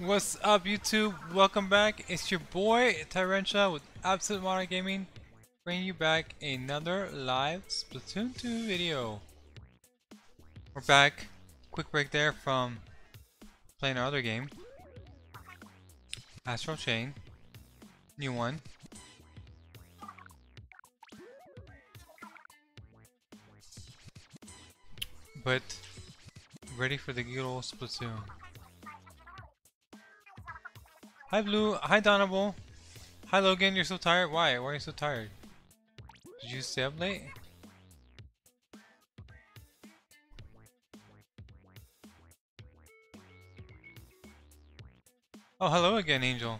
What's up YouTube? Welcome back. It's your boy Tyrantula with Absolute Monarch Gaming bringing you back another live Splatoon 2 video. We're back. Quick break there from playing our other game. Astral Chain. New one. But ready for the good old Splatoon. Hi Blue, hi Donable. Hi Logan, you're so tired? Why? Why are you so tired? Did you stay up late? Oh, hello again, Angel.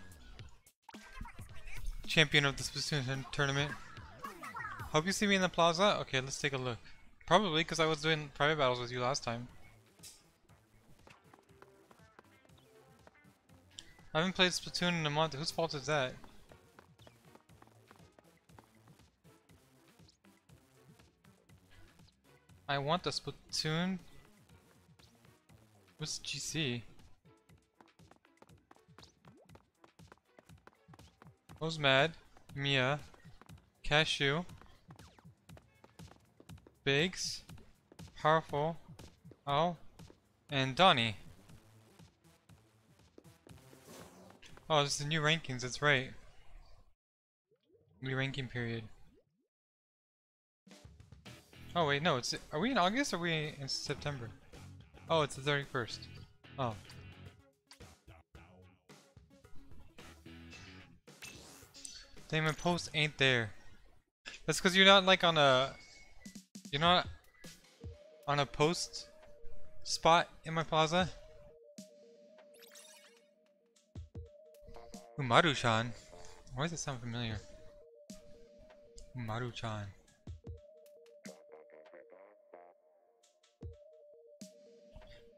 Champion of the Splatoon tournament. Hope you see me in the plaza. Okay, let's take a look. Probably, because I was doing private battles with you last time. I haven't played Splatoon in a month. Whose fault is that? I want the Splatoon. What's GC? Who's mad? Mia. Cashew. Biggs. Powerful. Oh. And Donnie. Oh, it's the new rankings, that's right. New ranking period. Oh wait, no, it's are we in August or are we in September? Oh, it's the 31st. Oh. Damn, my post ain't there. That's because you're not like on a... You're not on a post spot in my plaza. Umaru-chan? Why does it sound familiar? Umaru-chan.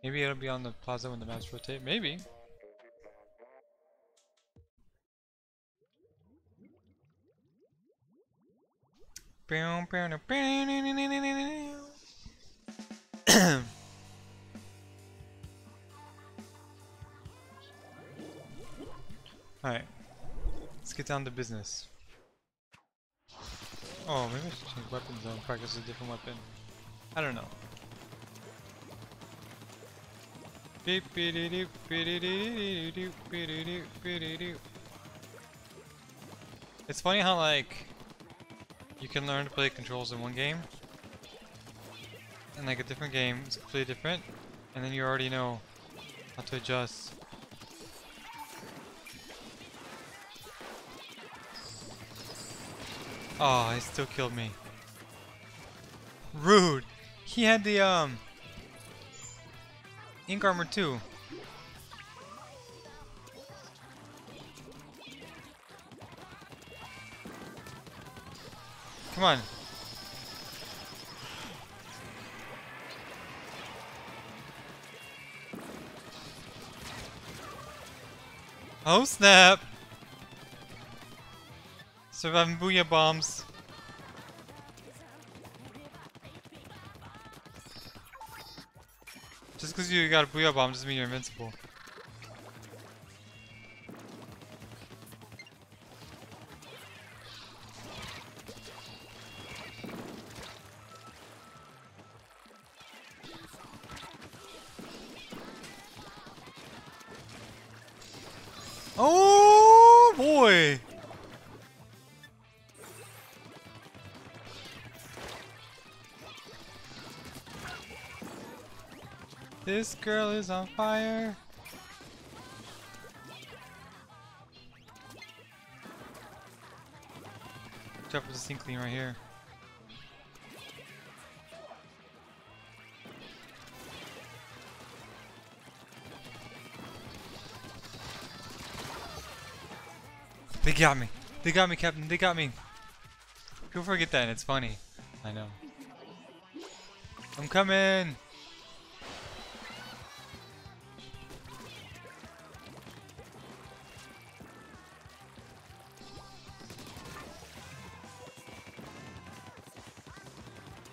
Maybe it'll be on the plaza when the maps rotate. Maybe. Alright. Let's get down to business. Oh, maybe I should change weapon zone, practice a different weapon. I don't know. It's funny how like you can learn to play controls in one game and like a different game is completely different and then you already know how to adjust. Oh, he still killed me. Rude! He had the um Ink armor too. Come on. Oh snap! Surviving booyah bombs. Just because you got a booyah bomb doesn't mean you're invincible. This girl is on fire. Drop the sink clean right here. They got me. They got me, Captain. They got me. People forget that and it's funny. I know. I'm coming!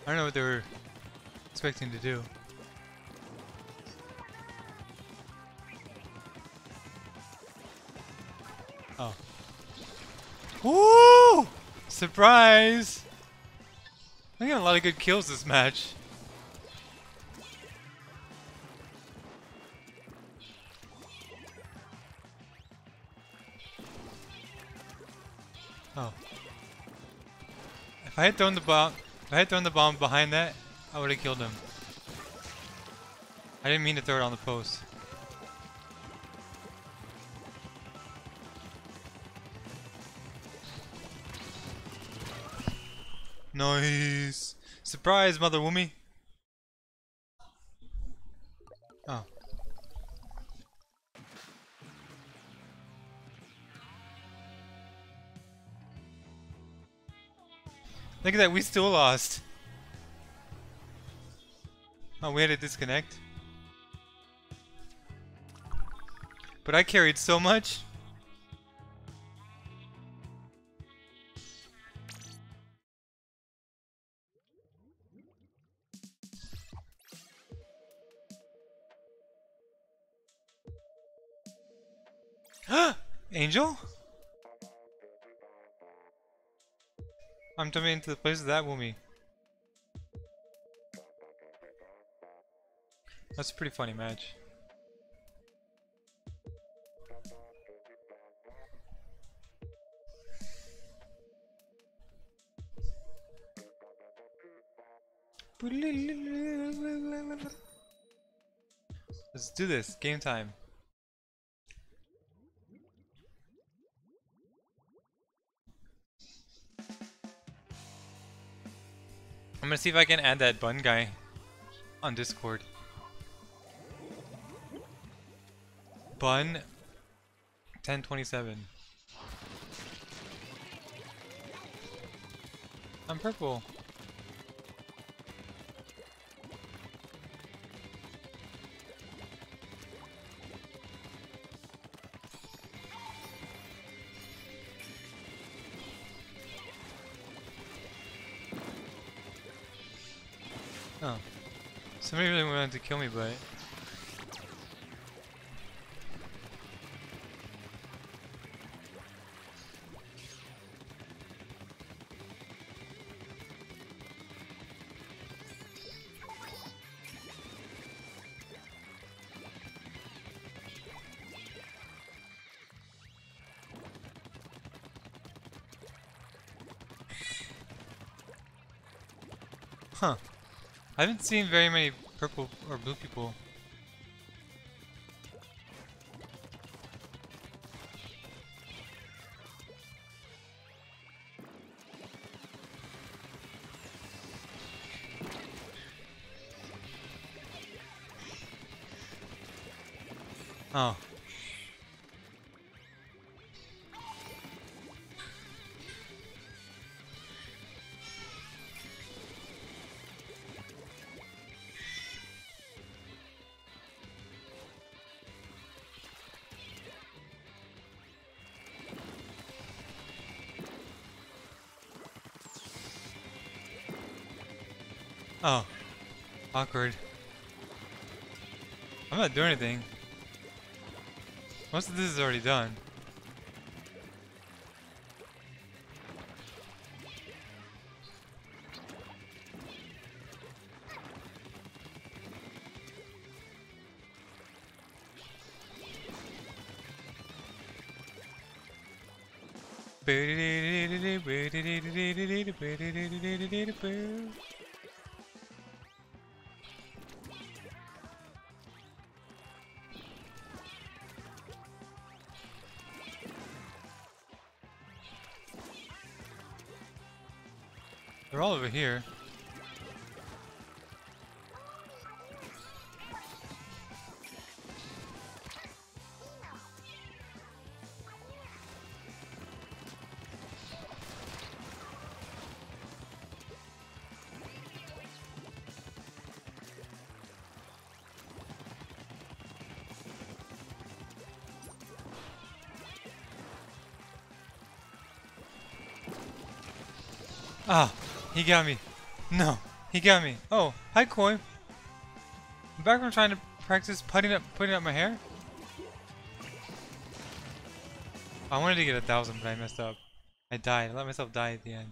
Don't know what they were expecting to do. Oh. Woo! Surprise! I got a lot of good kills this match. Oh. If I had thrown the bomb, if I had thrown the bomb behind that, I would have killed him. I didn't mean to throw it on the post. Nice. Surprise, mother woomy. That, we still lost. Oh, we had to disconnect. But I carried so much. I'm jumping into the place of that Woomy. That's a pretty funny match. Let's do this. Game time. I'm gonna see if I can add that bun guy on Discord. Bun 1027. I'm purple. To kill me, but... Huh. I haven't seen very many purple or blue people. Awkward. I'm not doing anything. Most of this is already done. Here. He got me. No, he got me. Oh, hi Koi. I'm back from trying to practice putting up putting up my hair. I wanted to get a thousand, but I messed up. I died. I let myself die at the end.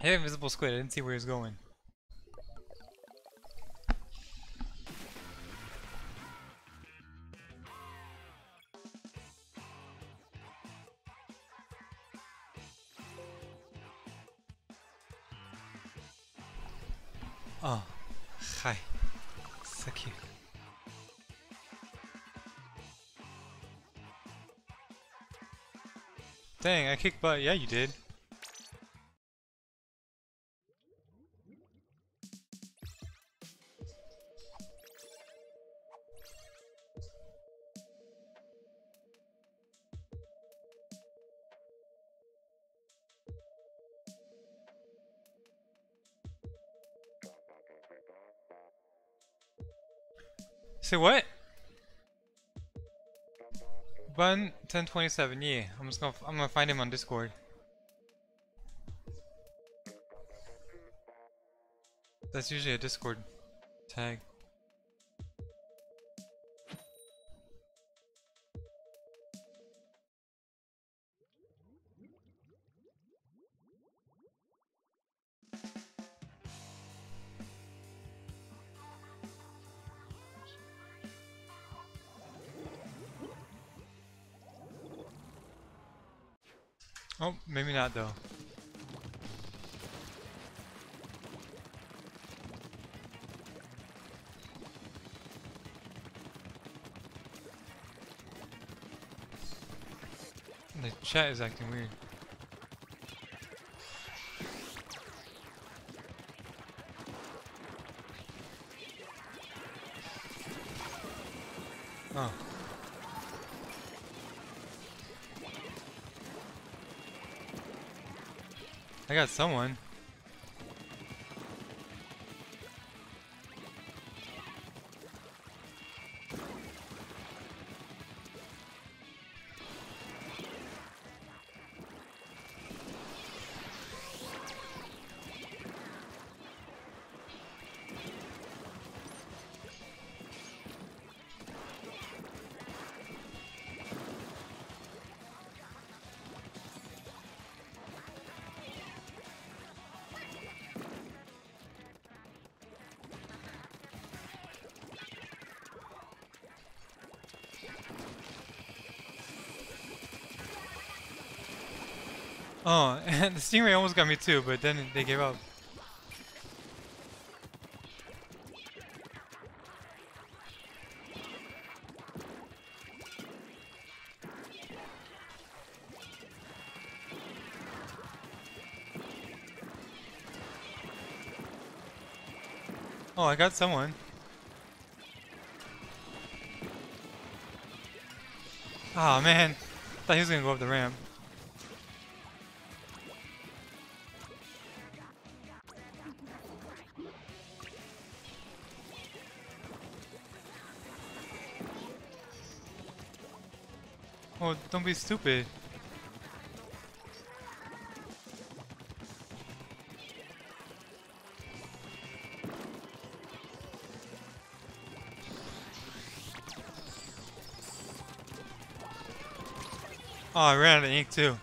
I had invisible squid. I didn't see where he was going. Kicked butt. Yeah, you did. 1027, yeah. I'm just gonna I'm gonna find him on Discord. That's usually a Discord tag. Oh, maybe not though. The chat is acting weird. I got someone. the stingray almost got me too, but then they gave up. Oh, I got someone. Oh man, I thought he was gonna go up the ramp. Don't be stupid. Oh, I ran out of ink too.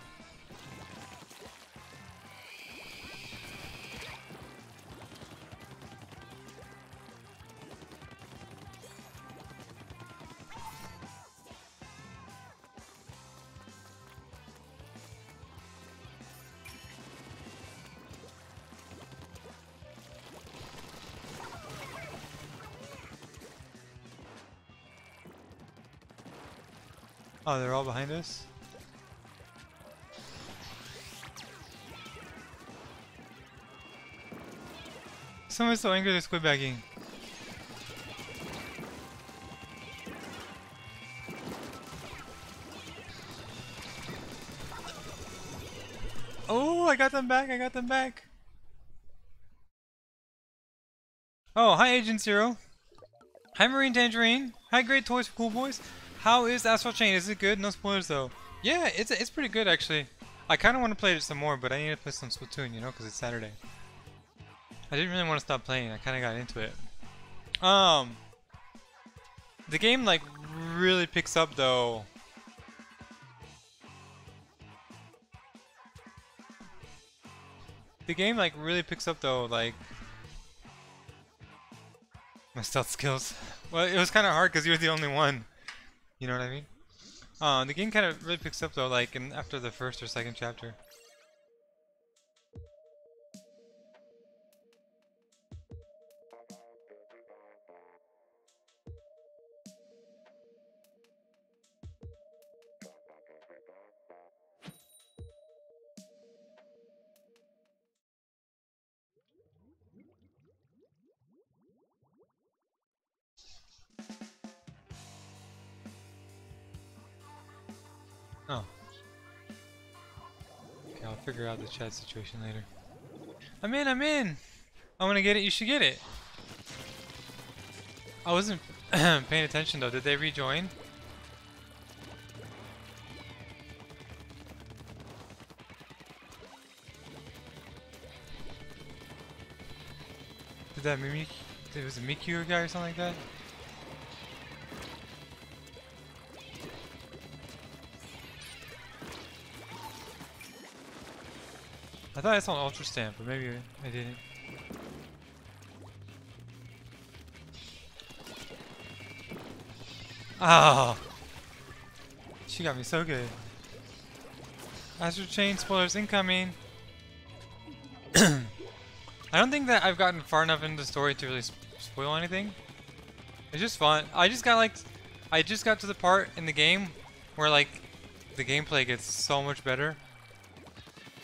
Oh, they're all behind us? Someone's so angry they're squid bagging. Oh, I got them back, I got them back. Oh, hi Agent Zero. Hi Marine Tangerine. Hi Great Toys for Cool Boys. How is Astral Chain? Is it good? No spoilers though. Yeah, it's it's pretty good actually. I kind of want to play it some more, but I need to play some Splatoon, you know, because it's Saturday. I didn't really want to stop playing. I kind of got into it. Um, the game like really picks up though. The game like really picks up though, like my stealth skills. Well, it was kind of hard because you were the only one. You know what I mean? Uh, the game kind of really picks up though, like in after the first or second chapter. Chat situation later. I'm in, I'm in! I want to get it, you should get it! I wasn't paying attention though, did they rejoin? Did that Mimi, it was a Mikyu guy or something like that? Thought I saw an Ultra Stamp, but maybe I didn't. Oh! She got me so good. Astral Chain spoilers incoming! I don't think that I've gotten far enough into the story to really spoil anything. It's just fun. I just got like, I just got to the part in the game where like the gameplay gets so much better.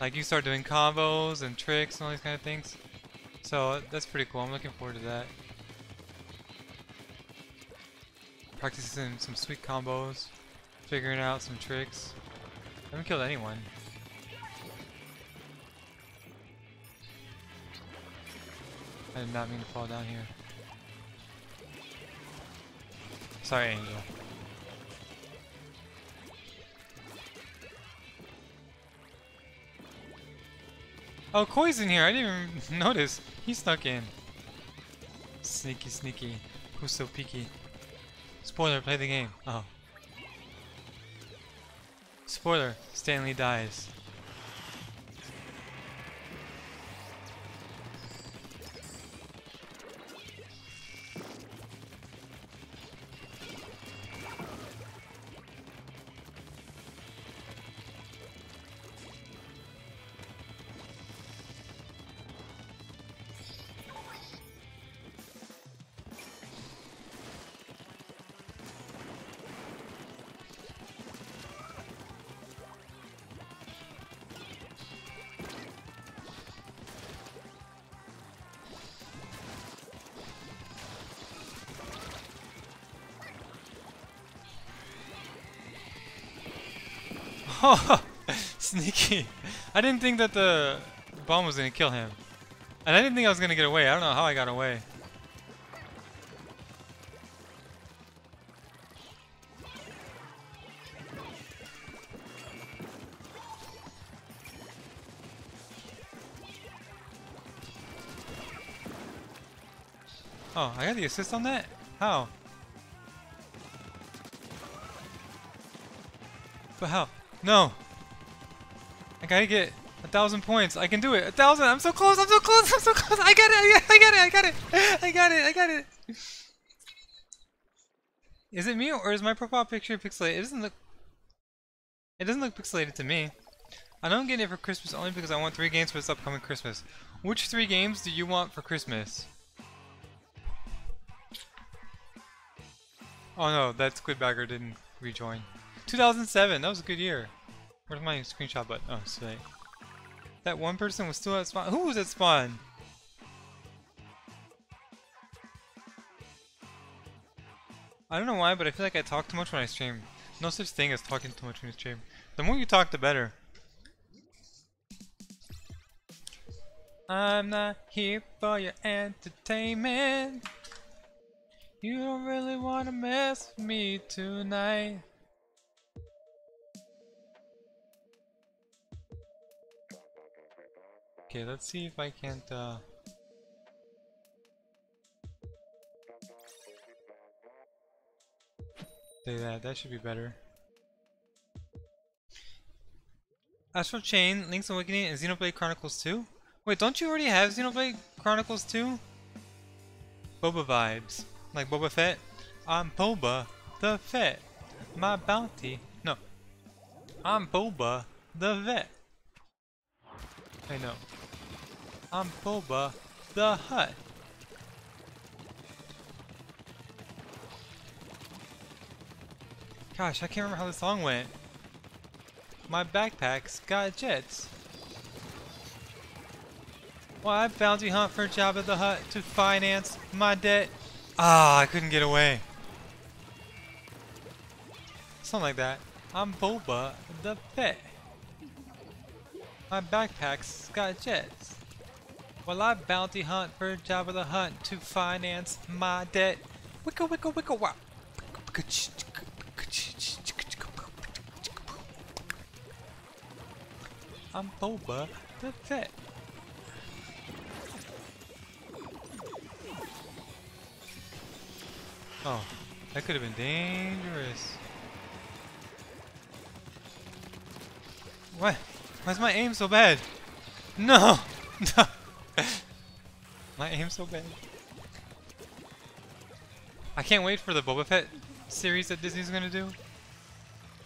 Like you start doing combos and tricks and all these kind of things. So that's pretty cool. I'm looking forward to that. Practicing some sweet combos, figuring out some tricks. I haven't killed anyone. I did not mean to fall down here. Sorry, Angel. Oh, Koi's in here. I didn't even notice. He snuck in. Sneaky, sneaky. Who's so peaky? Spoiler, play the game. Oh. Spoiler, Stanley dies. Oh, sneaky. I didn't think that the bomb was going to kill him. And I didn't think I was going to get away. I don't know how I got away. Oh, I got the assist on that? How? But how? No. I gotta get a thousand points. I can do it. A thousand. I'm so close. I'm so close. I'm so close. I got it. I got it. I got it. I got it. I got it. Is it me or is my profile picture pixelated? It doesn't look. It doesn't look pixelated to me. I know I'm getting it for Christmas only because I want three games for this upcoming Christmas. Which three games do you want for Christmas? Oh no, that Squidbagger didn't rejoin. 2007, that was a good year. Where's my screenshot button? Oh, sweet. That one person was still at spawn. Who was at spawn? I don't know why, but I feel like I talk too much when I stream. No such thing as talking too much when you stream. The more you talk, the better. I'm not here for your entertainment. You don't really wanna mess with me tonight. Okay, let's see if I can't uh say that. That should be better. Astral Chain, Link's Awakening, and Xenoblade Chronicles 2? Wait, don't you already have Xenoblade Chronicles 2? Boba vibes. Like Boba Fett? I'm Boba the Fett. My bounty. No. I'm Boba the vet. I know. I'm Boba the Hut. Gosh, I can't remember how the song went. My backpack's got jets. Well, I bounty hunt for Jabba the Hutt to finance my debt. Ah, I couldn't get away. Something like that. I'm Boba the Pet. My backpack's got jets. Well, I bounty hunt for Jabba the hunt to finance my debt. Wicka wicka wicka wow. I'm Boba the Vet. Oh, that could have been dangerous. What? Why's my aim so bad? No! No! My aim so bad. I can't wait for the Boba Fett series that Disney's gonna do.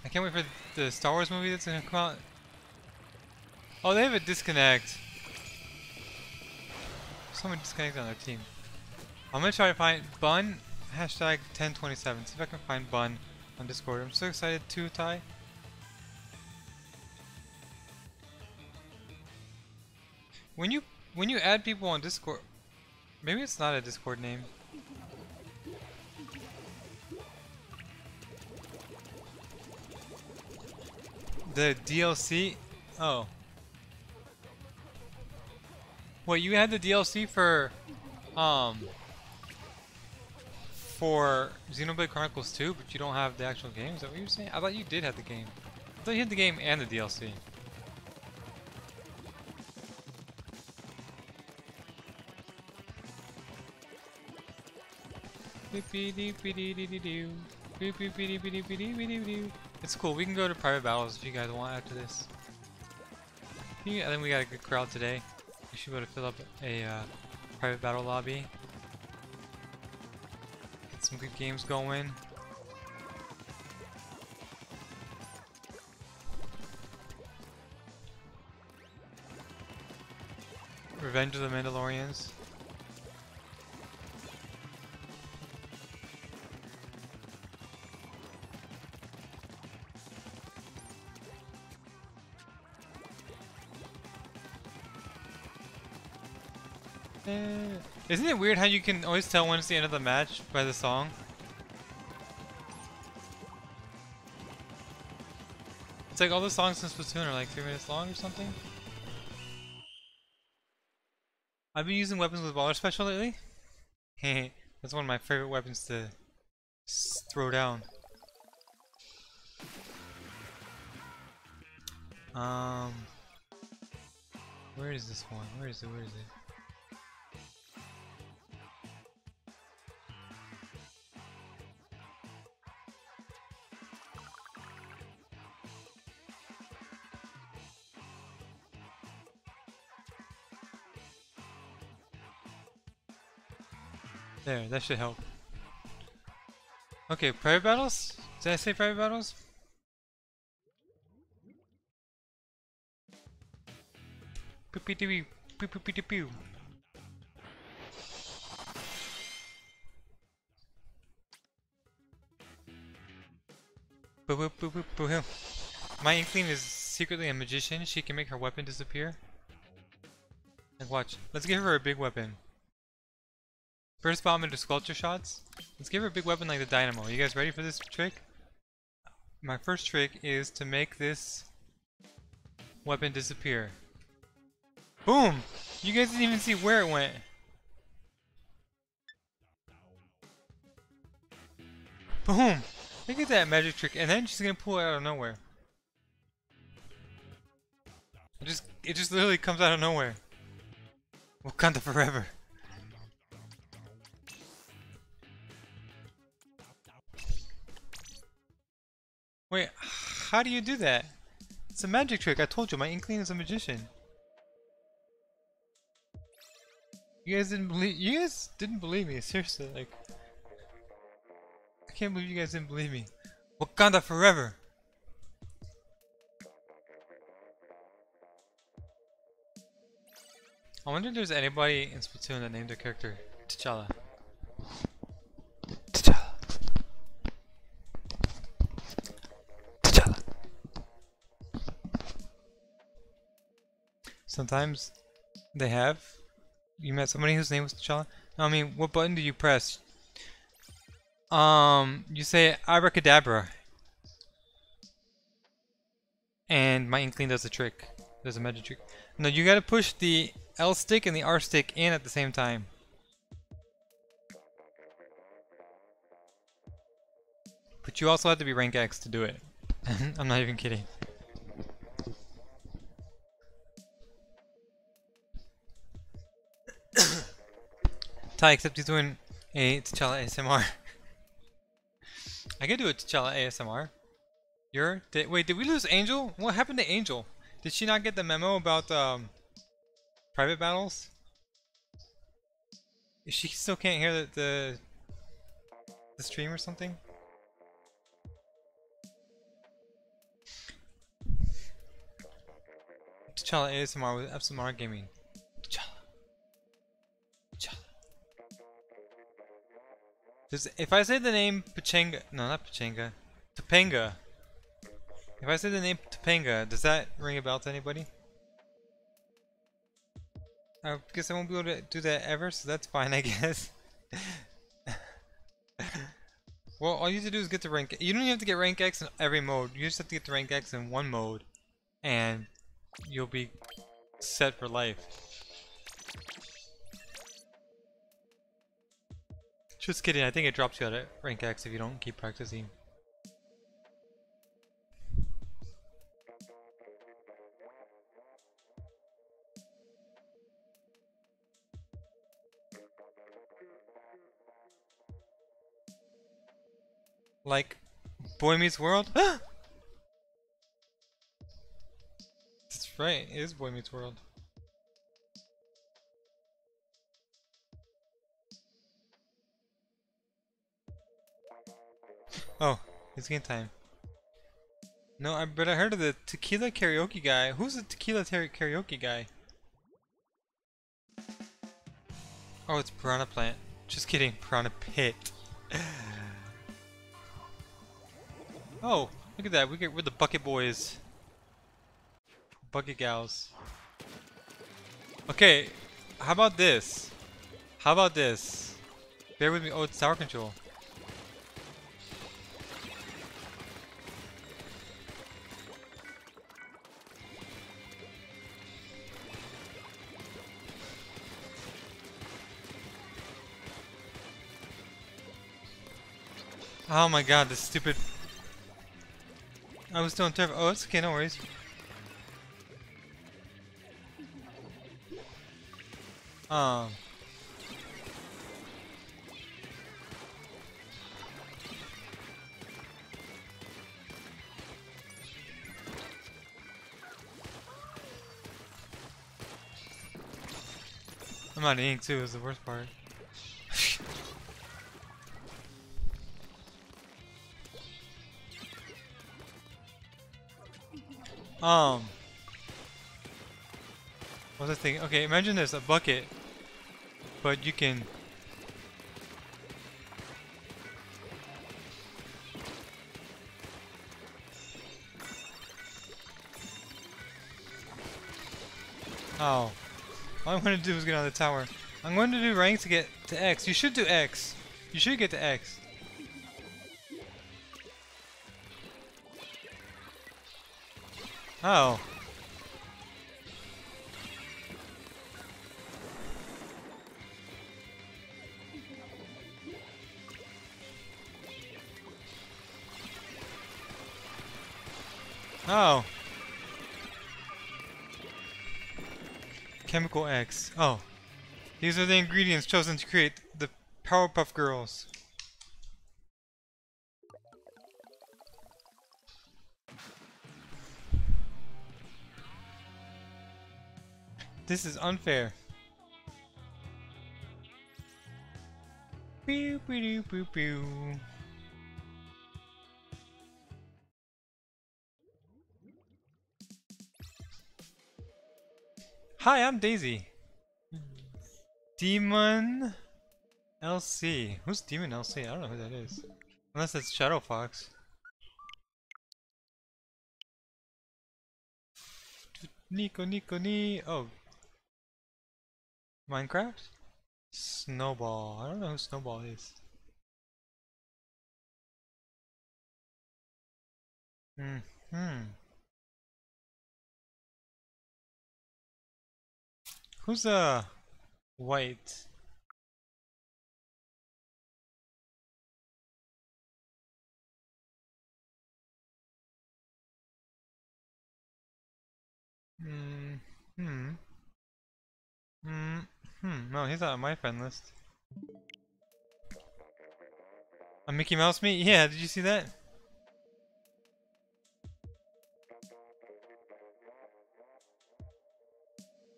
I can't wait for the Star Wars movie that's gonna come out Oh, they have a disconnect. Someone disconnected on their team. I'm gonna try to find Bun, hashtag 1027. See if I can find Bun on Discord. I'm so excited too, Ty. When you when you add people on Discord, maybe it's not a Discord name. The DLC? Oh. Well, you had the DLC for, um, for Xenoblade Chronicles 2, but you don't have the actual game? Is that what you're saying? I thought you did have the game. I thought you had the game and the DLC. It's cool. We can go to private battles if you guys want after this. I think we got a good crowd today. We should be able to fill up a uh, private battle lobby. Get some good games going. Revenge of the Mandalorians. Isn't it weird how you can always tell when it's the end of the match by the song? It's like all the songs in Splatoon are like three minutes long or something. I've been using weapons with Baller Special lately. That's one of my favorite weapons to throw down. Um, where is this one? Where is it? Where is it? That should help. Okay, private battles? Did I say private battles? Pew pew pew pew pew pew pew. Boo boo boo boo boo him. My Inkling is secretly a magician. She can make her weapon disappear. Like watch. Let's give her a big weapon. Burst bomb into sculpture shots. Let's give her a big weapon like the dynamo. You guys ready for this trick? My first trick is to make this weapon disappear. Boom! You guys didn't even see where it went. Boom! Look at that magic trick, and then she's gonna pull it out of nowhere. It just, it just literally comes out of nowhere. Wakanda forever. Wait, how do you do that? It's a magic trick. I told you, my Inkling is a magician. You guys didn't believe you guys didn't believe me, seriously, like I can't believe you guys didn't believe me. Wakanda forever! I wonder if there's anybody in Splatoon that named their character T'Challa. T'Challa. Sometimes they have. You met somebody whose name was T'Challa? I mean, what button do you press? Um, you say abracadabra. And my inkling does a trick. Does a magic trick. No, you gotta push the L stick and the R stick in at the same time. But you also have to be rank X to do it. I'm not even kidding. Ty, except he's doing a T'Challa ASMR. I could do a T'Challa ASMR. You're did, wait, did we lose Angel? What happened to Angel? Did she not get the memo about um private battles? She still can't hear the the, the stream or something? T'Challa ASMR with FSMR Gaming. If I say the name Pachanga, no not Pachanga, Topanga. If I say the name Topanga, does that ring a bell to anybody? I guess I won't be able to do that ever, so that's fine, I guess. well, all you have to do is get to rank. You don't even have to get rank X in every mode. You just have to get to rank X in one mode, and you'll be set for life. Just kidding. I think it drops you out at rank X if you don't keep practicing. Like Boy Meets World? That's right, it is Boy Meets World. Oh, it's game time. No, I, but I heard of the tequila karaoke guy. Who's the tequila karaoke guy? Oh, it's Piranha Plant. Just kidding, Piranha Pit. Oh, look at that. We get we're the bucket boys. Bucket gals. Okay, how about this? How about this? Bear with me. Oh, it's tower control. Oh my god, this stupid I was doing turf. Oh, it's okay, no worries. Um. I'm out of ink too, is the worst part. Um. What's the thing? Okay, imagine there's a bucket, but you can. Oh. All I'm going to do is get on the tower. I'm going to do rank to get to X. You should do X. You should get to X. Oh. Oh. Chemical X. Oh. These are the ingredients chosen to create the Powerpuff Girls. This is unfair. Pew pew pew pew. Hi, I'm Daisy. Demon LC. Who's Demon LC? I don't know who that is. Unless it's Shadow Fox. Nico Nico Ni. Oh. Minecraft? Snowball. I don't know who Snowball is. Hmm. Hmm. Who's uh white? Hmm. Hmm. Hmm. Hmm. No, he's not on my friend list. A Mickey Mouse me? Yeah, did you see that?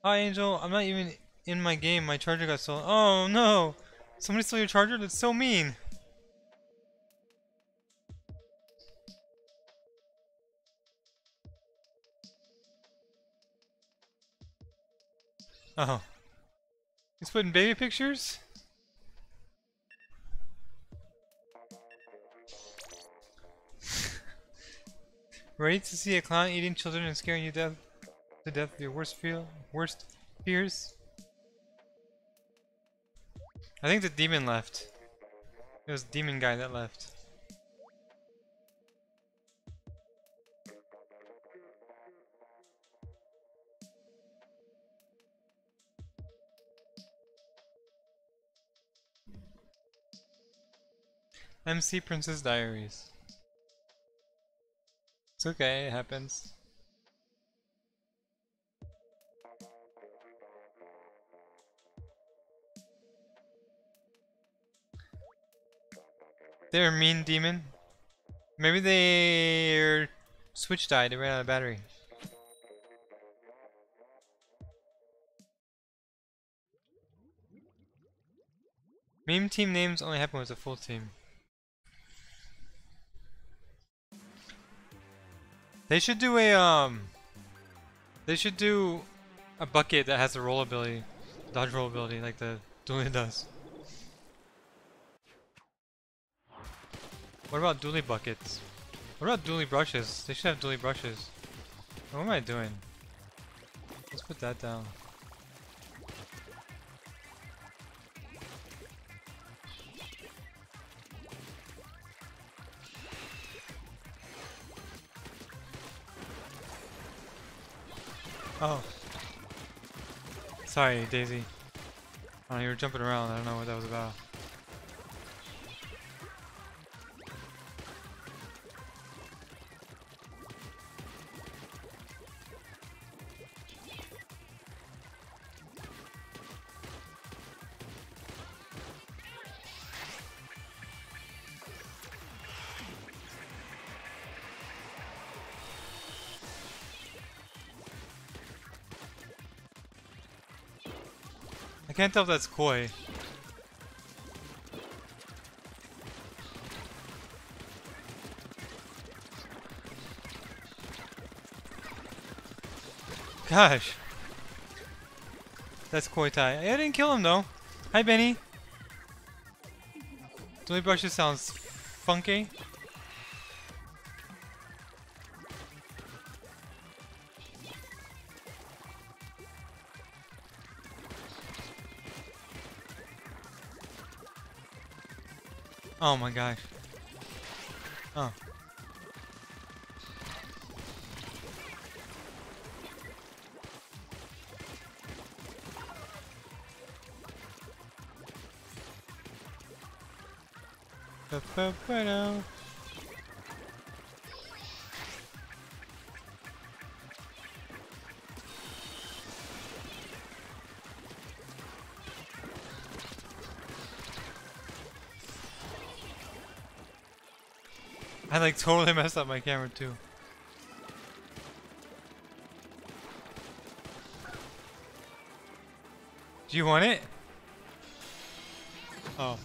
Hi Angel, I'm not even in my game, my charger got stolen. Oh no! Somebody stole your charger? That's so mean! Oh. He's putting baby pictures? Ready to see a clown eating children and scaring you death to death of your worst feel worst fears? I think the demon left. It was the demon guy that left. MC Princess Diaries. It's okay, it happens. They're a mean demon. Maybe their switch died, they ran out of battery. Meme team names only happen with a full team. They should do a um. They should do a bucket that has the roll ability, dodge roll ability, like the Dueling does. What about dually buckets? What about dually brushes? They should have dually brushes. What am I doing? Let's put that down. Oh. Sorry, Daisy. Oh, you were jumping around. I don't know what that was about. Can't tell if that's koi. Gosh. That's koi Tai. I didn't kill him though. Hi Benny. Dually brushes sounds funky. Oh my gosh. Oh. Ba-ba-ba-do. I like totally messed up my camera too. Do you want it? Oh.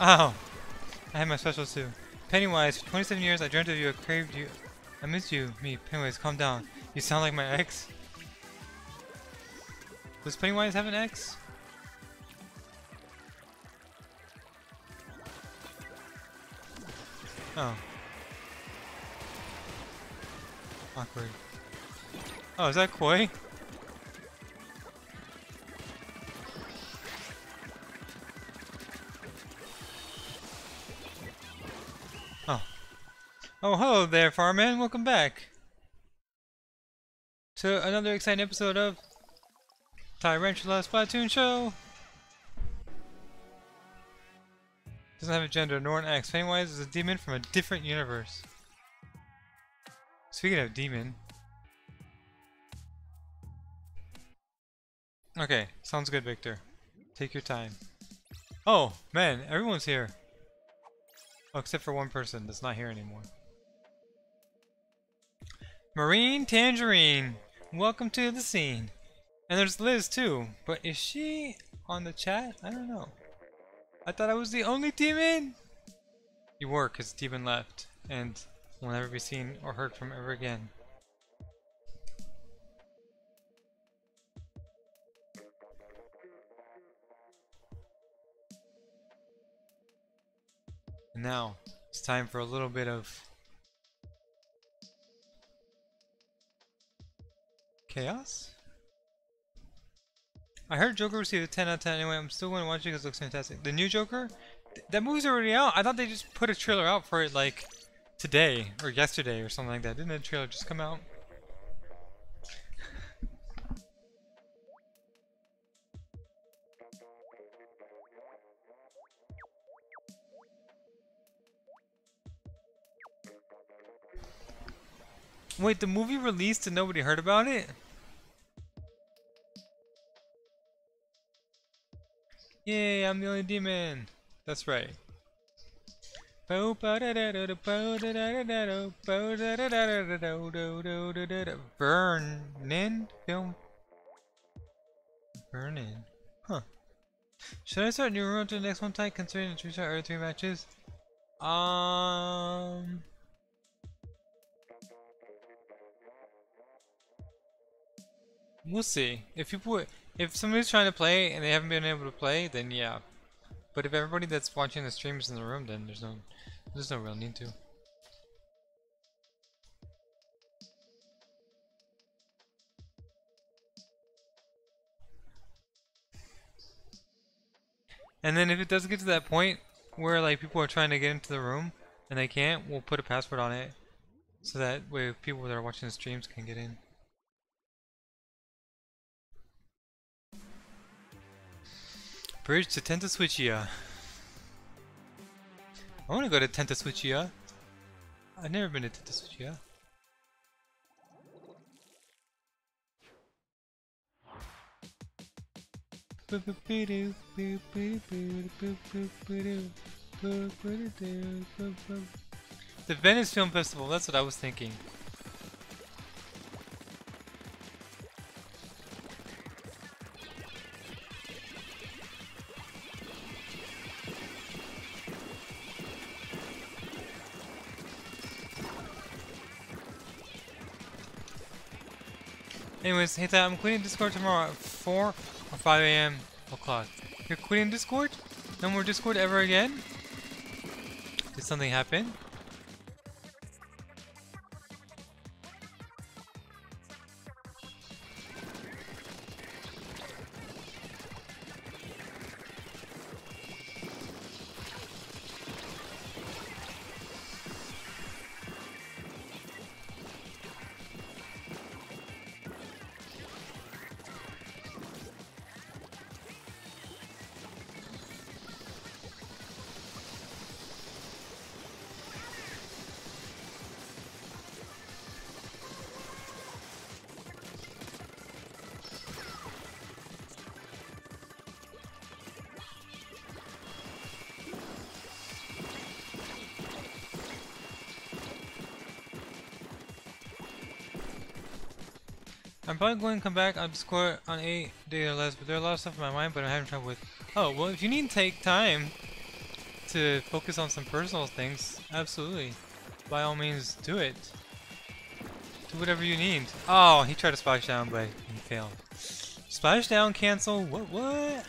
Oh, I have my special too. Pennywise, for 27 years I dreamt of you, I craved you. I missed you. Me, Pennywise, calm down. You sound like my ex. Does Pennywise have an ex? Oh. Awkward. Oh, is that Koi? Farman. Welcome back to another exciting episode of Tyrantula Splatoon Show. Doesn't have a gender nor an X. Pennywise is a demon from a different universe. Speaking of demon. Okay, sounds good, Victor. Take your time. Oh, man, everyone's here. Oh, except for one person that's not here anymore. Marine Tangerine, welcome to the scene. And there's Liz too, but is she on the chat? I don't know. I thought I was the only demon! You were, because demon left, and will never be seen or heard from ever again. And now, it's time for a little bit of chaos? I heard Joker received a 10 out of 10 anyway. I'm still going to watch it because it looks fantastic. The new Joker? Th that movie's already out. I thought they just put a trailer out for it like today or yesterday or something like that. Didn't the trailer just come out? Wait, the movie released and nobody heard about it? Yay, I'm the only demon. That's right. Burnin film. Burnin. Huh. Should I start new run to the next one tight considering the two or three matches? Um We'll see. If people, if somebody's trying to play and they haven't been able to play, then yeah. But if everybody that's watching the stream is in the room, then there's no, there's no real need to. And then if it does get to that point where like people are trying to get into the room and they can't, we'll put a password on it so that way people that are watching the streams can get in. Bridge to Tentaswitchia. I want to go to Tentaswitchia. I've never been to Tentaswitchia. The Venice Film Festival, that's what I was thinking. Anyways, hey that I'm quitting Discord tomorrow at 4 or 5 a.m. o'clock. You're quitting Discord? No more Discord ever again? Did something happen? Probably going to come back on score on 8 days or less, but there's a lot of stuff in my mind, but I'm having trouble with. Oh, well, if you need to take time to focus on some personal things, absolutely. By all means, do it. Do whatever you need. Oh, he tried to splash down, but he failed. Splash down, cancel. What? What?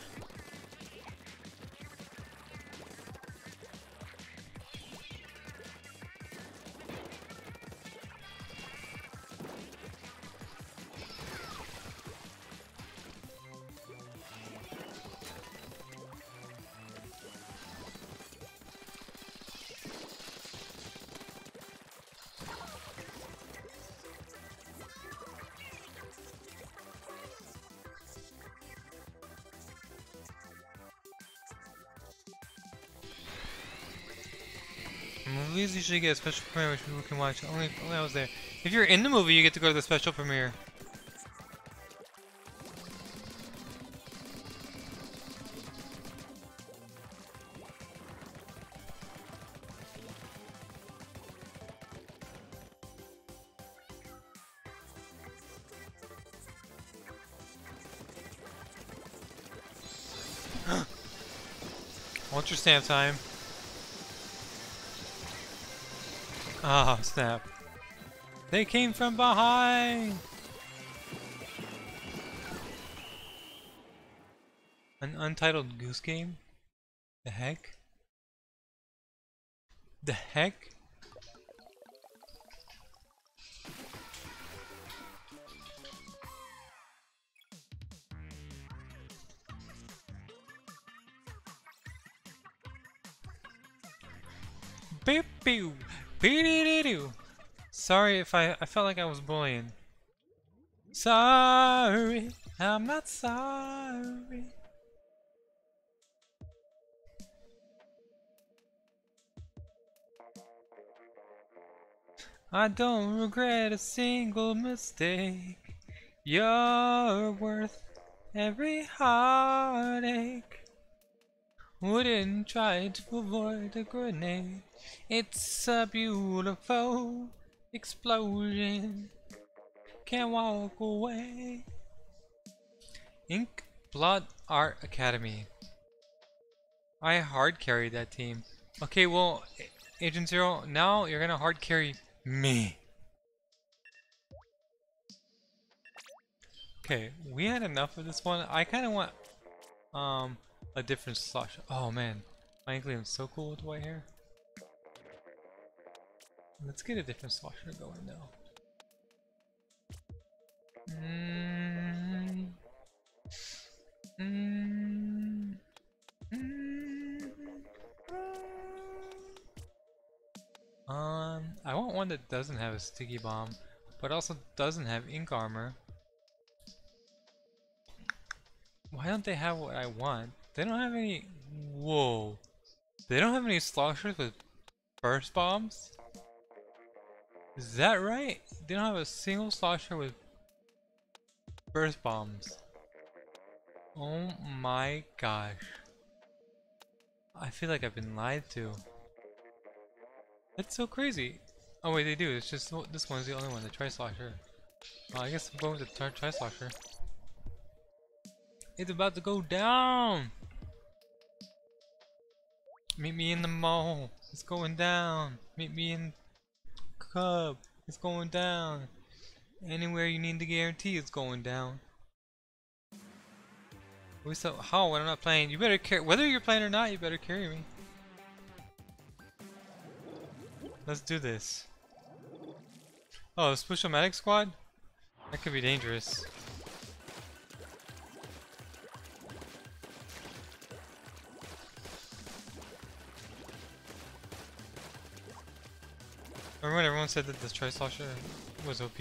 Usually get a special premiere which people can watch. Only, only I was there. If you're in the movie, you get to go to the special premiere. Your stamp time? Oh, snap. They came from behind! An untitled goose game? The heck? The heck? Sorry if I, I felt like I was bullying. Sorry, I'm not sorry. I don't regret a single mistake. You're worth every heartache. Wouldn't try to avoid a grenade. It's a beautiful explosion. Can't walk away. Ink Blood Art Academy. I hard carried that team. Okay, well, Agent Zero, now you're gonna hard carry me. Okay, we had enough of this one. I kind of want um a different slash. Oh man, my Inkling so cool with white hair. Let's get a different slosher going now. Mm. Mm. Mm. Um, I want one that doesn't have a sticky bomb, but also doesn't have ink armor. Why don't they have what I want? They don't have any... Whoa. They don't have any sloshers with burst bombs? Is that right? They don't have a single slosher with burst bombs. Oh my gosh. I feel like I've been lied to. That's so crazy. Oh wait, they do. It's just this one's the only one, the Tri-Slosher. Well, I guess I'm going with the Tri-Slosher. It's about to go down! Meet me in the mall. It's going down. Meet me in Cub. It's going down. Anywhere you need to guarantee it's going down. We so how when I'm not playing, you better carry whether you're playing or not, you better carry me. Let's do this. Oh, special medic squad? That could be dangerous. Remember when everyone said that this Tri-Slosher was OP?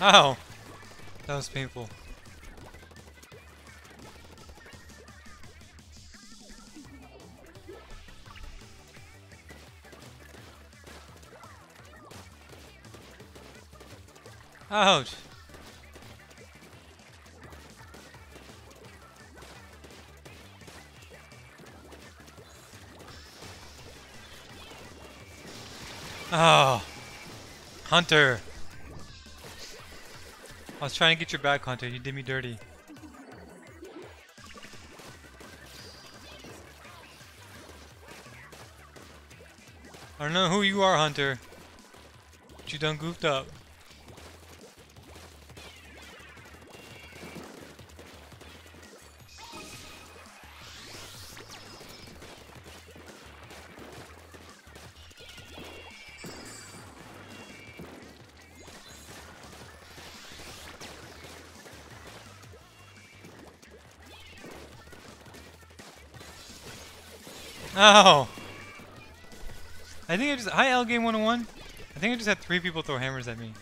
Ow! Was painful. Ouch. Oh. Hunter. I was trying to get your back, Hunter. You did me dirty. I don't know who you are, Hunter. But you done goofed up. Oh! I think I just- Hi, L Game 101! I think I just had three people throw hammers at me.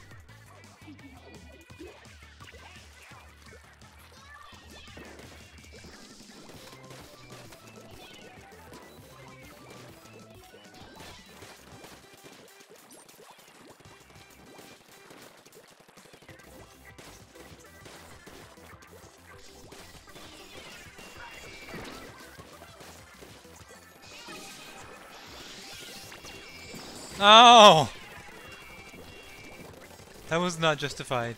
Was not justified.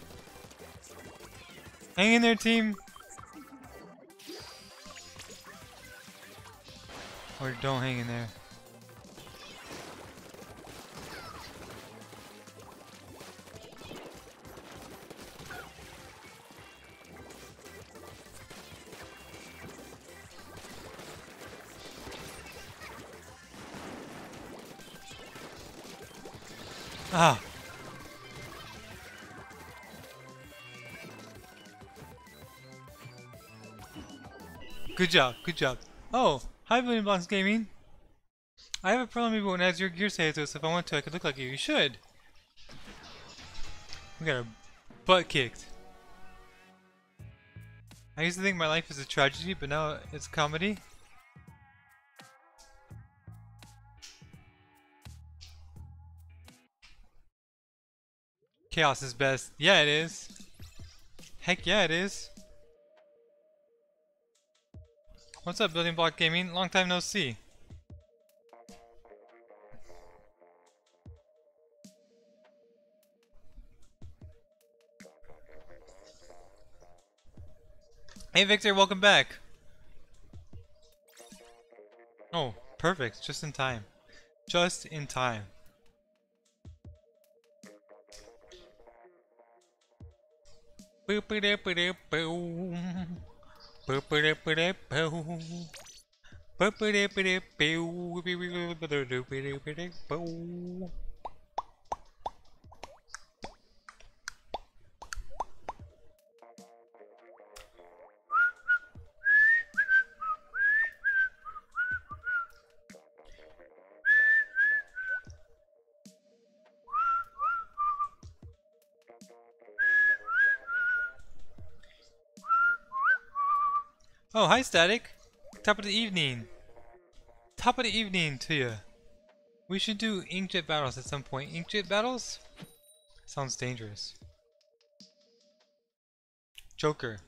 Hang in there, team! Or don't hang in there. Good job, good job. Oh, hi Billion Gaming. I have a problem maybe when as your gear saves so if I want to I could look like you. You should. We got our butt kicked. I used to think my life is a tragedy, but now it's comedy. Chaos is best. Yeah, it is. Heck yeah, it is. What's up, Building Block Gaming? Long time no see. Hey Victor, welcome back. Oh, perfect. Just in time. Just in time. Oh, Pup-a-dip-a-dip-a-hoo. Pup-a-dip-a-dip-a-hoo. Hi Static. Top of the evening. Top of the evening to you. We should do inkjet battles at some point. Inkjet battles? Sounds dangerous. Joker.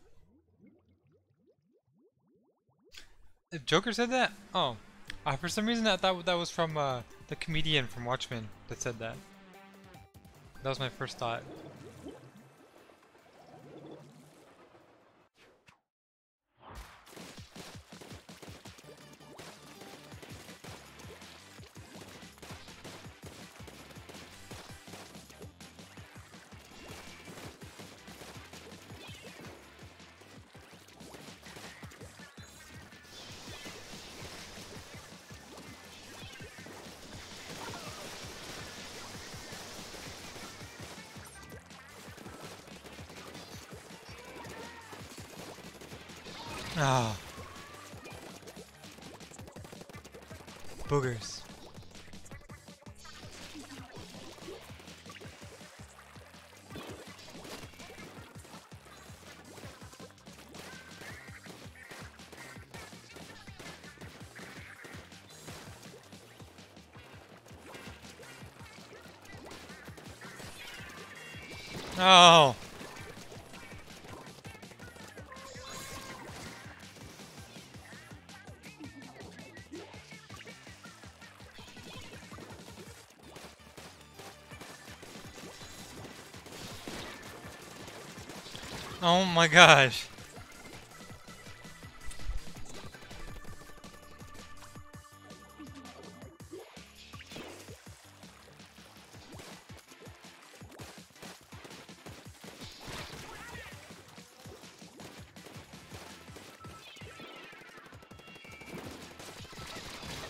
If Joker said that? Oh. Uh, for some reason I thought that was from uh, the comedian from Watchmen that said that. That was my first thought. Oh my gosh.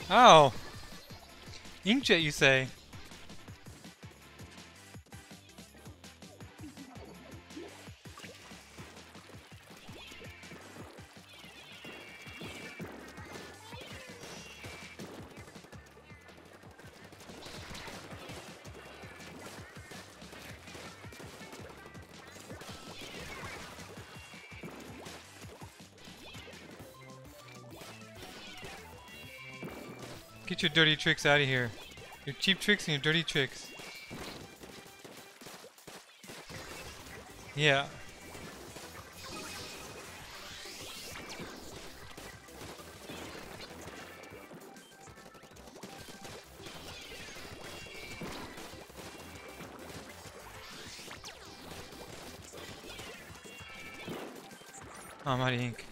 Oh. Inkjet, you say? Get your dirty tricks out of here. Your cheap tricks and your dirty tricks. Yeah. Oh, Mighty Ink.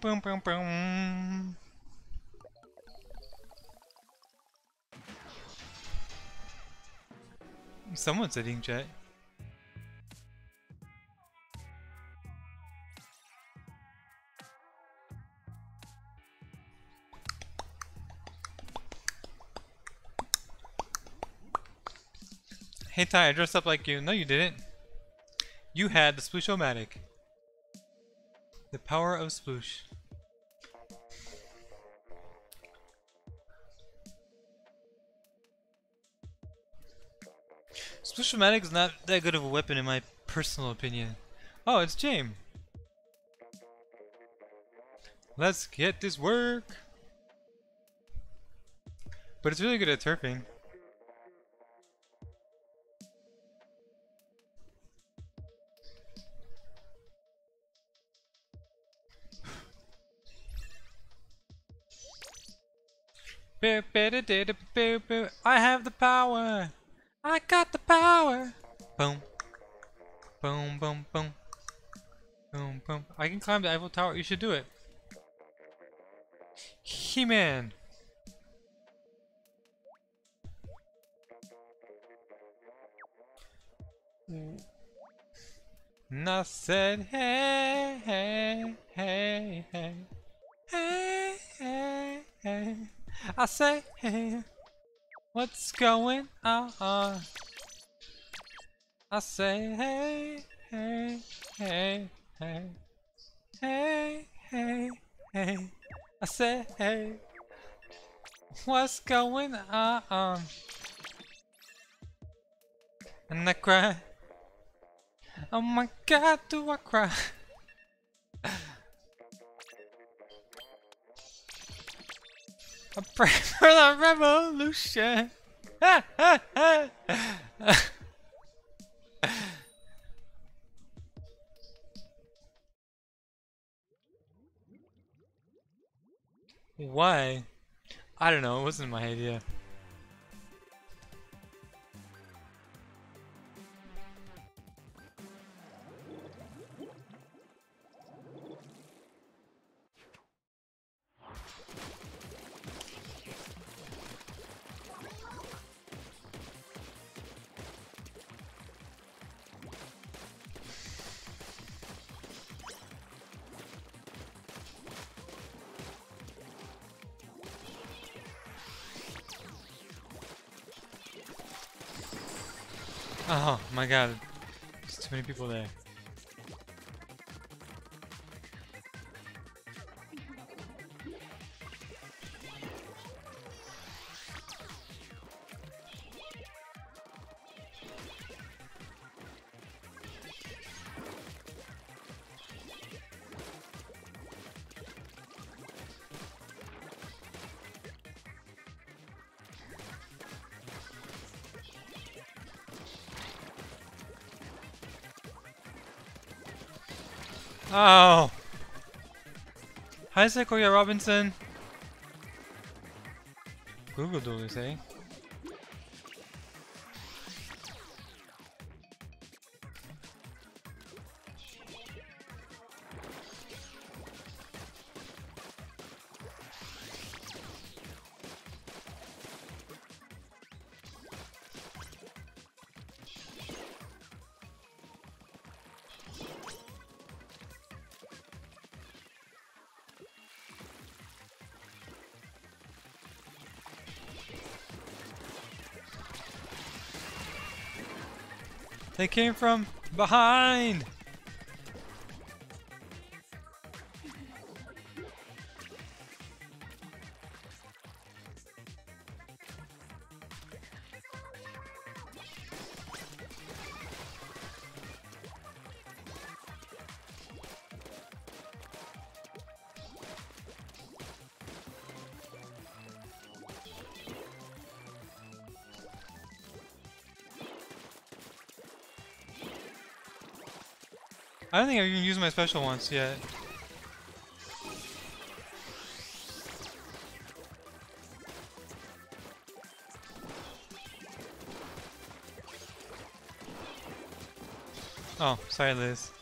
Boom, boom, boom. Someone's a jet. Hey Ty, I dressed up like you. No, you didn't. You had the Sploosh-O-Matic. The power of Sploosh. Sploosh-O-Matic is not that good of a weapon in my personal opinion. Oh, it's James. Let's get this work. But it's really good at turfing. I have climb the Eiffel Tower. You should do it. He-Man. And I said, hey, hey, hey, hey, hey, hey, hey. I say, hey, what's going on? I say, hey, hey, hey, hey, hey, hey, hey. I say, hey, what's going on? And I cry. Oh my god, do I cry? I pray for the revolution. Why? I don't know, it wasn't my idea. God. There's too many people there. Hi, Sequoia Robinson! Google Doodles, eh? They came from behind! I don't think I've even used my special once yet. Oh, sorry Liz.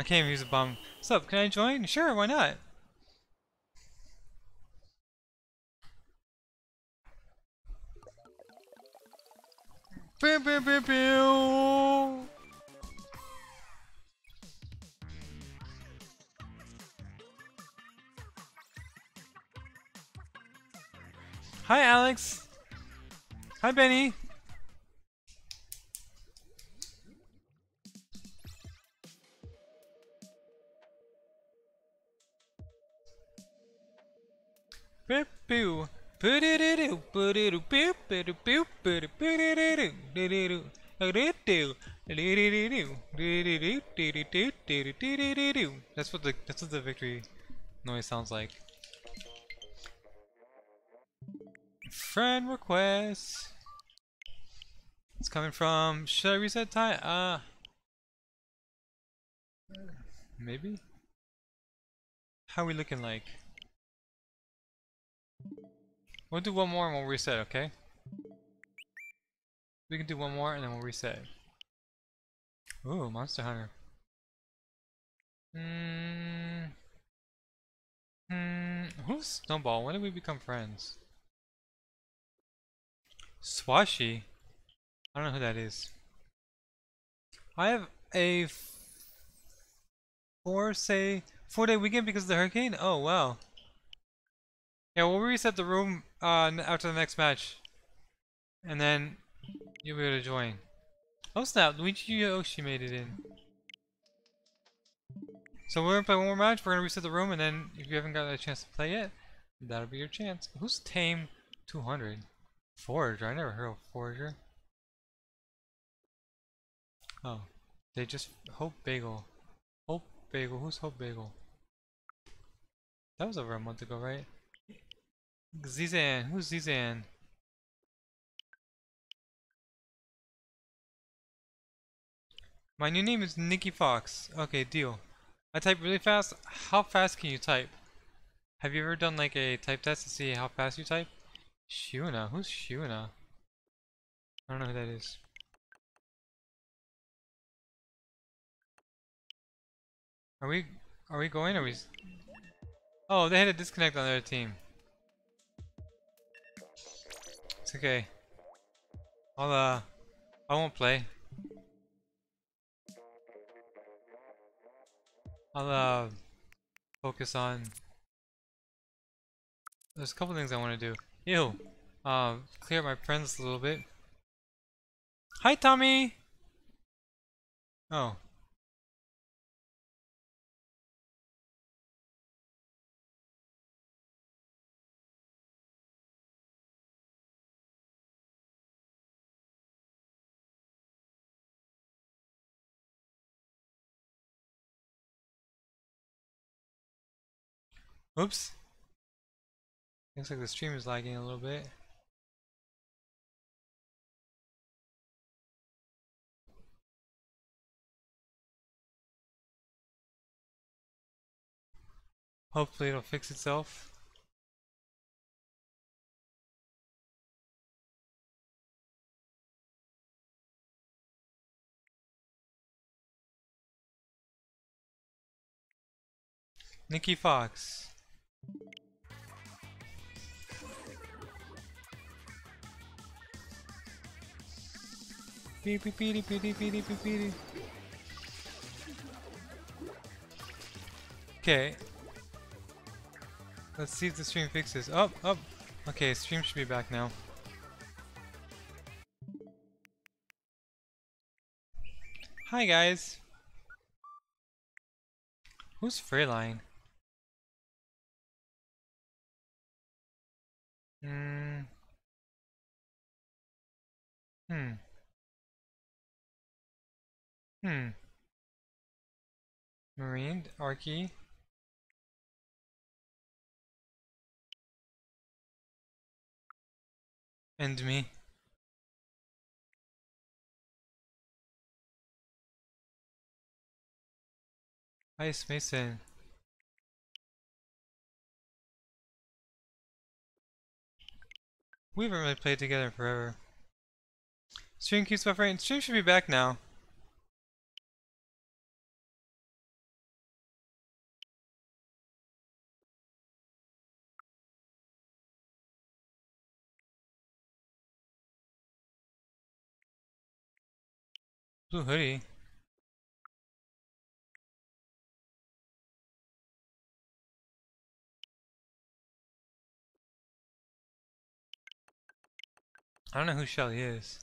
I can't even use a bomb. What's up? Can I join? Sure, why not? Pew, pew, pew, pew. Hi, Alex. Hi, Benny. That's what the that's what the victory noise sounds like. Friend request. It's coming from. Should I reset time? Uh. Maybe. How are we looking like? We'll do one more and we'll reset, okay? We can do one more and then we'll reset. Ooh, Monster Hunter. Hmm. Hmm. Who's Snowball? When did we become friends? Swashi? I don't know who that is. I have a four say four day weekend because of the hurricane. Oh wow. Yeah, we'll reset the room uh, after the next match. And then you'll be able to join. Oh snap, Luigi Yoshi made it in. So we're gonna play one more match, we're gonna reset the room, and then if you haven't got a chance to play yet, that'll be your chance. Who's Tame 200? Forager, I never heard of Forager. Oh, they just, Hope Bagel. Hope Bagel, who's Hope Bagel? That was over a month ago, right? Zizan, who's Zizan? My new name is Nikki Fox. Okay, deal. I type really fast. How fast can you type? Have you ever done like a type test to see how fast you type? Shuna? Who's Shuna? I don't know who that is. Are we are we going? Are we? Oh, they had a disconnect on their team. It's okay. I'll uh, I won't play. I'll uh, focus on. There's a couple things I want to do. Ew. Uh, clear up my friends a little bit. Hi, Tommy. Oh. Oops. Looks like the stream is lagging a little bit. Hopefully it'll fix itself. Nikki Fox. Beep beep beep beep beep. Okay. Let's see if the stream fixes. Up, up. Okay, stream should be back now. Hi guys. Who's Freyline? Hmm. Hmm. Hmm. Marine, Arky. And me. Ice Mason. We haven't really played together forever. Stream keeps buffering. Stream should be back now. Blue hoodie. I don't know who Shelly is.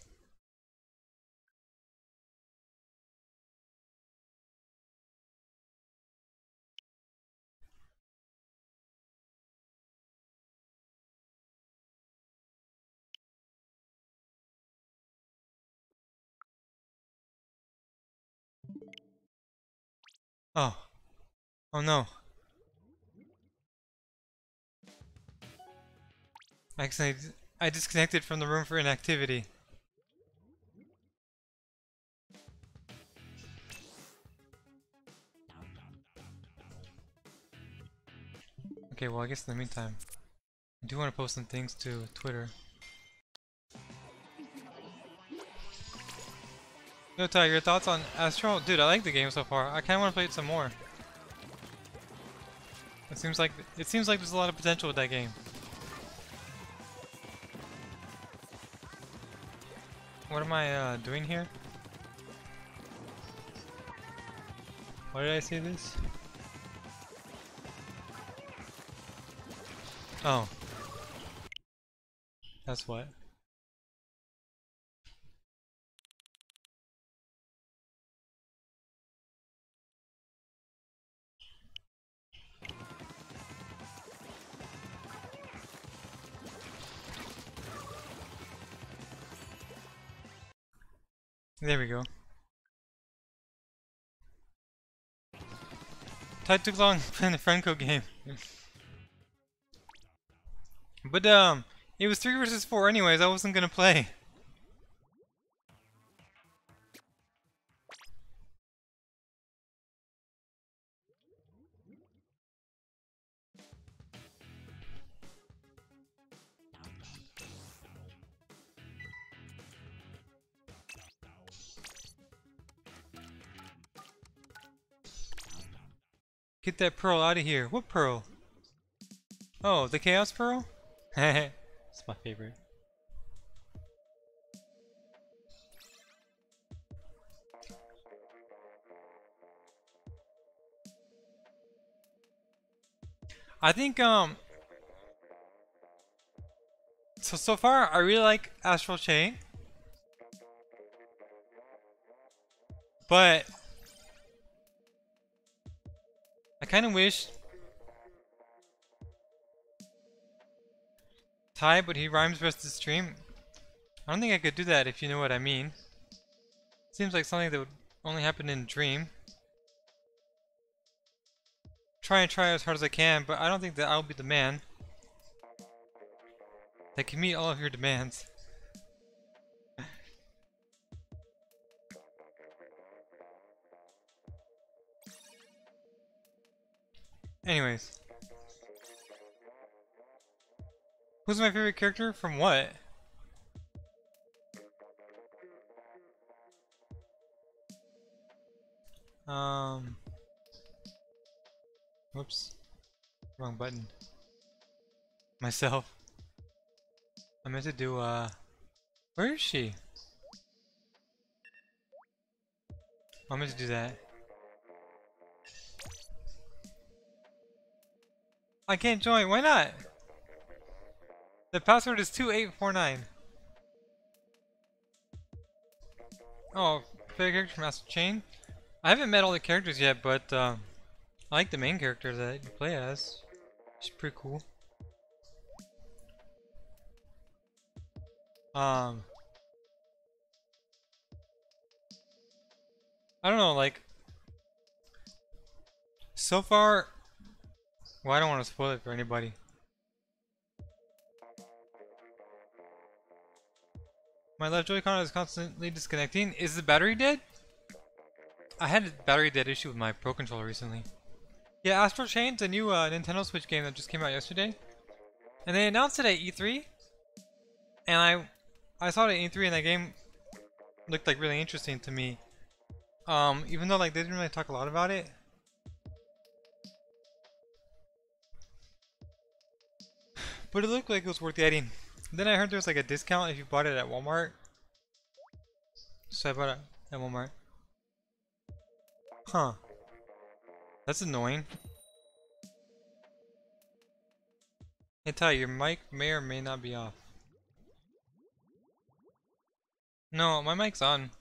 Oh. Oh no. I I disconnected from the room for inactivity. Okay, well I guess in the meantime, I do want to post some things to Twitter. Yo Ty, your thoughts on Astro? Dude, I like the game so far. I kinda wanna play it some more. It seems like it seems like there's a lot of potential with that game. What am I uh, doing here? Why did I say this? Oh. That's what. There we go. Ty took long playing the Franco game. but um, it was three versus four anyways. I wasn't gonna play. That pearl out of here. What pearl? Oh, the chaos pearl? it's my favorite. I think um so so far I really like Astral Chain. But I kind of wish Ty, but he rhymes rest the stream. I don't think I could do that if you know what I mean. Seems like something that would only happen in a Dream. Try and try as hard as I can, but I don't think that I'll be the man that can meet all of your demands. Anyways. Who's my favorite character? From what? Um. Whoops. Wrong button. Myself. I meant to do, uh... Where is she? I meant to do that. I can't join. Why not? The password is 2849. Oh, favorite character from Astral Chain? I haven't met all the characters yet, but uh, I like the main character that you play as. She's pretty cool. Um, I don't know, like, so far, well, I don't want to spoil it for anybody. My left Joy-Con is constantly disconnecting. Is the battery dead? I had a battery dead issue with my Pro Controller recently. Yeah, Astral Chain's a new uh, Nintendo Switch game that just came out yesterday. And they announced it at E3. And I I saw it at E3 and that game looked like really interesting to me. Um, even though like they didn't really talk a lot about it. But it looked like it was worth getting. Then I heard there was like a discount if you bought it at Walmart. So I bought it at Walmart. Huh. That's annoying. Hey Ty, your mic may or may not be off. No, my mic's on.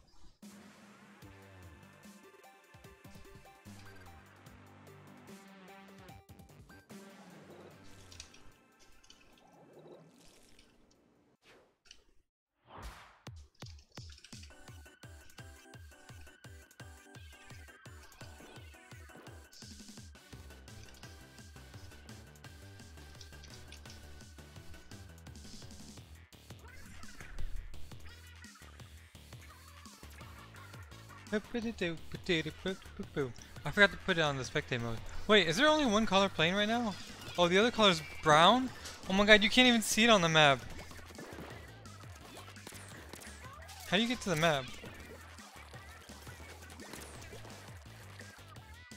I forgot to put it on the spectate mode. Wait, is there only one color playing right now? Oh, the other color is brown? Oh my god, you can't even see it on the map. How do you get to the map?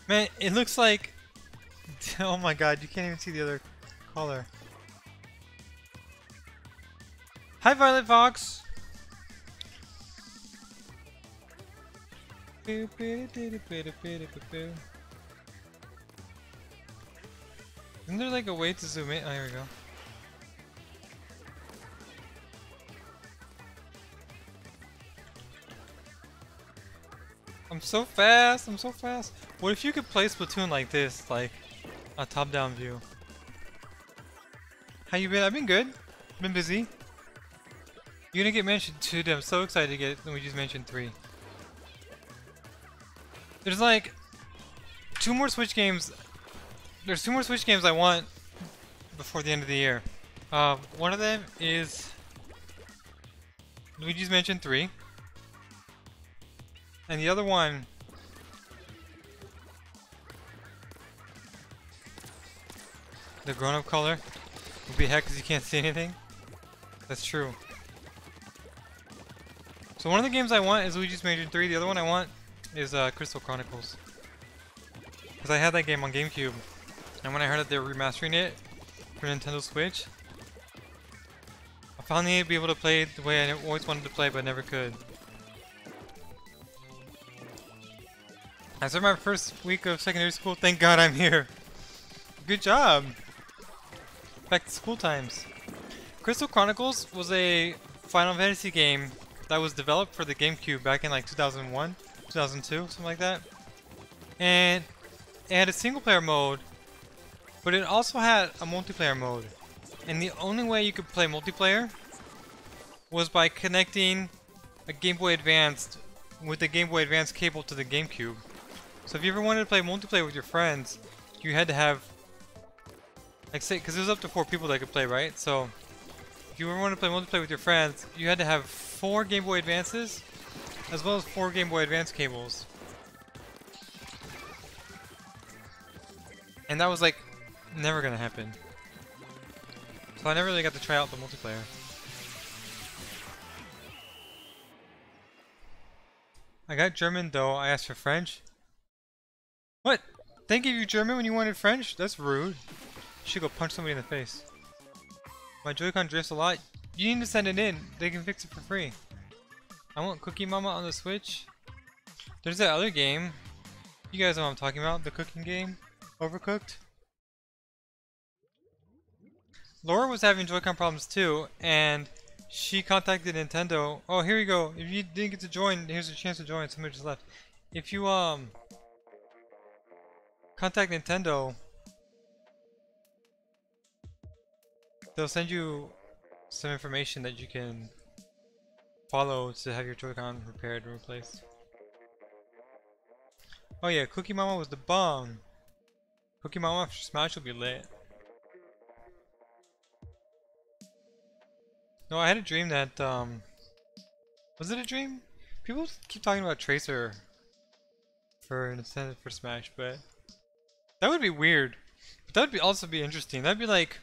Man, it looks like... Oh my god, you can't even see the other color. Hi Violet Fox! Isn't there like a way to zoom in? Oh, here we go. I'm so fast, I'm so fast. What if you could play Splatoon like this, like a top-down view? How you been? I've been good. Been busy. You're gonna get mentioned 2 I'm so excited to get Luigi's Mansion 3. There's like two more Switch games. There's two more Switch games I want before the end of the year. Uh, one of them is Luigi's Mansion 3. And the other one the grown-up color would be heck because you can't see anything. That's true. So one of the games I want is Luigi's Mansion 3. The other one I want is uh, Crystal Chronicles. Because I had that game on GameCube. And when I heard that they were remastering it for Nintendo Switch, I finally be able to play it the way I always wanted to play but never could. I started my first week of secondary school. Thank God I'm here. Good job. Back to school times. Crystal Chronicles was a Final Fantasy game that was developed for the GameCube back in like 2001, 2002, something like that. And it had a single player mode, but it also had a multiplayer mode. And the only way you could play multiplayer was by connecting a Game Boy Advance with the Game Boy Advance cable to the GameCube. So if you ever wanted to play multiplayer with your friends, you had to have, like say, because it was up to four people that could play, right? So if you ever wanted to play multiplayer with your friends, you had to have four Game Boy Advances, as well as four Game Boy Advance cables. And that was like never gonna happen. So I never really got to try out the multiplayer. I got German though, I asked for French. What? They gave you German when you wanted French? That's rude. You should go punch somebody in the face. My Joy-Con drifts a lot. You need to send it in. They can fix it for free. I want Cooking Mama on the Switch. There's that other game. You guys know what I'm talking about. The cooking game. Overcooked. Laura was having Joy-Con problems too, and she contacted Nintendo. Oh, here you go. If you didn't get to join, here's a chance to join. Somebody just left. If you, um, contact Nintendo, they'll send you some information that you can follow to have your Joy-Con repaired and replaced. Oh yeah, Cooking Mama was the bomb. Cooking Mama Smash will be lit. No, I had a dream that, um... Was it a dream? People keep talking about Tracer for an Nintendo for Smash, but... That would be weird. But that would be also be interesting. That'd be like...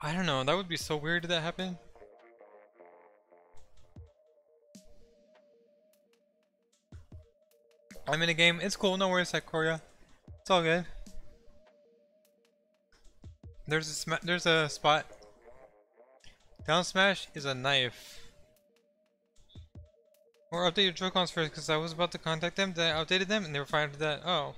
I don't know, that would be so weird did that happen. I'm in a game. It's cool. No worries, Korea. It's all good. There's a there's a spot. Down smash is a knife. Or update your Joy-Cons first, because I was about to contact them. Then I updated them, and they were fine with that. Oh.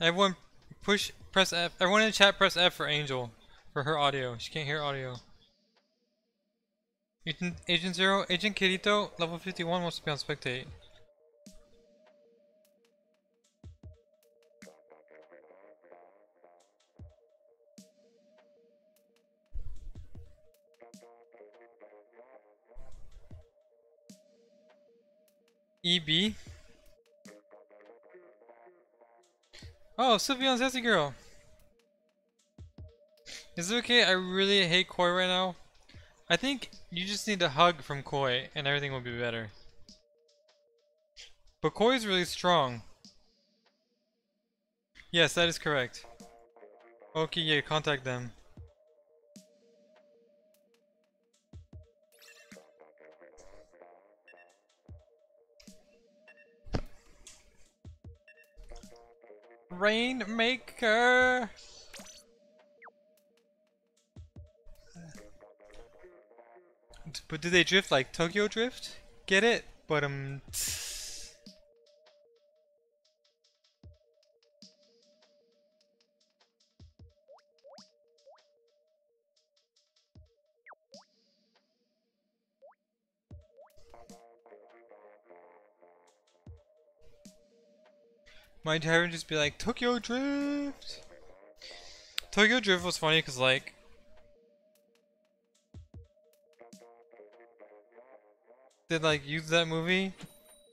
Everyone push press F. Everyone in the chat press F for Angel for her audio. She can't hear audio. Agent, Agent Zero, Agent Kirito, level 51 wants to be on spectate. EB Oh, Sylveon Sassy Girl! Is it okay? I really hate Koi right now. I think you just need a hug from Koi and everything will be better. But Koi is really strong. Yes, that is correct. Okay, yeah, contact them. Rainmaker! But do they drift like Tokyo Drift? Get it? But um... My tyrant just be like, Tokyo Drift! Tokyo Drift was funny because like, they like use that movie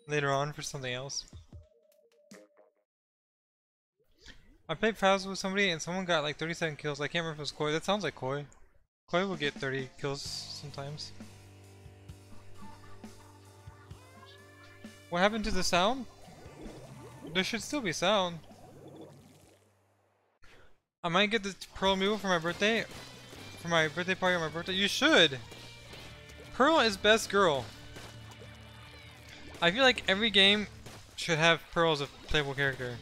later on for something else. I played Faz with somebody and someone got like 37 kills. I can't remember if it was Koi. That sounds like Koi. Koi will get 30 kills sometimes. What happened to the sound? There should still be sound. I might get the Pearl Amiibo for my birthday. For my birthday party on my birthday. You should! Pearl is best girl. I feel like every game should have Pearl as a playable character.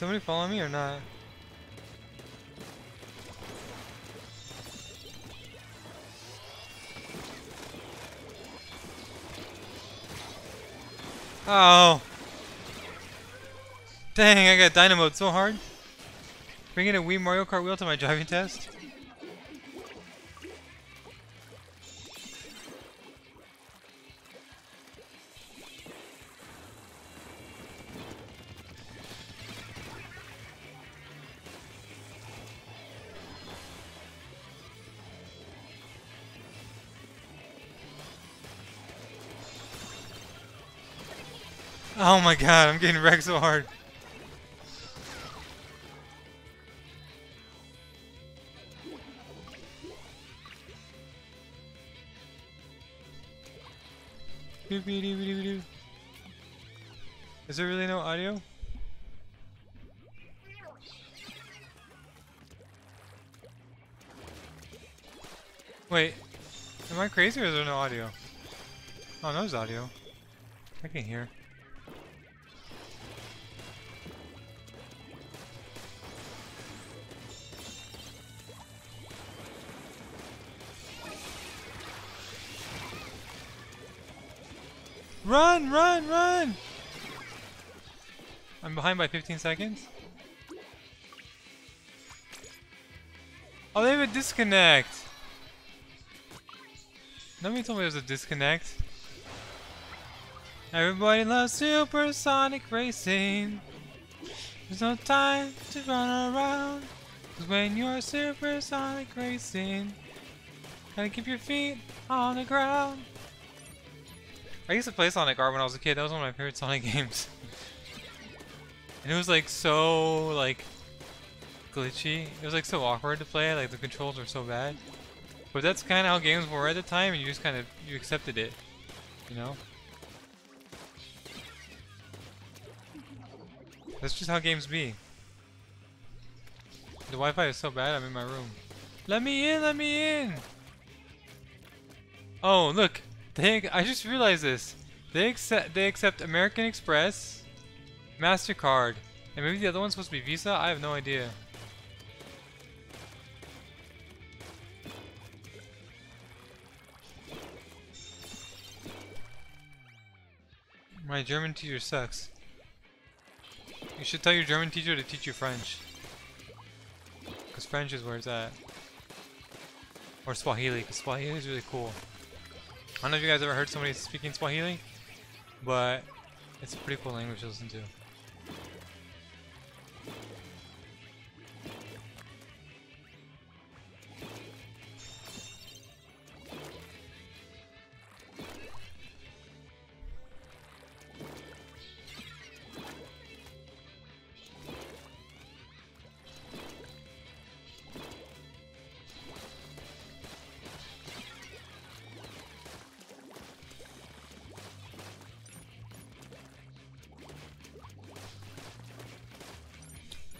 Somebody follow me or not? Oh. Dang, I got dynamoed so hard. Bringing a Wii Mario Kart wheel to my driving test. My god, I'm getting wrecked so hard. Is there really no audio? Wait, am I crazy or is there no audio? Oh, no, there's audio. I can hear. Behind by 15 seconds. Oh, they have a disconnect! Nobody told me there was a disconnect. Everybody loves supersonic racing. There's no time to run around. Cause when you're supersonic racing, gotta keep your feet on the ground. I used to play Sonic R when I was a kid. That was one of my favorite Sonic games. And it was like so like glitchy. It was like so awkward to play. Like the controls were so bad. But that's kind of how games were at the time, and you just kind of you accepted it. You know. That's just how games be. The Wi-Fi is so bad. I'm in my room. Let me in. Let me in. Oh look, they, I just realized this. They accept they accept American Express, Mastercard, and maybe the other one's supposed to be Visa. I have no idea. My German teacher sucks. You should tell your German teacher to teach you French. Because French is where it's at. Or Swahili, because Swahili is really cool. I don't know if you guys ever heard somebody speaking Swahili, but it's a pretty cool language to listen to.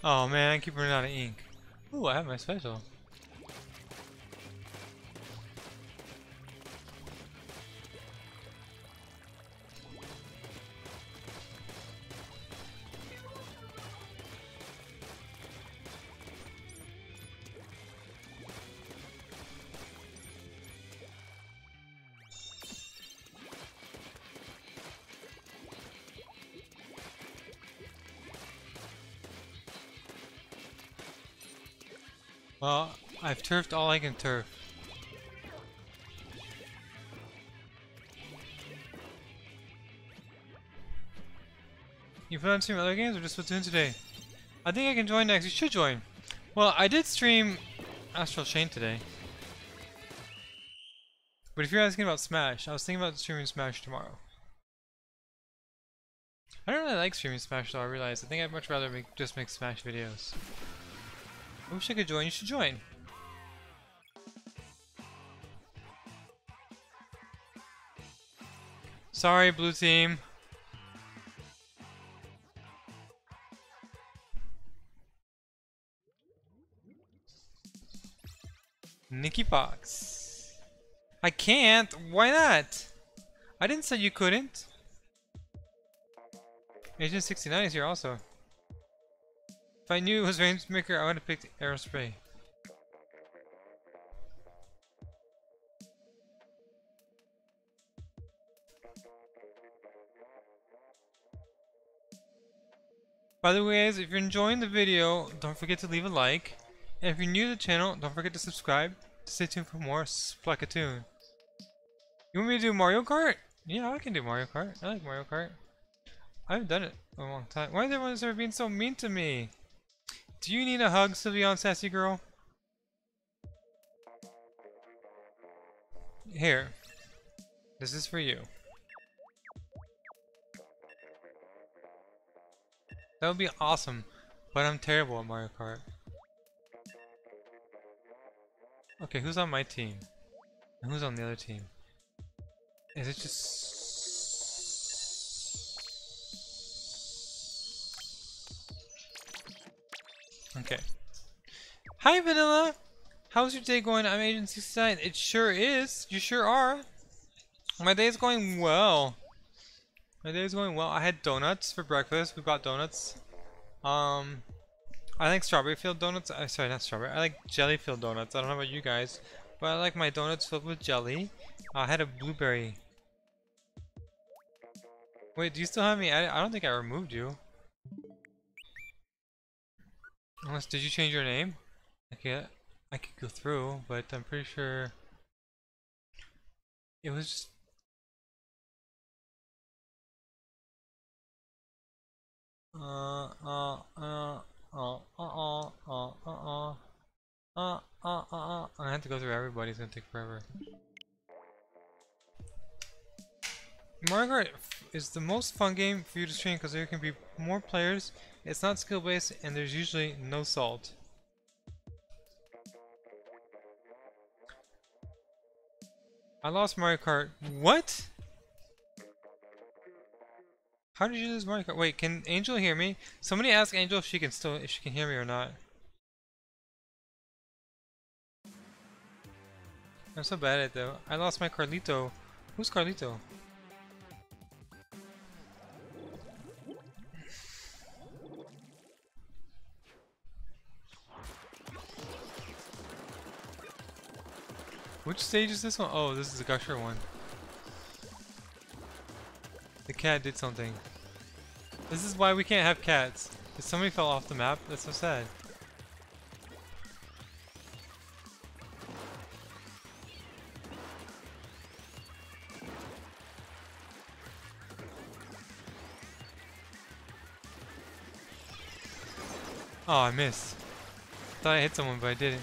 Oh man, I keep running out of ink. Ooh, I have my special. Turfed all I can turf. You put on stream other games or just Splatoon today? I think I can join next. You should join. Well, I did stream Astral Chain today. But if you're asking about Smash, I was thinking about streaming Smash tomorrow. I don't really like streaming Smash though, I realize. I think I'd much rather make, just make Smash videos. I wish I could join, you should join. Sorry, blue team. Nikki Fox. I can't. Why not? I didn't say you couldn't. Agent 69 is here also. If I knew it was Rainmaker, I would have picked Aerospray. By the way guys, if you're enjoying the video, don't forget to leave a like. And if you're new to the channel, don't forget to subscribe to stay tuned for more Splatoon. You want me to do Mario Kart? Yeah, I can do Mario Kart. I like Mario Kart. I haven't done it in a long time. Why is everyone ever being so mean to me? Do you need a hug, Sylveon Sassy Girl? Here. This is for you. That would be awesome, but I'm terrible at Mario Kart. Okay, who's on my team? And who's on the other team? Is it just... Okay. Hi Vanilla! How's your day going? I'm Agent 69. It sure is. You sure are. My day is going well. My day is going well. I had donuts for breakfast. We bought donuts. Um, I like strawberry filled donuts. Uh, sorry, not strawberry. I like jelly filled donuts. I don't know about you guys, but I like my donuts filled with jelly. I had a blueberry. Wait, do you still have me? I, I don't think I removed you. Unless, did you change your name? Okay, I could go through, but I'm pretty sure it was just I have to go through everybody, it's gonna take forever. Mario Kart is the most fun game for you to stream because there can be more players, it's not skill based, and there's usually no salt. I lost Mario Kart. What? How did you lose Mario Kart? Wait, can Angel hear me? Somebody ask Angel if she can still if she can hear me or not. I'm so bad at it though. I lost my Carlito. Who's Carlito? Which stage is this one? Oh, this is the Gusher one. The cat did something. This is why we can't have cats. If somebody fell off the map, that's so sad. Oh, I missed. Thought I hit someone, but I didn't.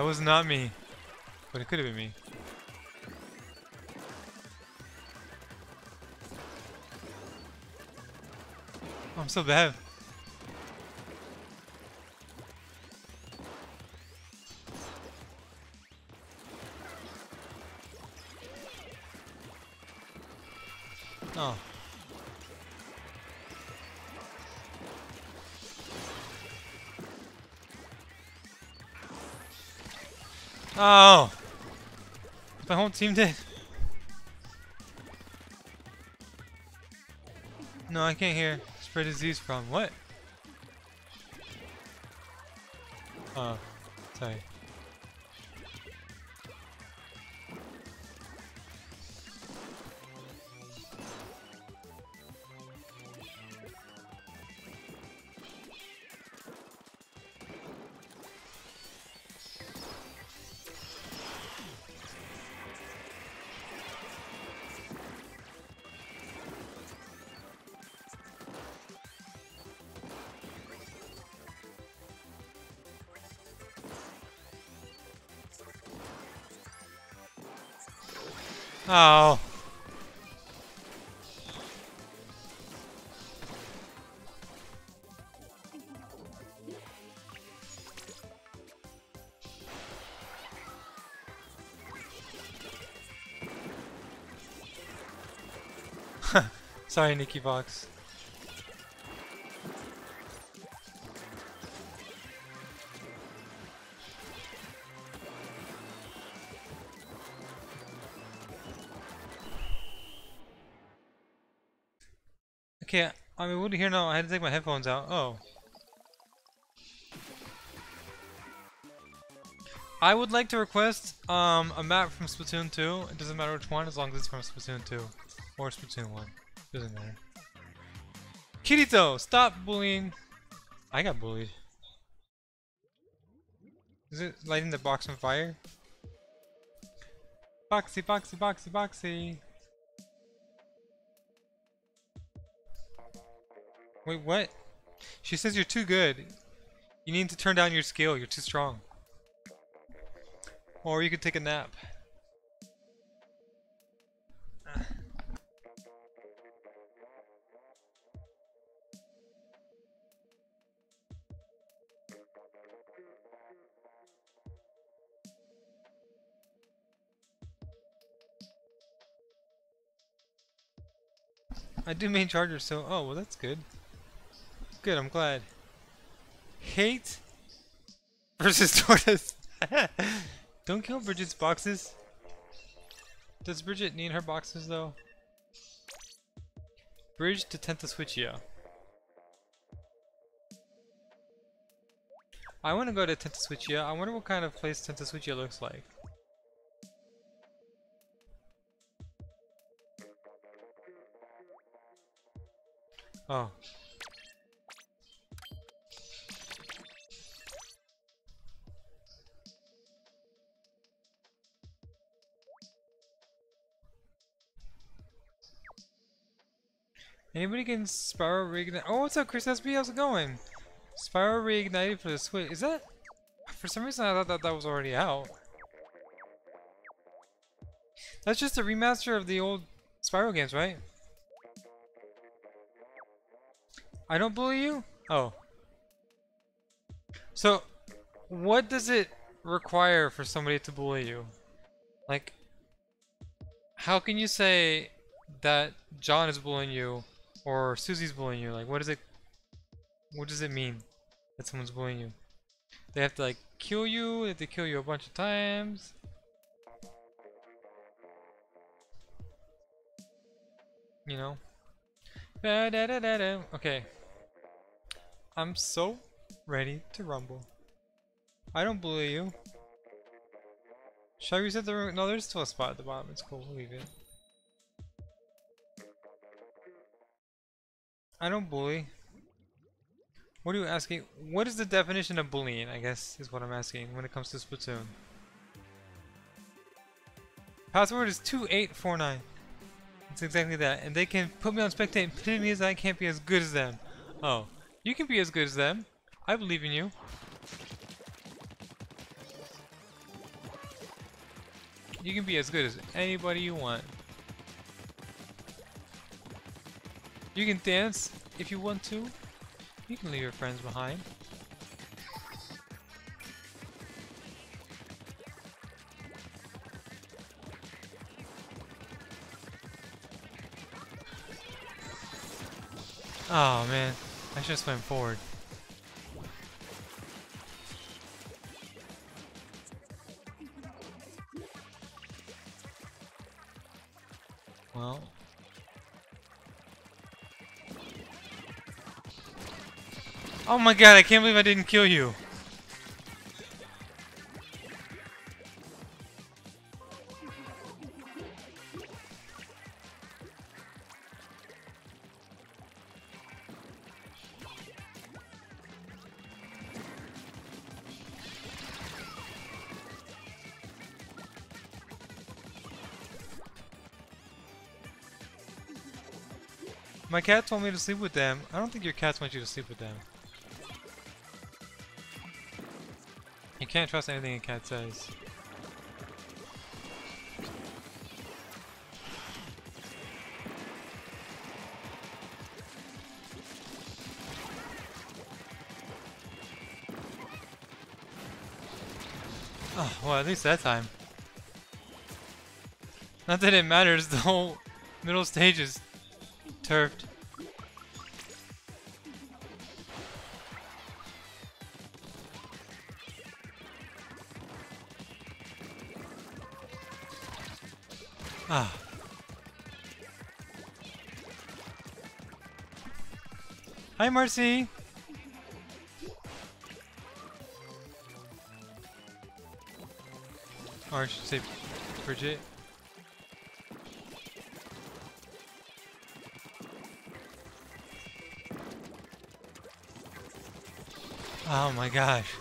That was not me. But it could have been me. Oh, I'm so bad. Did. No, I can't hear. Spread disease from what? Oh, Sorry, Nikki Box. Okay, I mean, what hear now? I had to take my headphones out. Oh. I would like to request um, a map from Splatoon 2. It doesn't matter which one, as long as it's from Splatoon 2. Or Splatoon 1. Doesn't matter. Kirito, stop bullying. I got bullied. Is it lighting the box on fire? Boxy, boxy, boxy, boxy. Wait, what? She says you're too good. You need to turn down your skill. You're too strong. Or you could take a nap. I do main charger, so oh well that's good. Good, I'm glad. Hare versus tortoise. Don't kill Bridget's boxes. Does Bridget need her boxes though? Bridge to Tenta I want to go to Tenta I wonder what kind of place Tenta looks like. Oh, Anybody can Spyro reignite? Oh, what's up, Chris SB? How's it going? Spyro reignited for the Switch. Is that? For some reason, I thought that that was already out. That's just a remaster of the old Spyro games, right? I don't bully you? Oh. So, what does it require for somebody to bully you? Like, how can you say that John is bullying you or Susie's bullying you. Like, what does it? What does it mean that someone's bullying you? They have to like kill you. They have to kill you a bunch of times. You know. Da, da, da. Okay. I'm so ready to rumble. I don't bully you. Should I reset the room? No, there's still a spot at the bottom. It's cool. Leave it. I don't bully. What are you asking? What is the definition of bullying, I guess, is what I'm asking when it comes to Splatoon. Password is 2849. It's exactly that. And they can put me on spectate and pin me as I can't be as good as them. Oh. You can be as good as them. I believe in you. You can be as good as anybody you want. You can dance if you want to. You can leave your friends behind. Oh man, I should have swam forward. Well, Oh my god, I can't believe I didn't kill you. My cat told me to sleep with them. I don't think your cats want you to sleep with them. You can't trust anything a cat says. Oh, well, at least that time. Not that it matters, the whole middle stage is turfed. Hi, Marcy. Or I should say Bridget. Oh my gosh.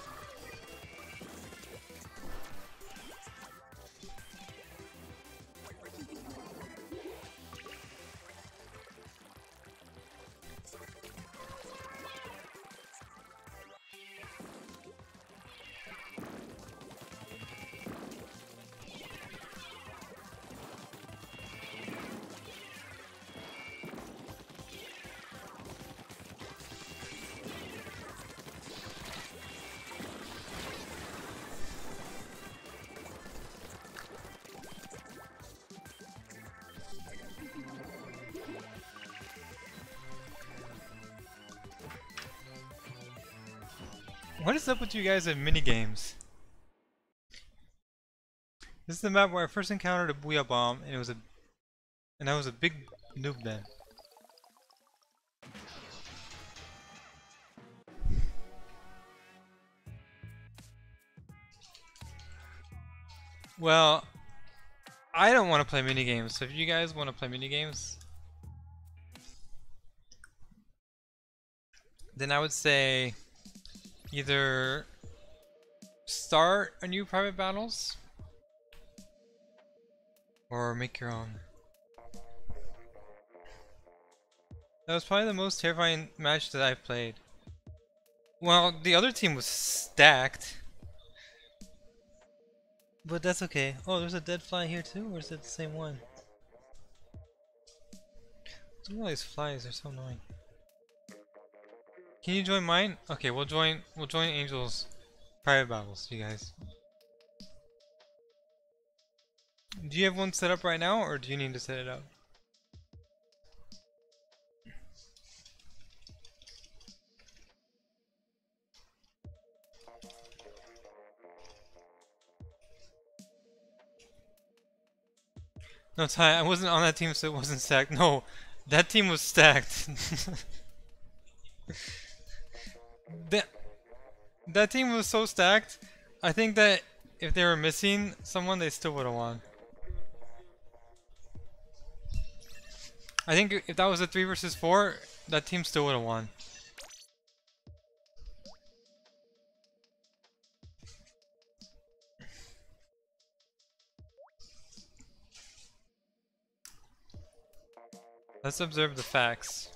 Up with you guys at minigames? This is the map where I first encountered a Booyah Bomb, and it was a... And I was a big noob then. Well, I don't want to play minigames, so if you guys want to play minigames, then I would say either start a new private battles or make your own. That was probably the most terrifying match that I've played. Well, the other team was stacked. But that's okay. Oh, there's a dead fly here too, or is it the same one? Some of these flies are so annoying. Can you join mine? Okay, we'll join we'll join Angel's private battles, you guys. Do you have one set up right now or do you need to set it up? No, Ty, I wasn't on that team so it wasn't stacked. No, that team was stacked. that that team was so stacked. I think that if they were missing someone, they still would have won. I think if that was a three versus four, that team still would have won. Let's observe the facts.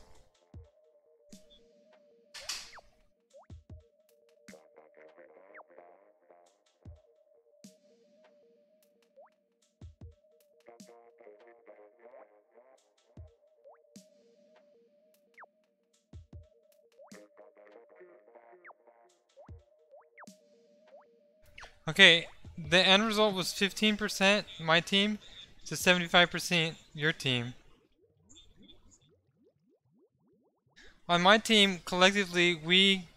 Okay, the end result was 15% my team to 75% your team. On my team, collectively, we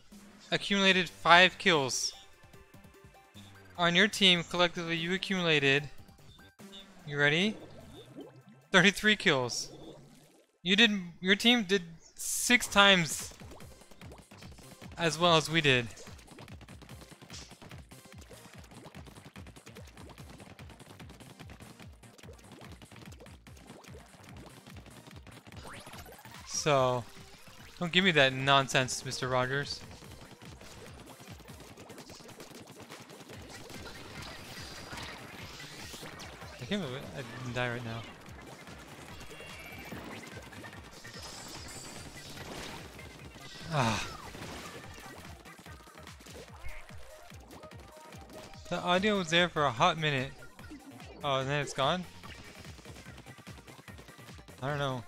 accumulated 5 kills. On your team, collectively, you accumulated... You ready? 33 kills. You did... Your team did 6 times as well as we did. So, don't give me that nonsense, Mr. Rogers. I can't believe I didn't die right now. Ah. The audio was there for a hot minute. Oh, and then it's gone? I don't know.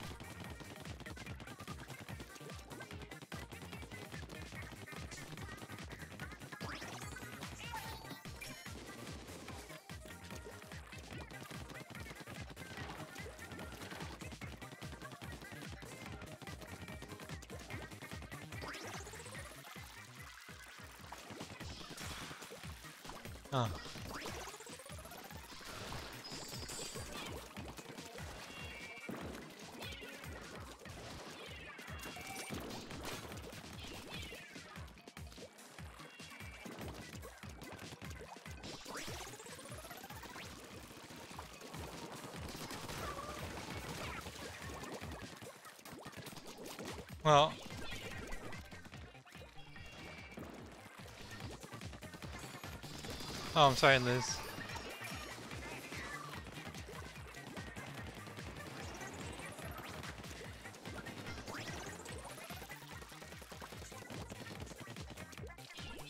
Oh, I'm sorry, Liz.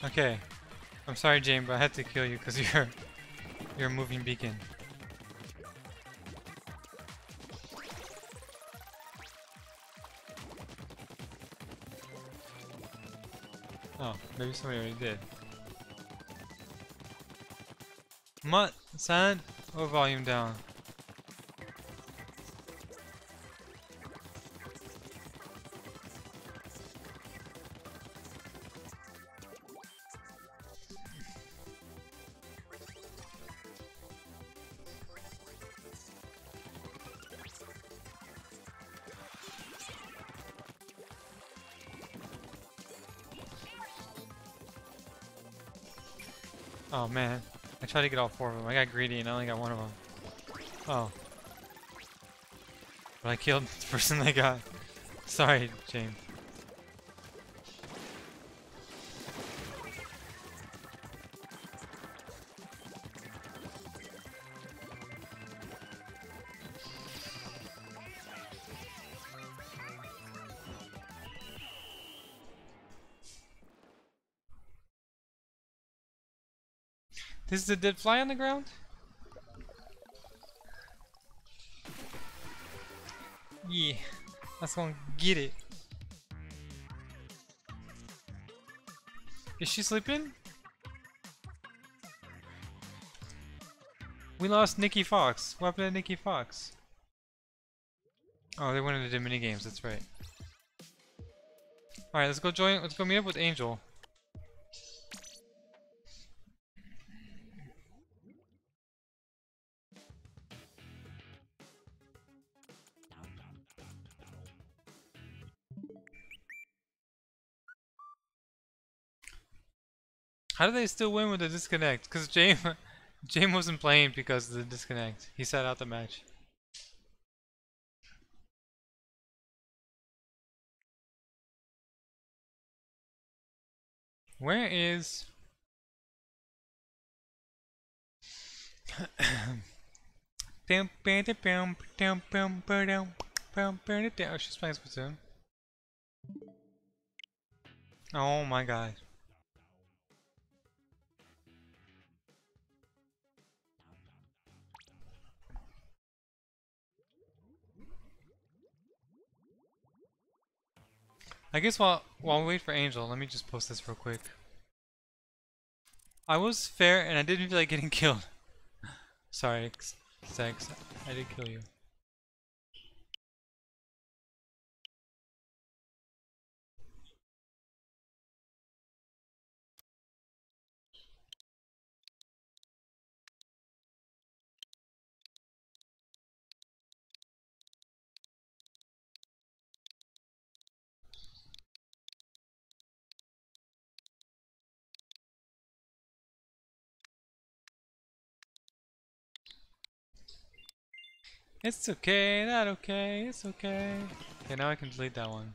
Okay. I'm sorry, Jane, but I had to kill you because you're you're a moving beacon. Oh, maybe somebody already did. Mutt, silent or volume down? Tried to get all four of them. I got greedy and I only got one of them. Oh. But I killed the person I got. Sorry, James. A dead fly on the ground? Yeah, let's go get it. Is she sleeping? We lost Nikki Fox. What happened to Nikki Fox? Oh, they went into the mini games. That's right. All right, let's go join. Let's go meet up with Angel. How do they still win with the disconnect? Because James, James wasn't playing because of the disconnect. He sat out the match. Where is... oh, she's playing Splatoon. Oh my god. I guess while while we wait for Angel, let me just post this real quick. I was fair and I didn't feel like getting killed. Sorry, Sex. I did kill you. It's okay, not okay, it's okay. Okay, now I can delete that one.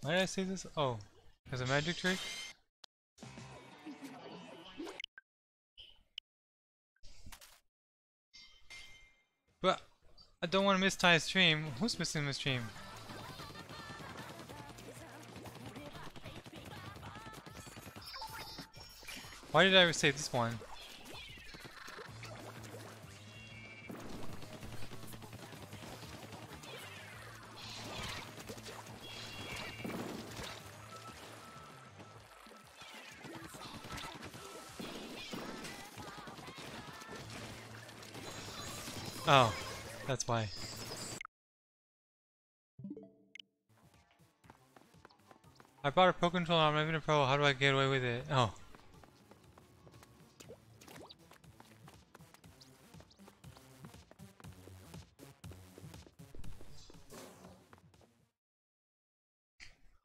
Why did I say this? Oh, there's a magic trick? But I don't want to miss Ty's stream. Who's missing the stream? Why did I save this one? Oh, that's why. I bought a pro controller, even a pro, how do I get away with it? Oh.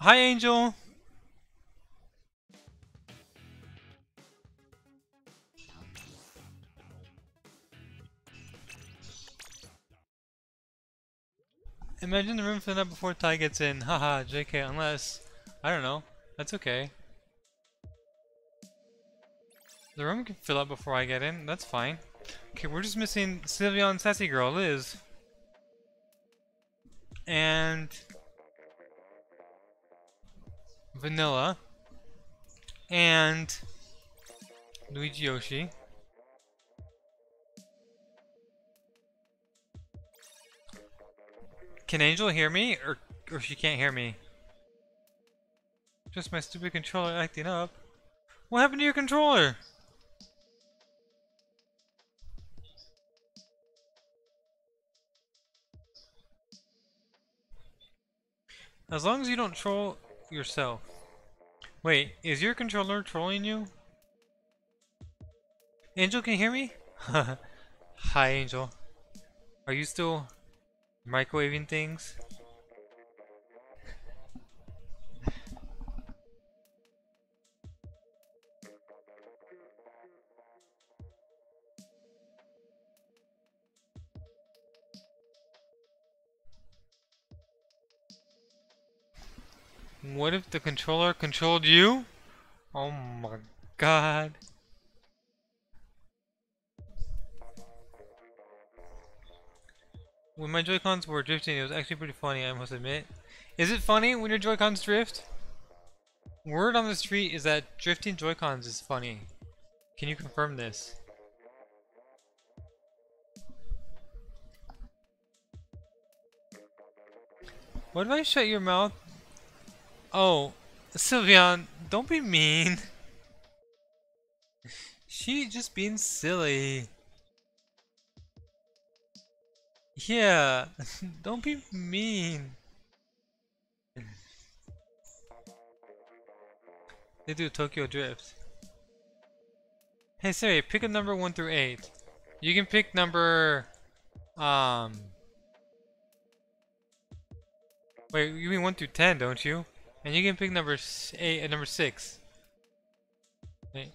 Hi Angel! Imagine the room filling up before Ty gets in. Haha, JK, unless... I don't know. That's okay. The room can fill up before I get in. That's fine. Okay, we're just missing Sylvia and Sassy Girl, Liz. And... Vanilla. And... Luigi Yoshi. Can Angel hear me? Or, or she can't hear me? Just my stupid controller acting up. What happened to your controller? As long as you don't troll yourself. Wait, is your controller trolling you? Angel, can you hear me? Hi, Angel. Are you still microwaving things. What if the controller controlled you? Oh my god. when my Joy-Cons were drifting, it was actually pretty funny, I must admit. Is it funny when your Joy-Cons drift? Word on the street is that drifting Joy-Cons is funny. Can you confirm this? What if I shut your mouth? Oh, Sylveon, don't be mean. she just being silly. Yeah, don't be mean. They do Tokyo Drift. Hey Siri, pick a number 1 through 8. You can pick number... Um... Wait, you mean 1 through 10, don't you? And you can pick number 8 and uh, number 6. Wait.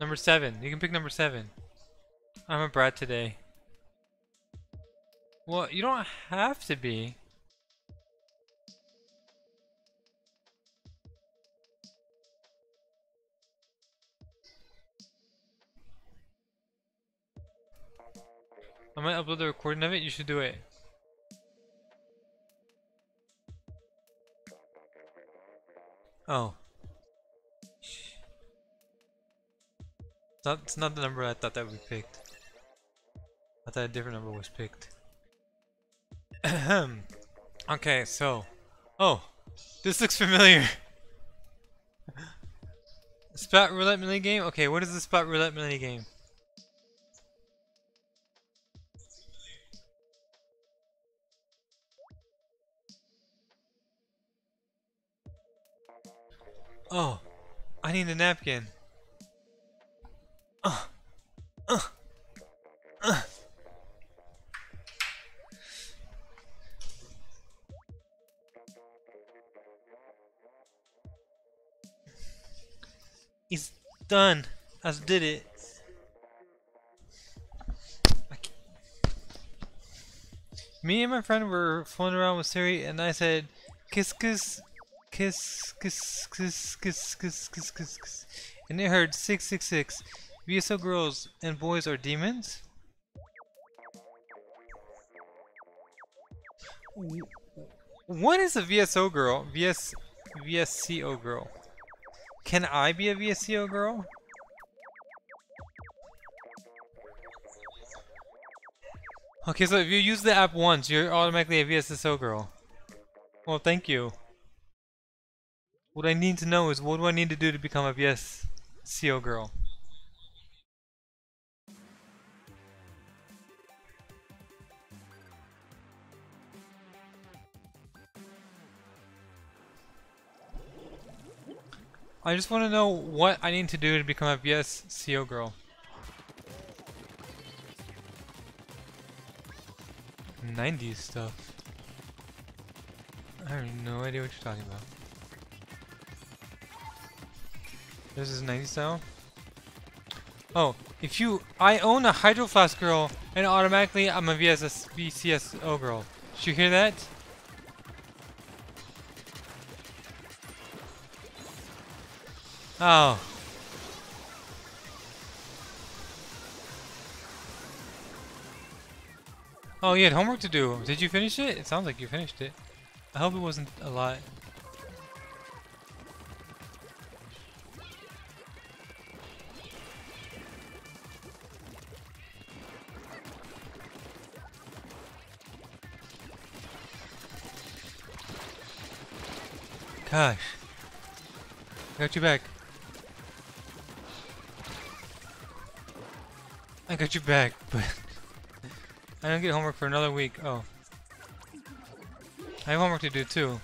Number 7. You can pick number 7. I'm a brat today. Well, you don't have to be. I might upload the recording of it, you should do it. Oh. That's not the number I thought that we picked. I thought a different number was picked. okay, so. Oh, this looks familiar. Spot roulette mini game? Okay, what is the spot roulette mini game? I need a napkin. Uh, uh, uh. It's done. I did it. Me and my friend were fooling around with Siri, and I said, "Kiss, kiss, kiss, kiss, kiss, kiss, kiss, kiss, kiss, kiss," and it heard six, six, six. VSO girls and boys are demons. What is a VSO girl? VS VSCO girl. Can I be a VSCO girl? Okay, so if you use the app once, you're automatically a VSSO girl. Well, thank you. What I need to know is what do I need to do to become a VSCO girl? I just want to know what I need to do to become a VS CO girl. 90s stuff. I have no idea what you're talking about. This is 90s style? Oh, if you... I own a Hydro Flask girl, and automatically I'm a VSS, VCSO girl. Did you hear that? Oh. Oh, you had homework to do. Did you finish it? It sounds like you finished it. I hope it wasn't a lot. Gosh. I got you back. I got you back, but I don't get homework for another week. Oh. I have homework to do too.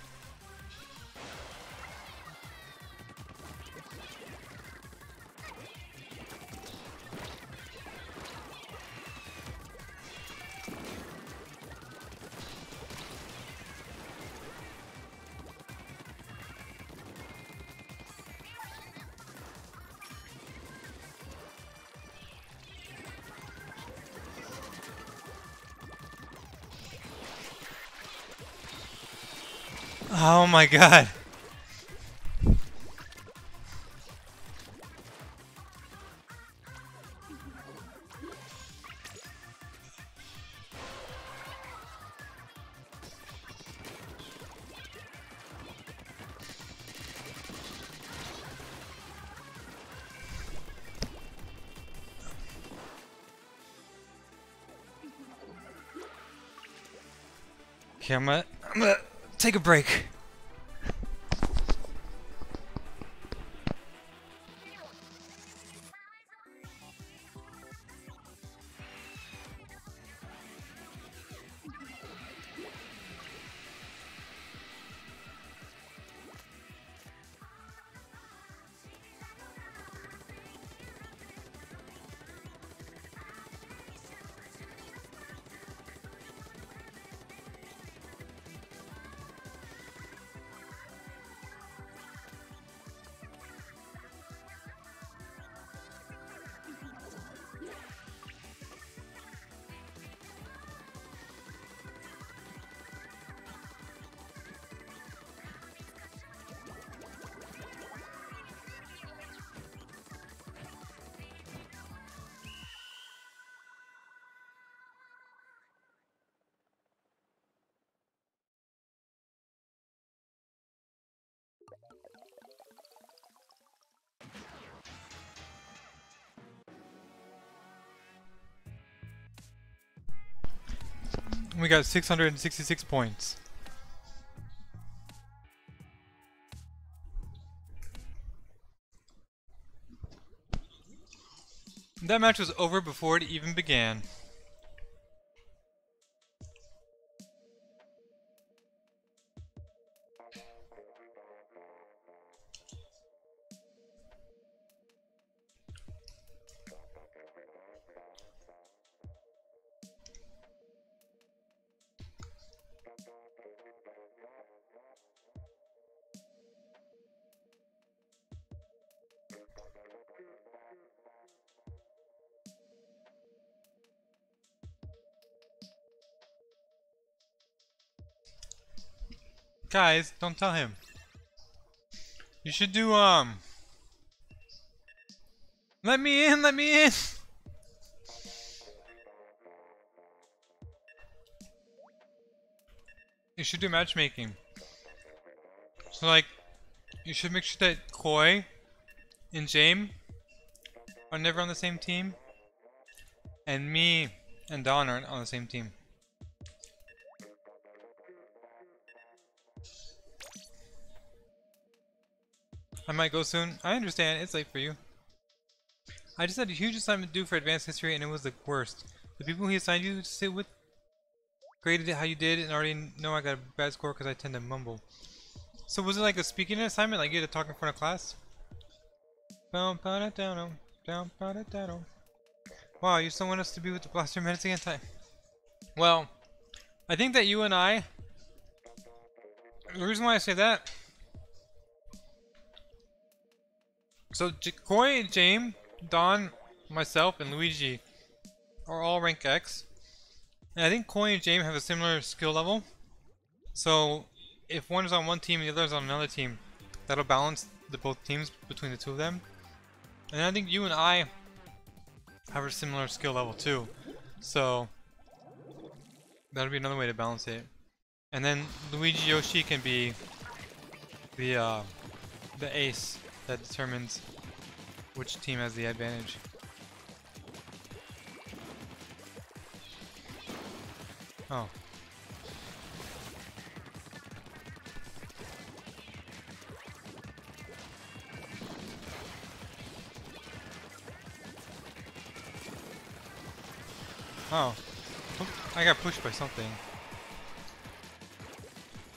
My god. Okay, I'm gonna, I'm gonna take a break. We got 666 points. That match was over before it even began. Guys, don't tell him. You should do, um... Let me in, let me in! You should do matchmaking. So like, you should make sure that Koi and James are never on the same team. And me and Don aren't on the same team. I might go soon. I understand, it's late for you. I just had a huge assignment due for advanced history and it was the worst. The people he assigned you to sit with graded it how you did and already know I got a bad score because I tend to mumble. So was it like a speaking assignment, like you had to talk in front of class? Wow, you still want us to be with the Blaster Minutes again time? Well, I think that you and I. The reason why I say that. So, Koi, James, Don, myself, and Luigi are all rank X. And I think Koi and James have a similar skill level. So, if one is on one team and the other is on another team, that'll balance the both teams between the two of them. And I think you and I have a similar skill level too. So that'll be another way to balance it. And then Luigi Yoshi can be the uh, the ace that determines which team has the advantage. Oh. Oh. I got pushed by something.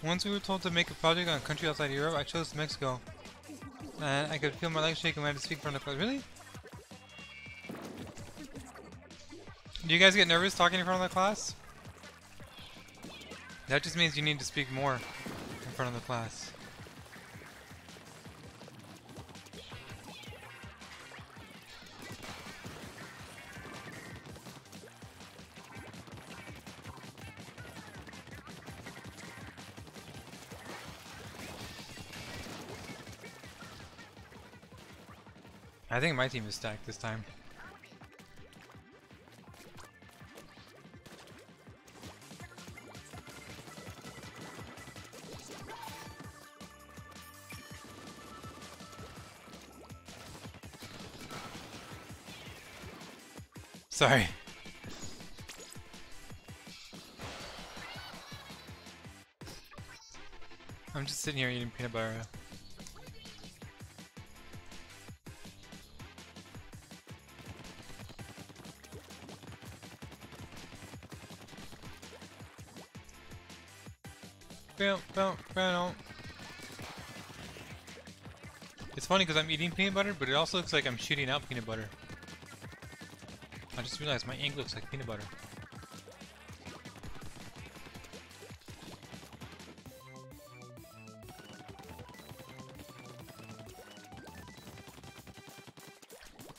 Once we were told to make a project on a country outside Europe, I chose Mexico. And I could feel my legs shaking when I had to speak in front of the class. Really? Do you guys get nervous talking in front of the class? That just means you need to speak more in front of the class. I think my team is stacked this time. Sorry. I'm just sitting here eating peanut butter. Funny because I'm eating peanut butter, but it also looks like I'm shooting out peanut butter. I just realized my ink looks like peanut butter.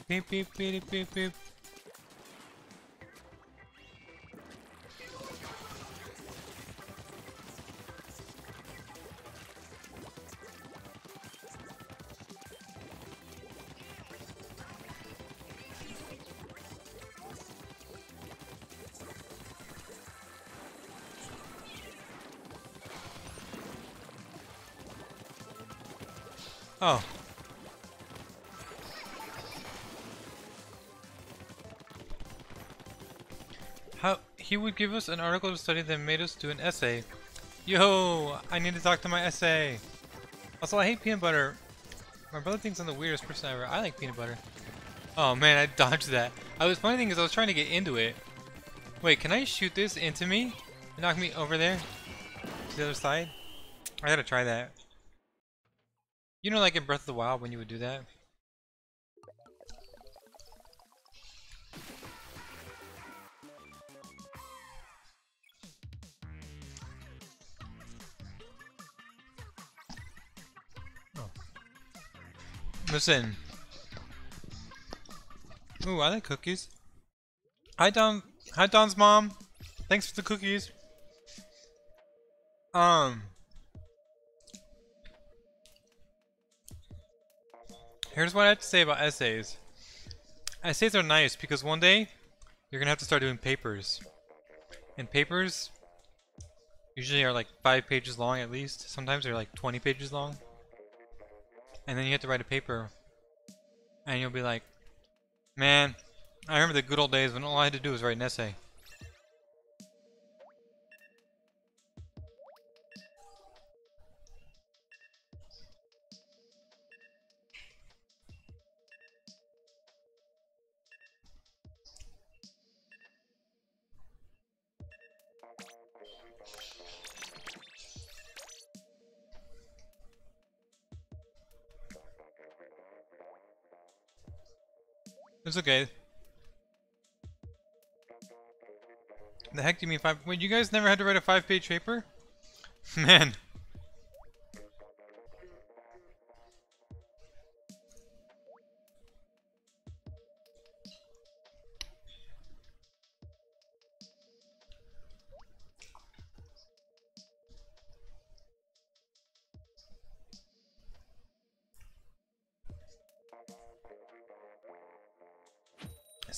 Beep beep beep beep beep. He would give us an article to study that made us do an essay. Yo, I need to talk to my essay. Also, I hate peanut butter. My brother thinks I'm the weirdest person ever. I like peanut butter. Oh man, I dodged that. I was funny thing is I was trying to get into it. Wait, can I shoot this into me? Knock me over there? To the other side? I gotta try that. You know like in Breath of the Wild when you would do that? Listen. Ooh, I like cookies. Hi Don Hi Don's mom. Thanks for the cookies. Um Here's what I have to say about essays. Essays are nice because one day you're gonna have to start doing papers. And papers usually are like five pages long at least. Sometimes they're like 20 pages long. And then you have to write a paper. And you'll be like, man, I remember the good old days when all I had to do was write an essay. Okay. The heck do you mean five? Wait, you guys never had to write a five-page paper? Man.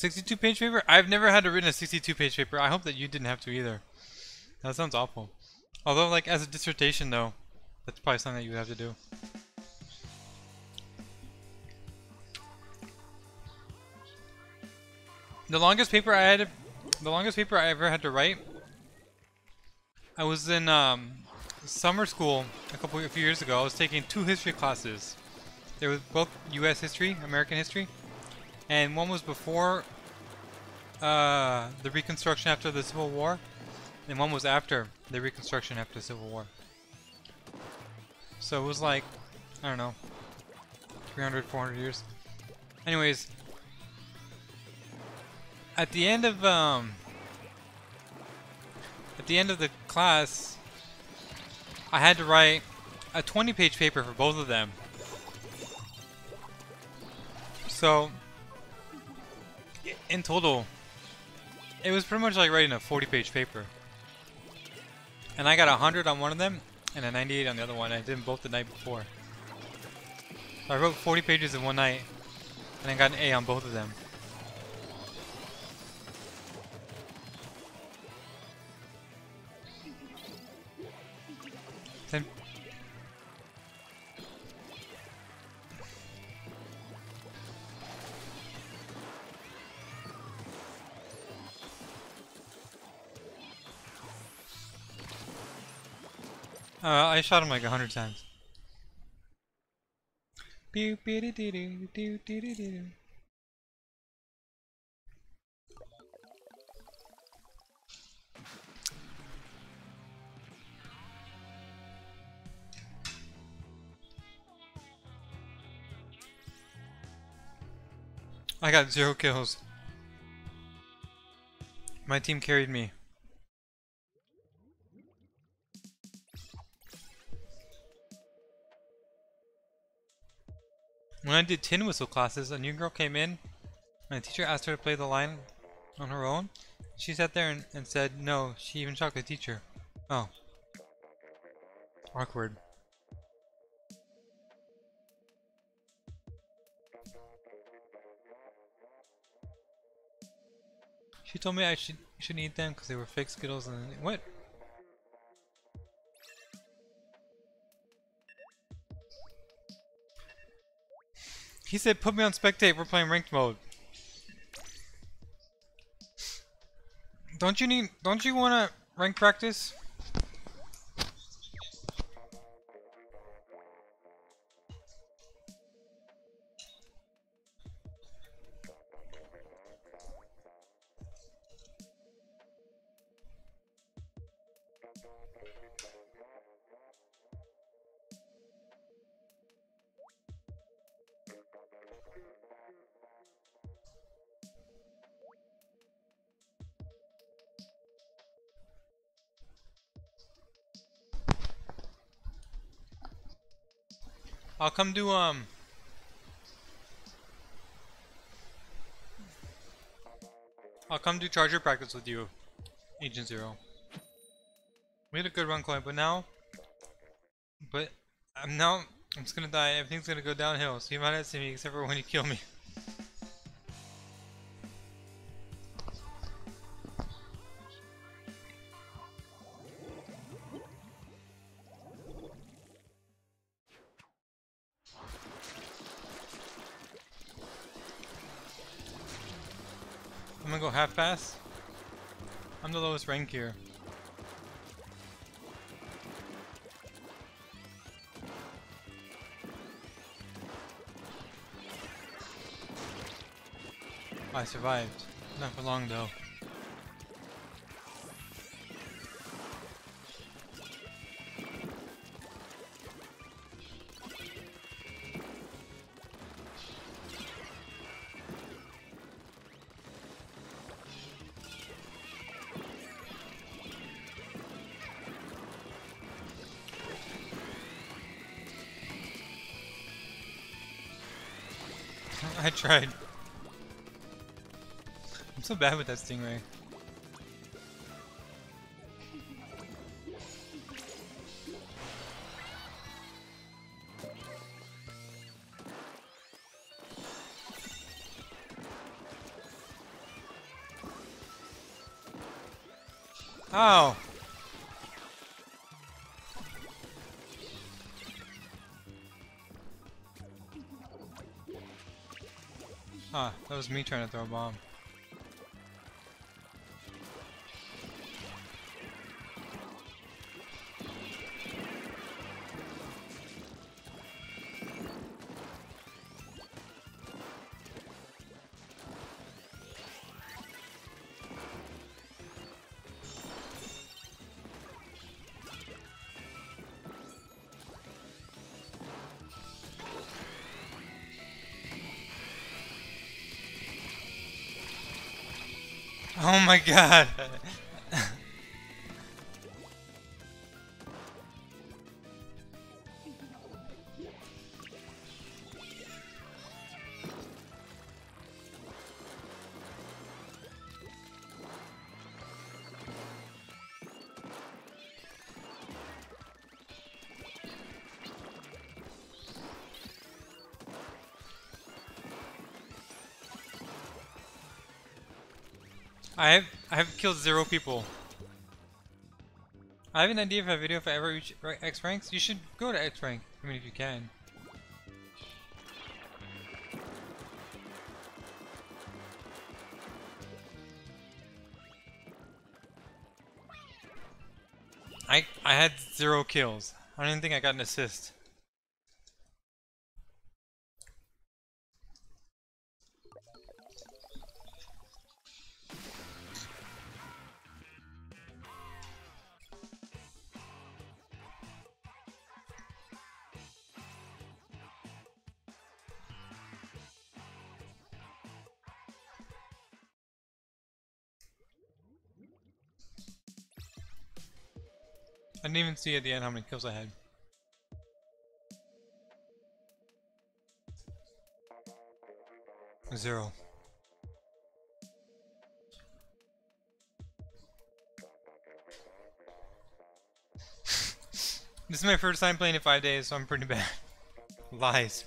62 page paper? I've never had to written a 62 page paper. I hope that you didn't have to either. That sounds awful. Although, like, as a dissertation, though, that's probably something that you would have to do. The longest paper I had, the longest paper I ever had to write, I was in um, summer school a couple, a few years ago. I was taking two history classes. They were both U.S. history, American history and one was before uh, the Reconstruction after the Civil War, and one was after the Reconstruction after the Civil War. So it was like, I don't know, 300, 400 years. Anyways, at the end of um, at the end of the class, I had to write a 20-page paper for both of them. So in total, it was pretty much like writing a 40 page paper. And I got a 100 on one of them and a 98 on the other one. I did them both the night before. So I wrote 40 pages in one night and I got an A on both of them. Uh, I shot him like a hundred times. I got zero kills. My team carried me. When I did tin whistle classes, a new girl came in, and the teacher asked her to play the line on her own. She sat there and, and said no, she even shocked the teacher. Oh. Awkward. She told me I should shouldn't eat them because they were fake Skittles and what? He said put me on spectate, we're playing ranked mode. Don't you need, don't you want to rank practice? Come do, um... I'll come do charger practice with you, Agent Zero. We had a good run, Chloe, but now... But, I'm now... I'm just gonna die, everything's gonna go downhill, so you might not see me except for when you kill me. Rank here. I survived. Not for long though. Tried. I'm so bad with that stingray. Was me trying to throw a bomb. My god! I have I have killed zero people. I have an idea for a video if I ever reach X ranks. You should go to X rank. I mean, if you can. I I had zero kills. I don't even think I got an assist. Even see at the end how many kills I had. Zero. this is my first time playing in five days, so I'm pretty bad. Lies.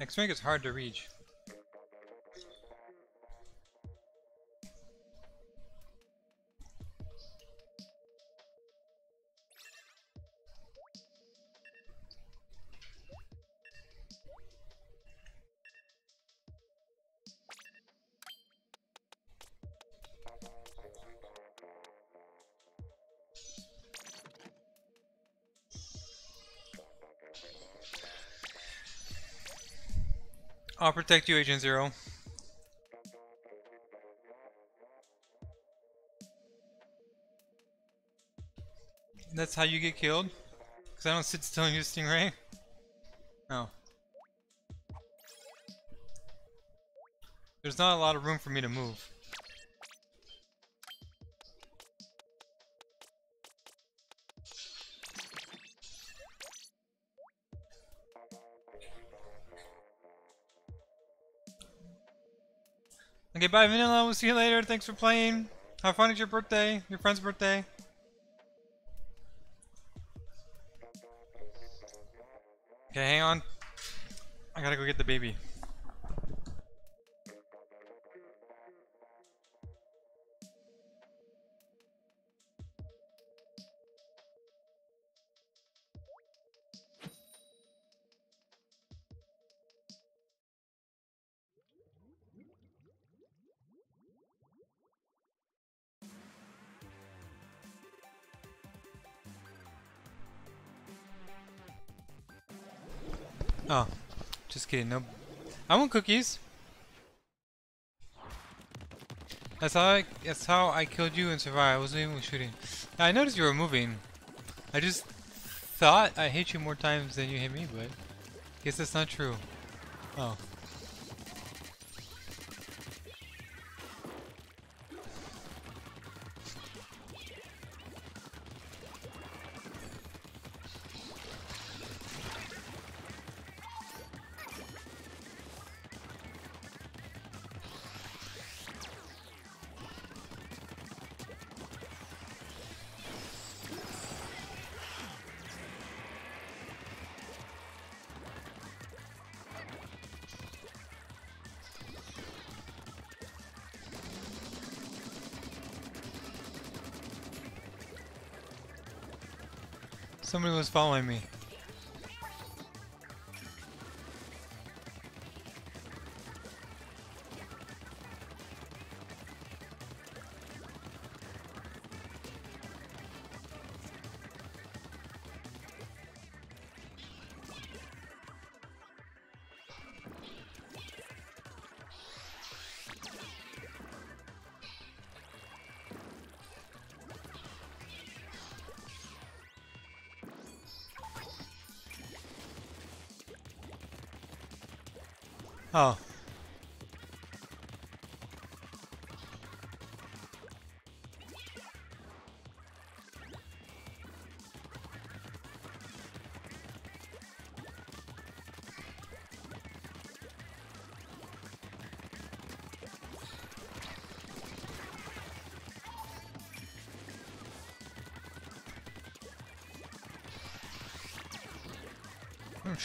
X-Rank is hard to reach. Protect you, Agent Zero. That's how you get killed? Because I don't sit still and use Stingray? No. There's not a lot of room for me to move. Okay, bye Vanilla. We'll see you later. Thanks for playing. Have fun at your birthday, your friend's birthday. Okay, hang on. I gotta go get the baby. Just kidding. No, I want cookies. That's how I. That's how I killed you and survived. I wasn't even shooting. I noticed you were moving. I just thought I hit you more times than you hit me, but guess that's not true. Oh. Somebody was following me.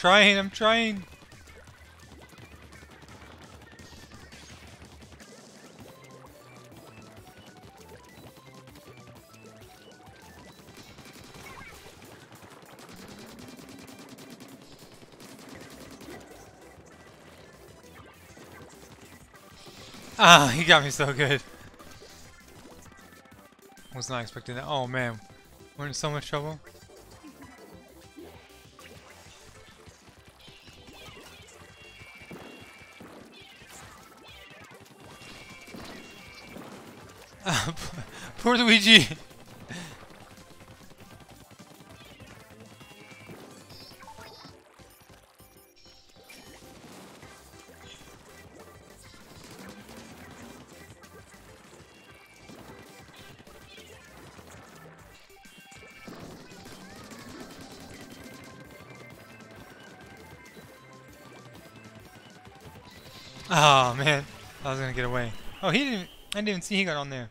Trying, I'm trying. Ah, he got me so good. Was not expecting that. Oh man, we're in so much trouble. Poor Luigi. Oh man, I was gonna get away. Oh, he didn't. I didn't even see he got on there.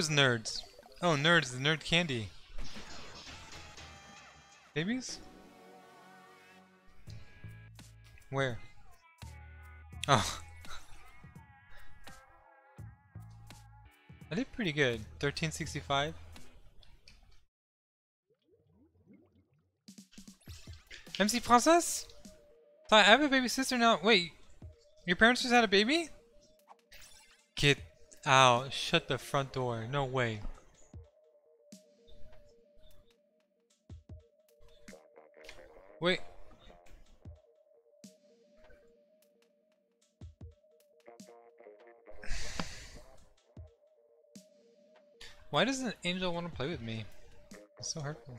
Was nerds? Oh, nerds, the nerd candy. Babies? Where? Oh. I did pretty good. 1365. MC Princess? I have a baby sister now. Wait, your parents just had a baby? Get out. Shut the front door. No way. Wait. Why doesn't Angel want to play with me? It's so hurtful.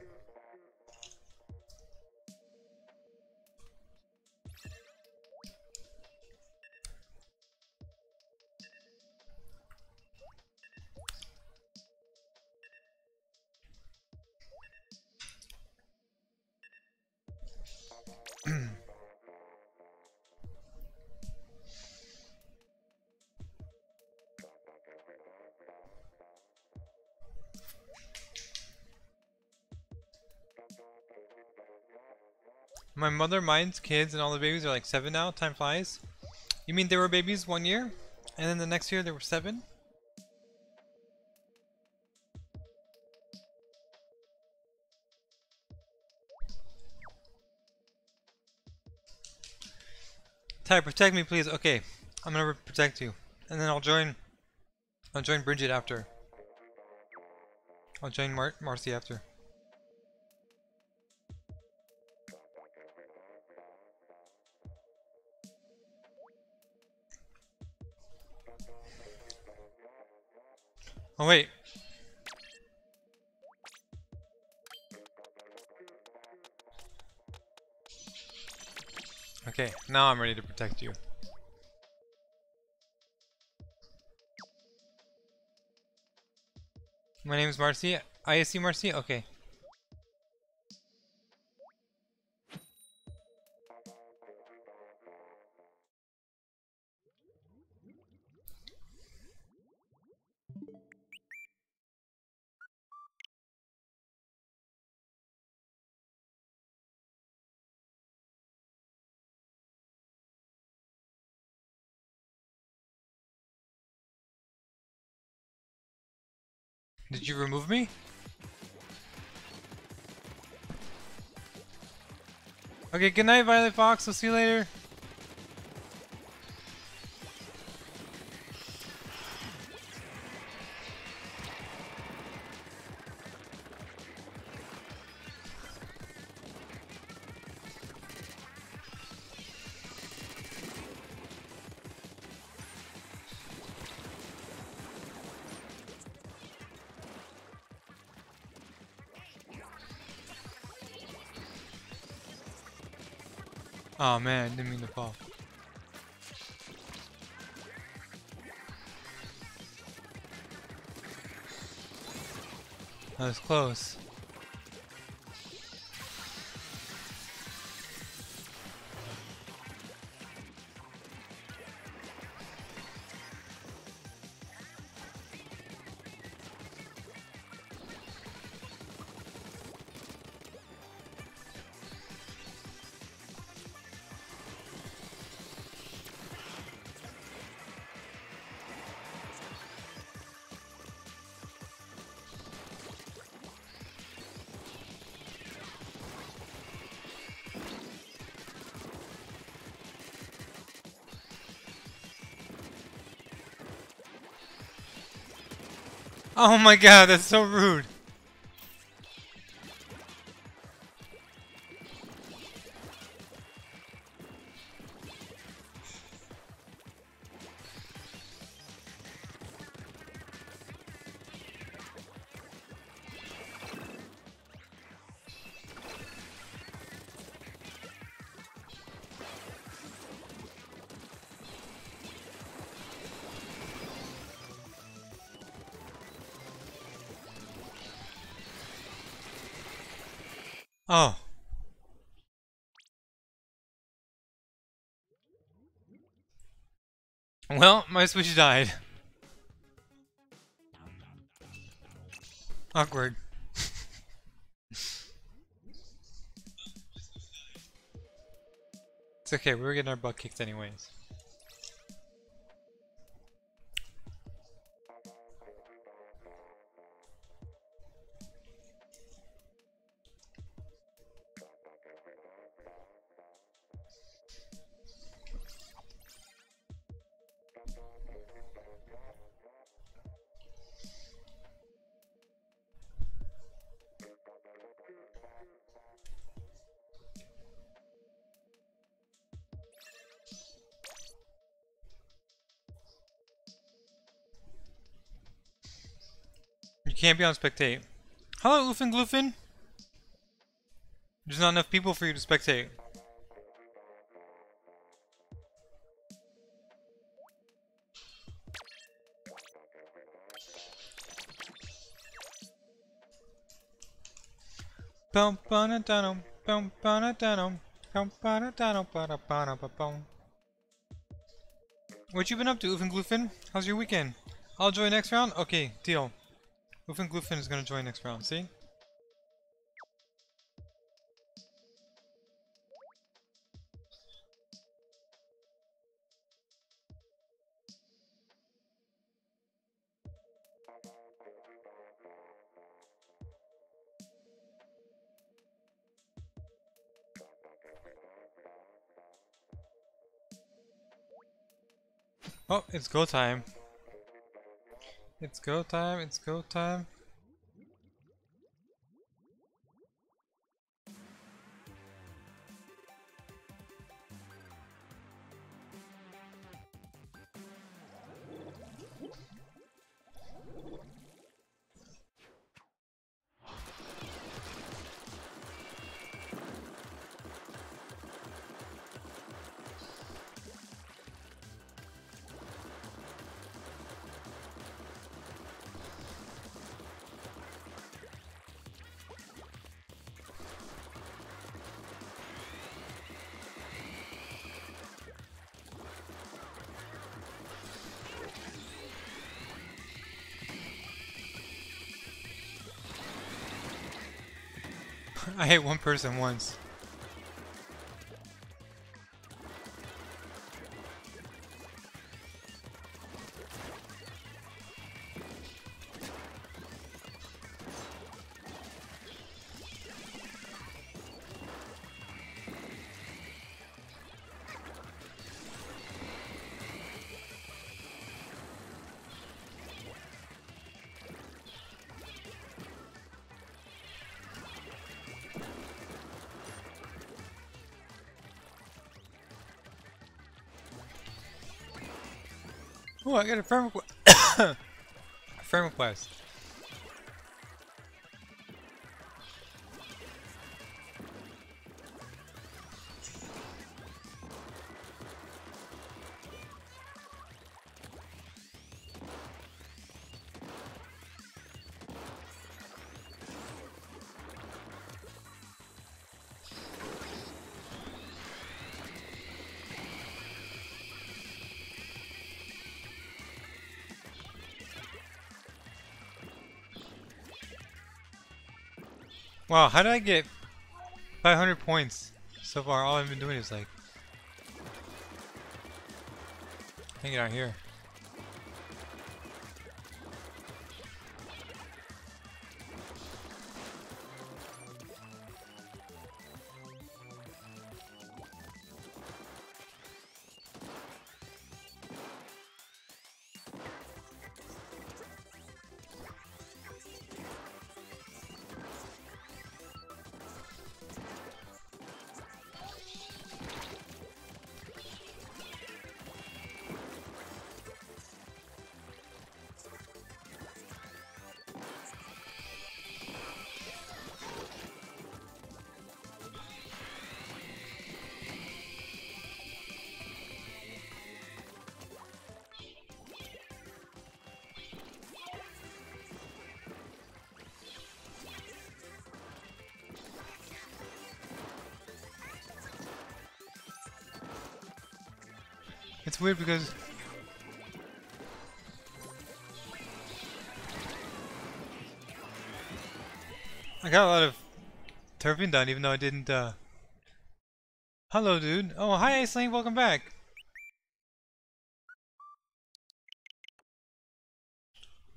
Mother minds kids and all the babies are like seven now. Time flies. You mean they were babies one year, and then the next year they were seven? Ty, protect me, please. Okay, I'm gonna protect you, and then I'll join. I'll join Bridget after. I'll join Mar Marcy after. Oh wait. Okay, now I'm ready to protect you. My name is Marcy. I see Marcy? Okay. Did you remove me? Okay, good night, Violet Fox. I'll see you later. Oh man, didn't mean to fall. That was close. Oh my god, that's so rude. My switch died. Awkward. it's okay, we were getting our butt kicked anyways. Can't be on spectate. Hello, Oofin Gloofin. There's not enough people for you to spectate. Bum bum bum ba da ba bum. What you been up to, Oofin Gloofin? How's your weekend? I'll join next round? Okay, deal. Oofin Gloofin is gonna join next round, see? Oh, it's go time. It's go time, it's go time. I hit one person once. Oh, I got a friend request. a friend request. Wow, how did I get 500 points so far? All I've been doing is like hanging out here. Weird because I got a lot of turfing done even though I didn't uh Hello dude. Oh hi Iceling, welcome back.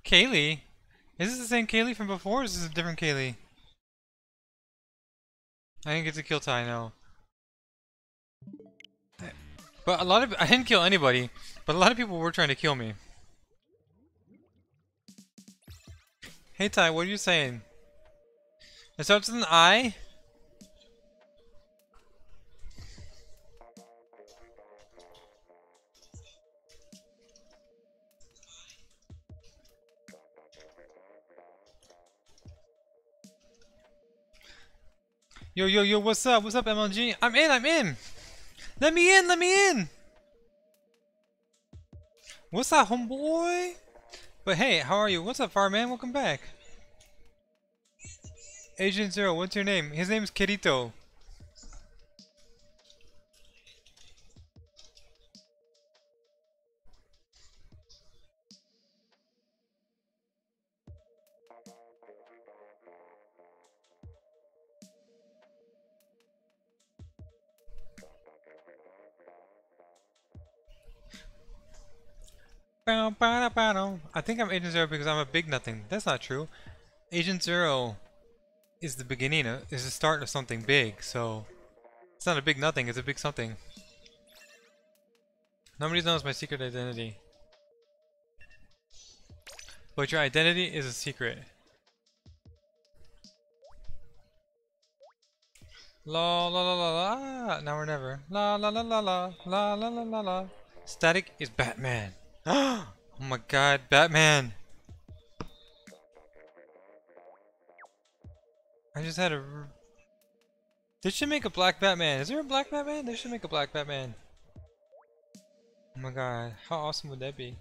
Kaylee? Is this the same Kaylee from before or is this a different Kaylee? I didn't get to kill Ty, no. But a lot of I didn't kill anybody, but a lot of people were trying to kill me. Hey Ty, what are you saying? It starts with an I. Yo, yo, yo, what's up? What's up, MLG? I'm in, I'm in! Let me in, let me in! What's up, homeboy? But hey, how are you? What's up, Fireman? Welcome back. Agent Zero, what's your name? His name is Kirito. I think I'm Agent Zero because I'm a big nothing. That's not true. Agent Zero is the beginning, of, is the start of something big, so it's not a big nothing, it's a big something. Nobody knows my secret identity. But your identity is a secret. La la la la la. Now or never. La la la la la. La la la la la. Static is Batman. oh my god, Batman! I just had a... They should make a black Batman. Is there a black Batman? They should make a black Batman. Oh my god, how awesome would that be?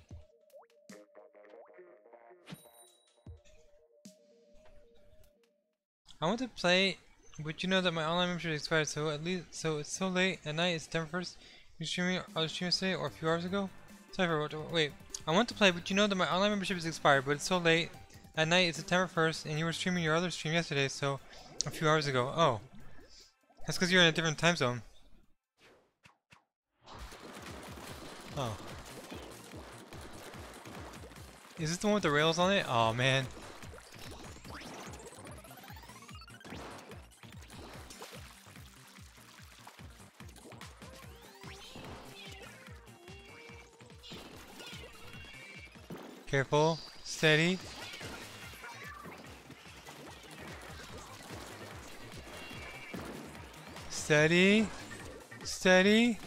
I want to play, but you know that my online membership expired, so at least so it's so late at night. It's September first. You streaming? I was streaming today or a few hours ago. Sorry for wait. I want to play, but you know that my online membership is expired, but it's so late. At night, it's September 1st, and you were streaming your other stream yesterday, so a few hours ago. Oh. That's because you're in a different time zone. Oh. Is this the one with the rails on it? Oh man. Careful. Steady. Steady. Steady.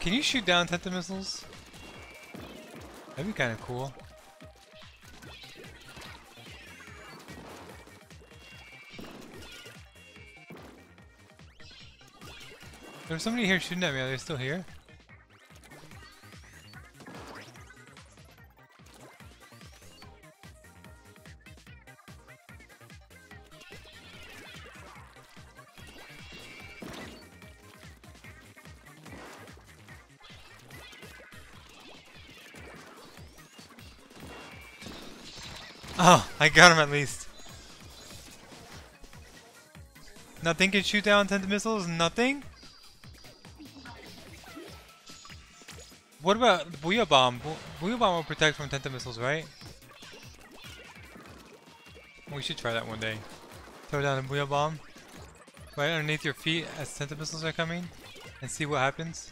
Can you shoot down Tenta missiles? That'd be kind of cool. There's somebody here shooting at me. Are they still here? I got him at least. Nothing can shoot down Tenta missiles? Nothing? What about Booyah Bomb? Booyah Bomb will protect from Tenta missiles, right? We should try that one day. Throw down a Booyah Bomb right underneath your feet as Tenta missiles are coming and see what happens.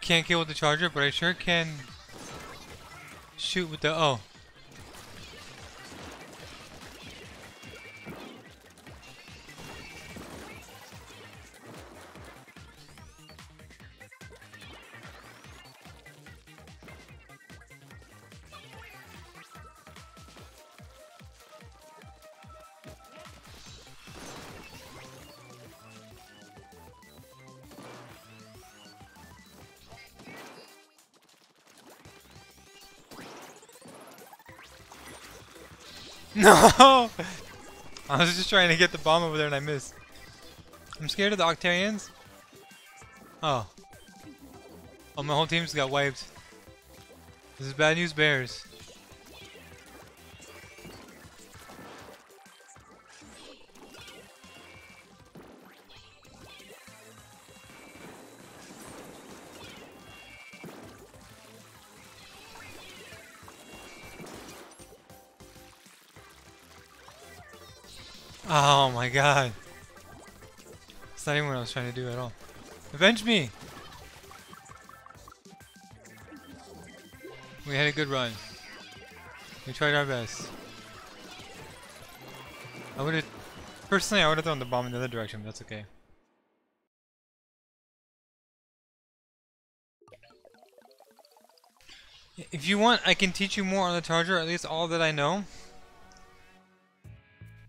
Can't kill with the charger, but I sure can shoot with the oh. No! I was just trying to get the bomb over there and I missed. I'm scared of the Octarians. Oh. Oh, my whole team's got wiped. This is bad news bears. God. It's not even what I was trying to do at all. Avenge me! We had a good run. We tried our best. I would have... Personally, I would have thrown the bomb in the other direction, but that's okay. If you want, I can teach you more on the charger, at least all that I know.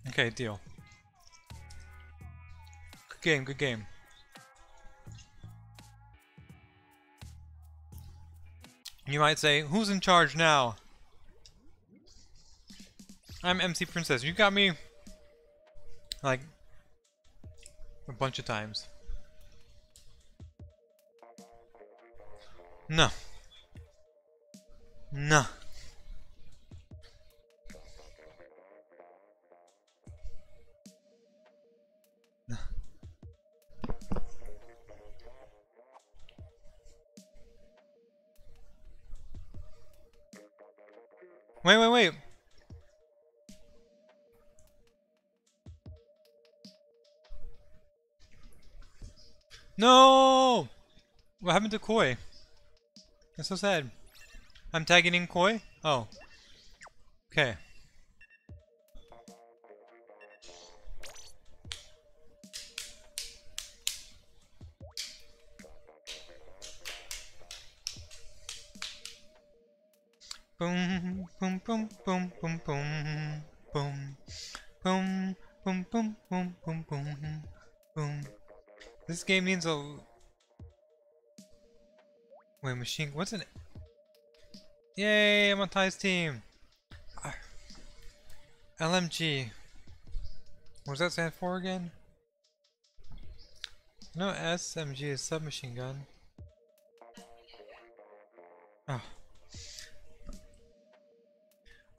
Okay, deal. Game, good game. You might say, who's in charge now? I'm MC Princess. You got me like a bunch of times. No. No. Wait, wait, wait. No! What happened to Koi? That's so sad. I'm tagging in Koi? Oh. Okay. Boom, boom, boom, boom, boom, boom, boom, boom, boom, boom, boom, boom, boom, boom. This game needs a. Wait, machine. What's an? Yay! I'm on Ty's team. LMG. What does that stand for again? No, SMG is submachine gun. Oh.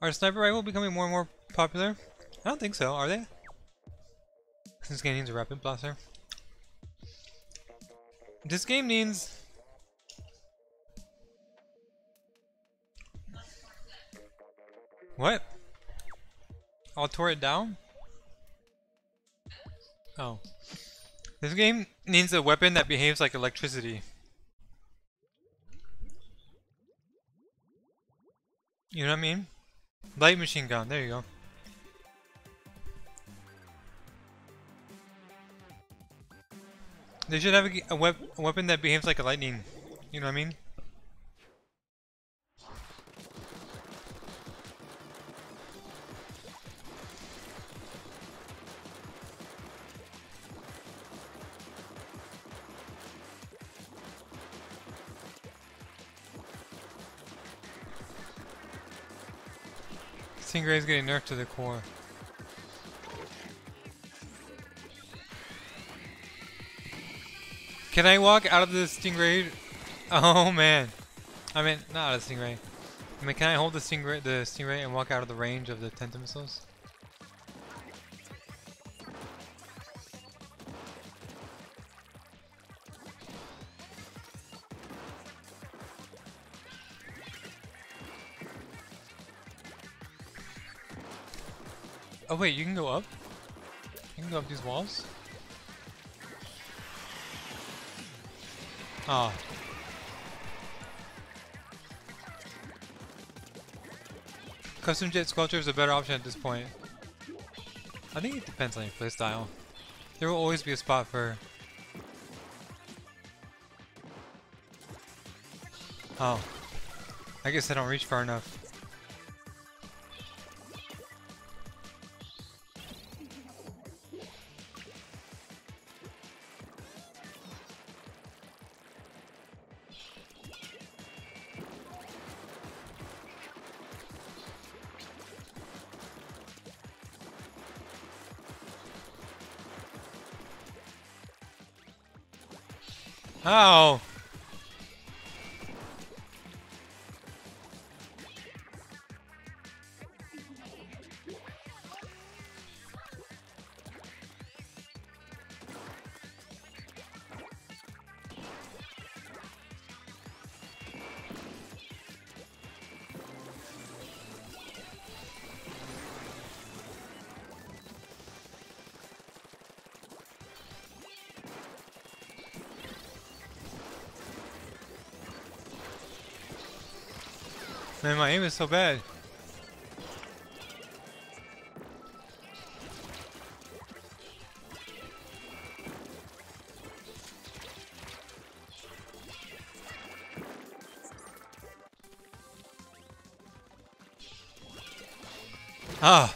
Are sniper rifle becoming more and more popular? I don't think so, are they? This game needs a rapid blaster. This game needs... What? I'll tore it down? Oh. This game needs a weapon that behaves like electricity. You know what I mean? Light machine gun, there you go. They should have a, a, wep a weapon that behaves like a lightning. You know what I mean? Stingray is getting nerfed to the core. Can I walk out of the Stingray? Oh man. I mean, not out of the Stingray. I mean, can I hold the Stingray, the Stingray and walk out of the range of the Tenta missiles? Wait, you can go up? You can go up these walls? Ah. Oh. Custom Jet Squelcher is a better option at this point. I think it depends on your playstyle. There will always be a spot for... Oh. I guess I don't reach far enough. Aim is so bad. Ah.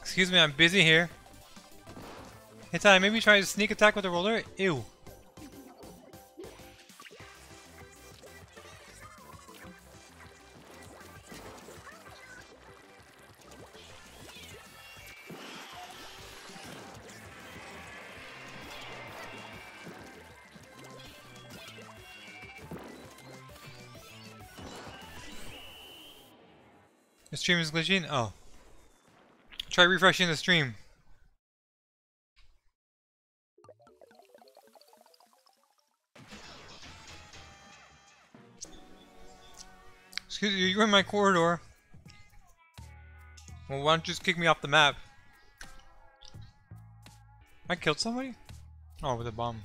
Excuse me, I'm busy here. Hey Ty, maybe try to sneak attack with the roller? Ew. Stream is glitching? Oh. Try refreshing the stream. Excuse me, you're in my corridor. Well, why don't you just kick me off the map? I killed somebody? Oh, with a bomb.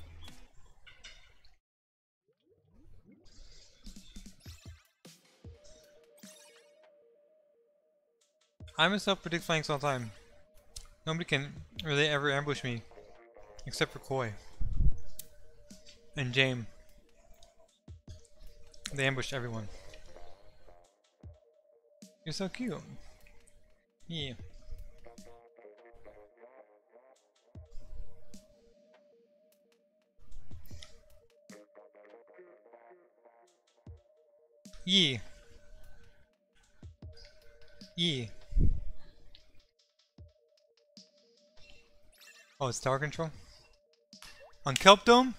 I myself predict flanks all the time. Nobody can really ever ambush me. Except for Koi. And James. They ambushed everyone. You're so cute. Yeah. Yeah. Yeah. Oh, it's tower control? On Kelp Dome?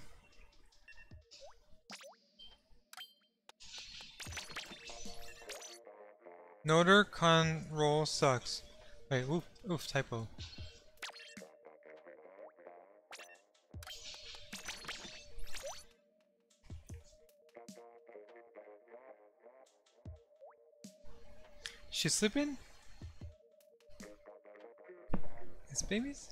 Noder con roll sucks. Wait, oof, oof, typo. She's sleeping? It's babies?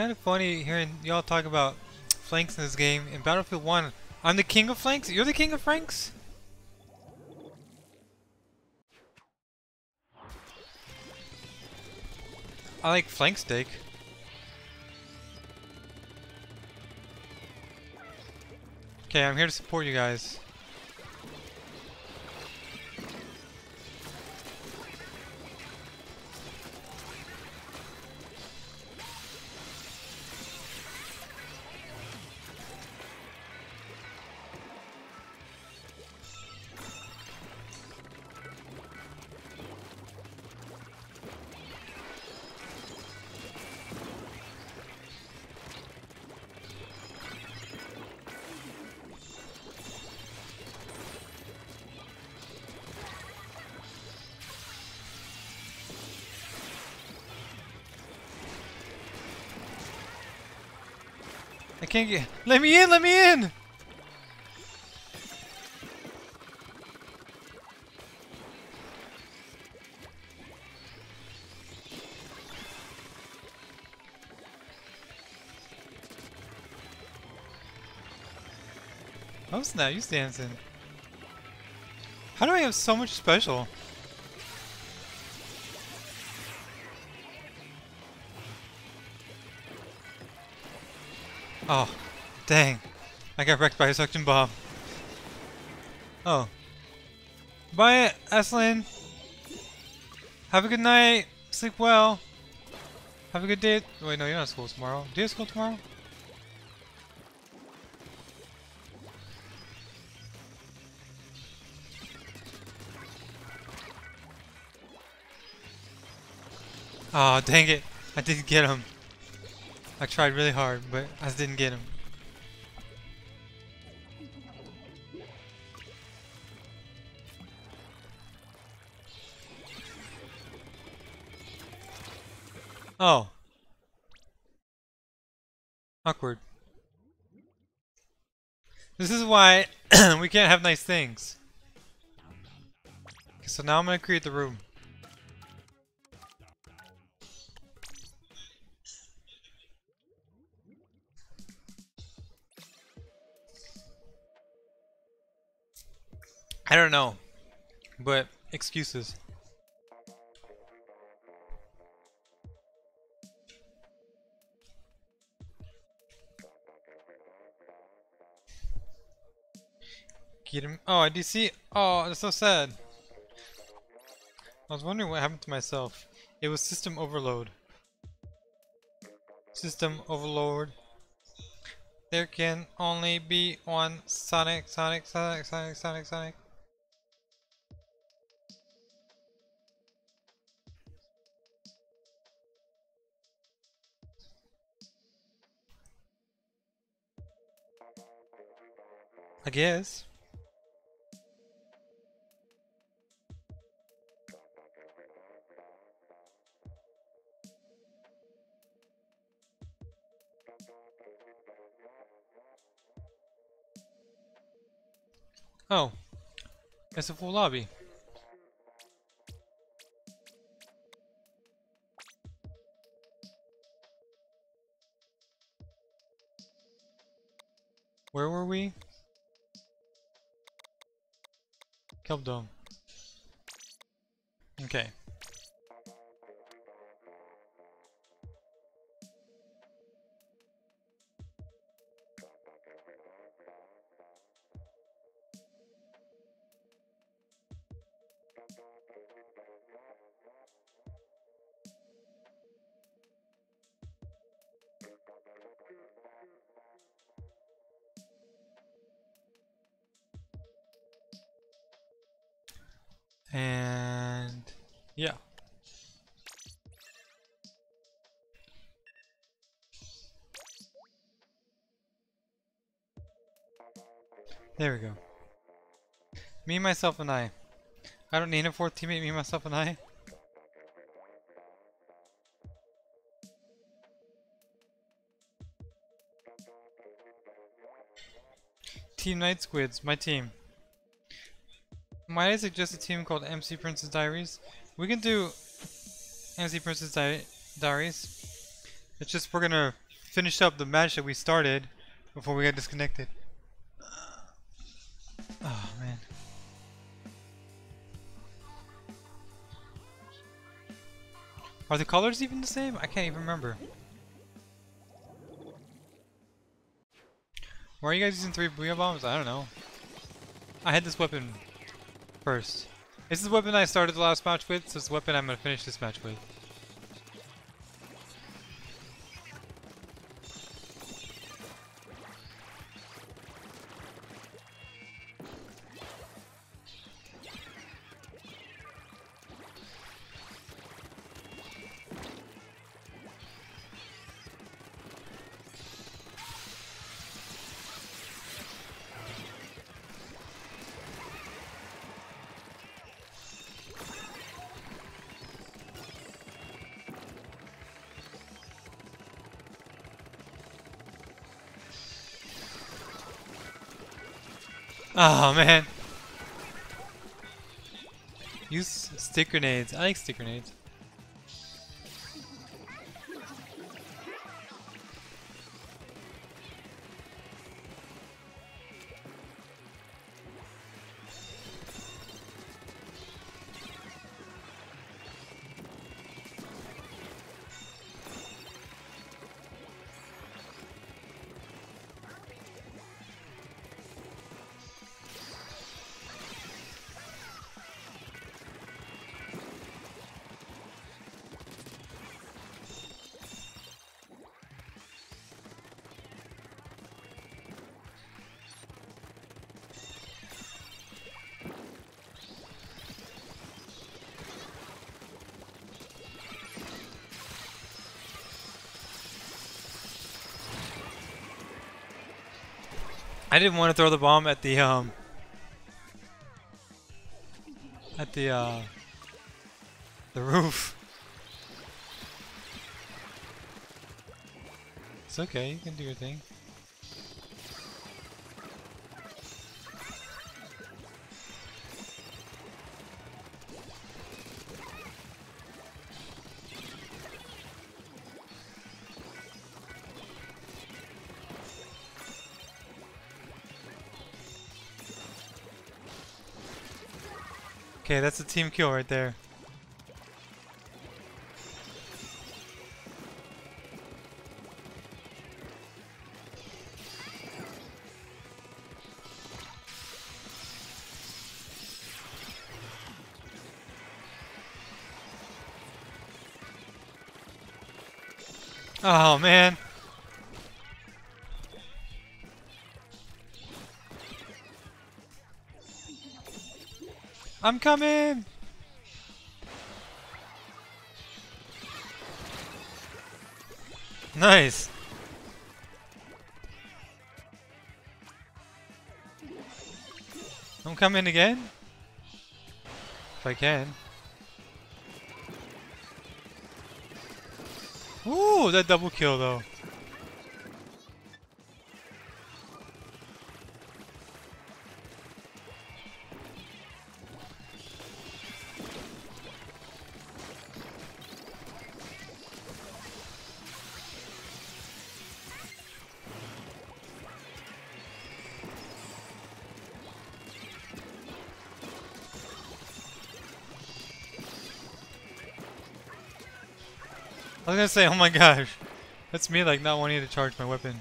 Kind of funny hearing y'all talk about flanks in this game. In Battlefield 1, I'm the king of flanks? You're the king of flanks? I like flank steak. Okay, I'm here to support you guys. Can't get. Let me in! Let me in! Oh snap, you dancing. How do I have so much special? Oh, dang. I got wrecked by a suction bomb. Oh. Bye, Eslin. Have a good night. Sleep well. Have a good day. Wait, no, you're not at school tomorrow. Do you have school tomorrow? Oh, dang it. I didn't get him. I tried really hard, but I just didn't get him. Oh. Awkward. This is why we can't have nice things. So now I'm gonna create the room. I don't know, but excuses. Get him. Oh, I do see. Oh, that's so sad. I was wondering what happened to myself. It was system overload. System overload. There can only be one Sonic, Sonic, Sonic, Sonic, Sonic, Sonic. I guess. Oh, it's a full lobby. Where were we? Kelp Dome. Okay. Myself, and I. I don't need a fourth teammate, me, myself, and I. Team Night Squids, my team. Might I suggest a team called MC Princess Diaries? We can do MC Princess Di Diaries. It's just we're gonna finish up the match that we started before we got disconnected. Are the colors even the same? I can't even remember. Why are you guys using three Booyah Bombs? I don't know. I had this weapon first. This is the weapon I started the last match with, so it's the weapon I'm to finish this match with. Oh man. Use stick grenades. I like stick grenades. I didn't want to throw the bomb at the um at the uh the roof. It's okay, you can do your thing. Okay, that's a team kill right there. Coming! Nice! I'm coming again? If I can. Ooh, that double kill though. Gonna say, oh my gosh. That's me like not wanting to charge my weapon.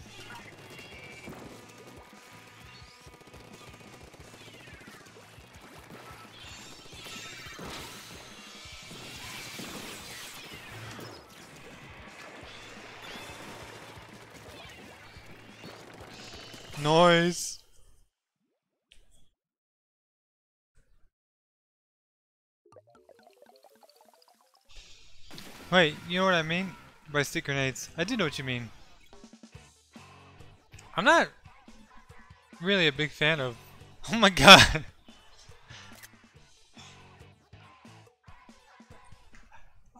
I mean? By stick grenades. I do know what you mean. I'm not really a big fan of... Oh my god!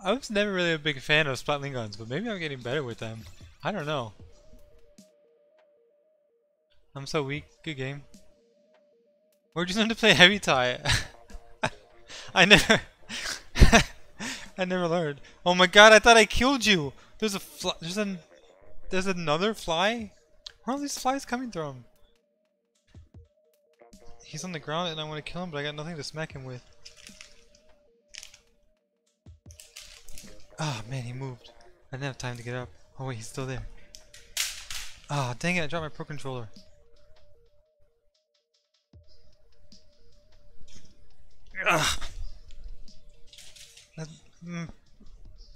I was never really a big fan of Splatling guns, but maybe I'm getting better with them. I don't know. I'm so weak. Good game. We're just going to play heavy tie. I never... I never learned. Oh my god, I thought I killed you! There's a fly. There's an. There's another fly. Where are these flies coming from? He's on the ground and I want to kill him, but I got nothing to smack him with. Ah, oh, man, he moved. I didn't have time to get up. Oh wait, he's still there. Ah, oh, dang it, I dropped my Pro Controller.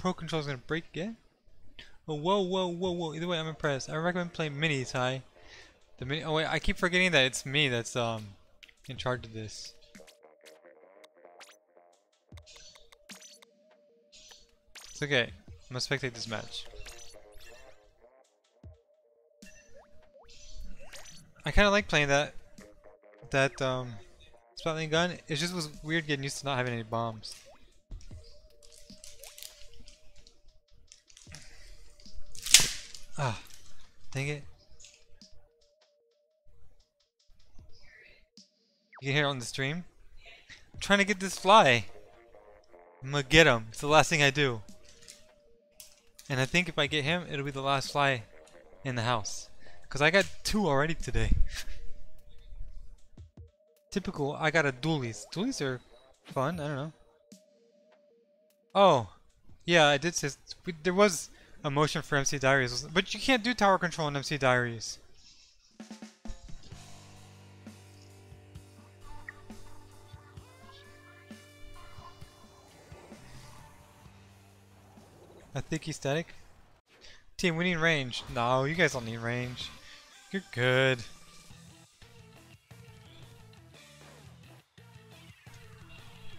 Pro Controller's gonna break again? Oh, whoa, whoa, whoa, whoa. Either way, I'm impressed. I recommend playing Mini, Ty. The mini. Oh wait, I keep forgetting that it's me that's um in charge of this. It's okay. I'm gonna spectate this match. I kind of like playing that that um Splatling gun. It just was weird getting used to not having any bombs. Ah, dang it. You can hear on the stream. I'm trying to get this fly. I'm gonna get him. It's the last thing I do. And I think if I get him, it'll be the last fly in the house. Because I got two already today. Typical, I got a dualies. Dualies are fun, I don't know. Oh, yeah, I did say, there was a motion for MC Diaries, but you can't do tower control in MC Diaries. I think he's static. Team, we need range. No, you guys don't need range. You're good.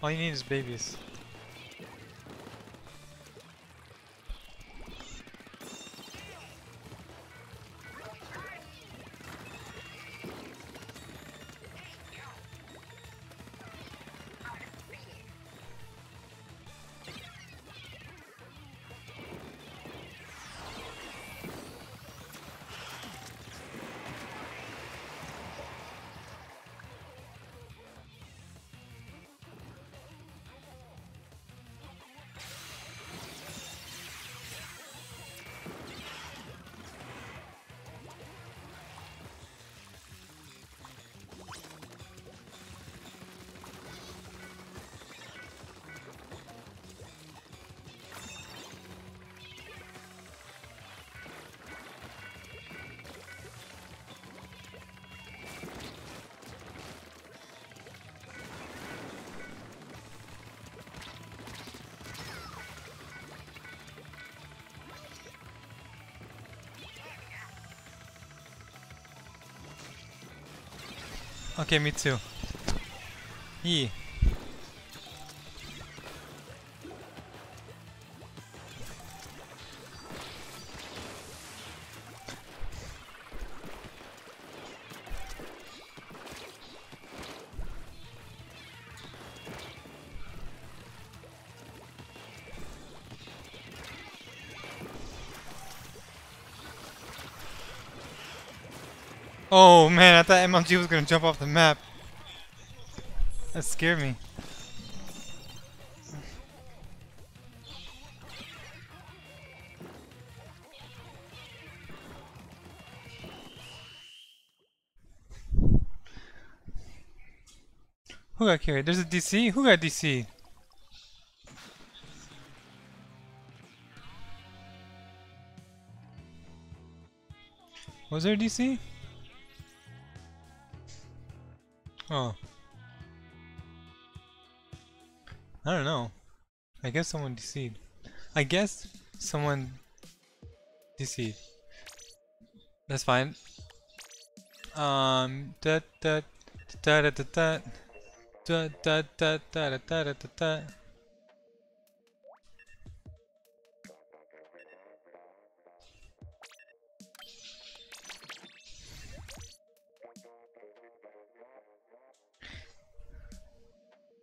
All you need is babies. Okay, me too. Yee. Oh man, I thought MLG was gonna jump off the map. That scared me. Who got carried? There's a DC? Who got DC? Was there DC? Oh. I don't know. I guess someone deceived. I guess someone deceived. That's fine. Um da da da da da da da da da da da da da da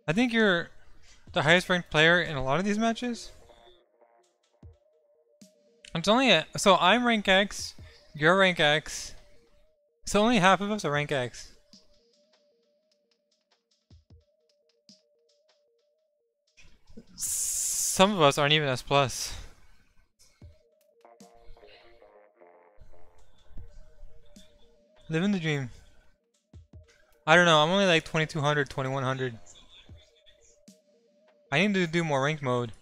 I think you're the highest ranked player in a lot of these matches. It's only a, so I'm rank X, you're rank X. So only half of us are rank X. Some of us aren't even S plus. Living the dream. I don't know, I'm only like 2200, 2100. I need to do more ranked mode.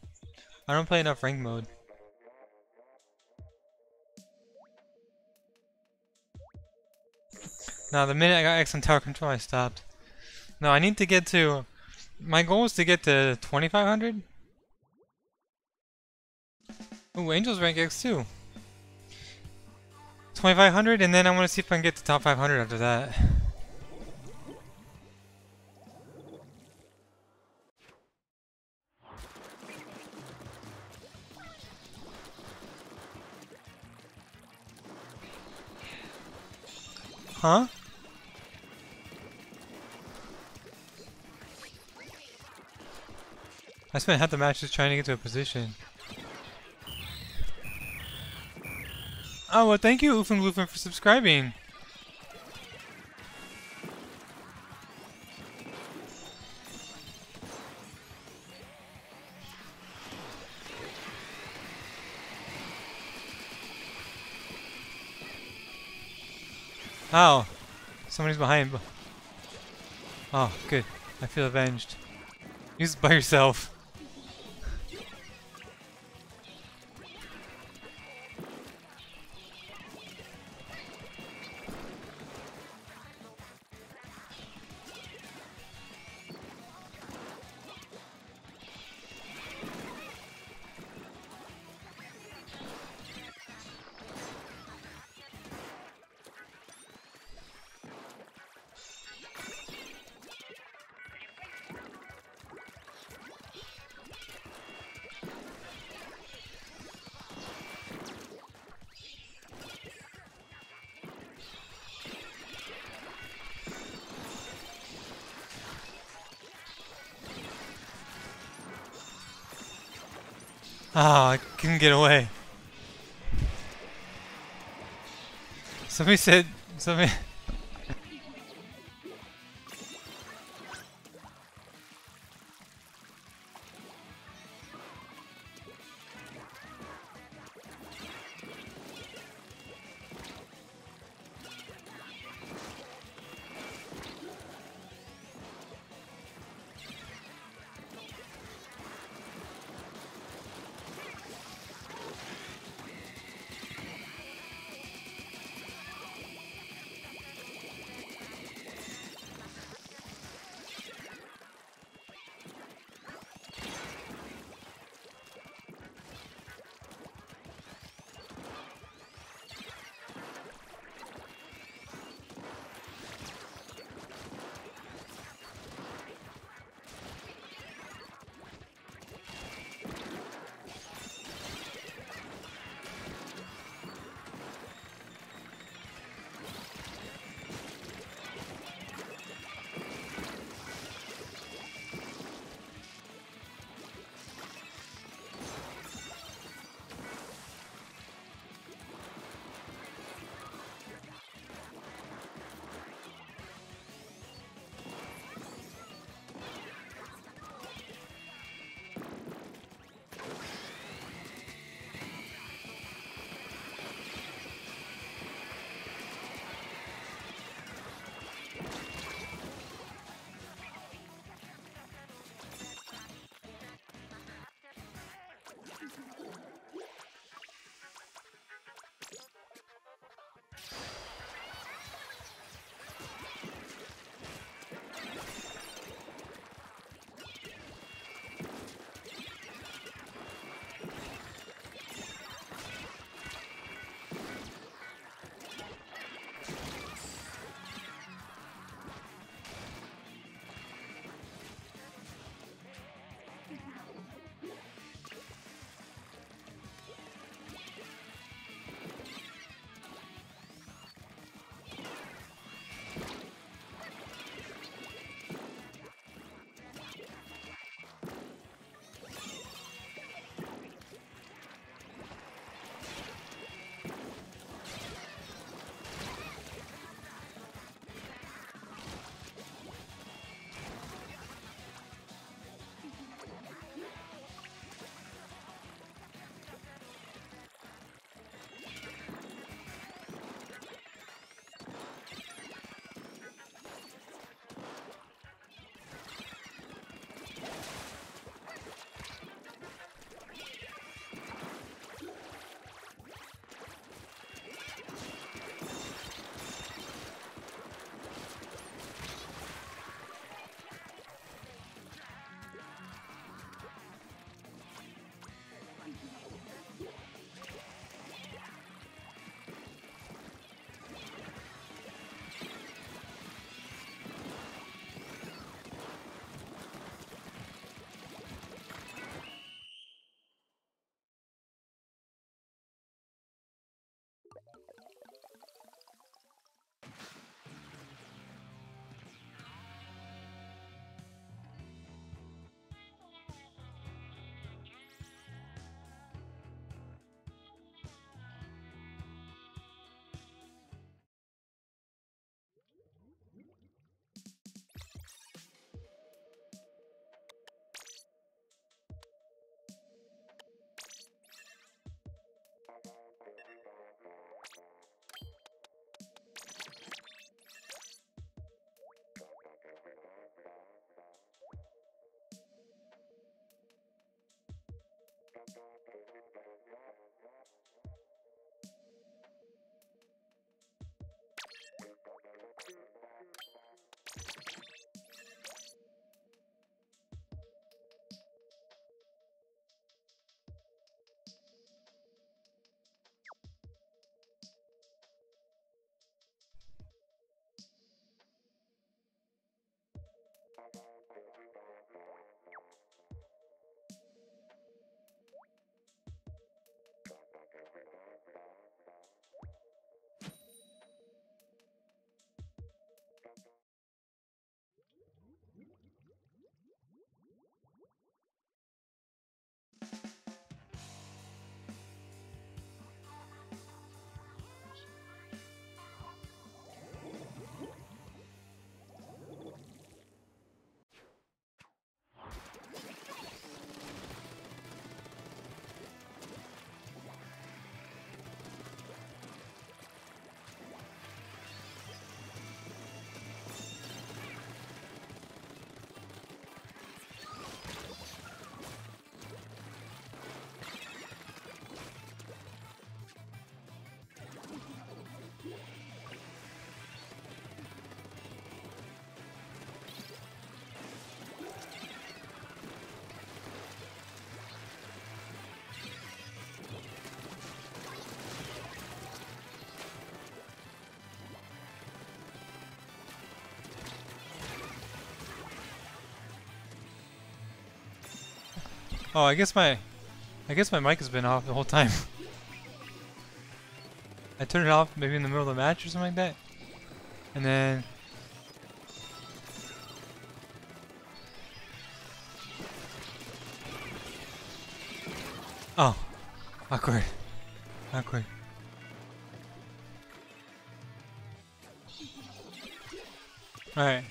I don't play enough ranked mode. Now the minute I got X on tower control, I stopped. No, I need to get to... My goal is to get to 2500? Ooh, Angels rank X too. 2500 and then I want to see if I can get to top 500 after that. Huh? I spent half the match just trying to get to a position. Oh, well thank you Oofin Loofin for subscribing. Oh, somebody's behind. Oh, good. I feel avenged. Use it by yourself. Oh, get away. Somebody said, somebody... Oh, I guess my... I guess my mic has been off the whole time. I turned it off maybe in the middle of the match or something like that. And then... Oh. Awkward. Awkward. Alright.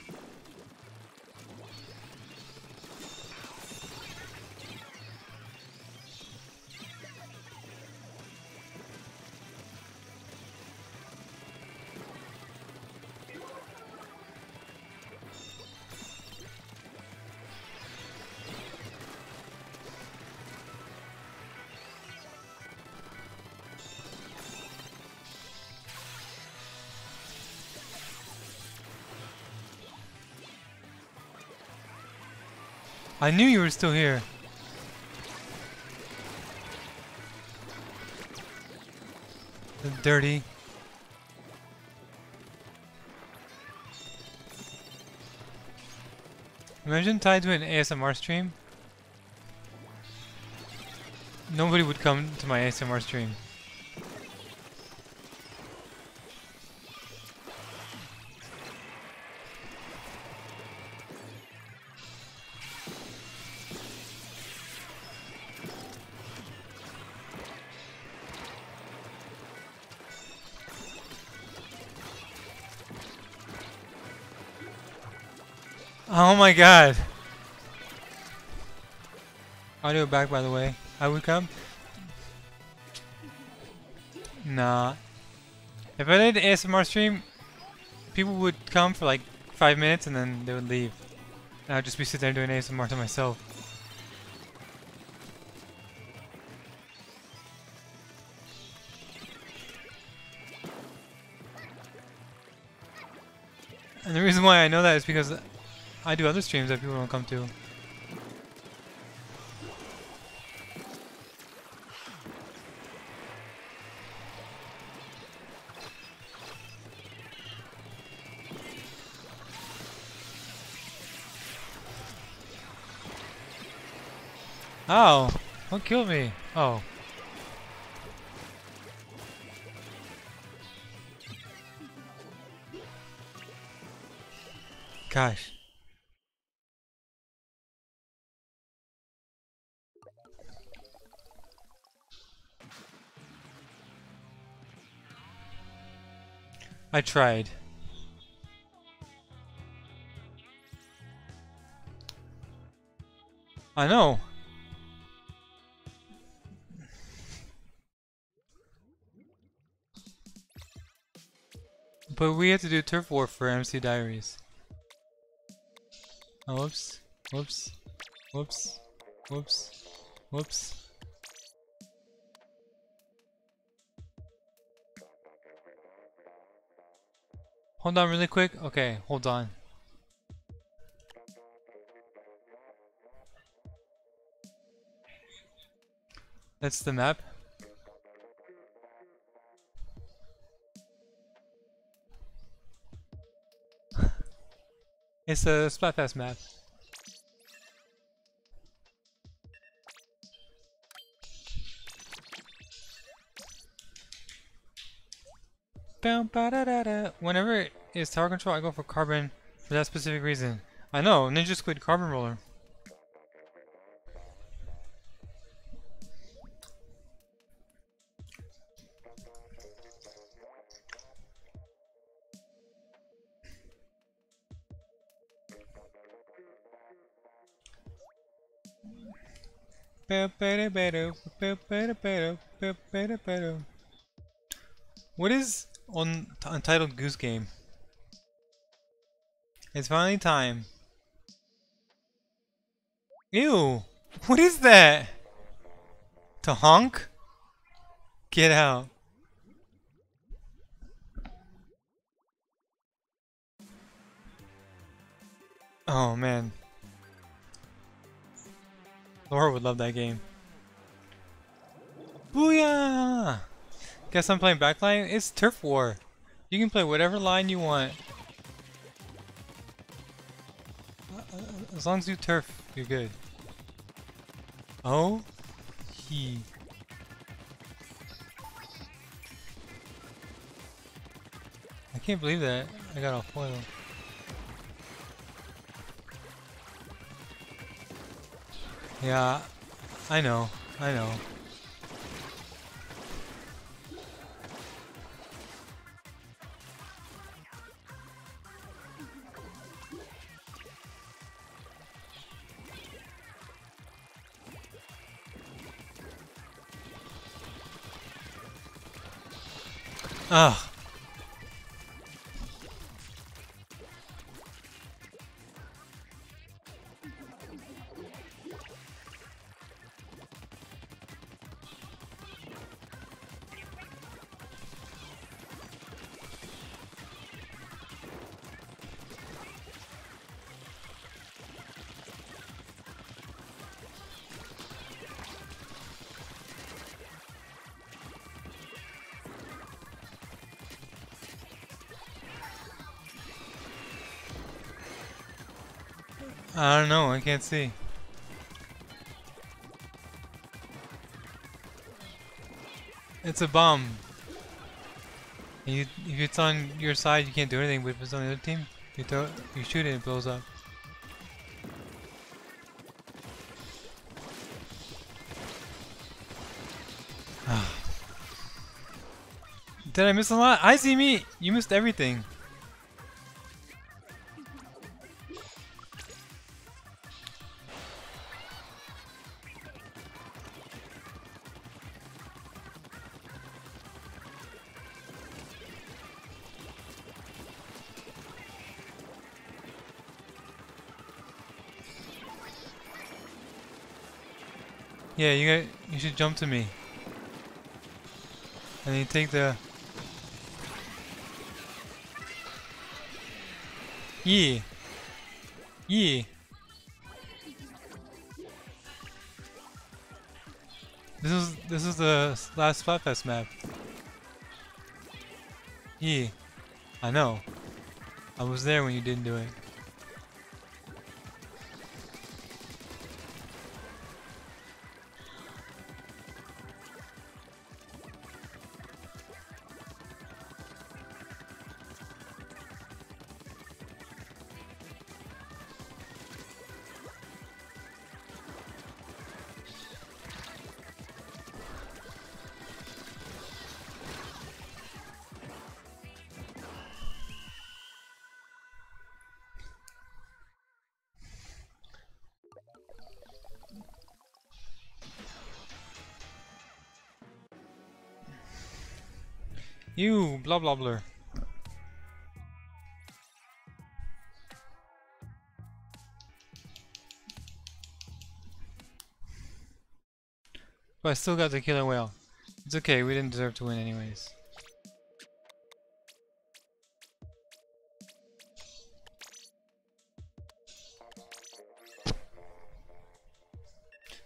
I knew you were still here. Dirty. Imagine tied to an ASMR stream. Nobody would come to my ASMR stream. My god. Audio back by the way. I would come. Nah. If I did ASMR stream, people would come for like five minutes and then they would leave. And I'd just be sitting there doing ASMR to myself. And the reason why I know that is because I do other streams that people don't come to. Oh, what killed me? Oh. Gosh. I tried. I know. But we have to do turf war for MC Diaries. Oh, whoops. Whoops. Whoops. Whoops. Whoops. Hold on really quick. Okay, hold on. That's the map. it's a Splatfest map. Whenever it's tower control, I go for carbon for that specific reason. I know, Ninja Squid Carbon Roller. What is on Untitled Goose Game. It's finally time. Ew! What is that? To honk? Get out. Oh man. Laura would love that game. Booyah! Guess I'm playing backline? It's Turf War. You can play whatever line you want. Uh, uh, uh, as long as you turf, you're good. Oh, he. I can't believe that I got a foil. Yeah, I know, I know. Ah. I can't see. It's a bomb. And you, if it's on your side, you can't do anything, but if it's on the other team, you throw you shoot it, it blows up. Did I miss a lot? I see me! You missed everything. Yeah, you got, you should jump to me. And you take the Yeah. Yeah. This is this is the last Splatfest map. Yeah. I know. I was there when you didn't do it. Blah. But I still got the killer whale. It's okay, we didn't deserve to win anyways.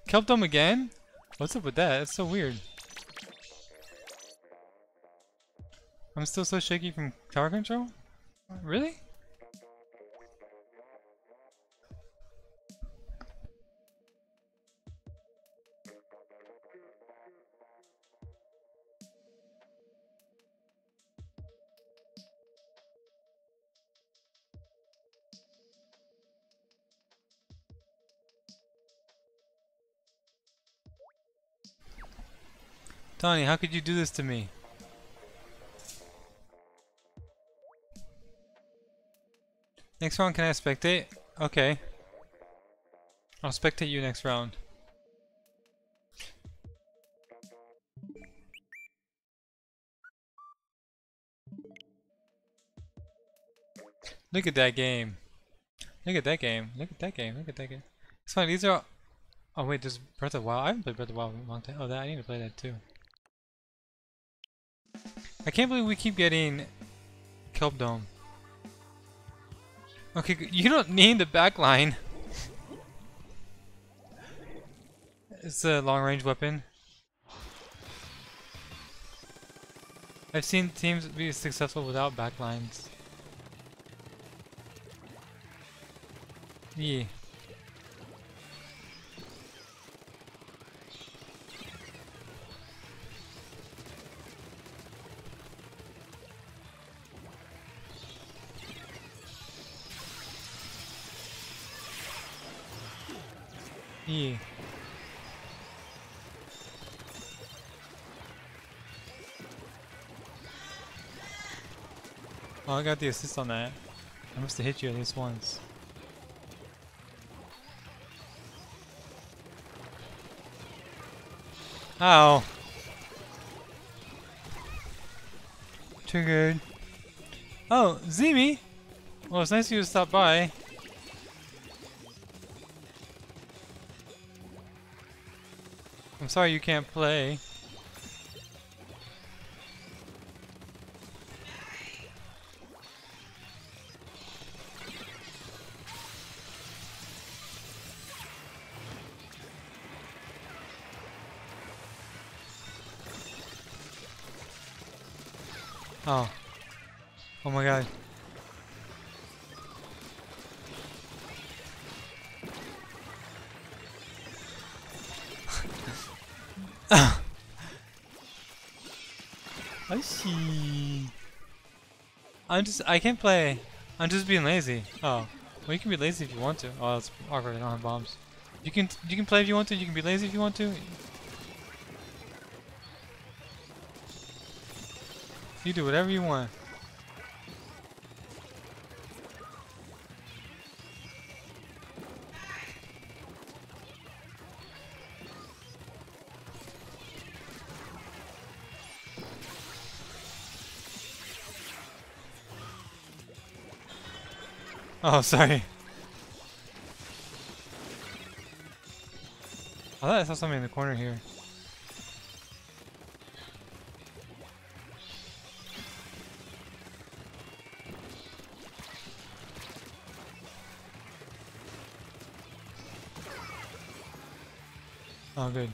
Kelped them again? What's up with that? That's so weird. I'm still so shaky from tower control? Really? Tony, how could you do this to me? Next round, can I spectate? Okay. I'll spectate you next round. Look at that game. Look at that game. Look at that game. Look at that game. It's fine. These are. Oh wait, there's Breath of Wild. I haven't played Breath of Wild in a long time. Oh, that I need to play that too. I can't believe we keep getting Kelp Dome. Okay, you don't need the back line. It's a long range weapon. I've seen teams be successful without backlines. Yeah. E. Oh, I got the assist on that. I must have hit you at least once. Ow. Triggered. Oh, Zemi! Well, it's nice of you to stop by. Sorry you can't play. Oh. Oh my god. I'm just, I can't play. I'm just being lazy. Oh. Well, you can be lazy if you want to. Oh, that's awkward. I don't have bombs. You can, you can play if you want to. You can be lazy if you want to. You do whatever you want. Oh, sorry. I thought I saw something in the corner here. Oh, good.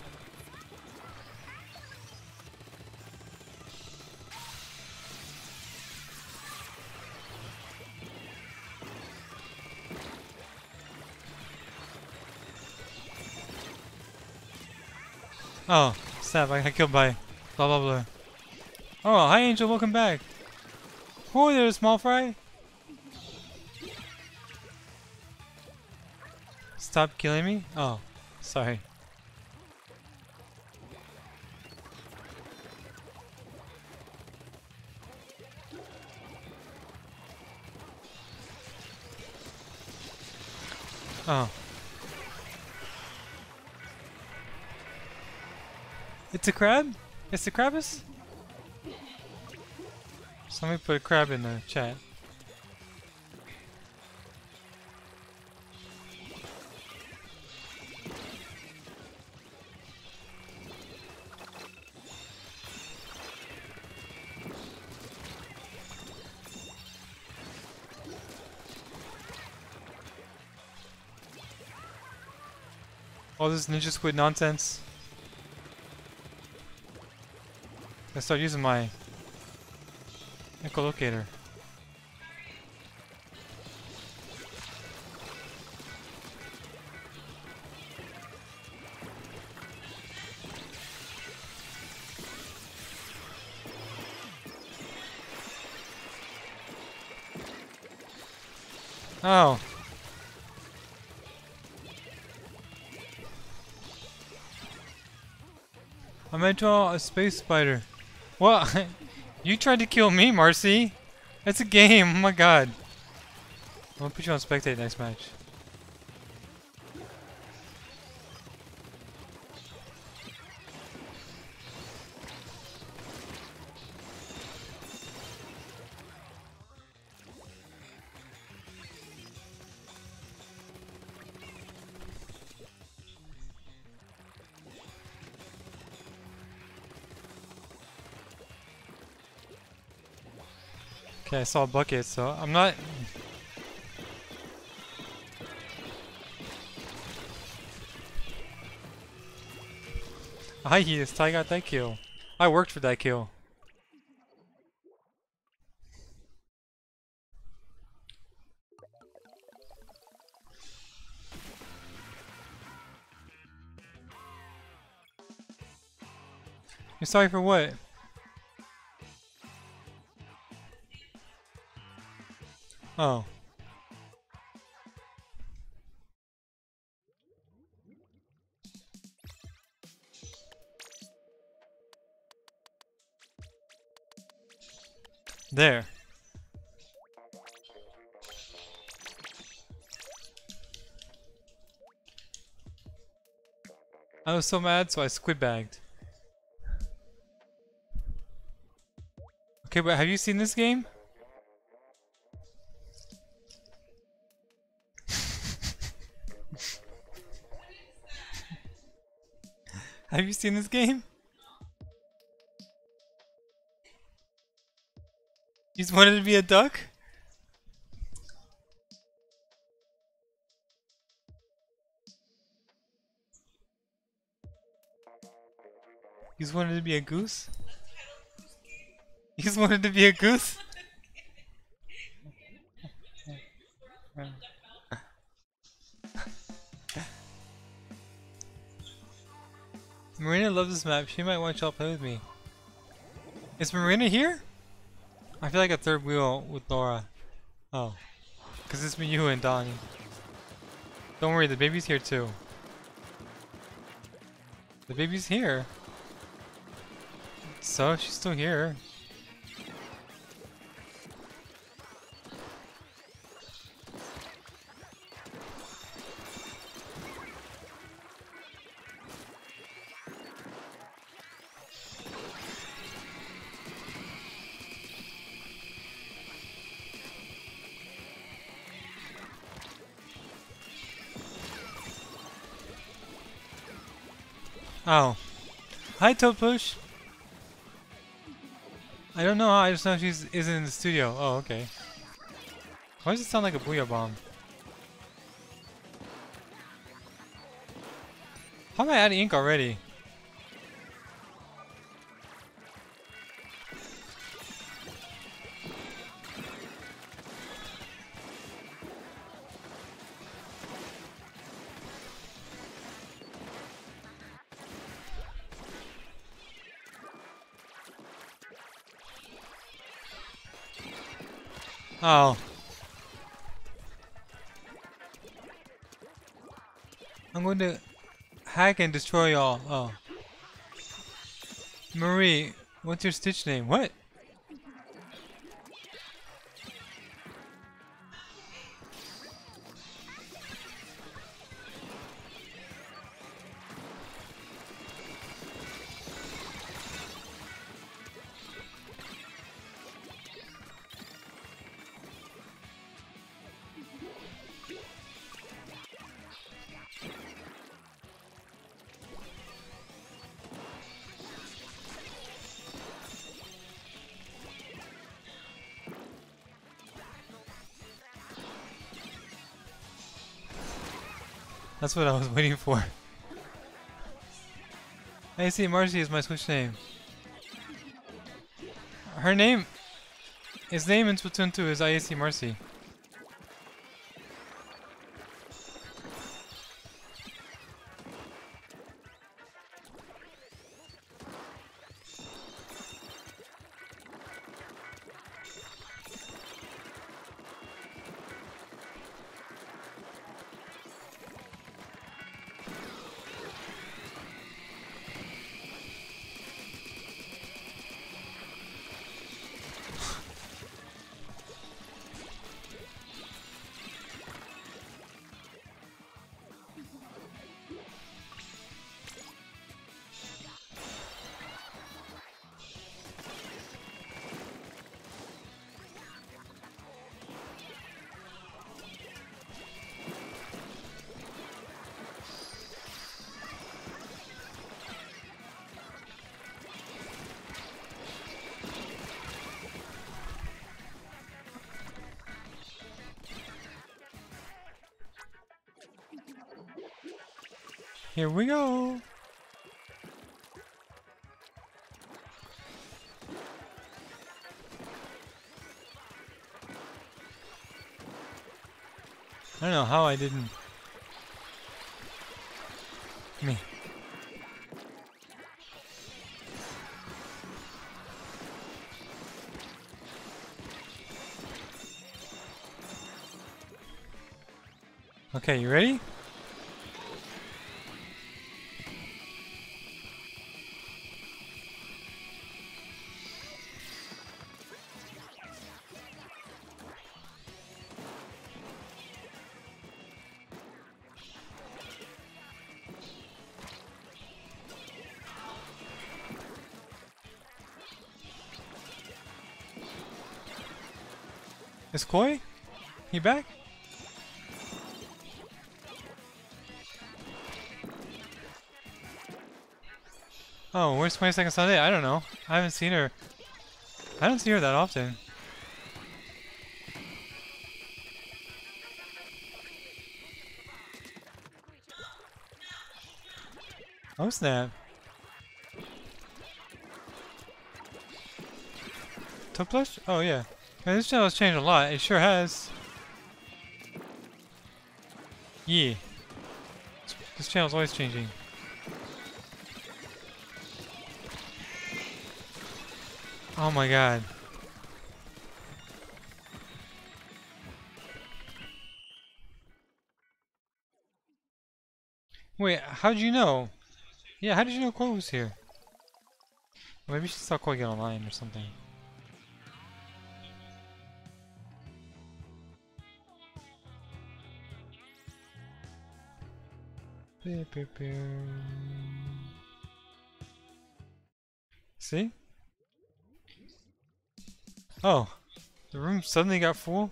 Oh, snap, I got killed by blah blah blah. Oh, hi Angel, welcome back. Oh, there's small fry. Stop killing me? Oh, sorry. A crab? It's a Krabus? Somebody put a crab in the chat. All this Ninja Squid nonsense. I start using my echolocator. Oh. I meant to a space spider. What? you tried to kill me, Marcy. That's a game. Oh my god. I'm gonna put you on spectate next match. I saw a bucket, so I'm not... Hi, yes, Ty got that kill. I worked for that kill. You're sorry for what? Oh. There. I was so mad, so I squid bagged. Okay, but have you seen this game? Have you seen this game? You just wanted to be a duck? You just wanted to be a goose? You just wanted to be a goose? Marina loves this map. She might want to play with me. Is Marina here? I feel like a third wheel with Laura. Oh. Because it's me, you, and Donnie. Don't worry, the baby's here too. The baby's here. So, she's still here. Hi, Toadpush. I don't know. I just know she's isn't in the studio. Oh, okay. Why does it sound like a booyah bomb? How am I out of ink already? Hack and destroy y'all. Oh. Marie, what's your Switch name? What? That's what I was waiting for. I see Marcy is my Switch name. Her name, his name in Splatoon 2 is IAC Marcy. Here we go. I don't know how I didn't. Me. Okay, you ready? Is Koi? He back? Oh, where's 22nd Sunday? I don't know. I haven't seen her. I don't see her that often. Oh snap. Top? Oh yeah. Man, this channel has changed a lot. It sure has. Yeah. This channel's always changing. Oh my god. Wait, how did you know? Yeah, how did you know Koi was here? Maybe she saw Koi get online or something. See? Oh, the room suddenly got full?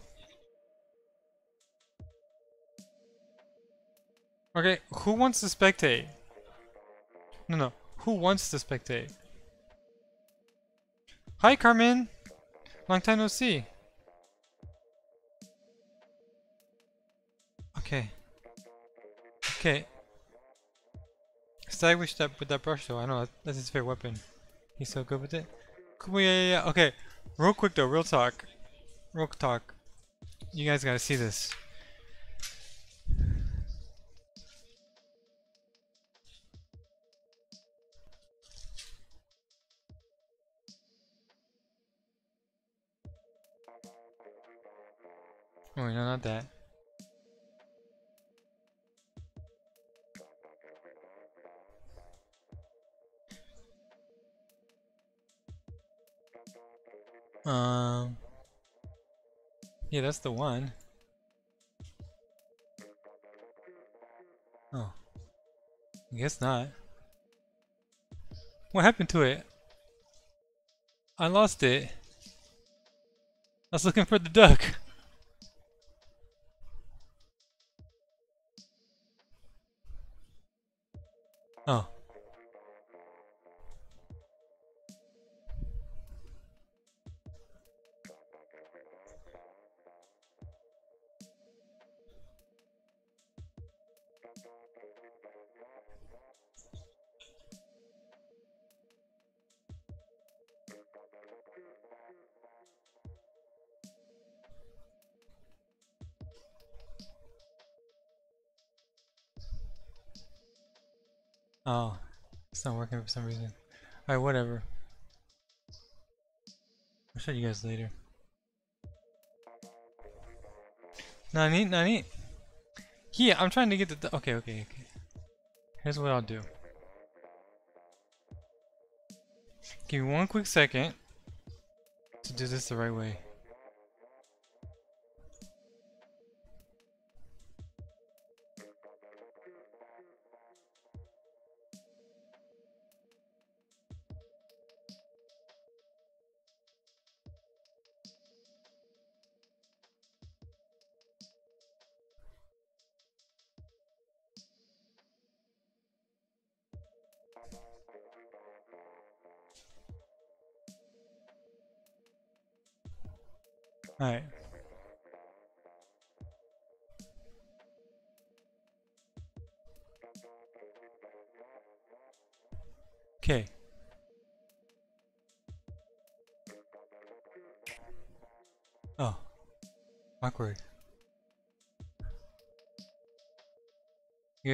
Okay, who wants to spectate? No, no. Who wants to spectate? Hi, Carmen! Long time no see. Okay. Okay. Stylish that with that brush though. I know that's his favorite weapon. He's so good with it. Cool. Yeah, yeah, yeah. Okay. Real quick though. Real talk. Real talk. You guys gotta see this. Oh, no, not that. Um. Yeah, that's the one. Oh. I guess not. What happened to it? I lost it. I was looking for the duck. Oh. Some reason. Alright, whatever. I'll show you guys later. Nani, Nani. Yeah, I'm trying to get the. Okay, okay, okay. Here's what I'll do. Give me one quick second to do this the right way.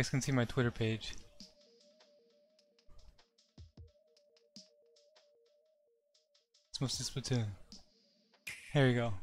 Guys can see my Twitter page. It's mostly Splatoon. Here you go.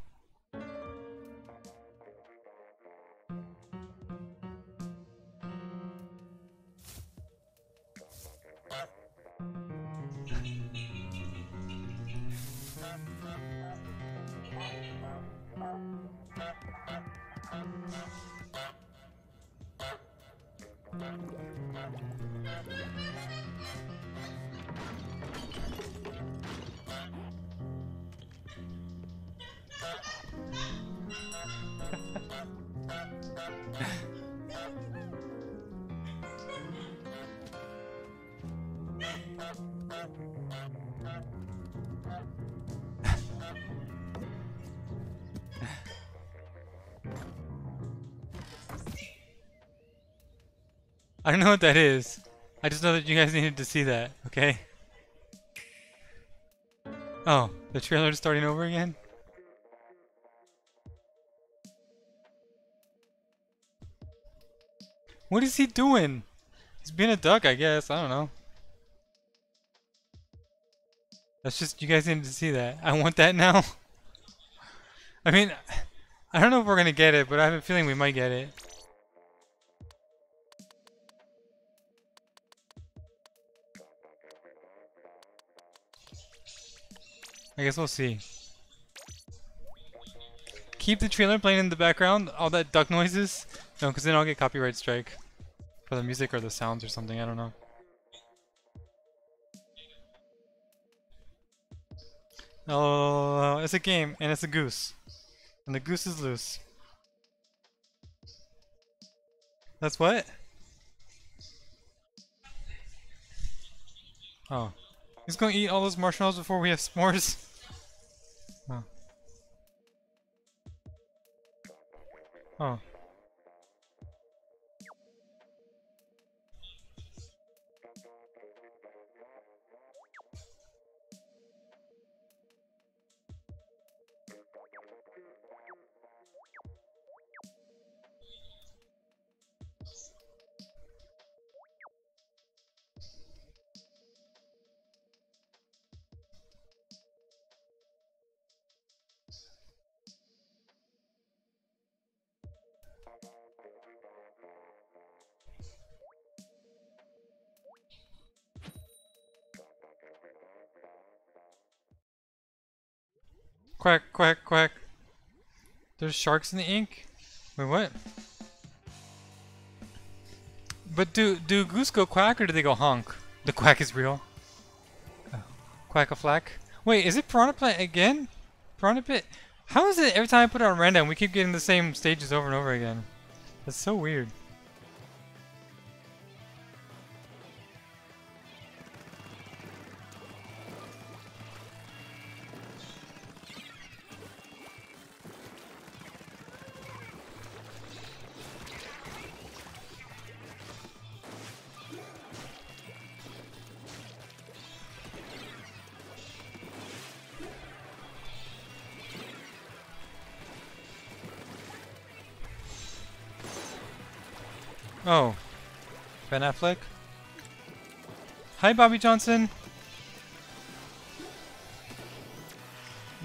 Don't know what that is. I just know that you guys needed to see that, okay? Oh, the trailer is starting over again? What is he doing? He's being a duck, I guess. I don't know. That's just, you guys needed to see that. I want that now. I mean, I don't know if we're gonna get it, but I have a feeling we might get it. I guess we'll see. Keep the trailer playing in the background, all that duck noises. No, because then I'll get copyright strike. For the music or the sounds or something, I don't know. Oh, it's a game, and it's a goose. And the goose is loose. That's what? Oh. He's gonna eat all those marshmallows before we have s'mores? Oh. Quack, quack, quack. There's sharks in the ink? Wait, what? But do do goose go quack or do they go honk? The quack is real. Oh. Quack a flack. Wait, is it Piranha Plant again? Piranha Pit? How is it every time I put it on random we keep getting the same stages over and over again? That's so weird. Ben Affleck? Hi, Bobby Johnson!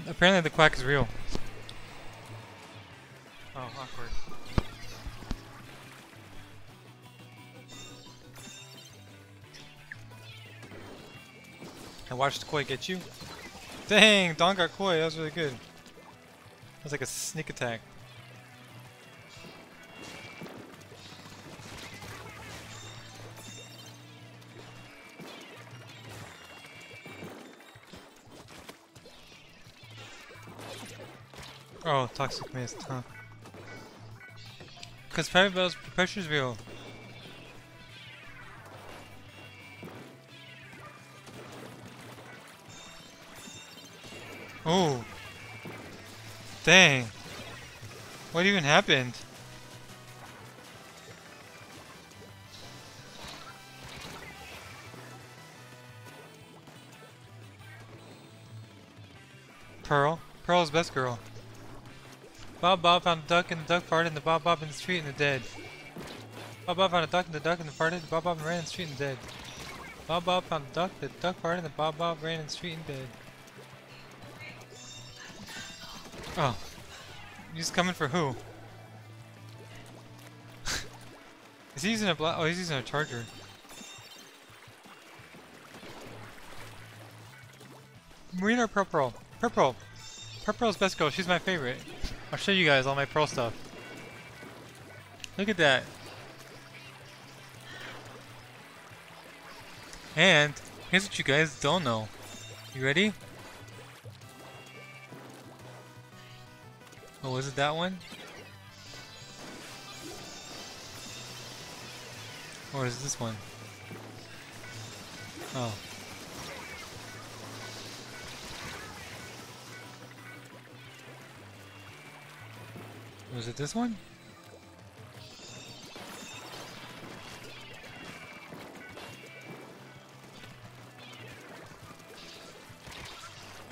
Apparently the quack is real. Oh, awkward. I watched Koi get you. Dang, Don got Koi, that was really good. That was like a sneak attack. Toxic mist, huh? Because private battles pressure's real. Oh. Dang. What even happened? Pearl? Pearl's best girl. Bob Bob found a duck and the duck farted and the Bob Bob in the street and the dead. Bob Bob found a duck and the duck and the farted, the Bob Bob ran in the street and dead. Bob Bob found a duck, the duck farted and the Bob Bob ran in the street and dead. Oh. He's coming for who? Is he using a black? Oh, he's using a charger. Marina Purple? Purple. Purple's best girl. She's my favorite. I'll show you guys all my pro stuff. Look at that. And here's what you guys don't know. You ready? Oh, was it that one? Or is this one? Oh. Was it this one?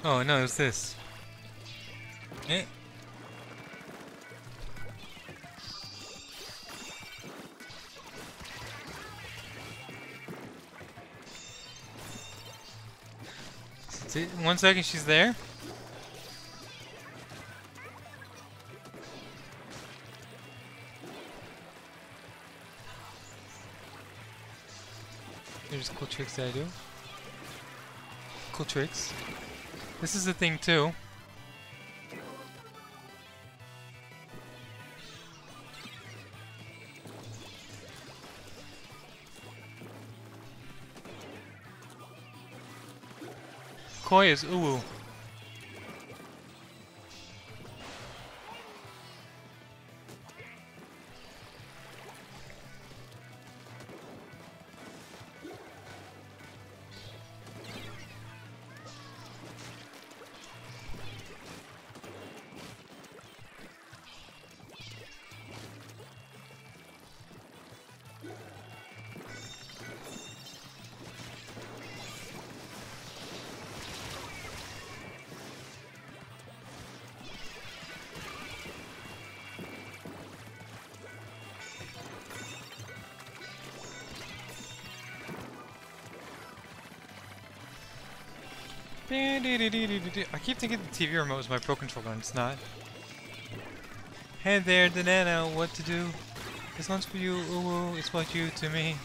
Oh no, it's this. Eh? See, one second she's there. Tricks that I do. Cool tricks. This is the thing too. Koi is uwu. I keep thinking the TV remote is my Pro Controller and it's not. Hey there, Danana, what to do? This one's for you, ooh, it's what you to me.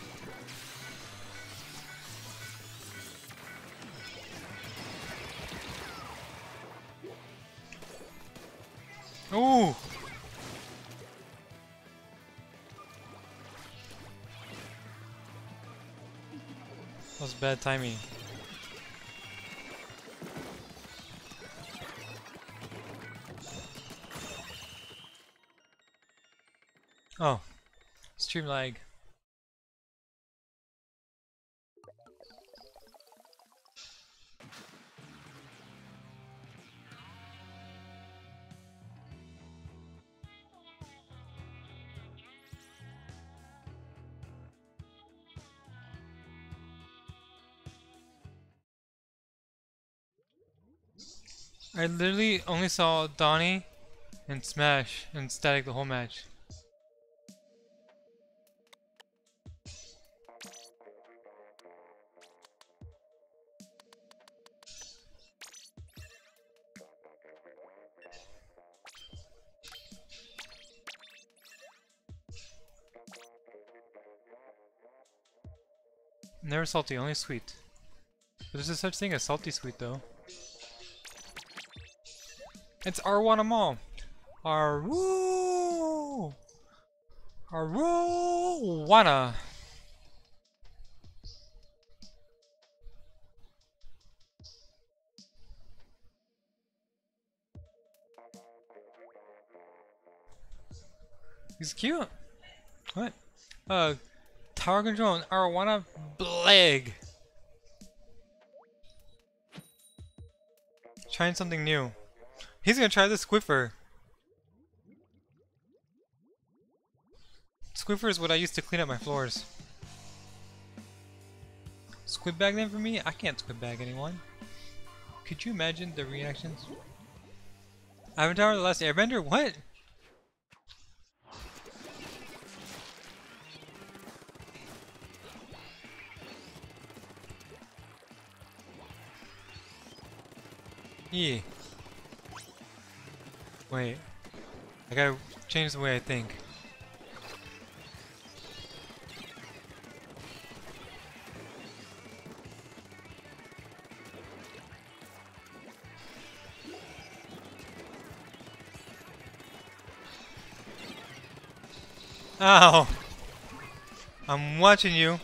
Ooh! That was bad timing. Stream lag. I literally only saw Donnie and Smash and Static the whole match. Never salty, only sweet. But there's such thing as salty sweet though. It's Arowana Mall! Aru! Aruwana! He's cute. What? Uh, tower control and Arowana Bleg. Trying something new. He's gonna try the Squiffer. Squiffer is what I used to clean up my floors. Squid bag them for me? I can't squid bag anyone. Could you imagine the reactions? Avatar The Last Airbender? What? Wait. I gotta change the way I think. Ow! I'm watching you.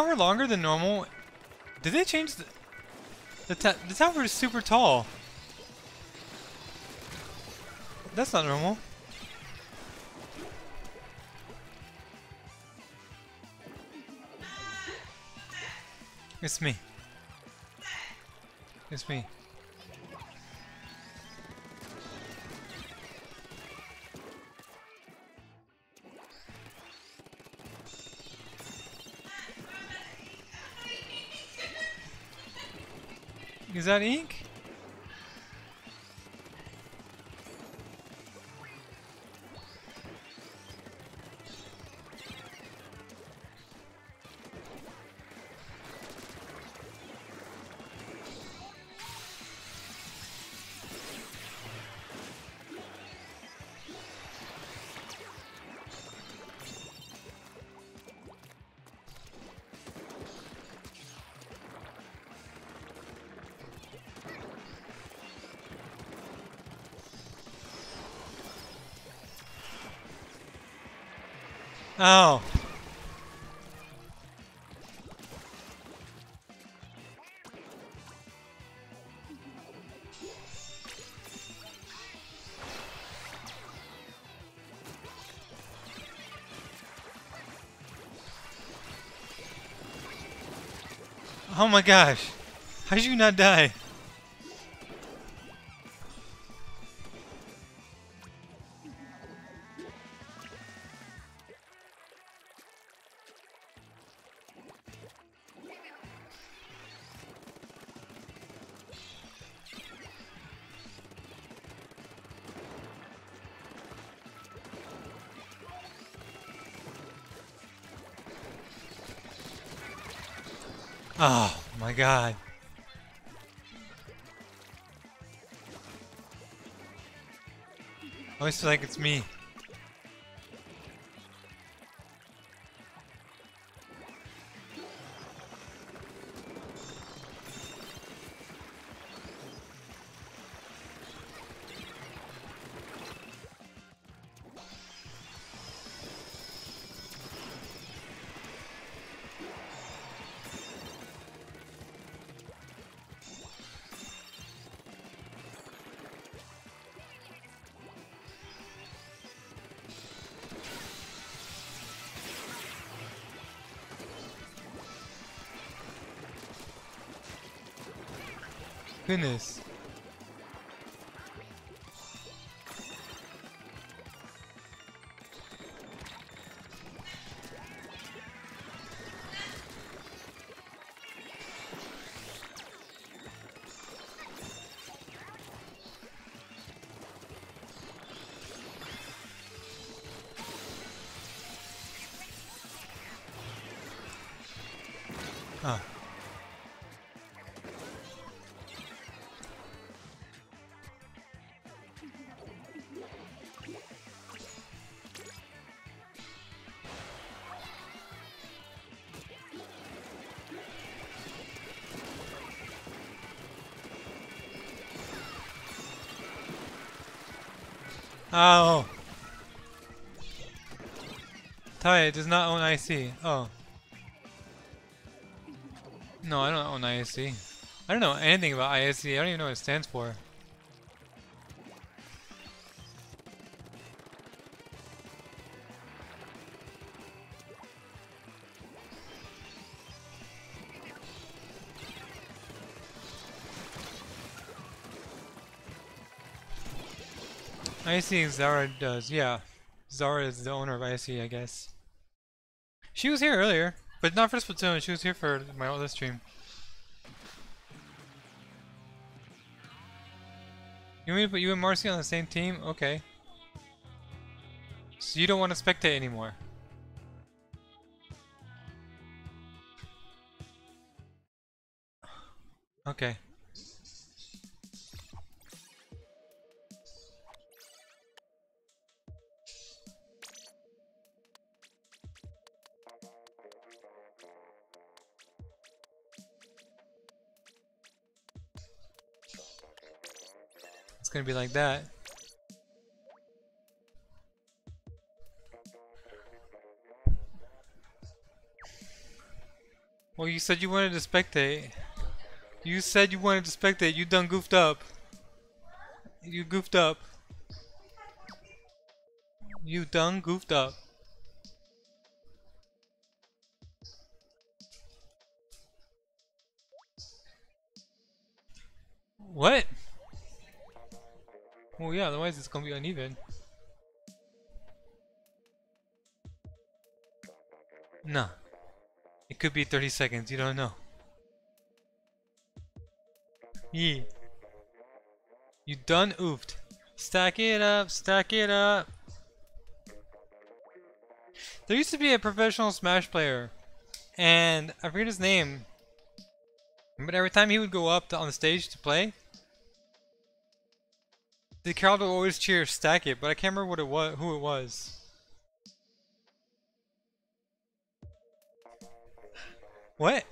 Tower longer than normal? Did they change the... The, the tower is super tall. That's not normal. It's me. It's me. Is that ink? Oh my gosh. How did you not die? God. I always feel like it's me. Goodness. Oh, tai does not own IC. Oh. No, I don't own ISC. I don't know anything about ISC. I don't even know what it stands for. IC Zara does, yeah. Zara is the owner of IC, I guess. She was here earlier, but not for Splatoon. She was here for my other stream. You mean to put you and Marcy on the same team? Okay. So you don't want to spectate anymore. Gonna be like that. Well, you said you wanted to spectate. You said you wanted to spectate. You done goofed up. You goofed up. You done goofed up. It's gonna be uneven. No. It could be 30 seconds, you don't know. Yee. You done oofed. Stack it up, stack it up. There used to be a professional Smash player, and I forget his name. But every time he would go up to, on the stage to play, the crowd would always cheer "Stack it," but I can't remember what it was, who it was. What?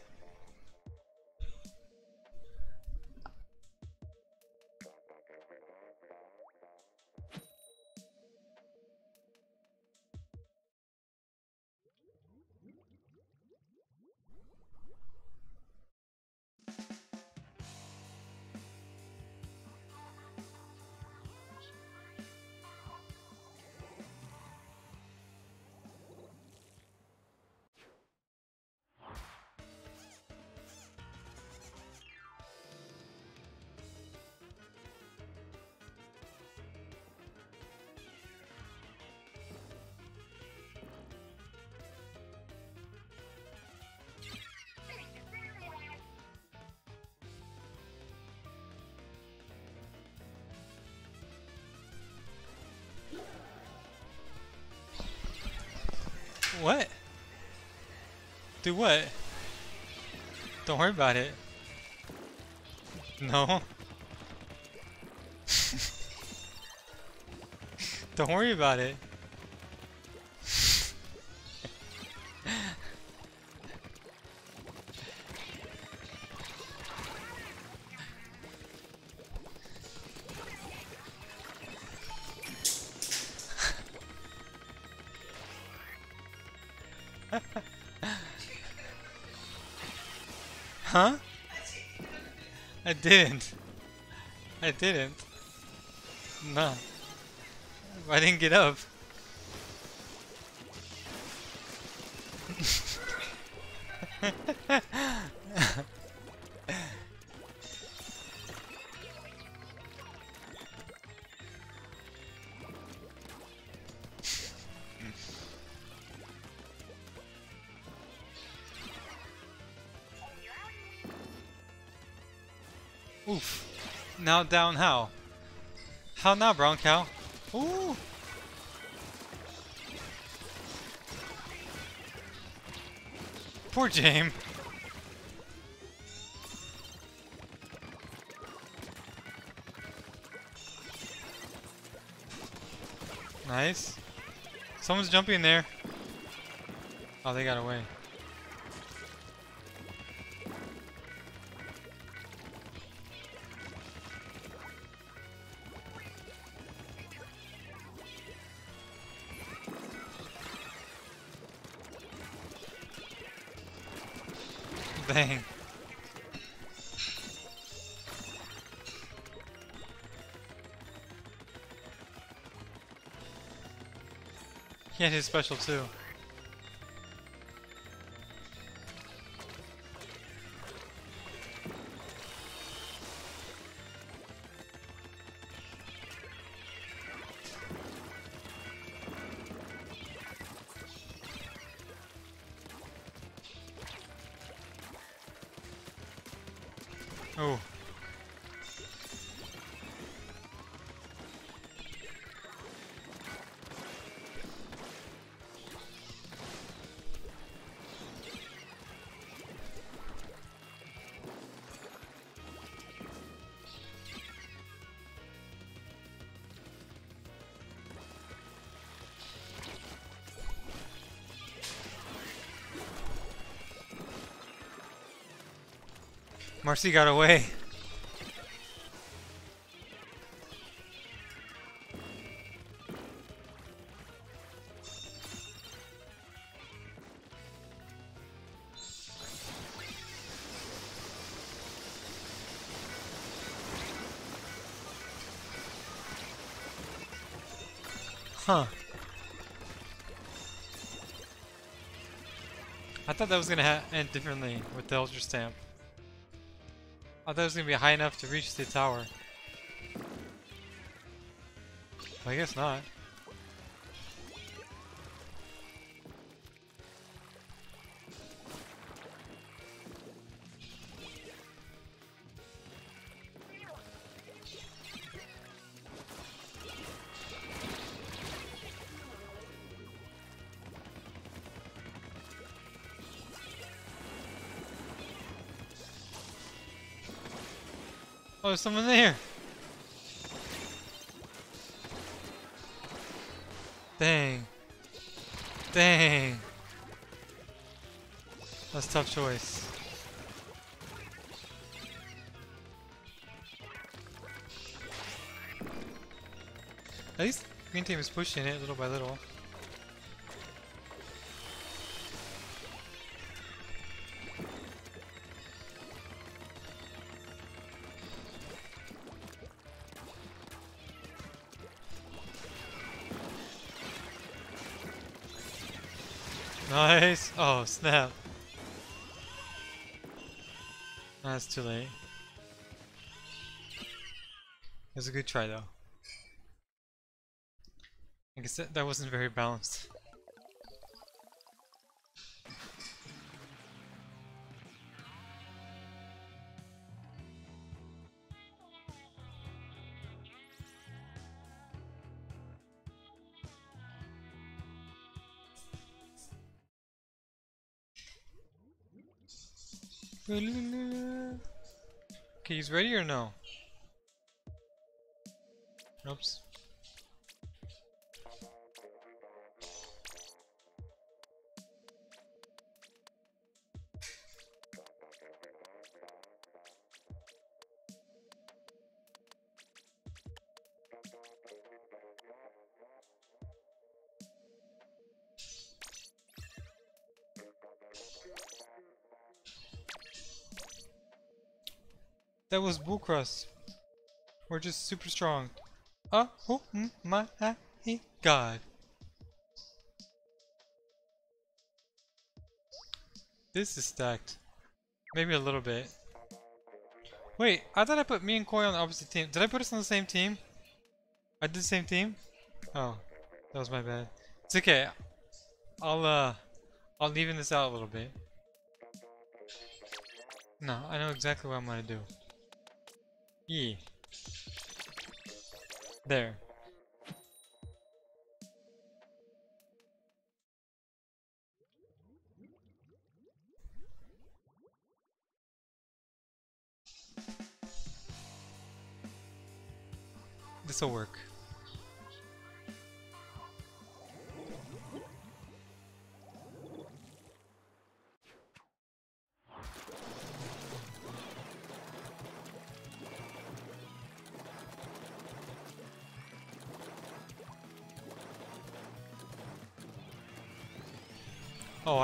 Do what? Don't worry about it. No. Don't worry about it. Didn't. I didn't. No. I didn't get up. Now down how? How now, brown cow? Ooh. Poor James. Nice. Someone's jumping in there. Oh, they got away. He he's special too. Marcy got away. Huh. I thought that was gonna end differently with the Ultra Stamp. I thought it was gonna be high enough to reach the tower. I guess not. Oh, there's someone there! Dang. Dang. That's tough choice. At least green team is pushing it little by little. It was a good try though. I guess that, that wasn't very balanced. Or no? Oops. That was Bullcrust. We're just super strong. Oh, oh my god. This is stacked. Maybe a little bit. Wait, I thought I put me and Koi on the opposite team. Did I put us on the same team? I did the same team? Oh, that was my bad. It's okay. I'll, uh, I'll even this out a little bit. No, I know exactly what I'm gonna do. E. There. This'll work.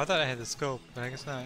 I thought I had the scope, but I guess not.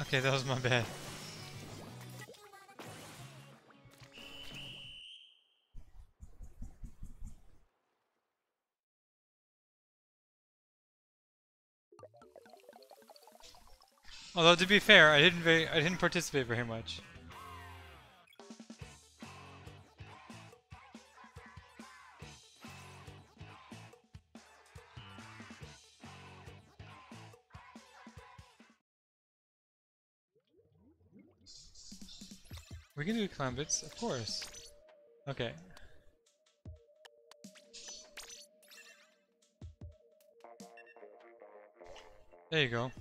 Okay, that was my bad. Although to be fair, I didn't very I didn't participate very much. Can do Clam Blitz, of course. Okay. There you go.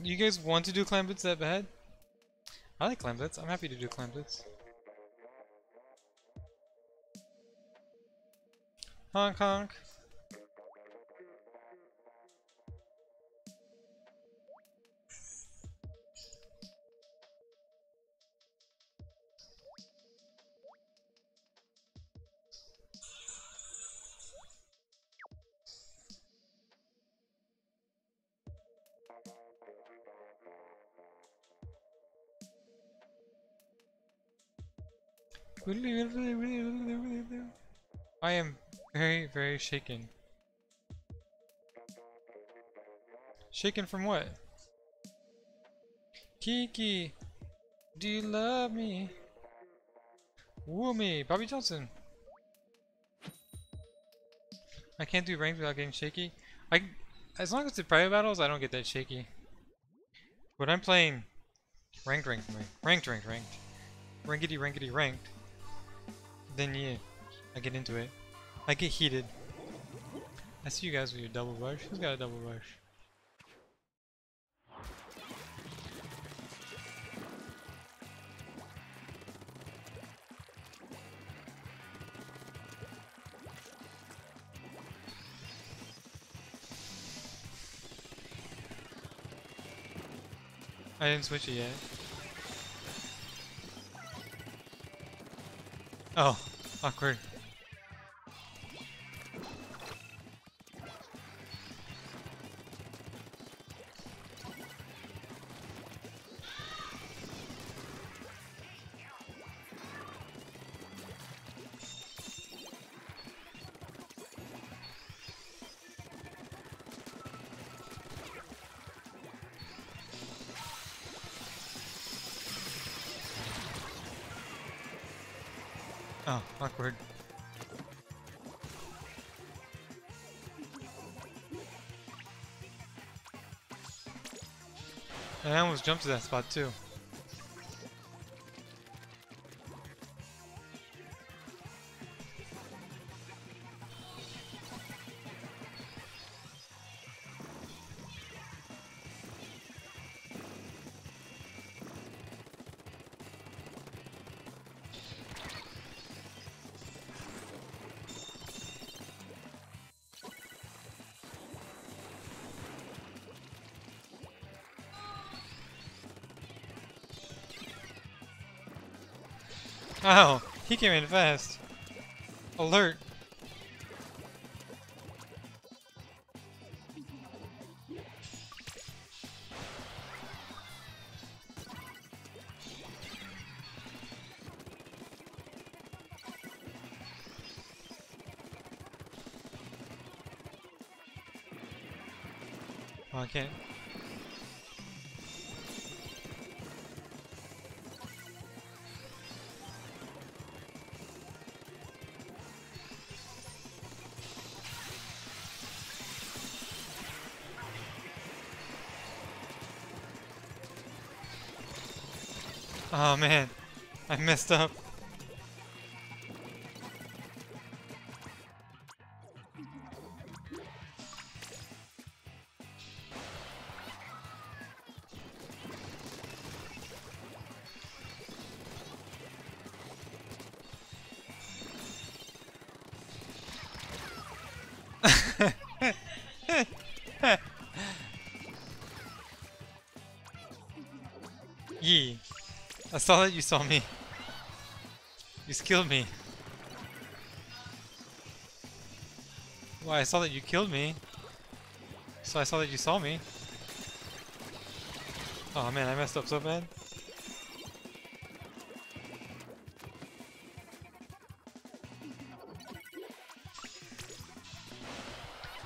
You guys want to do Clam Blitz that bad? I like Clam Blitz. I'm happy to do Clam Blitz. Honk honk. Shaken. Shaken from what? Kiki, do you love me? Woo me, Bobby Johnson. I can't do ranked without getting shaky. I, as long as it's private battles, I don't get that shaky. But I'm playing ranked, ranked, ranked, ranked, ranked, ranked, rankedy, rankedy, ranked then yeah, I get into it. I get heated. I see you guys with your double rush. Who's got a double rush? I didn't switch it yet. Oh, awkward. I almost jumped to that spot too. Wow, he came in fast. Alert. Oh, I can't. Oh man, I messed up. Saw that you saw me. You killed me. Well, I saw that you killed me. So I saw that you saw me. Oh man, I messed up so bad.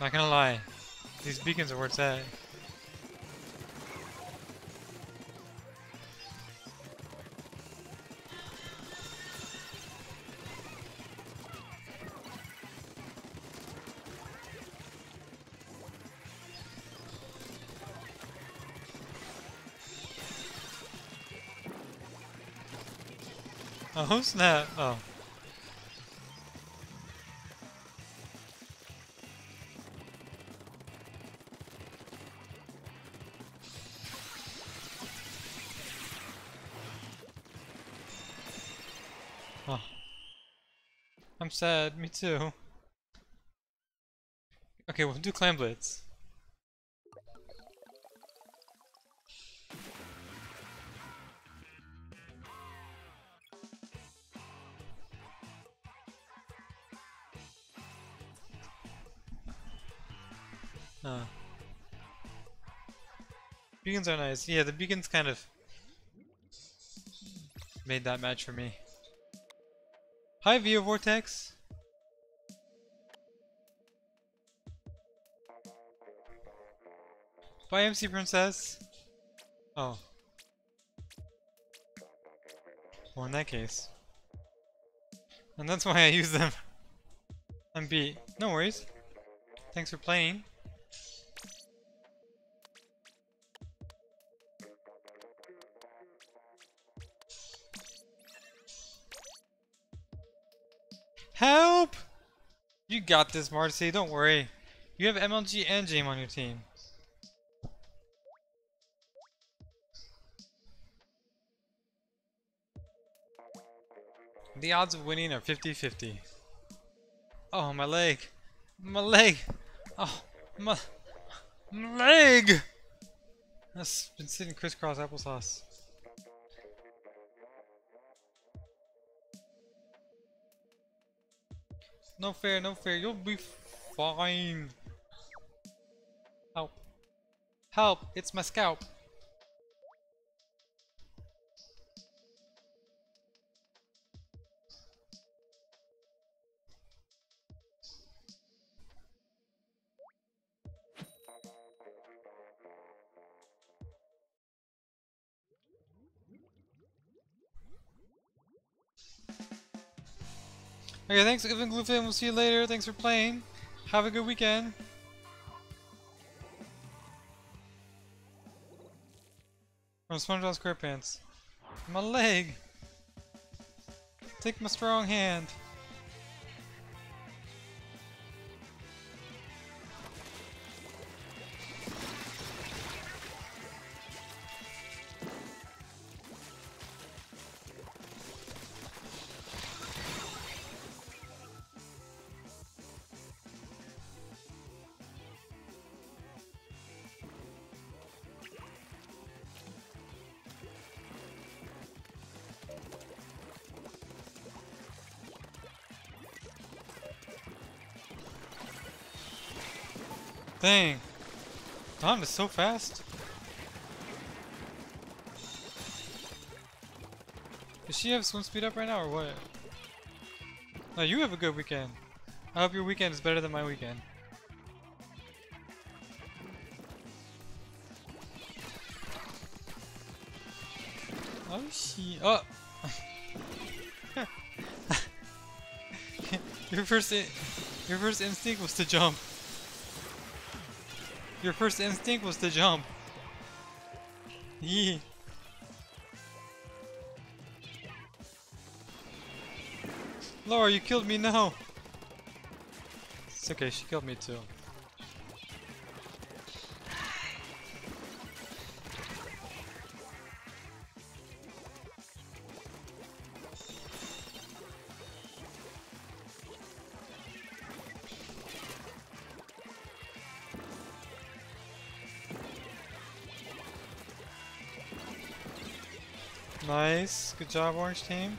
Not gonna lie, these beacons are where it's at. Oh snap! Oh. Oh. I'm sad, me too. Okay, we'll do Clam Blitz. Beacons are nice. Yeah, the beacons kind of made that match for me. Hi, Via Vortex. Bye, MC Princess. Oh. Well, in that case. And that's why I use them. I'm beat. No worries. Thanks for playing. Help! You got this, Marcy. Don't worry. You have MLG and Jame on your team. The odds of winning are 50-50. Oh, my leg. My leg. Oh, my, my leg. That's been sitting crisscross applesauce. No fair, no fair. You'll be fine. Help. Help. It's my scalp. Okay, thanks, Evan Gloofin. We'll see you later. Thanks for playing. Have a good weekend. From SpongeBob SquarePants. My leg. Take my strong hand. Dang. Tom is so fast. Does she have swim speed up right now or what? No, you have a good weekend. I hope your weekend is better than my weekend. Oh she oh Your first your first instinct was to jump. Your first instinct was to jump. Yee. Laura, you killed me now. It's okay, she killed me too. Good job, Orange Team.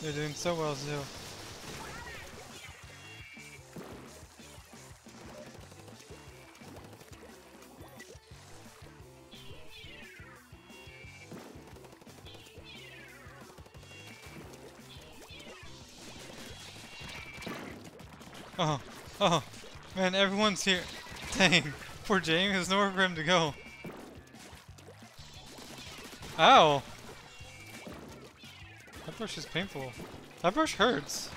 You're doing so well, Zill. Here. Dang, poor James, there's nowhere for him to go. Ow! That brush is painful. That brush hurts.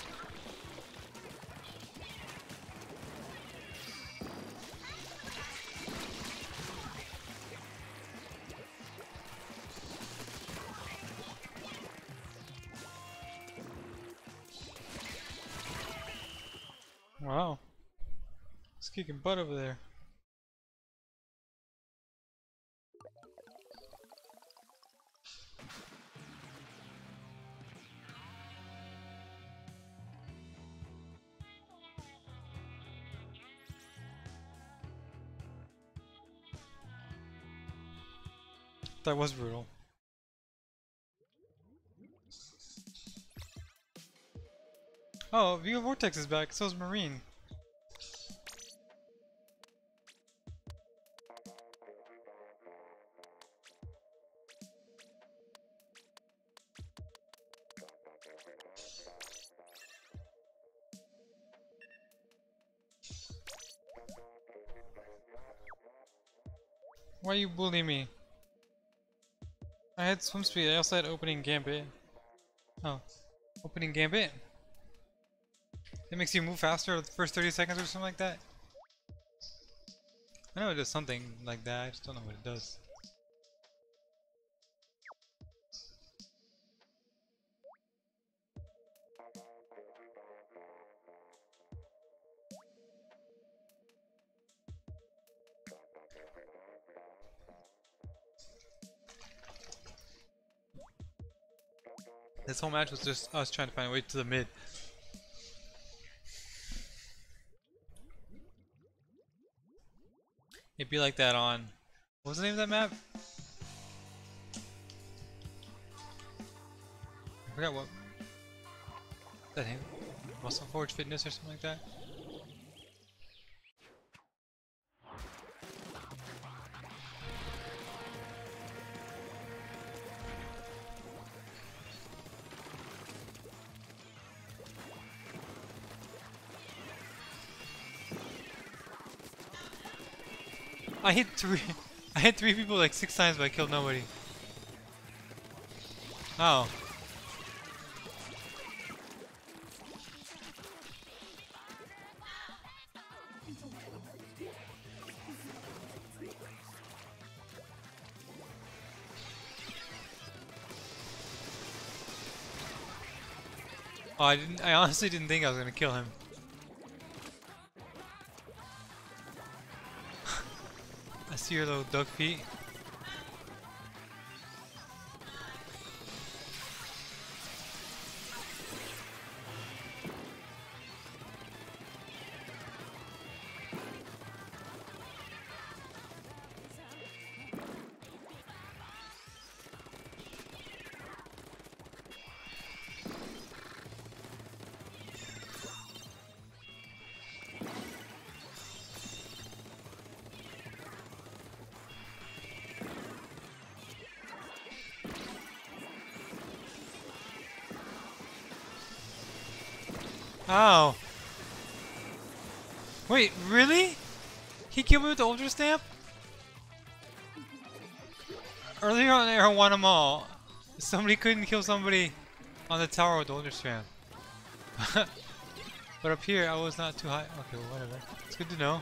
Butt over there. That was brutal. Oh, View Vortex is back, so is Marine. Bully me? I had swim speed, I also had opening gambit. Oh. Opening gambit? It makes you move faster the first 30 seconds or something like that? I know it does something like that, I just don't know what it does. Whole match was just us trying to find a way to the mid. It'd be like that on... What was the name of that map? I forgot what... That? Musselforge Fitness or something like that? I hit three. I hit three people like six times, but I killed nobody. Oh. Oh, I didn't. I honestly didn't think I was gonna kill him. Your little duck feet. Me with the Ultra Stamp? Earlier on I won them all. Somebody couldn't kill somebody on the tower with the Ultra Stamp. but up here, I was not too high. Okay, well, whatever. It's good to know.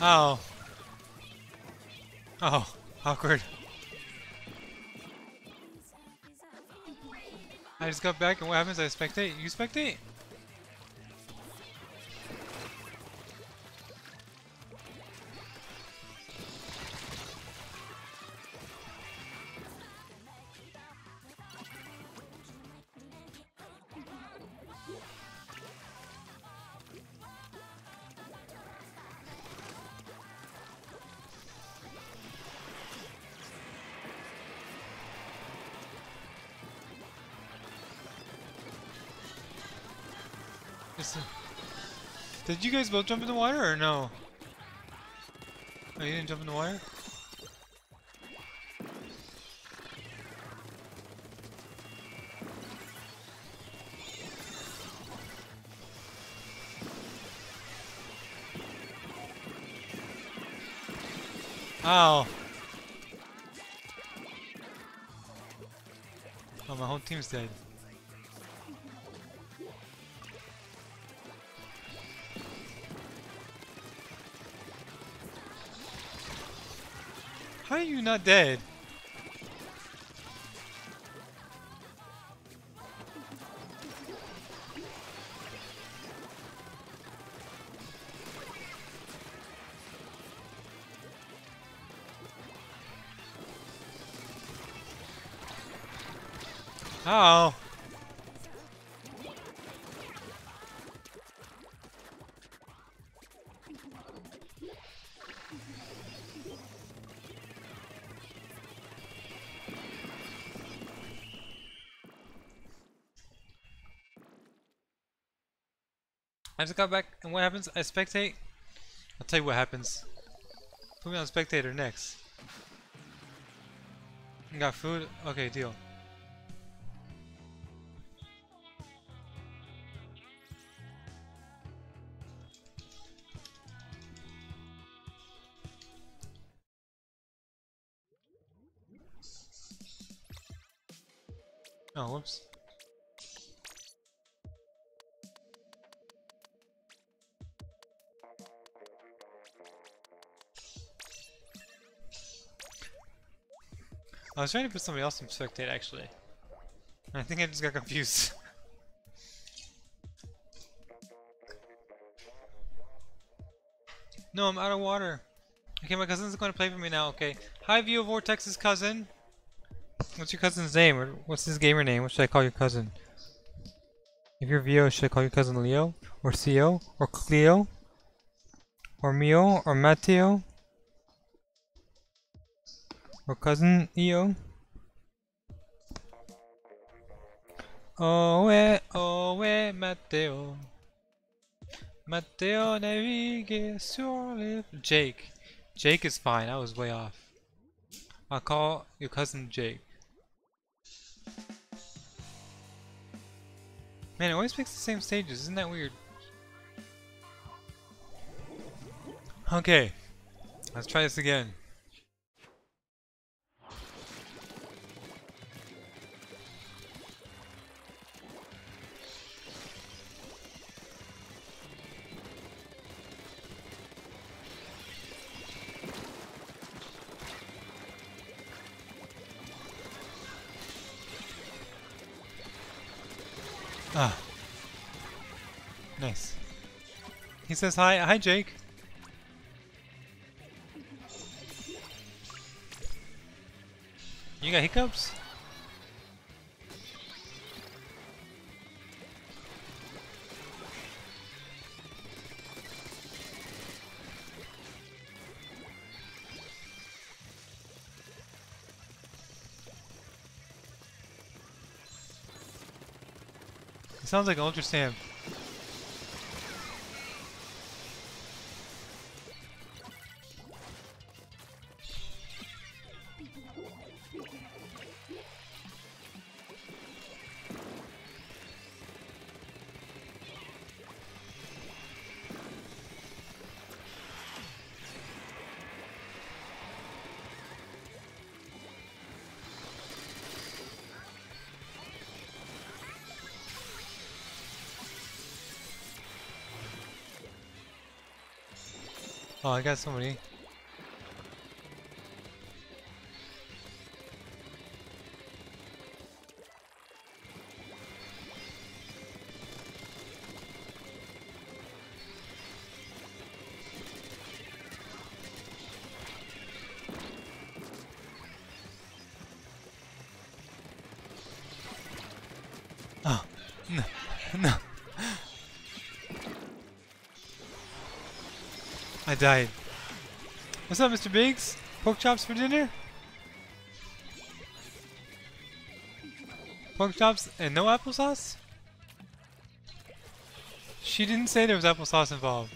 Oh. Oh. Awkward. I just got back and what happens? I spectate. You spectate? Did you guys both jump in the water or no? Oh, you didn't jump in the water? Ow! Oh, my whole team's dead. Not dead? I just got back, and what happens? I spectate. I'll tell you what happens. Put me on spectator next. Got food? Okay, deal. Was trying to put somebody else in spectate actually. I think I just got confused. no, I'm out of water. Okay, my cousin's going to play for me now, okay. Hi, View Vortex's cousin. What's your cousin's name? Or what's his gamer name? What should I call your cousin? If you're Vio, should I call your cousin Leo? Or Theo? Or Cleo? Or Mio? Or Matteo? Or cousin Io? Oh, eh, Matteo. Matteo navigue sur les... Jake. Jake is fine, I was way off. I'll call your cousin Jake. Man, it always picks the same stages, isn't that weird? Okay, let's try this again. Ah. Nice. He says hi. Hi, Jake. You got hiccups? It sounds like Ultra Sam. Oh, I got somebody. Died. What's up, Mr. Biggs? Pork chops for dinner? Pork chops and no applesauce? She didn't say there was applesauce involved.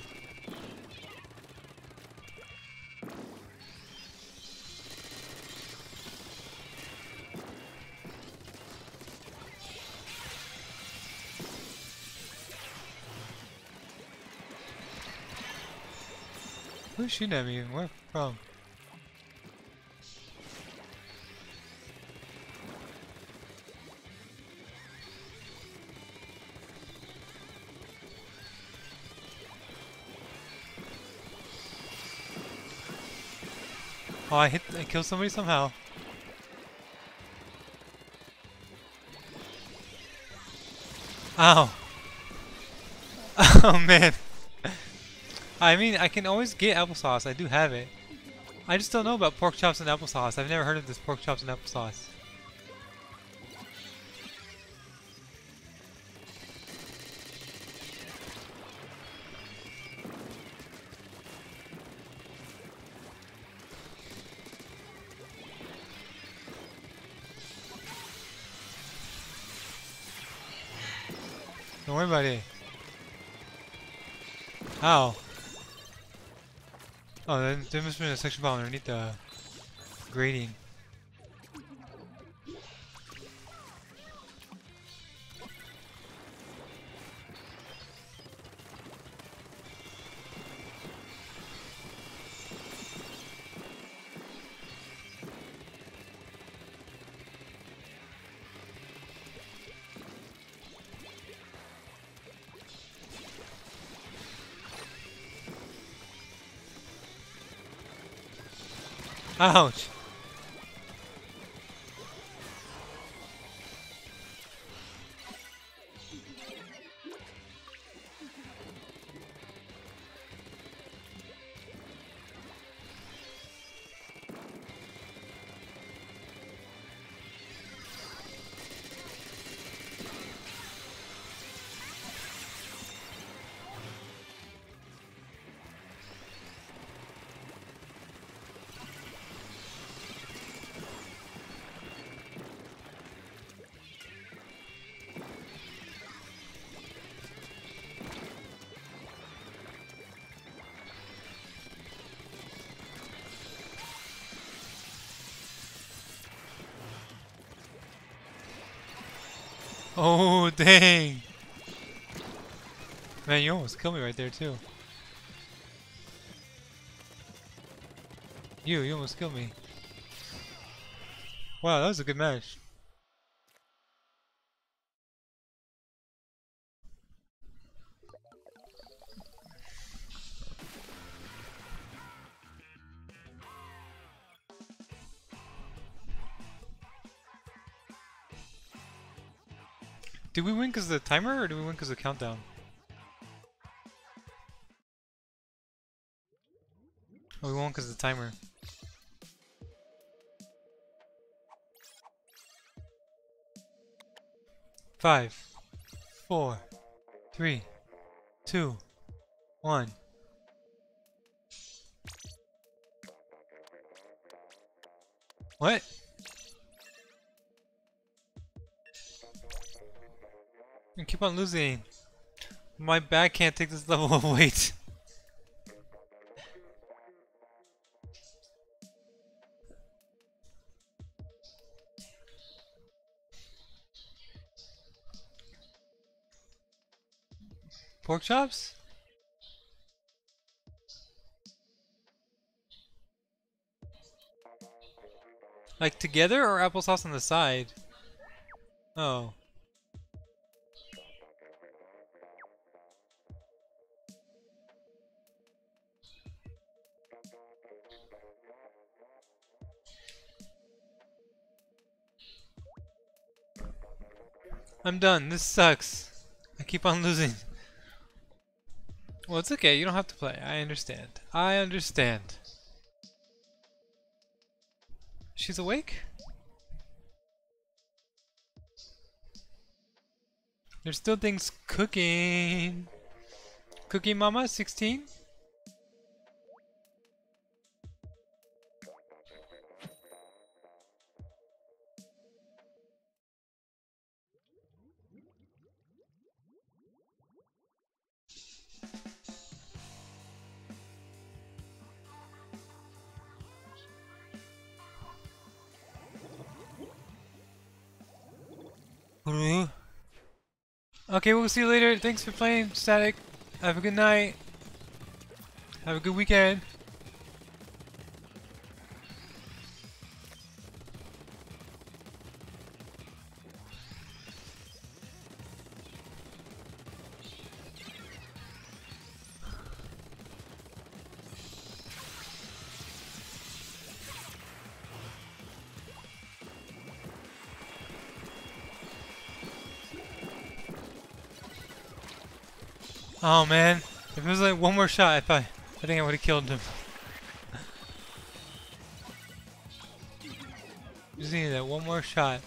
Who's shooting at me? Where from? Oh, I hit, I killed somebody somehow. Ow. Oh man. I mean, I can always get applesauce. I do have it. I just don't know about pork chops and applesauce. I've never heard of this pork chops and applesauce. Must have been a Suction Bomb underneath the grating. Ouch! Dang! Man, you almost killed me right there, too. You, you almost killed me. Wow, that was a good match. Did we win because of the timer or do we win because of the countdown? Oh, we won because the timer. Five, four, three, two, one. What? Keep on losing. My back can't take this level of weight. Pork chops? Like together or applesauce on the side? Oh. I'm done. This sucks. I keep on losing. Well, it's okay. You don't have to play. I understand. I understand. She's awake? There's still things cooking. Cookie Mama 16? Okay, we'll see you later. Thanks for playing, Static. Have a good night. Have a good weekend. Oh man, if it was like one more shot, I thought I think I would have killed him. Just needed that one more shot.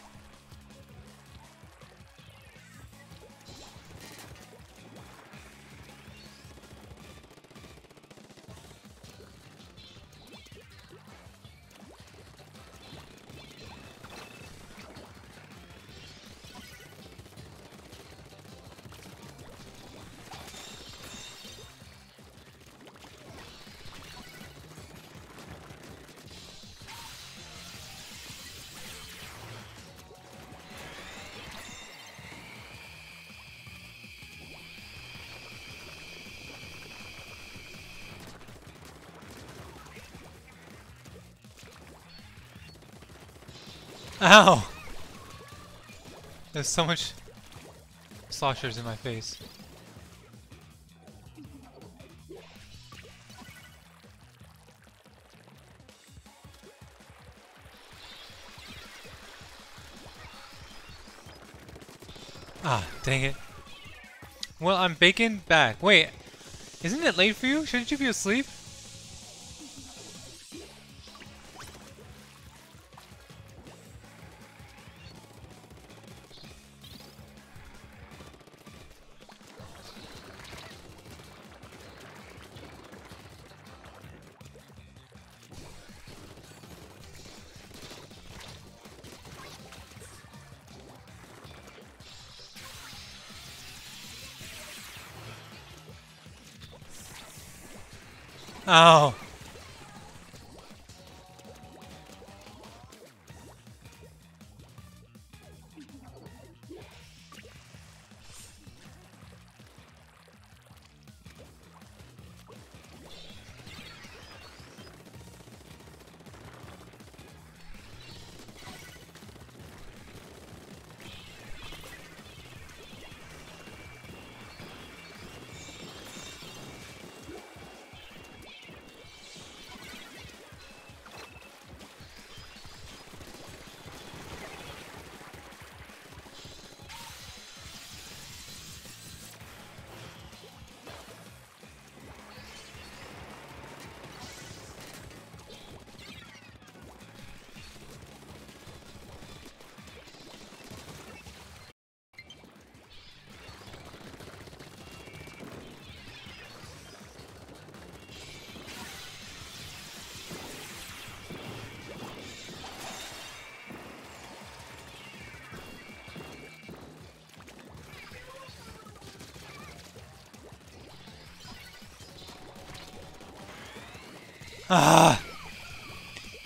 Ow! There's so much sloshers in my face. Ah, dang it. Well, I'm baking back. Wait, isn't it late for you? Shouldn't you be asleep?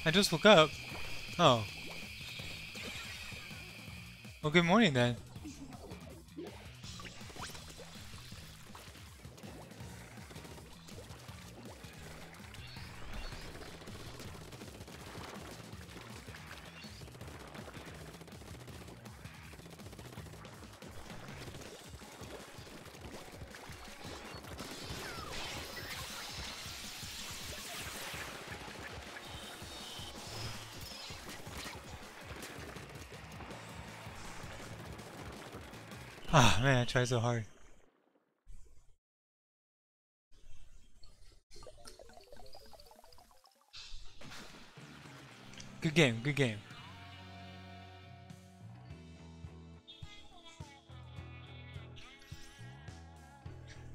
I just woke up. Oh. Well, good morning then. Ah, man, I tried so hard. Good game, good game.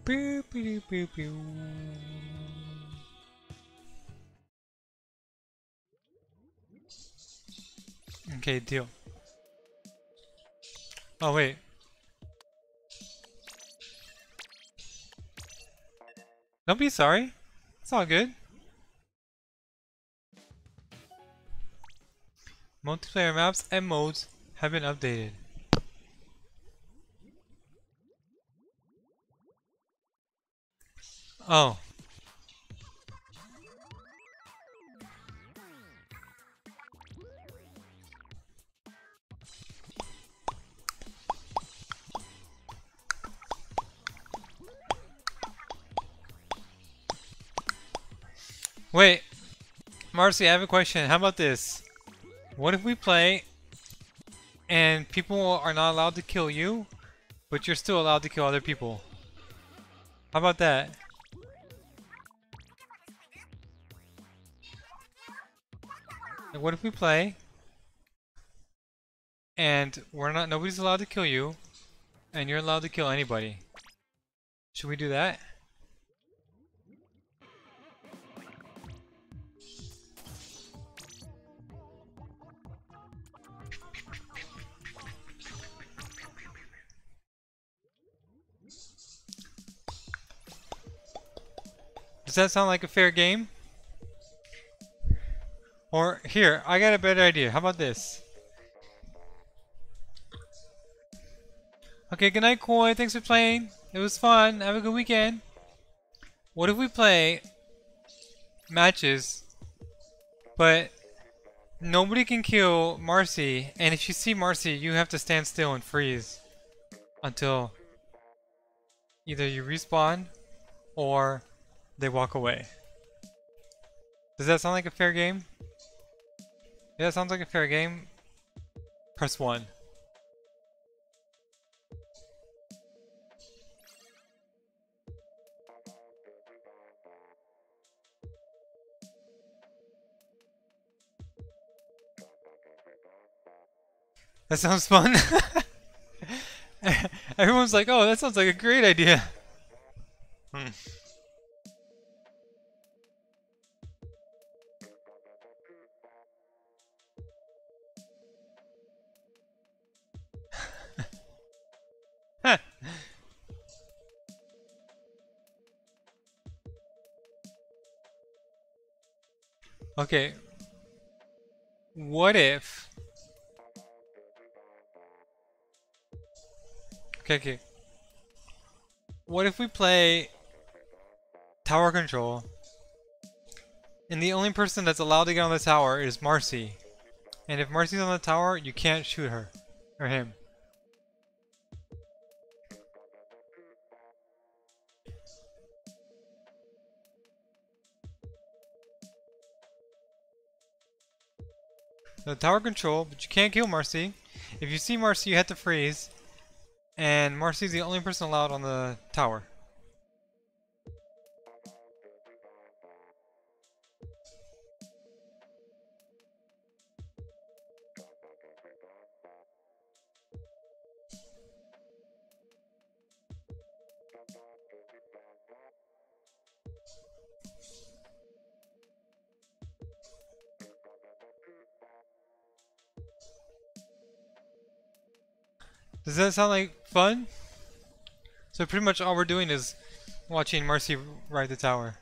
Pew, pew, pew, pew. Okay, deal. Oh, wait. Don't be sorry. It's all good. Multiplayer maps and modes have been updated. Oh. Wait, Marcy, I have a question. How about this? What if we play and people are not allowed to kill you, but you're still allowed to kill other people? How about that? Like, what if we play and we're not nobody's allowed to kill you and you're allowed to kill anybody? Should we do that? Does that sound like a fair game? Or, here, I got a better idea. How about this? Okay, good night, Koi. Thanks for playing. It was fun. Have a good weekend. What if we play matches, but nobody can kill Marcy, and if you see Marcy, you have to stand still and freeze until either you respawn or they walk away. Does that sound like a fair game? Yeah, that sounds like a fair game. Press 1. That sounds fun. Everyone's like, oh, that sounds like a great idea. Hmm. Okay. What if... Okay, okay. What if we play tower control and the only person that's allowed to get on the tower is Marcy. And if Marcy's on the tower, you can't shoot her. Or him. The tower control, but you can't kill Marcy. If you see Marcy, you have to freeze. And Marcy's the only person allowed on the tower. Does that sound like fun? So pretty much all we're doing is watching Marcy ride the tower.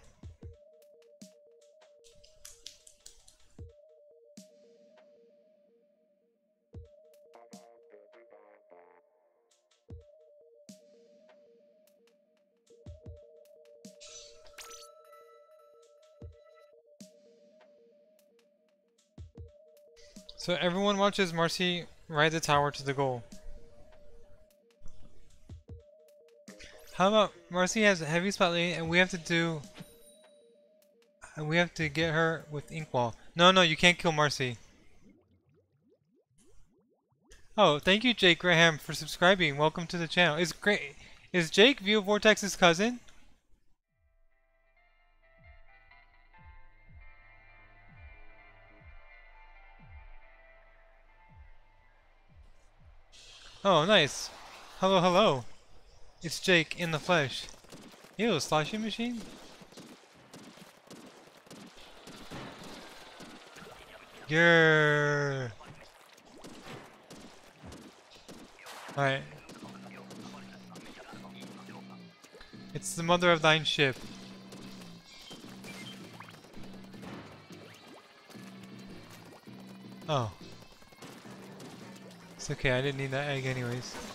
So everyone watches Marcy ride the tower to the goal. How about Marcy has a Heavy Splatling and we have to do... And we have to get her with Inkwall. No, no, you can't kill Marcy. Oh, thank you Jake Graham for subscribing. Welcome to the channel. Is great. Is Jake View Vortex's cousin? Oh, nice. Hello, hello. It's Jake in the flesh. Ew, Sloshing Machine? Grrr. Alright. It's the mother of thine ship. Oh. It's okay, I didn't need that egg anyways.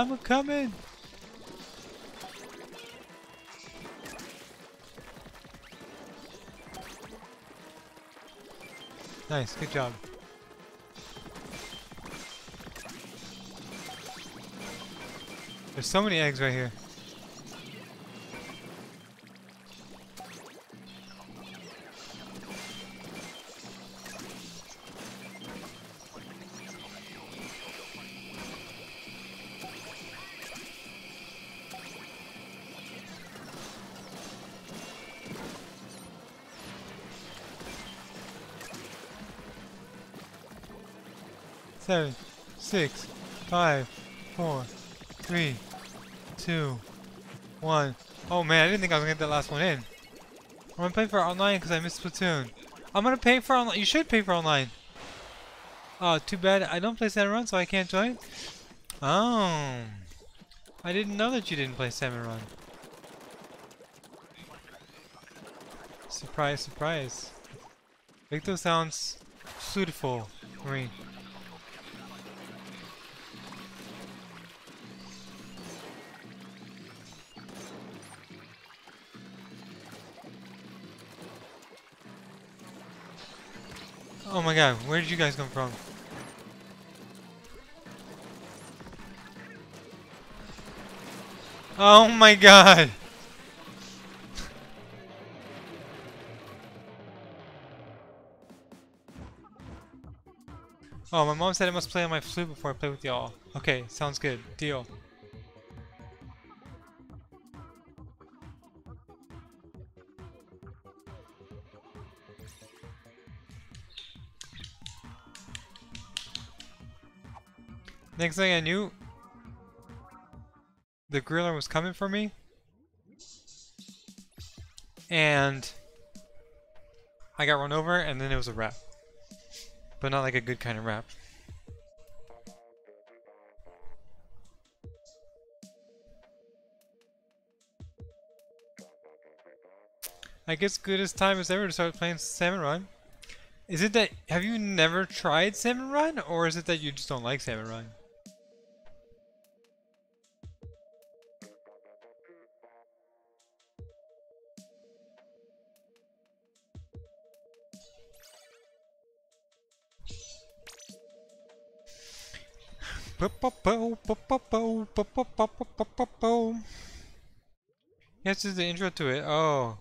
I'm coming! Nice, good job. There's so many eggs right here. Six, five, four, three, two, one. Oh man, I didn't think I was gonna get that last one in. I'm gonna pay for online because I missed Splatoon. I'm gonna pay for online. You should pay for online. Oh, too bad I don't play Salmon Run, so I can't join. Oh, I didn't know that you didn't play Salmon Run. Surprise, surprise. Victor sounds suitable, Marine. My god, where did you guys come from? Oh my god! Oh, my mom said I must play on my flute before I play with y'all. Okay, sounds good. Deal. Next thing I knew, the griller was coming for me. And I got run over and then it was a wrap. But not like a good kind of wrap. I guess good as time as ever to start playing Salmon Run. Is it that, have you never tried Salmon Run? Or is it that you just don't like Salmon Run? Yes, this is the intro to it. Oh.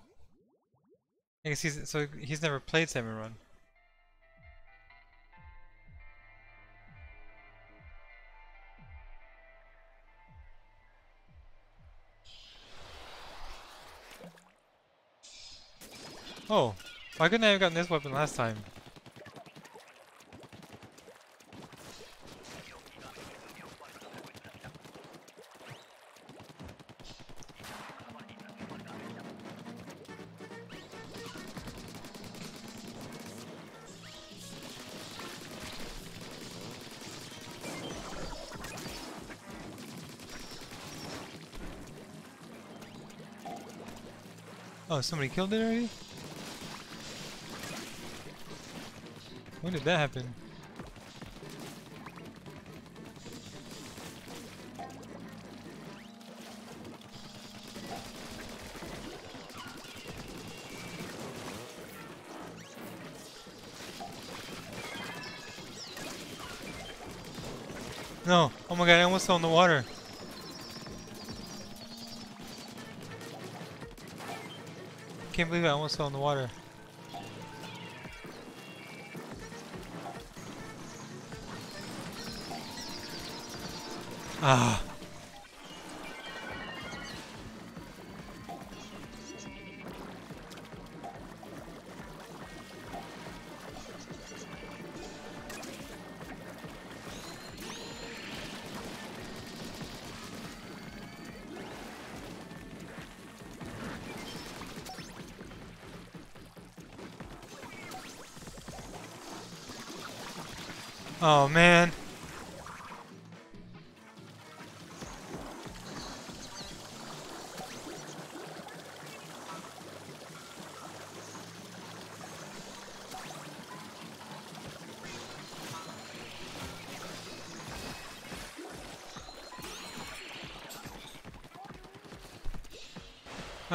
I guess he's so he's never played Salmon Run. Oh, why couldn't I have gotten this weapon last time? Oh, somebody killed it already? When did that happen? No. Oh my god, I almost fell in the water. I can't believe I almost fell in the water. Ah.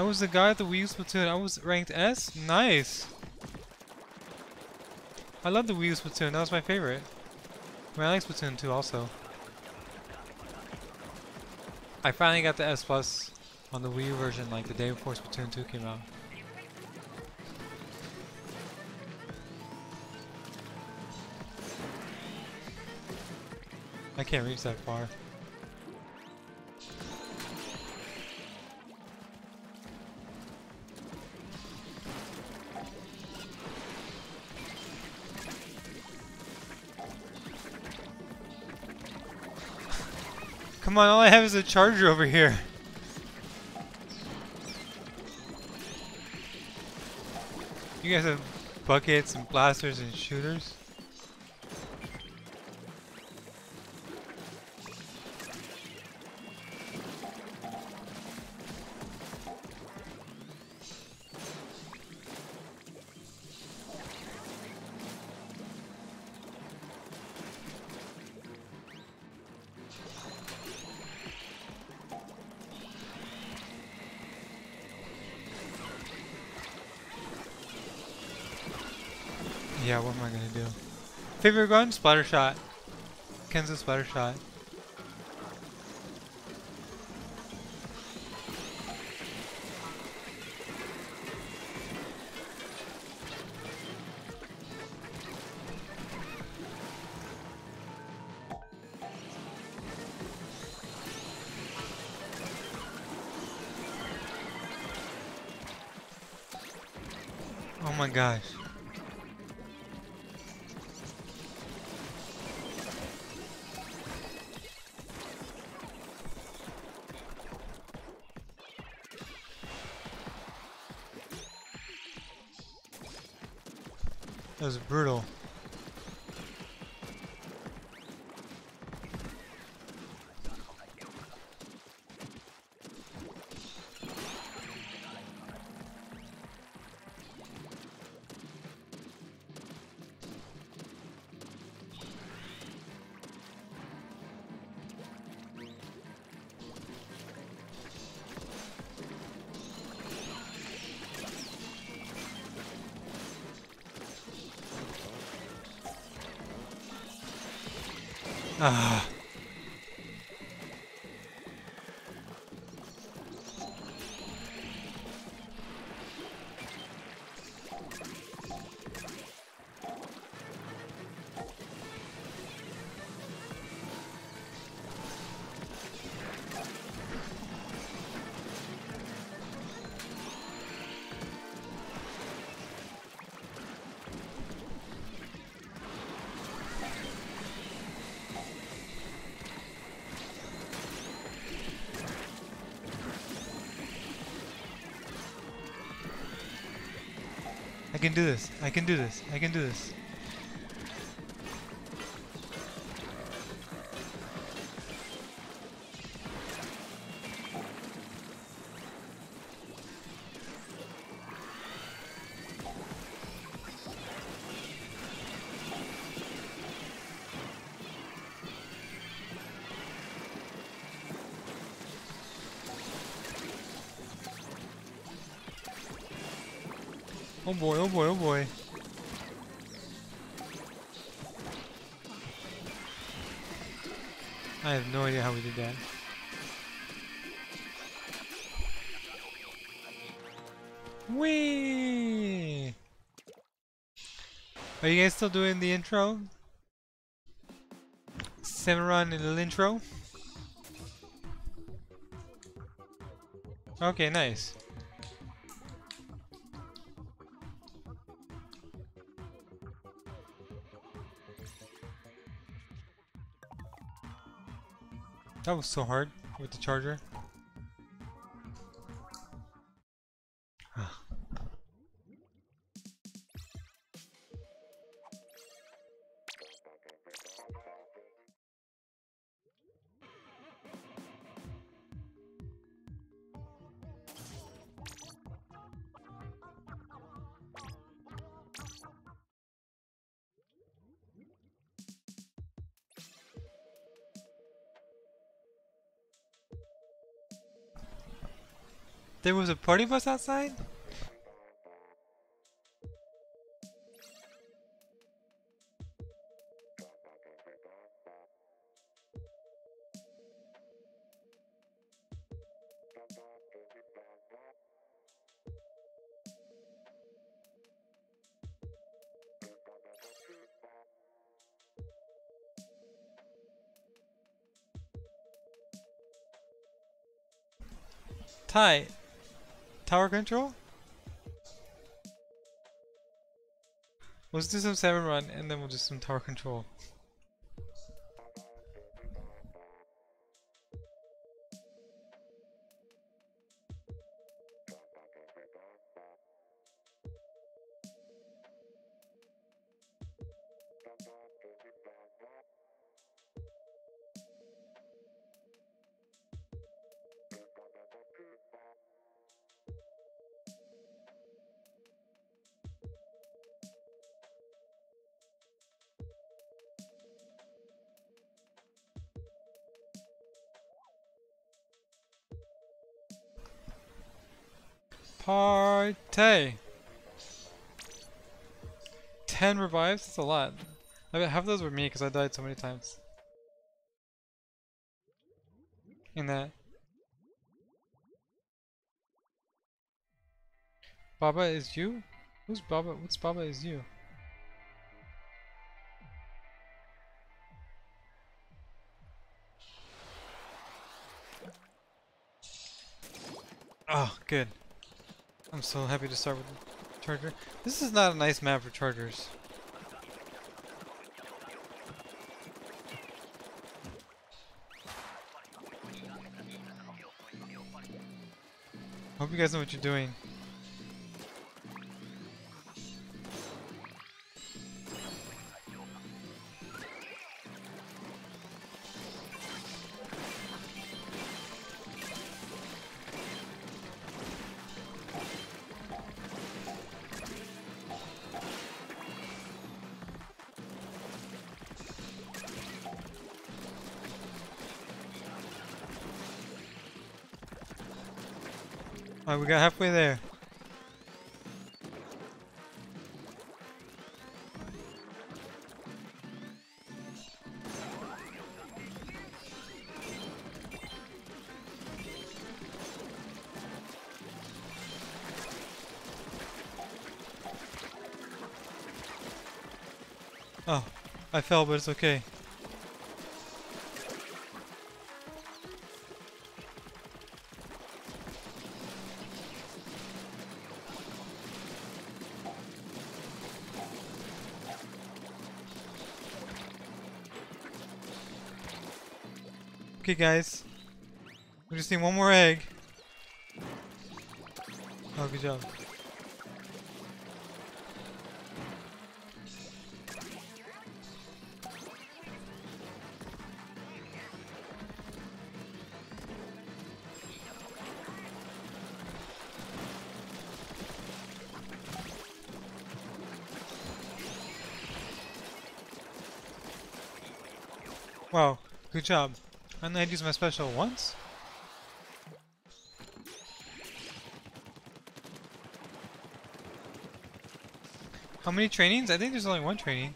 Was the guy at the Wii U Splatoon. I was ranked S? Nice. I love the Wii U Splatoon. That was my favorite. I, mean, I like Splatoon 2 also. I finally got the S Plus on the Wii U version like the day before Splatoon 2 came out. I can't reach that far. Come on, all I have is a charger over here. You guys have buckets and blasters and shooters? Favorite gun? Splattershot. Ken's splatter shot. Was brutal. Do this. I can do this. I can do this. Oh boy, oh boy, oh boy. I have no idea how we did that. Whee! Are you guys still doing the intro? Run in the intro? Okay, nice. That was so hard with the charger. There was a party bus outside? Tower control? Let's do some Salmon Run and then we'll do some tower control. That's a lot. I mean, of those with me because I died so many times. In that. Baba is you? Who's Baba? What's Baba is you? Oh, good. I'm so happy to start with the charger. This is not a nice map for chargers. Hope you guys know what you're doing. We got halfway there. Oh, I fell, but it's okay. Okay, guys. We just need one more egg. Oh, good job. Wow, good job. I only had to use my special once? How many trainings? I think there's only one training.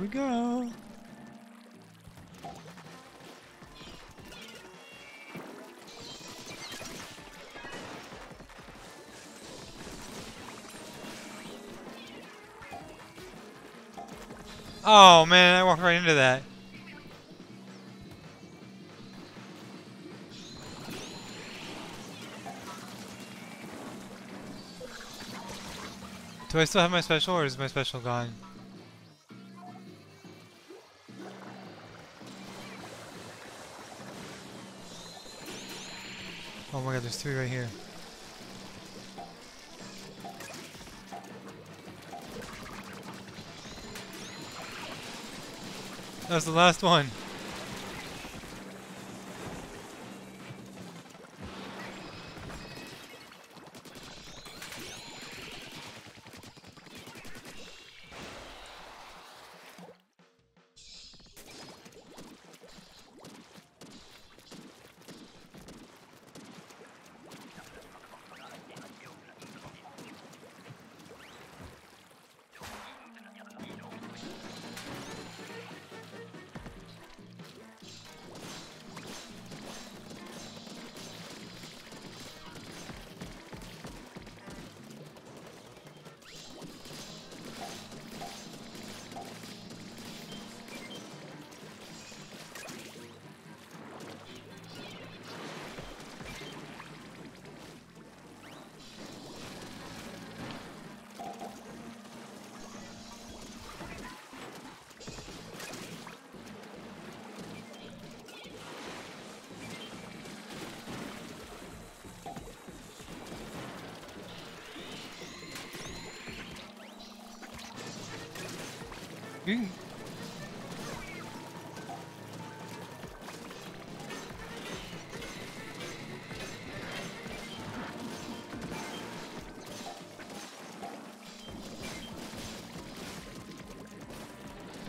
We go. Oh man, I walked right into that. Do I still have my special or is my special gone? There's three right here. That's the last one.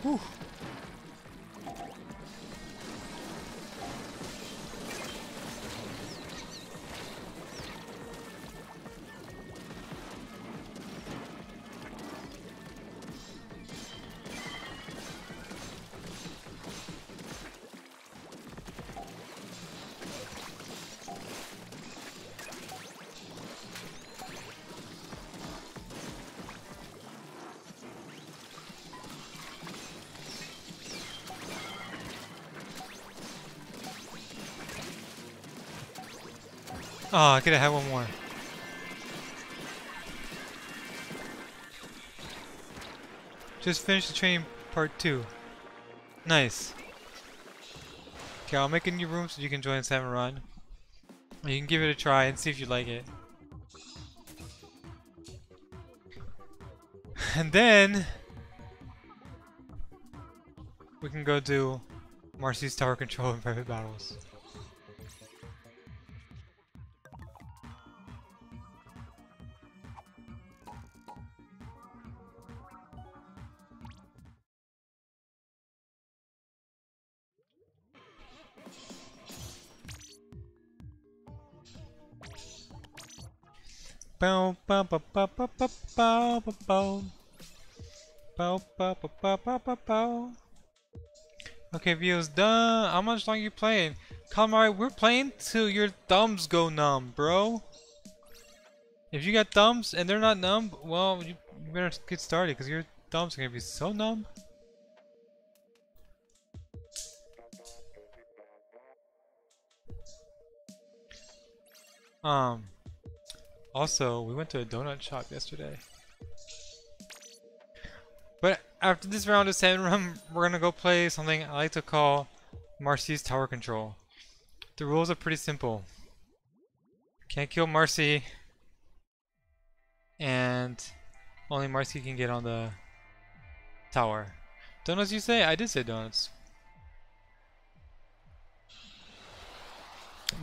Whew. Oh, I could have had one more. Just finished the training part two. Nice. Okay, I'll make a new room so you can join Run. You can give it a try and see if you like it. And then we can go do Marcy's tower control and private battles. Okay, video's done. How much longer you playing? Calamari, we're playing till your thumbs go numb, bro. If you got thumbs and they're not numb, well, you, better get started because your thumbs are gonna be so numb. Um. Also, we went to a donut shop yesterday. But after this round of Salmon Run, we're gonna go play something I like to call Marcy's Tower Control. The rules are pretty simple. Can't kill Marcy. And only Marcy can get on the Tower. Donuts you say? I did say donuts.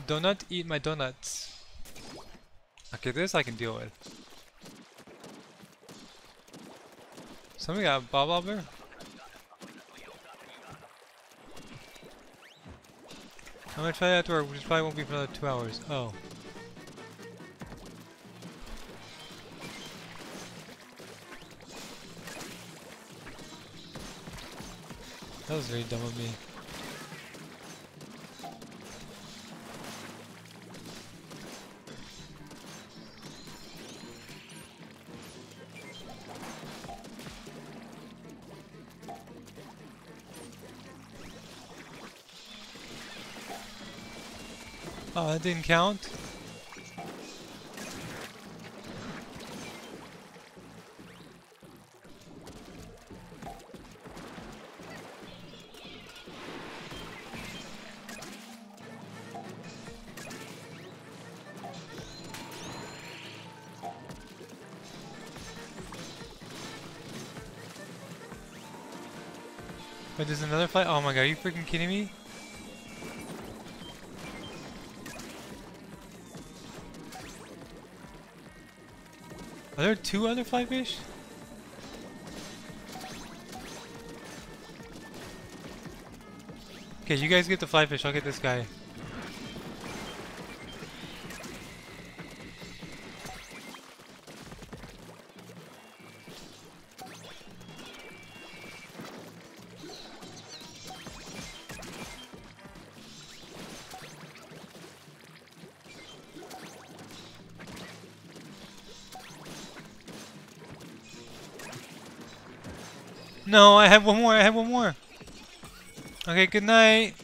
Donut eat my donuts. Okay, this I can deal with. Somebody got a Bloblobber? I'm gonna try that to work, which probably won't be for another two hours. Oh. That was very dumb of me. Uh, oh, that didn't count? Wait, there's another flight? Oh my god, are you freaking kidding me? Are there two other Flyfish? Okay, you guys get the Flyfish, I'll get this guy. No, I have one more, I have one more. Okay, good night.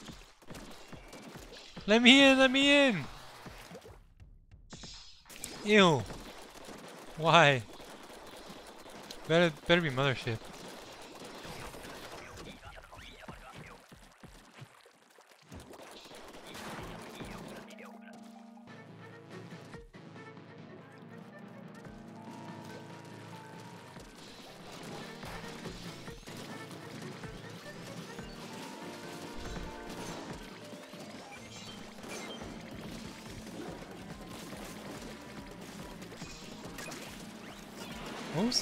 Let me in, let me in. Ew. Why? Better, better be mothership.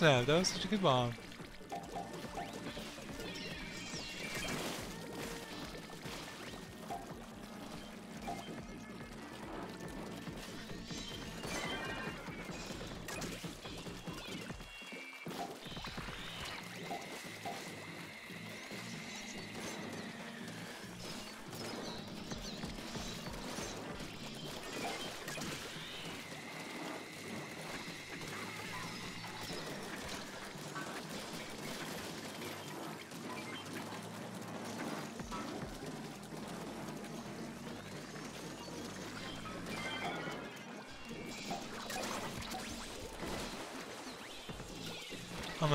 Snap, that was such a good bomb.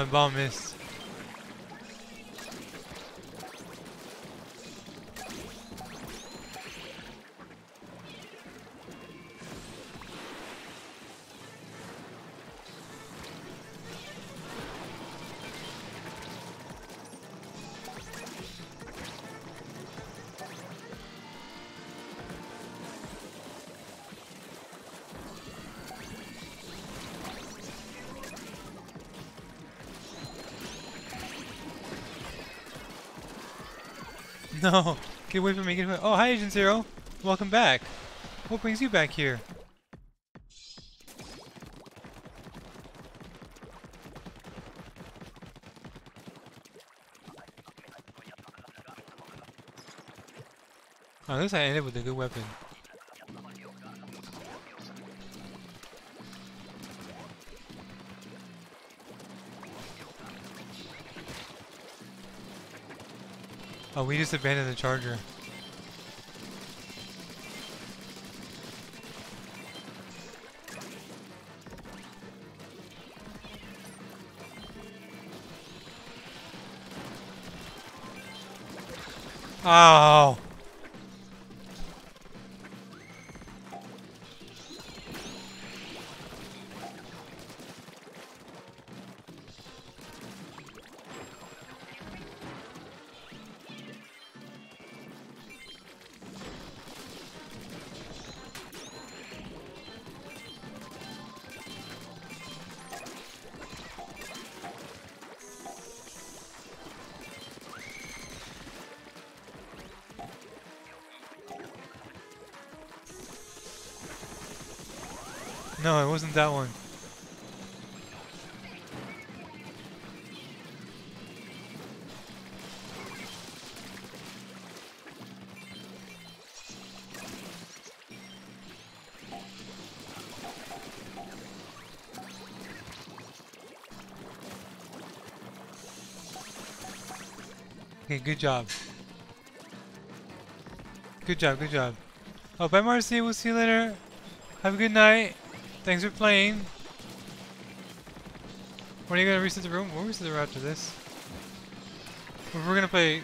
Bomb missed. No! Get away from me, get away. Oh, hi Agent Zero! Welcome back! What brings you back here? Oh, at least I ended with a good weapon. Oh, we just abandoned the charger. Oh. That one. Okay, good job. Good job, good job. Oh, bye Marcy, we'll see you later. Have a good night. Thanks for playing. When are you gonna reset the room? We'll reset the room after this. We're gonna play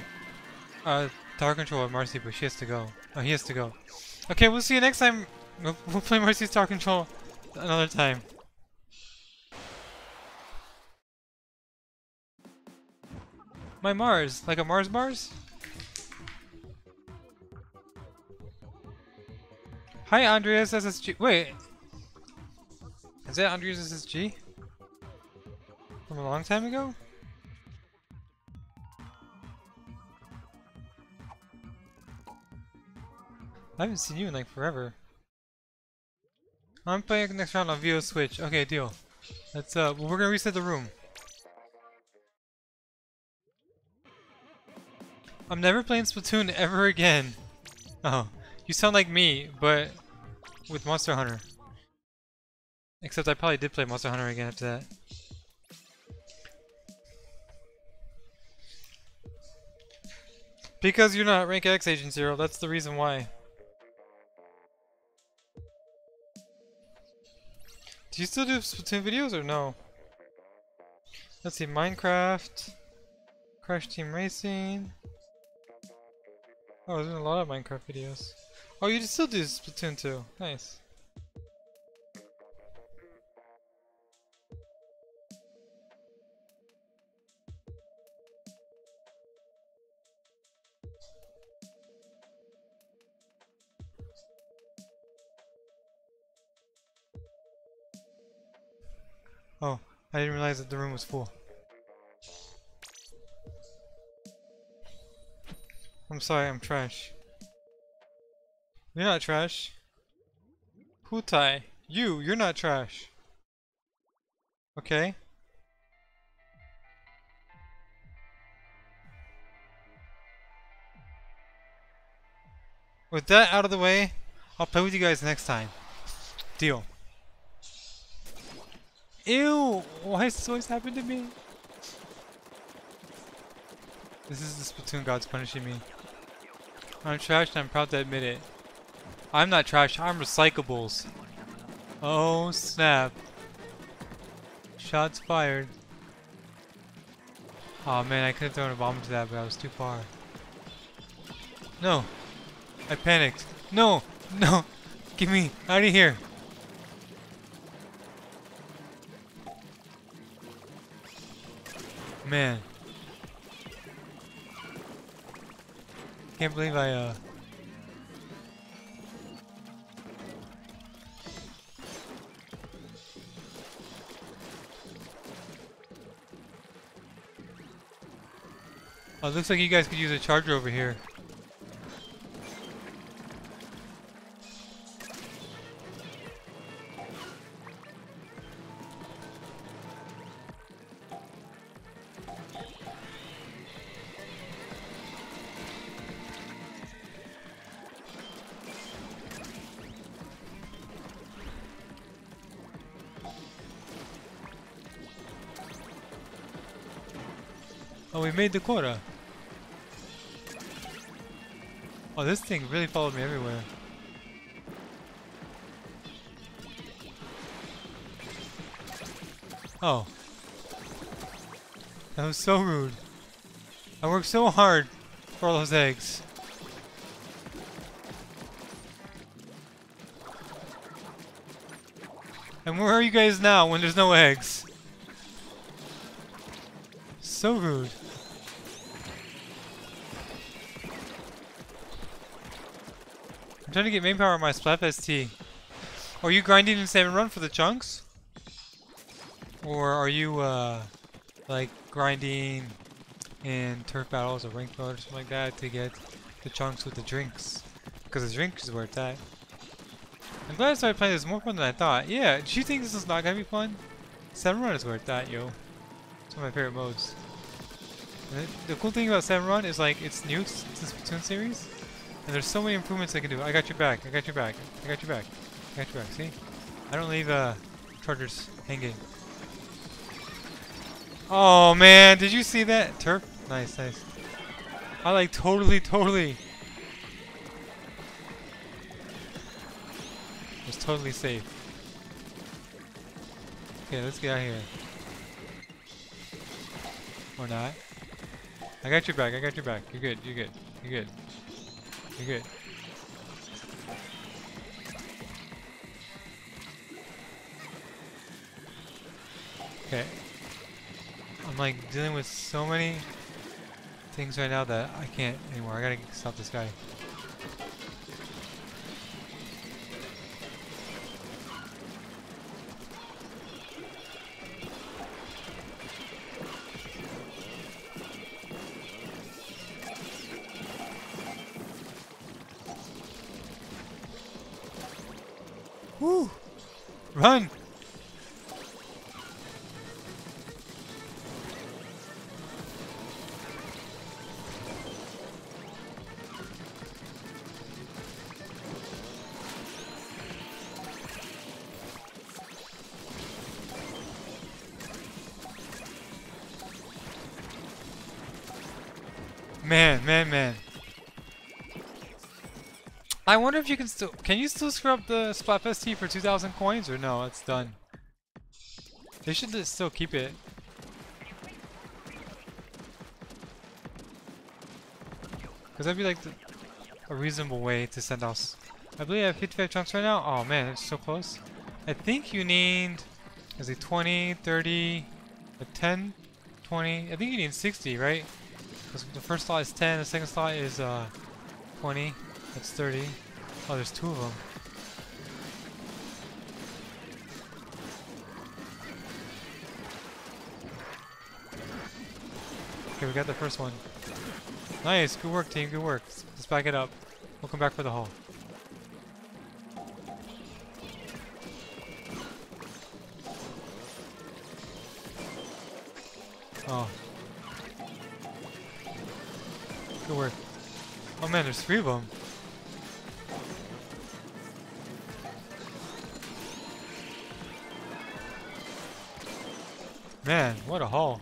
uh, Tower Control with Marcy, but she has to go. Oh, he has to go. Okay, we'll see you next time. We'll, we'll play Marcy's Tower Control another time. My Mars, like a Mars Mars? Hi Andreas SSG. Wait. Is that Andreas SSG? From a long time ago? I haven't seen you in like forever. I'm playing next round on VO Switch. Okay, deal. Let's uh, well, we're gonna reset the room. I'm never playing Splatoon ever again. Oh, you sound like me, but with Monster Hunter. Except I probably did play Monster Hunter again after that. Because you're not rank X Agent Zero, that's the reason why. Do you still do Splatoon videos or no? Let's see, Minecraft, Crash Team Racing. Oh, there's been a lot of Minecraft videos. Oh, you still do Splatoon 2. Nice. I didn't realize that the room was full. I'm sorry, I'm trash. You're not trash. Hutai, you, you're not trash. Okay? With that out of the way, I'll play with you guys next time. Deal. Ew! Why has this always happened to me? This is the Splatoon gods punishing me. I'm trash and I'm proud to admit it. I'm not trash, I'm recyclables. Oh snap. Shots fired. Oh man, I could have thrown a bomb into that, but I was too far. No! I panicked. No! No! Get me out of here! Man. can't believe I, uh... Oh, it looks like you guys could use a charger over here. Oh, we made the quota. Oh, this thing really followed me everywhere. Oh. That was so rude. I worked so hard for all those eggs. And where are you guys now when there's no eggs? So rude. I'm trying to get main power on my Splat ST. Are you grinding in Salmon Run for the chunks? Or are you, uh, like, grinding in turf battles or rank mode or something like that to get the chunks with the drinks? Because the drinks is where it's at. I'm glad I started playing this. more fun than I thought. Yeah, do you think this is not gonna be fun? Salmon Run is where it's at, yo. It's one of my favorite modes. And the cool thing about Salmon Run is like it's new to the Splatoon series, and there's so many improvements I can do. I got your back. I got your back. I got your back. I got your back. See? I don't leave uh, chargers hanging. Oh man, did you see that? Turf? Nice, nice. I like totally, totally. It's totally safe. Okay, let's get out of here. Or not. I got your back, I got your back. You're good, you're good, you're good. You're good. Okay. I'm like dealing with so many things right now that I can't anymore. I gotta stop this guy. Run! If you can still... Can you still scrub the Splatfest tee for 2,000 coins? Or no, it's done. They should still keep it. Because that'd be like the, a reasonable way to send out... I believe I have 55 chunks right now. Oh man, it's so close. I think you need... Is it 20, 30, a 10, 20? I think you need 60, right? Because the first slot is 10, the second slot is uh, 20. That's 30. Oh, there's two of them. Okay, we got the first one. Nice, good work team, good work. Let's back it up. We'll come back for the haul. Oh, Good work. Oh man, there's three of them. Man, what a haul.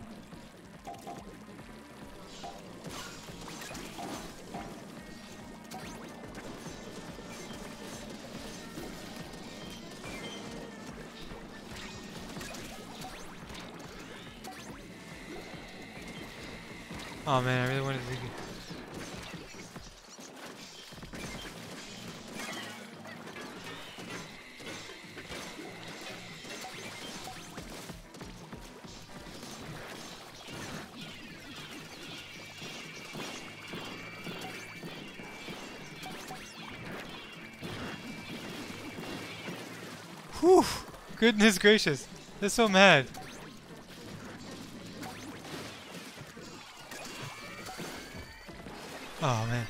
Oh man, I really wanted to Goodness gracious. They're so mad. Oh man.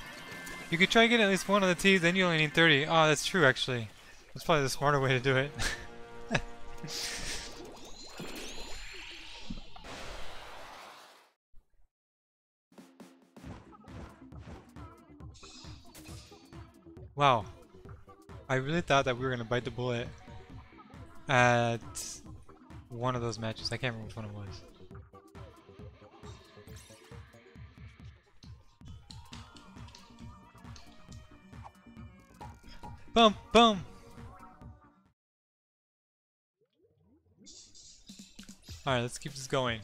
You could try getting at least one of the tees, then you only need 30. Oh, that's true actually. That's probably the smarter way to do it. wow. I really thought that we were gonna bite the bullet at one of those matches. I can't remember which one it was. Bum bum. Alright, let's keep this going.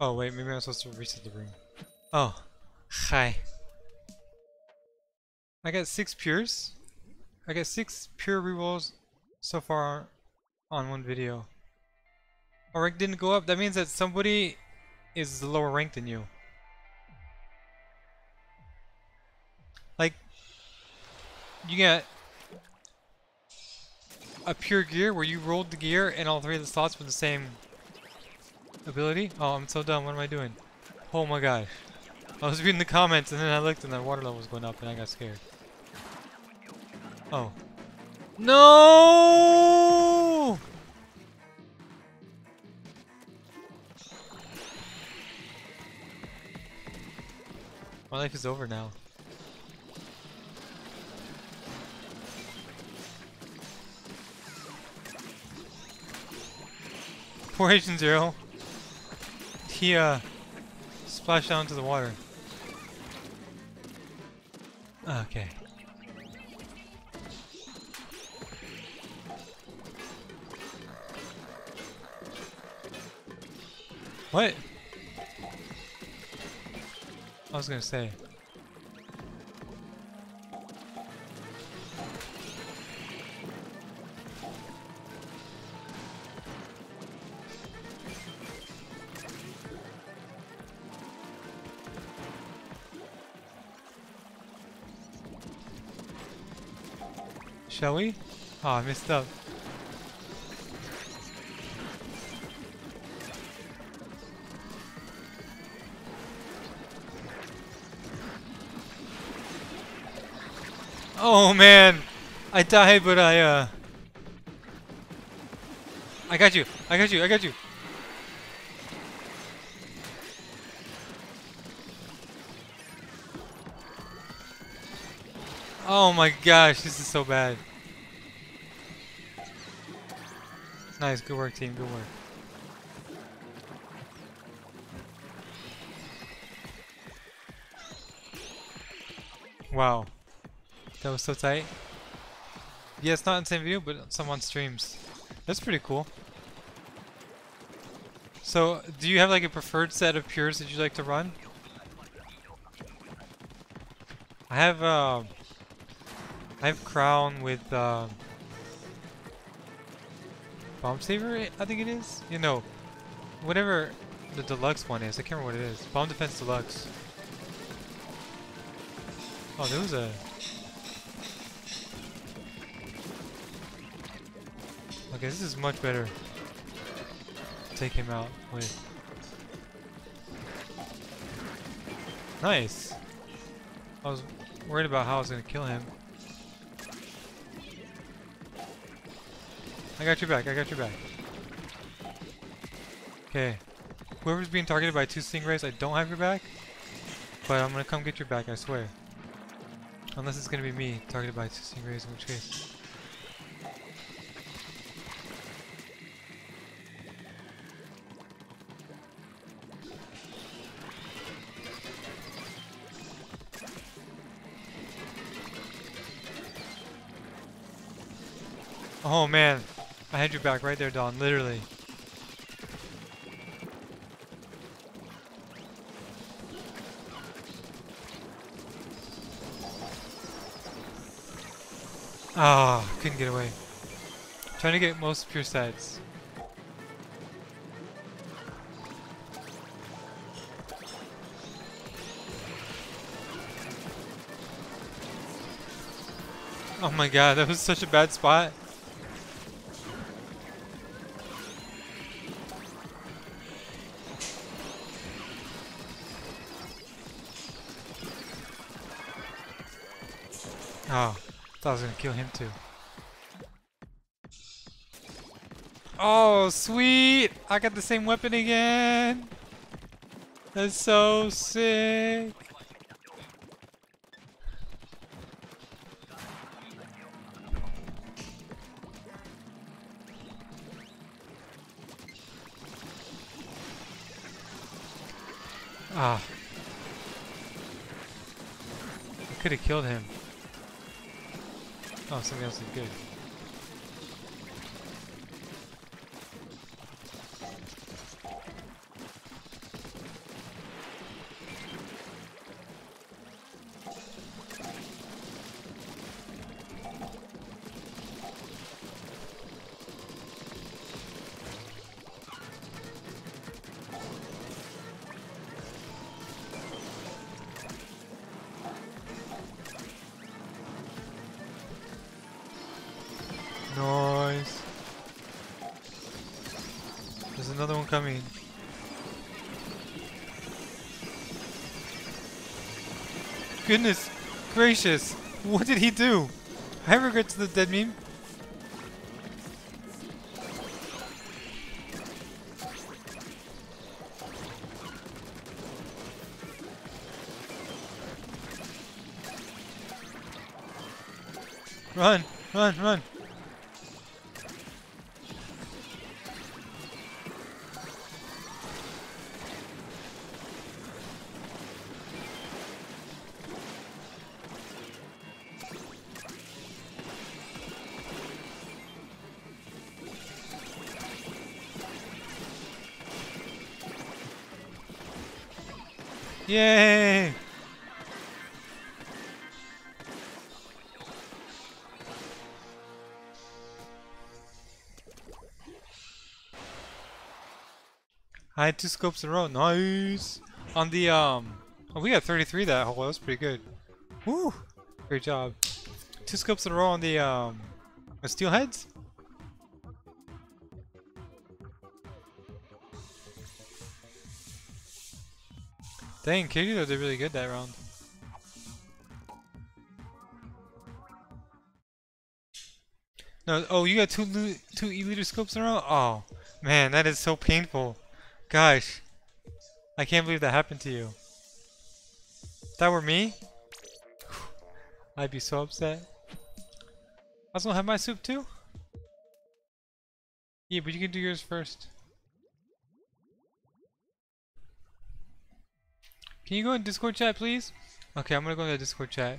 Oh wait, maybe I'm supposed to reset the room. Oh, hi. I got six pures. I got six pure rerolls so far on one video. Our rank didn't go up. That means that somebody is lower ranked than you. Like, you get a pure gear where you rolled the gear and all three of the slots with the same ability. Oh, I'm so dumb. What am I doing? Oh my gosh. I was reading the comments and then I looked and the water level was going up and I got scared. Oh. No! My life is over now. Poor Zero. He, uh, splashed down into the water. Okay. What? I was gonna say. Shall we? Oh, I messed up. Oh man, I died, but I uh, I got you, I got you, I got you. Oh my gosh, this is so bad. Nice, good work team, good work. Wow. That was so tight. Yeah, it's not in the same video, but someone streams. That's pretty cool. So, do you have like a preferred set of pures that you like to run? I have, uh, I have Crown with, uh, Bomb Saver, I think it is? You know, whatever the deluxe one is. I can't remember what it is. Bomb Defense Deluxe. Oh, there was a Okay, this is much better. Take him out with. Nice. I was worried about how I was gonna kill him. I got your back, I got your back. Okay. Whoever's being targeted by two stingrays, I don't have your back. But I'm gonna come get your back, I swear. Unless it's gonna be me targeted by two stingrays, in which case. Man, I had your back right there, Don, literally. Ah, oh, couldn't get away. Trying to get most pure sides. Oh my god, that was such a bad spot. Thought I was gonna kill him too. Oh, sweet! I got the same weapon again! That's so sick! Goodness gracious! What did he do? I regret to the dead meme. I had two scopes in a row. Nice! On the, um... Oh, we got 33 that hole. That was pretty good. Woo! Great job. Two scopes in a row on the, um... The steelheads? Dang, Kirito did really good that round. No, oh, you got two two e-liter scopes in a row? Oh, man, that is so painful. Gosh, I can't believe that happened to you. If that were me, I'd be so upset. I also have my soup too? Yeah, but you can do yours first. Can you go in Discord chat, please? Okay, I'm gonna go in the Discord chat.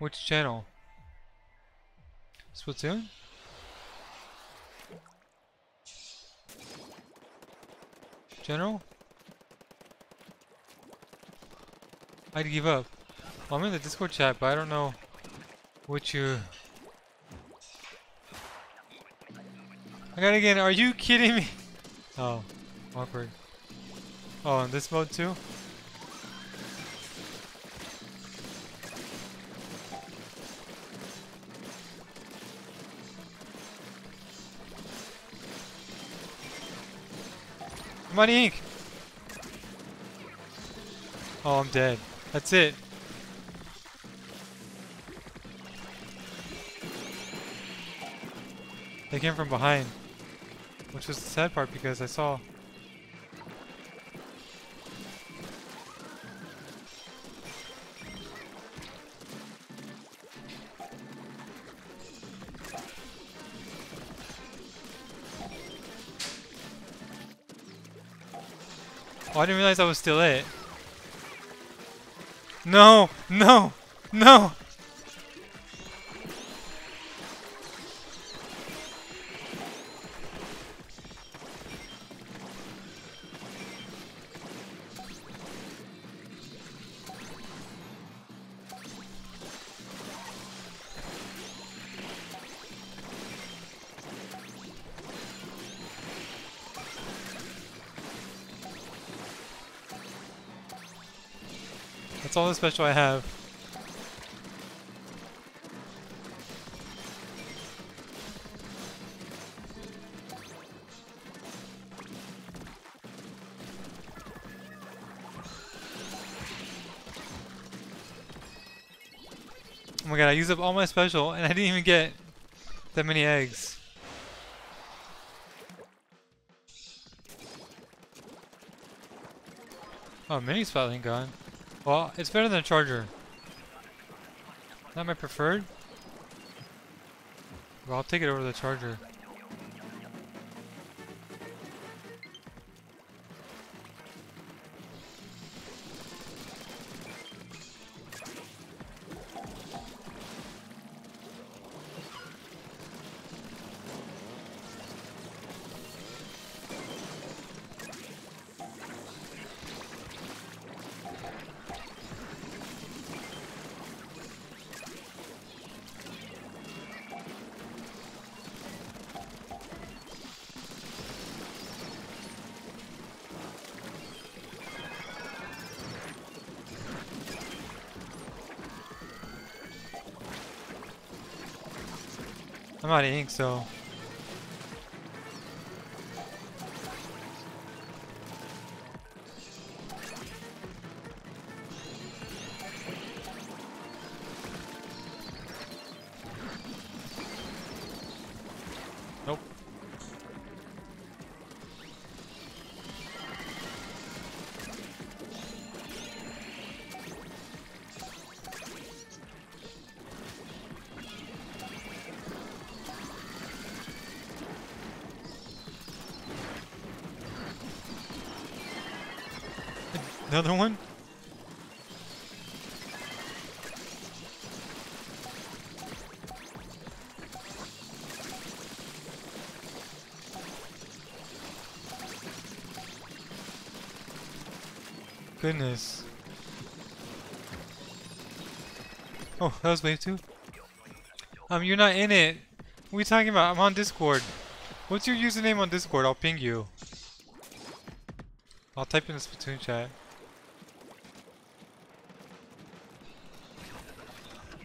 Which channel? Splatoon? General? I'd give up. Well, I'm in the Discord chat, but I don't know what you... I gotta get Are you kidding me? Oh, awkward. Oh, in this mode too? Money Ink! Oh, I'm dead. That's it. They came from behind. Which was the sad part because I saw Oh, I didn't realize I was still it. No! No! No! That's all the special I have. Oh my god, I used up all my special and I didn't even get that many eggs. Oh, mini Splatling gun. Well, it's better than a charger. Not my preferred. Well, I'll take it over the charger. I'm of ink, so... Another one? Goodness. Oh, that was wave two? Um, you're not in it. What are you talking about? I'm on Discord. What's your username on Discord? I'll ping you. I'll type in the Splatoon chat.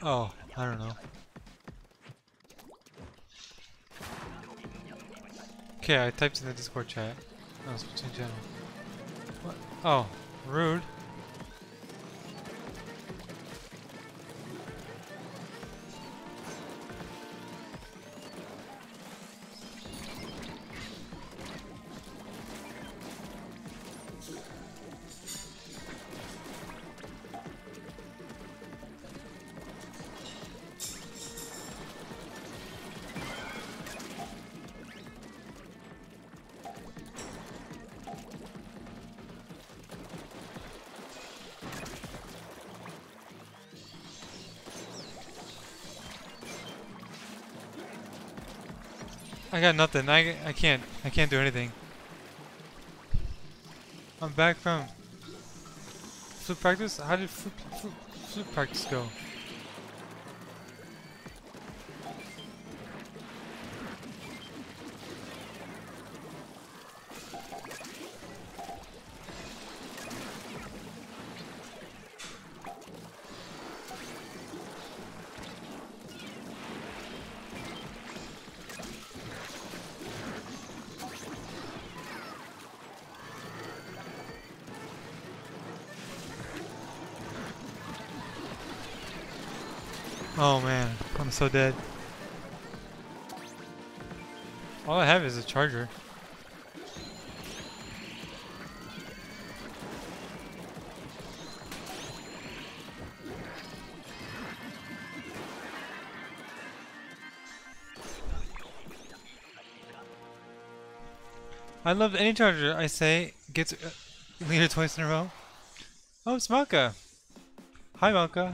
Oh, I don't know. Okay, I typed in the Discord chat. Oh, Splatoon channel. What? Oh, rude. I got nothing. I, I can't. I can't do anything. I'm back from flute practice. How did flute, flute, practice go? So dead. All I have is a charger. I love any charger I say gets uh, leader twice in a row. Oh, it's Malka. Hi, Malka.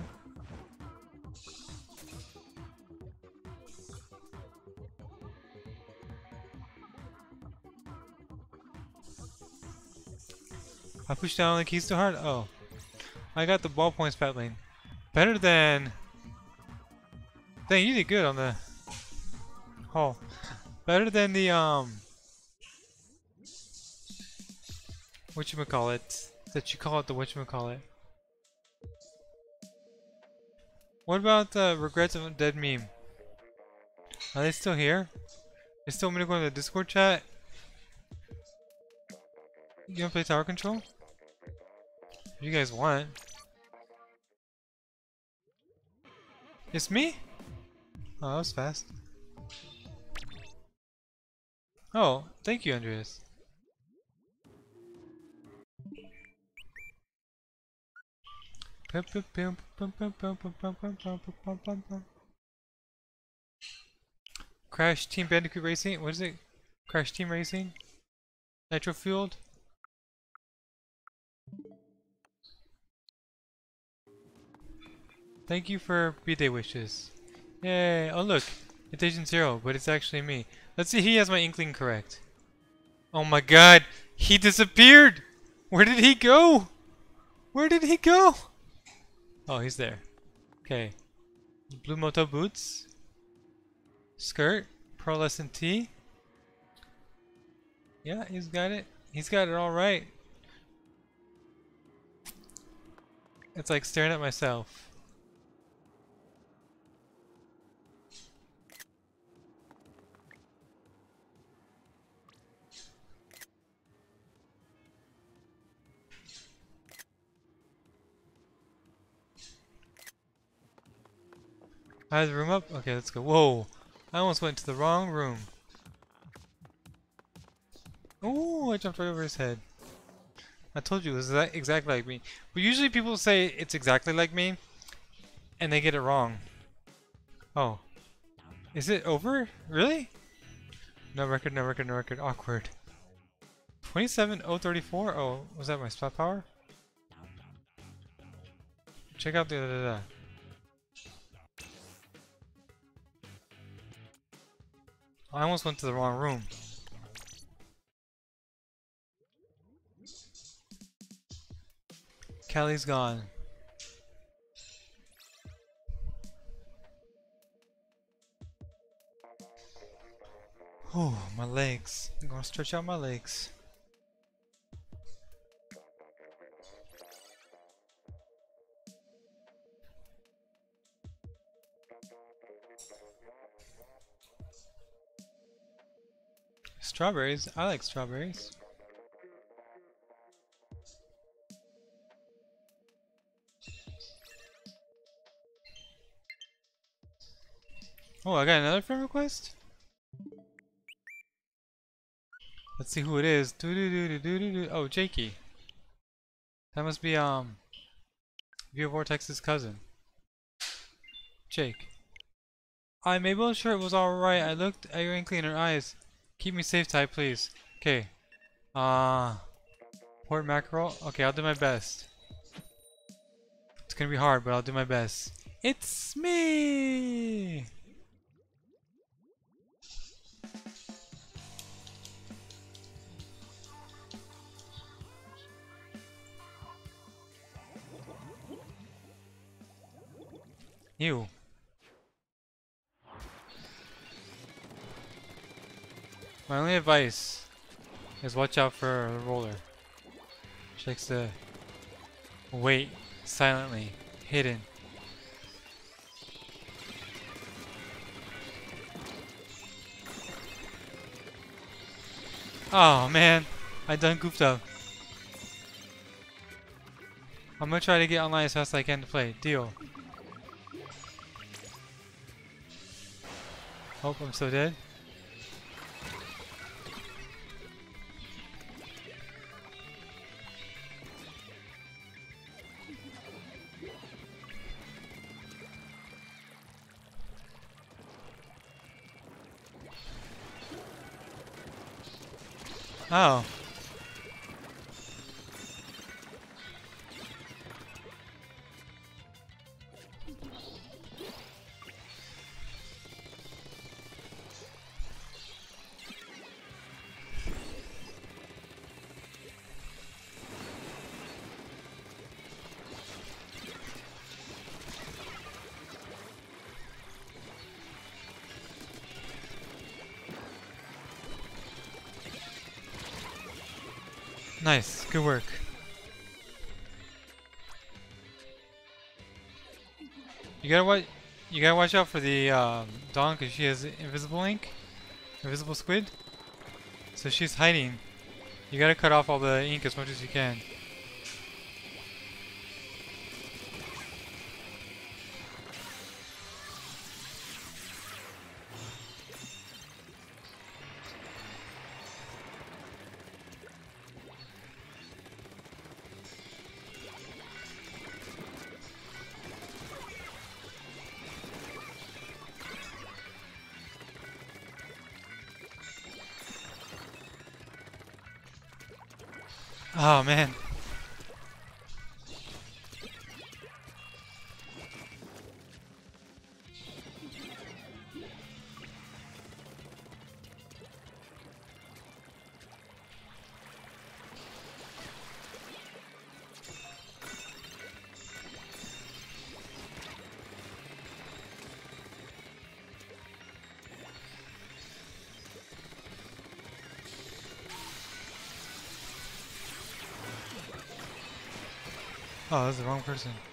I pushed down the keys too hard? Oh. I got the ballpoint Splatling. Better than... Dang, you did good on the... Oh. Better than the, um... What you call it? That you call it the what you call it? What about the regrets of a dead meme? Are they still here? They still want me to go in the Discord chat? You wanna play tower control? If you guys want. It's me? Oh, that was fast. Oh, thank you, Andreas. Crash Team Bandicoot Racing? What is it? Crash Team Racing? Nitro Fueled? Thank you for birthday wishes. Yay! Oh look, it's Agent Zero, but it's actually me. Let's see he has my inkling correct. Oh my god! He disappeared! Where did he go? Where did he go? Oh, he's there. Okay. Blue Moto boots. Skirt. Pearlescent tee. Yeah, he's got it. He's got it all right. It's like staring at myself. I have the room up? Okay, let's go. Whoa! I almost went to the wrong room. Oh, I jumped right over his head. I told you it was exactly like me. But usually people say it's exactly like me, and they get it wrong. Oh. Is it over? Really? No record, no record, no record. Awkward. 27034? Oh, was that my spot power? check out the. Da, da, da. I almost went to the wrong room. Kelly's gone. Oh, my legs. I'm gonna stretch out my legs. Strawberries? I like strawberries. Oh, I got another friend request? Let's see who it is. Doo -doo -doo. Oh, Jakey. That must be, um, Via Vortex's cousin. Jake. I Mabel sure it was alright. I looked at your inkly in her eyes. Keep me safe, Ty, please. Okay. Uh, port mackerel. Okay, I'll do my best. It's gonna be hard, but I'll do my best. It's me! You. My only advice is watch out for a roller. She likes to wait silently, hidden. Oh man, I done goofed up. I'm gonna try to get online as fast as I can to play. Deal. Hope I'm still dead. Oh. Nice, good work. You gotta watch. You gotta watch out for the um, Dawn because she has invisible ink, invisible squid. So she's hiding. You gotta cut off all the ink as much as you can. Oh, that's the wrong person.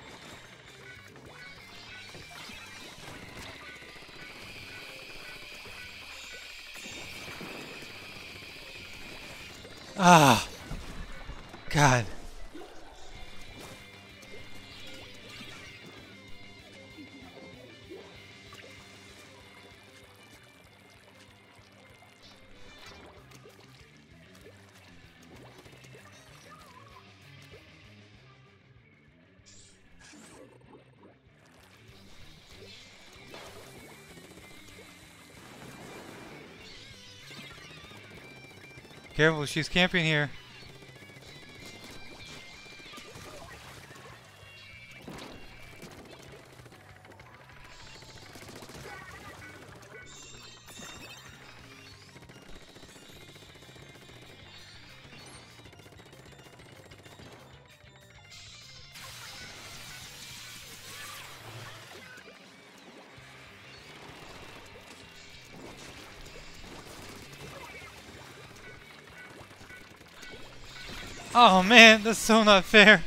Careful, she's camping here. Oh man, that's so not fair.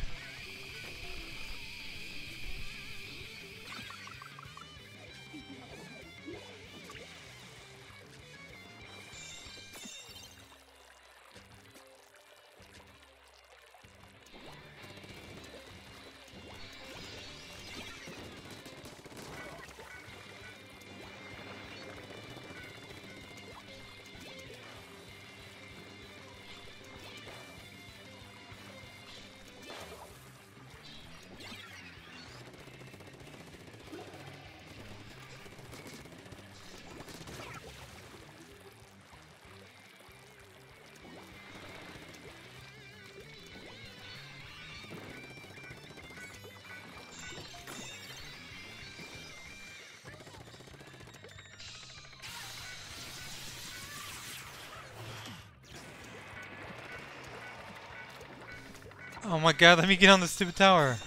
My god, let me get on the stupid tower.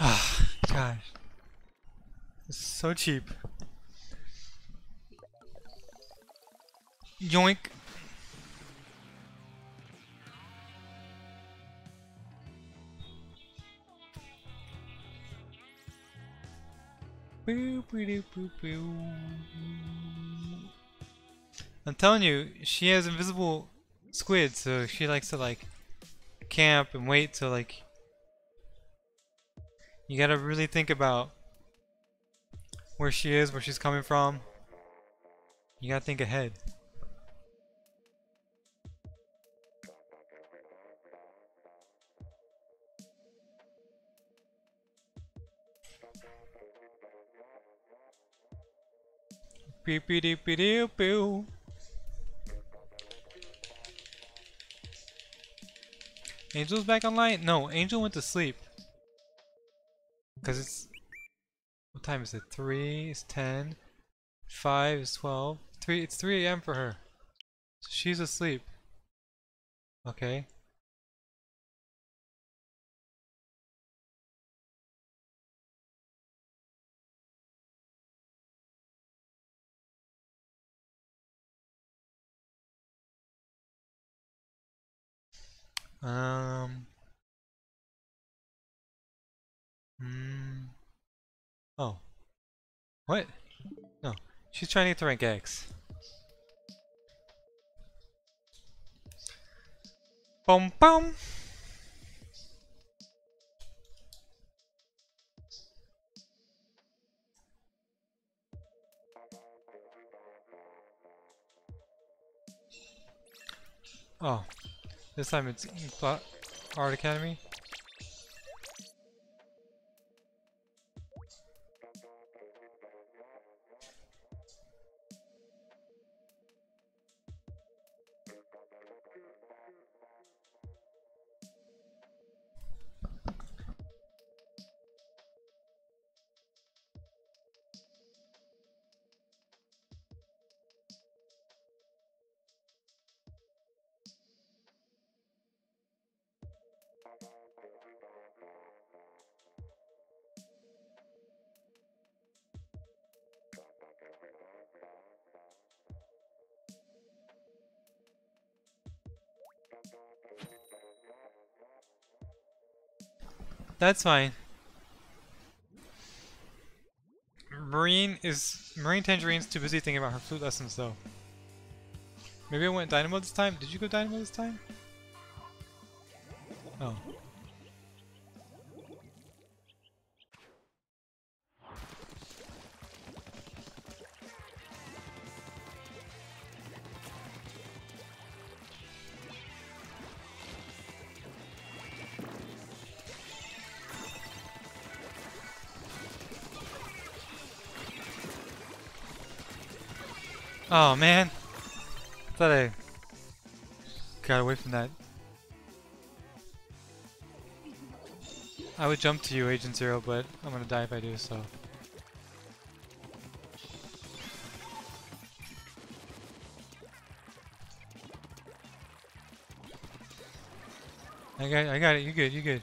Ah, gosh. This is so cheap. Yoink. Boo, boo, boo, boo. Telling you, she has invisible squid, so she likes to like camp and wait till like you gotta really think about where she is, where she's coming from. You gotta think ahead. Beep beep beep beep beep. Angel's back online? No, Angel went to sleep. Because it's... What time is it? 3 is 10. 5 is 12. 3, it's 3 a.m. for her. So she's asleep. Okay. Um. Hmm. Oh. What? No. She's trying to get to rank X. Boom boom. Oh. This time it's Art Academy. That's fine. Marine is Marine Tangerine's too busy thinking about her flute lessons though. Maybe I went Dynamo this time? Did you go Dynamo this time? Oh. Oh man. Thought I got away from that. I would jump to you, Agent Zero, but I'm gonna die if I do so. I got I got it, you good, you good.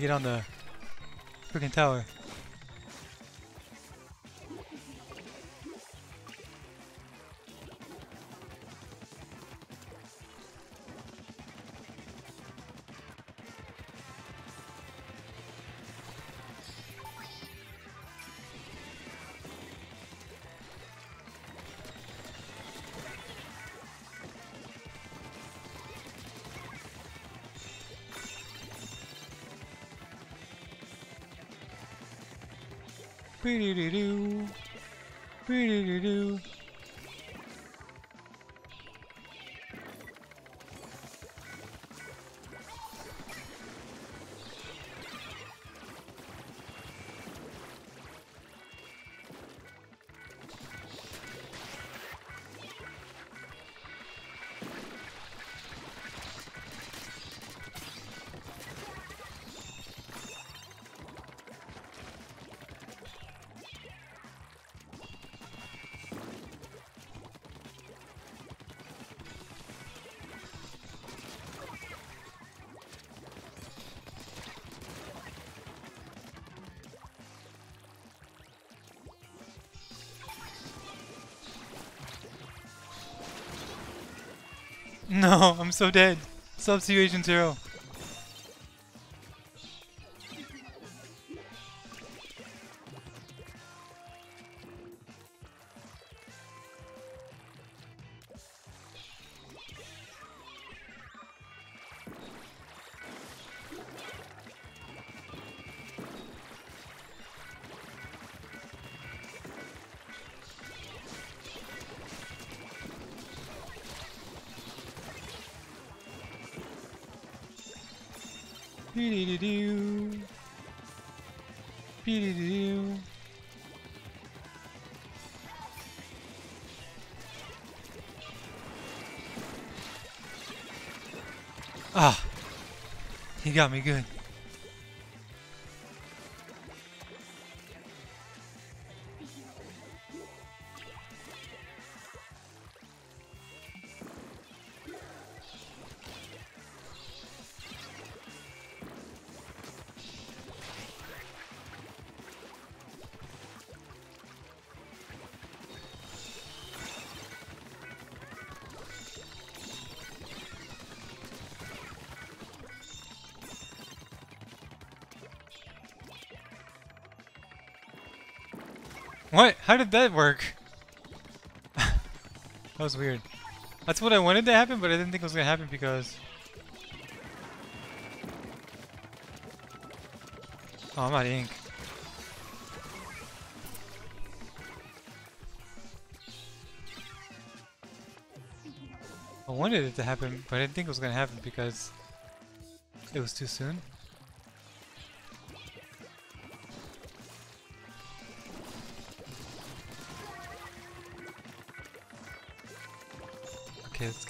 Get on the freaking tower. Bee-doo-doo-doo. Bee-doo-doo-doo. I'm so dead. Sub-Zero Agent Zero. He got me good. What? How did that work? that was weird. That's what I wanted to happen, but I didn't think it was gonna happen because... Oh, I'm out of ink. I wanted it to happen, but I didn't think it was gonna happen because it was too soon. Let's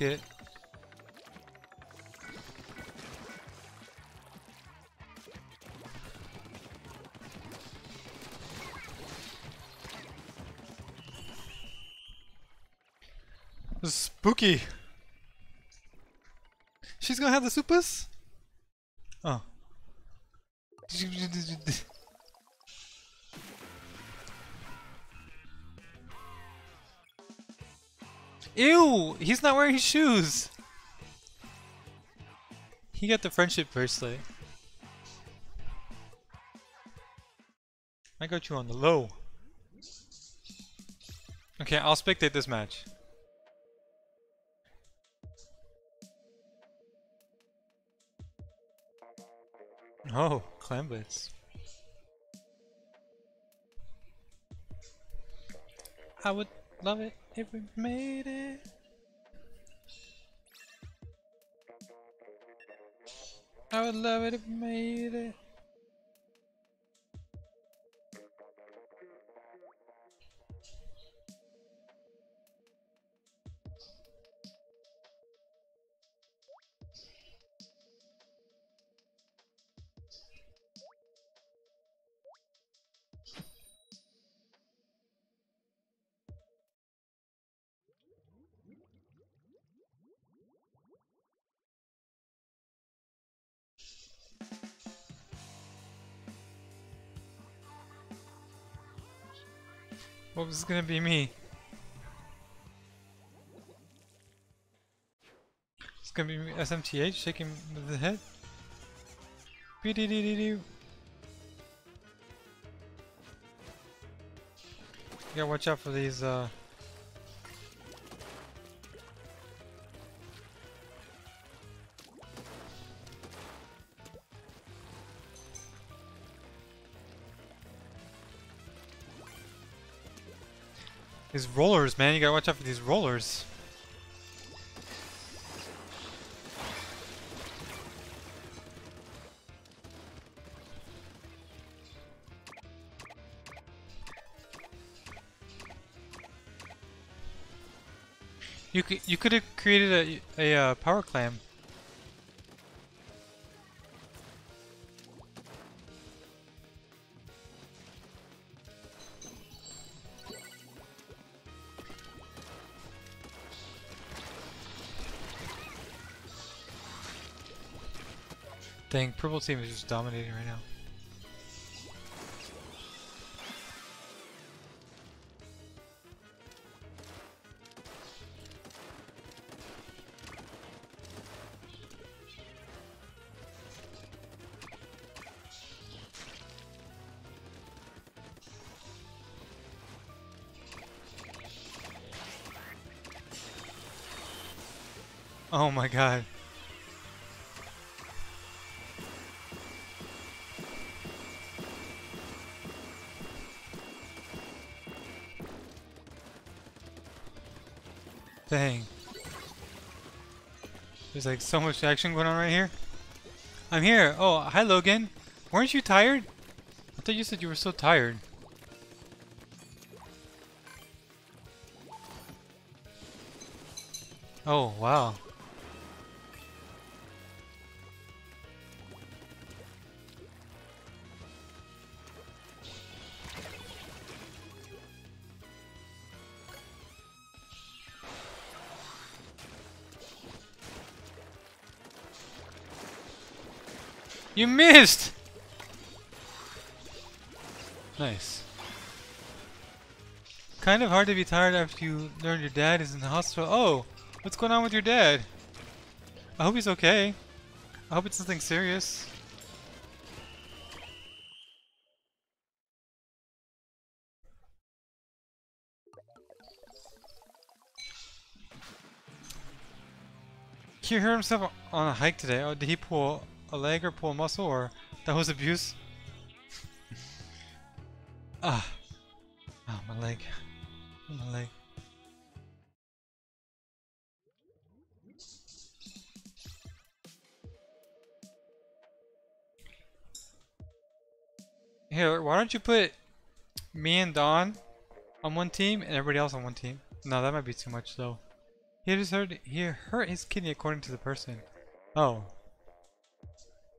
spooky. She's gonna have the supers? Oh. Ew! He's not wearing shoes! He got the friendship bracelet. I got you on the low. Okay, I'll spectate this match. Oh, Clam Blitz. I would love it if we made it. I would love it if we made it. Was gonna be me? It's gonna be me, SMTH shaking the head. Be dee dee. You gotta watch out for these uh These rollers, man, you gotta watch out for these rollers. You could you could have created a a uh, power clam. Dang, purple team is just dominating right now. Oh my god. There's like so much action going on right here. I'm here. Oh, hi Logan. Weren't you tired? I thought you said you were so tired. Oh, wow. You missed! Nice. Kind of hard to be tired after you learn your dad is in the hospital. Oh, what's going on with your dad? I hope he's okay. I hope it's nothing serious. He hurt himself on a hike today. Oh, did he pull a leg or pull a muscle or that was abuse? ah. Ah, my leg. My leg. Here, why don't you put me and Don on one team and everybody else on one team? No, that might be too much though. He just hurt he hurt his kidney according to the person. Oh.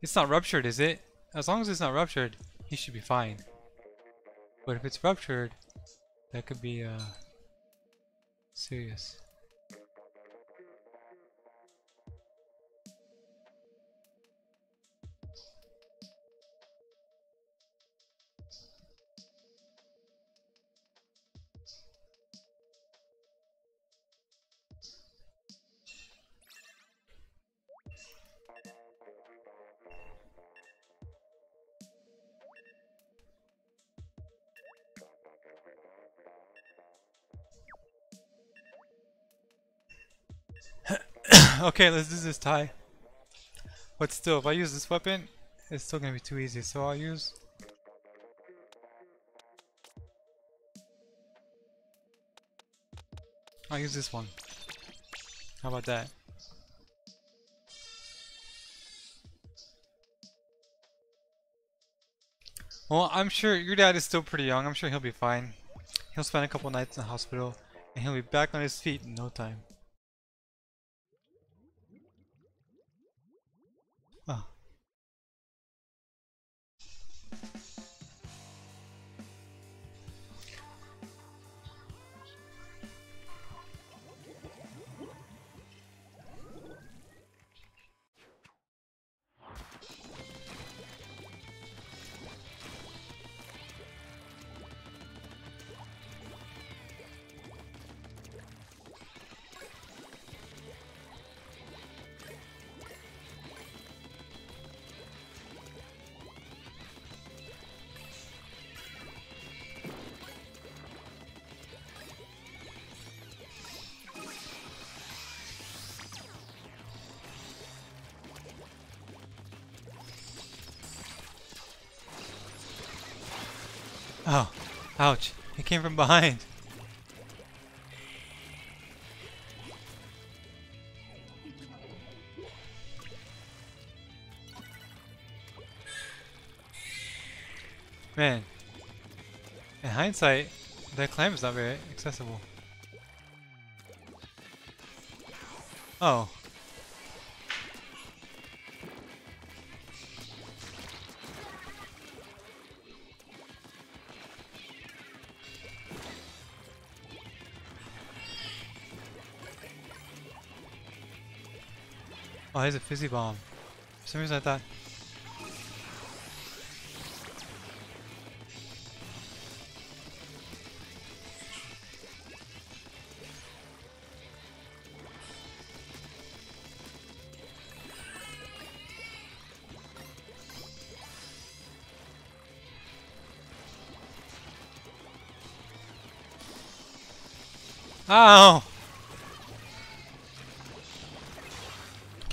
It's not ruptured, is it? As long as it's not ruptured, he should be fine. But if it's ruptured, that could be uh serious. okay, let's do this tie. But still, if I use this weapon, it's still gonna be too easy, so I'll use... I'll use this one. How about that? Well, I'm sure your dad is still pretty young. I'm sure he'll be fine. He'll spend a couple nights in the hospital, and he'll be back on his feet in no time. Ouch. He came from behind. Man, in hindsight, that climb is not very accessible. Oh. Oh, he's a fizzy bomb. For some reason I thought Ow!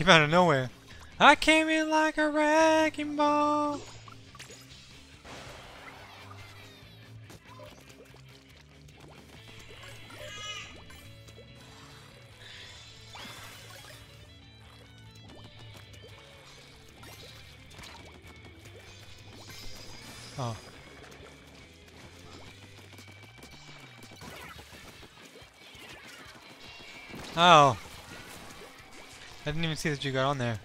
Came out of nowhere. I came in like a wrecking ball. Oh. Oh. Didn't even see that you got on there.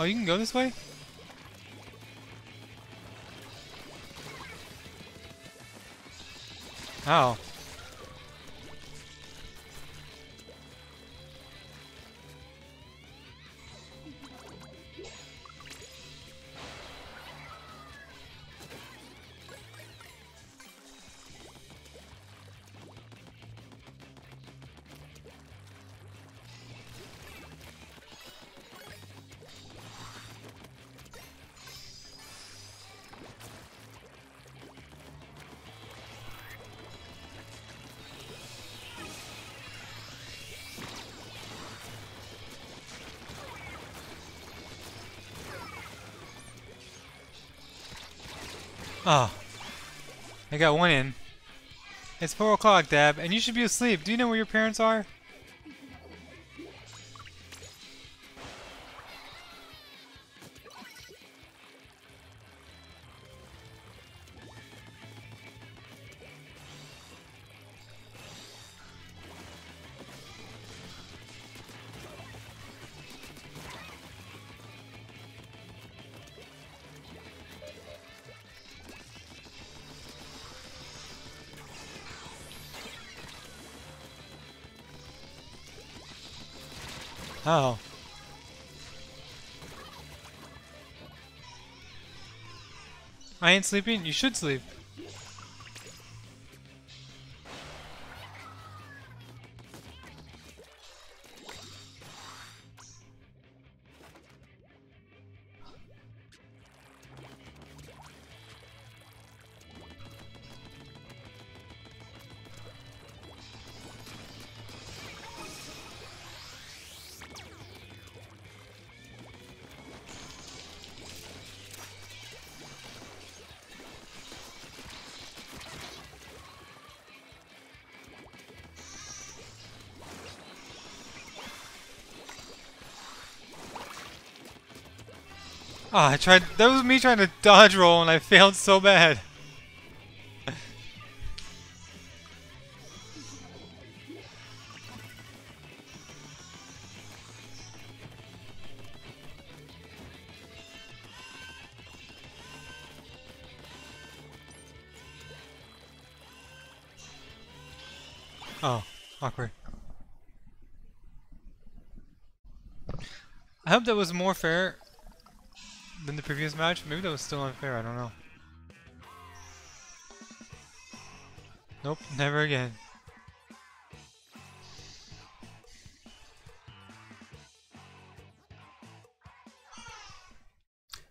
Oh, you can go this way? Oh. Oh. I got one in. It's 4 o'clock, Dab, and you should be asleep. Do you know where your parents are? Oh. I ain't sleeping? You should sleep. Oh, I tried. That was me trying to dodge roll, and I failed so bad. oh, awkward. I hope that was more fair than the previous match? Maybe that was still unfair, I don't know. Nope, never again.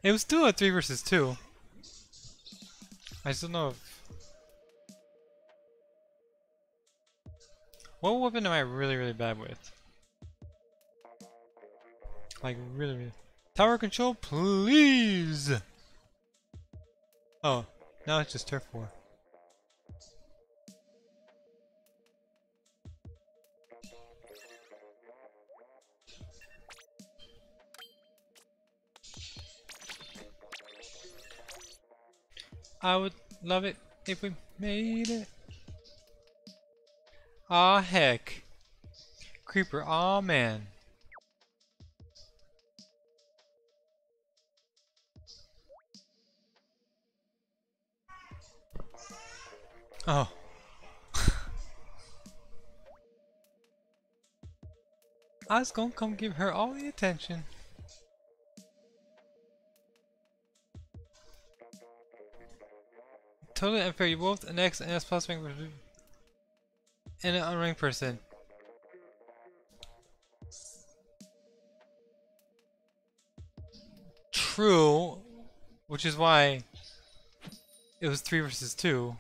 It was still a 3 versus 2. I still know if... What weapon am I really, really bad with? Like, really, really... Tower control, please! Oh, now it's just turf war. I would love it if we made it. Aw heck. Creeper, aw man. Oh. I was gonna come give her all the attention. Totally unfair. You both an X and S plus rank and an unranked person. True, which is why it was 3 versus 2,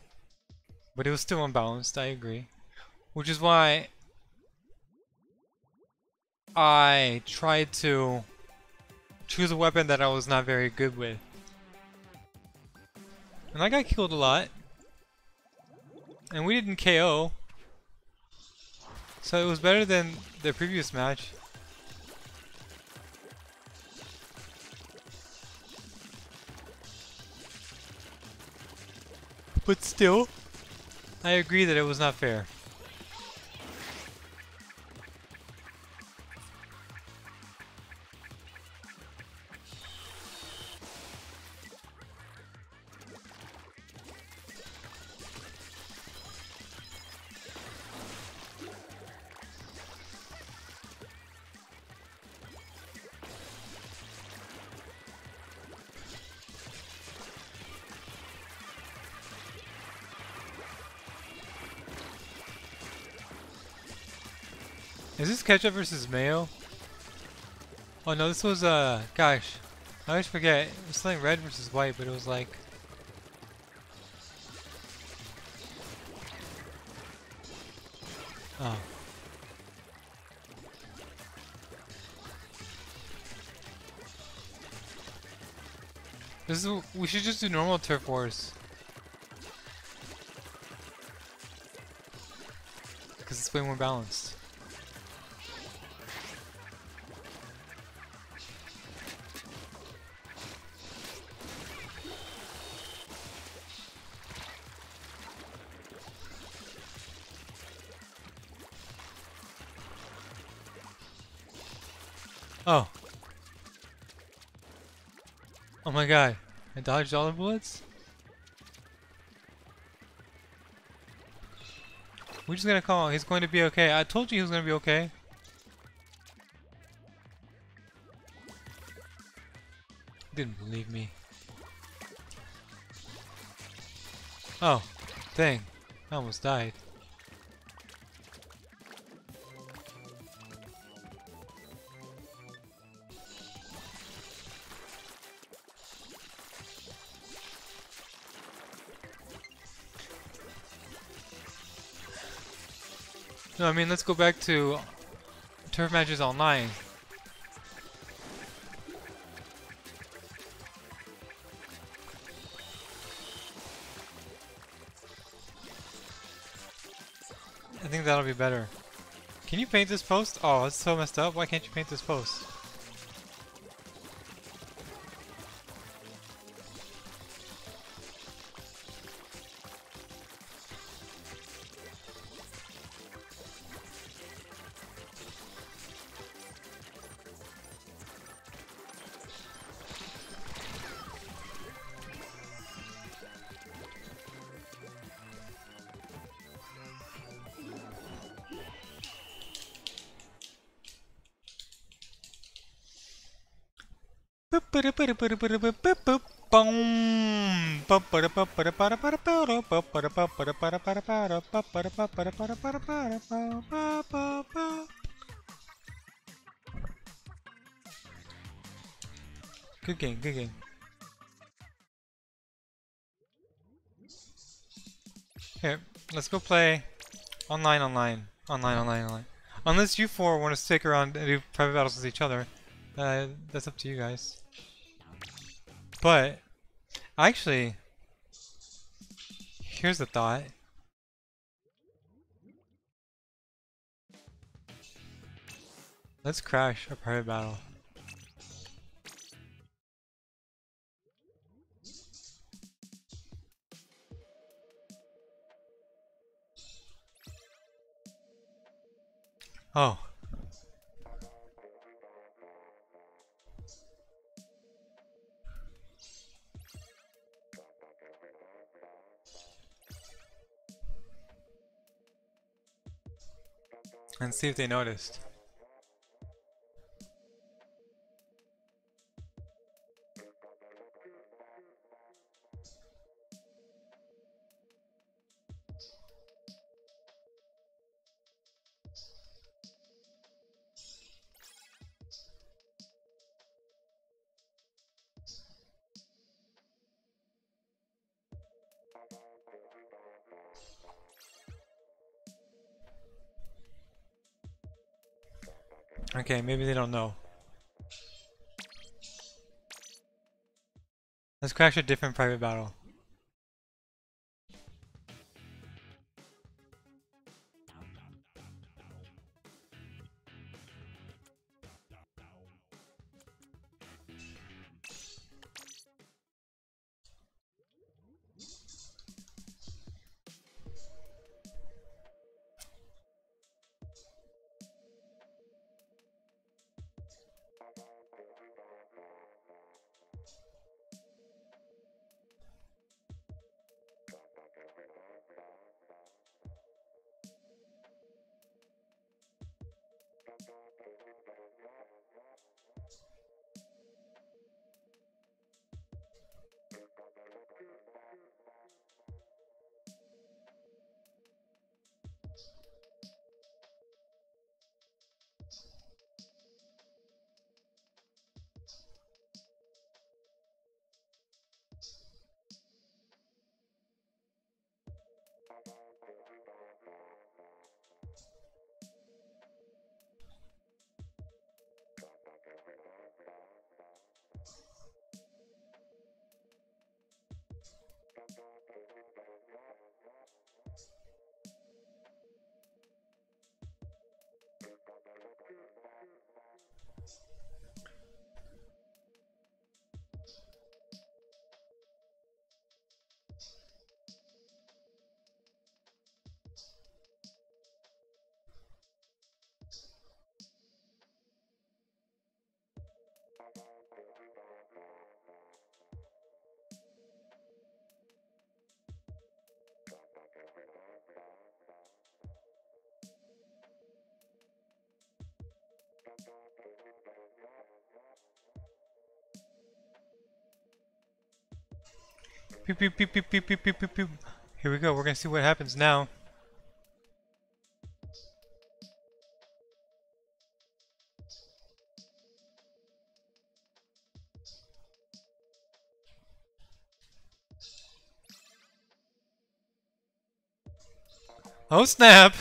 but it was still unbalanced, I agree. Which is why I tried to choose a weapon that I was not very good with. And I got killed a lot. And we didn't KO. So it was better than the previous match. But still, I agree that it was not fair. Ketchup versus mayo? Oh no, this was, uh, gosh. I always forget. It was something red versus white, but it was like... Oh. This is, we should just do normal turf wars. Because it's way more balanced. God. I dodged all the bullets? We're just gonna call. He's going to be okay. I told you he was gonna be okay. Didn't believe me. Oh, dang. I almost died. I mean, let's go back to turf matches online. I think that'll be better. Can you paint this post? Oh, it's so messed up. Why can't you paint this post? Good game, good game. Here, let's go play online online. Online, online, online. Unless you four want to stick around and do private battles with each other, uh, that's up to you guys. But, actually, here's the thought. Let's crash a private battle. Oh. And see if they noticed. Okay, maybe they don't know. Let's crash a different private battle. Pew, pew, pew, pew, pew, pew, pew, pew, pew. Here we go. We're gonna see what happens now. Oh snap!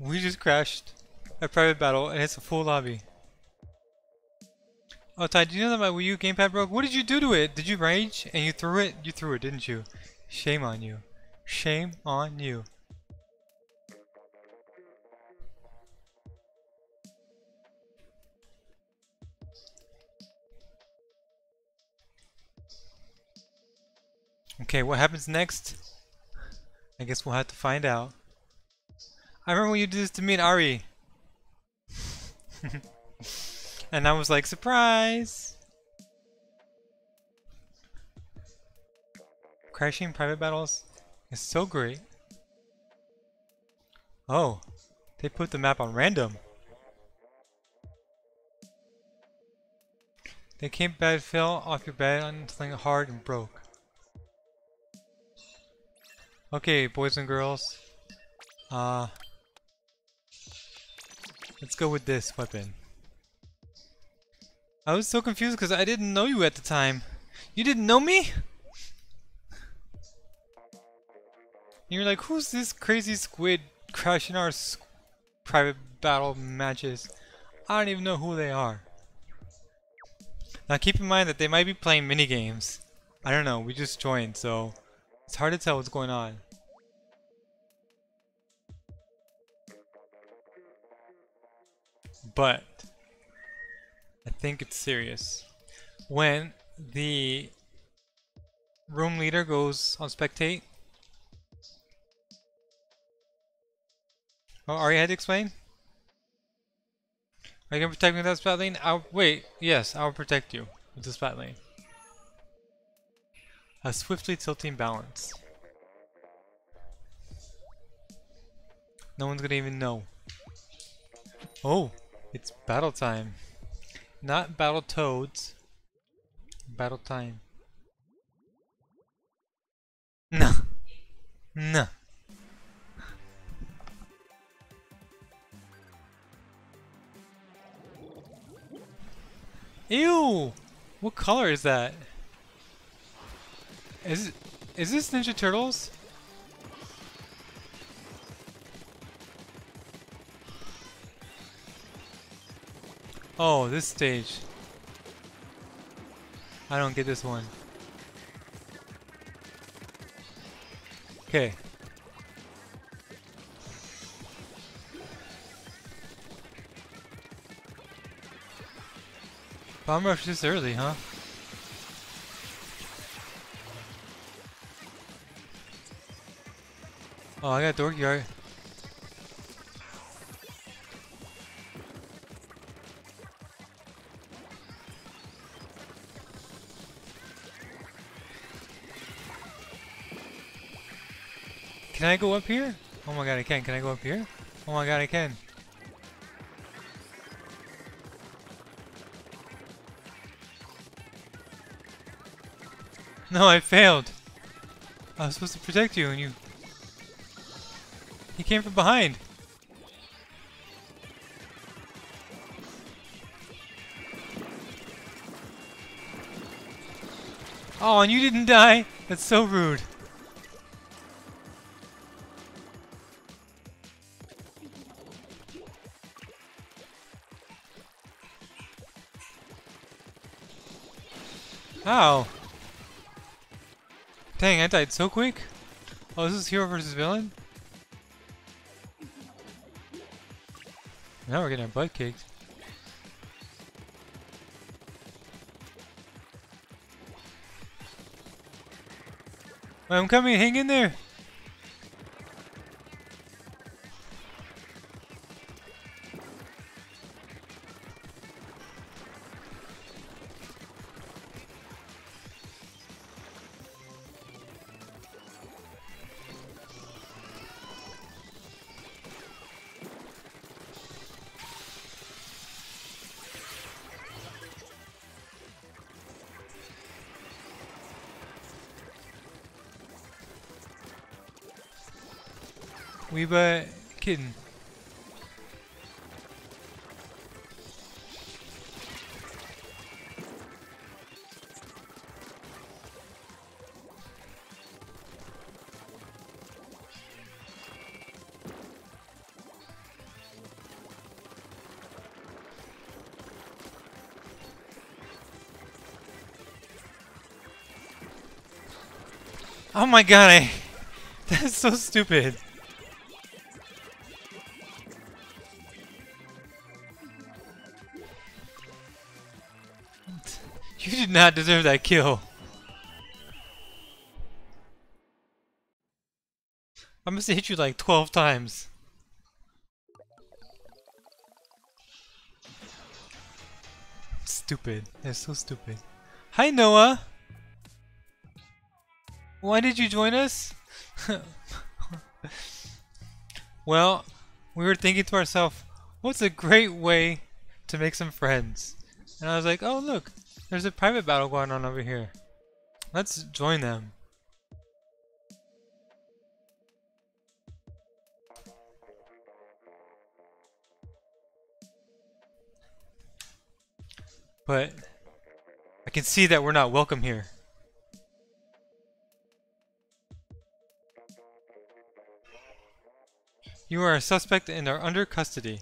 We just crashed a private battle and it's a full lobby. Oh Ty, do you know that my Wii U gamepad broke? What did you do to it? Did you rage? And you threw it? You threw it, didn't you? Shame on you. Shame on you. Okay, what happens next? I guess we'll have to find out. I remember when you did this to me and Ari. and I was like, surprise! Crashing private battles is so great. Oh, they put the map on random. They came bad fell off your bed on something hard and broke. Okay, boys and girls. Uh, let's go with this weapon. I was so confused because I didn't know you at the time. You didn't know me? you're like, who's this crazy squid crashing our private battle matches? I don't even know who they are. Now keep in mind that they might be playing mini games. I don't know, we just joined, so it's hard to tell what's going on. But I think it's serious. When the room leader goes on spectate. Oh, are you had to explain? Are you gonna protect me with that Splatling? I'll wait. Yes, I'll protect you with the Splatling. A swiftly tilting balance. No one's gonna even know. Oh, it's battle time. Not Battletoads. Battle time. No. No. Ew! What color is that? Is is this Ninja Turtles? Oh, this stage. I don't get this one. Okay. Bomb rush this early, huh? Oh, I got Dorky Art. Can I go up here? Oh my god, I can. Can I go up here? Oh my god, I can. No, I failed. I was supposed to protect you and you... He came from behind. Oh, and you didn't die? That's so rude. Died so quick. Oh, this is hero versus villain? Now we're getting our butt kicked. I'm coming, hang in there! We were kidding. Oh my god, I, that's so stupid. Not deserve that kill. I must have hit you like 12 times. Stupid. That's so stupid. Hi, Noah! Why did you join us? well, we were thinking to ourselves, what's a great way to make some friends? And I was like, oh look, there's a private battle going on over here. Let's join them. But I can see that we're not welcome here. You are a suspect and are under custody.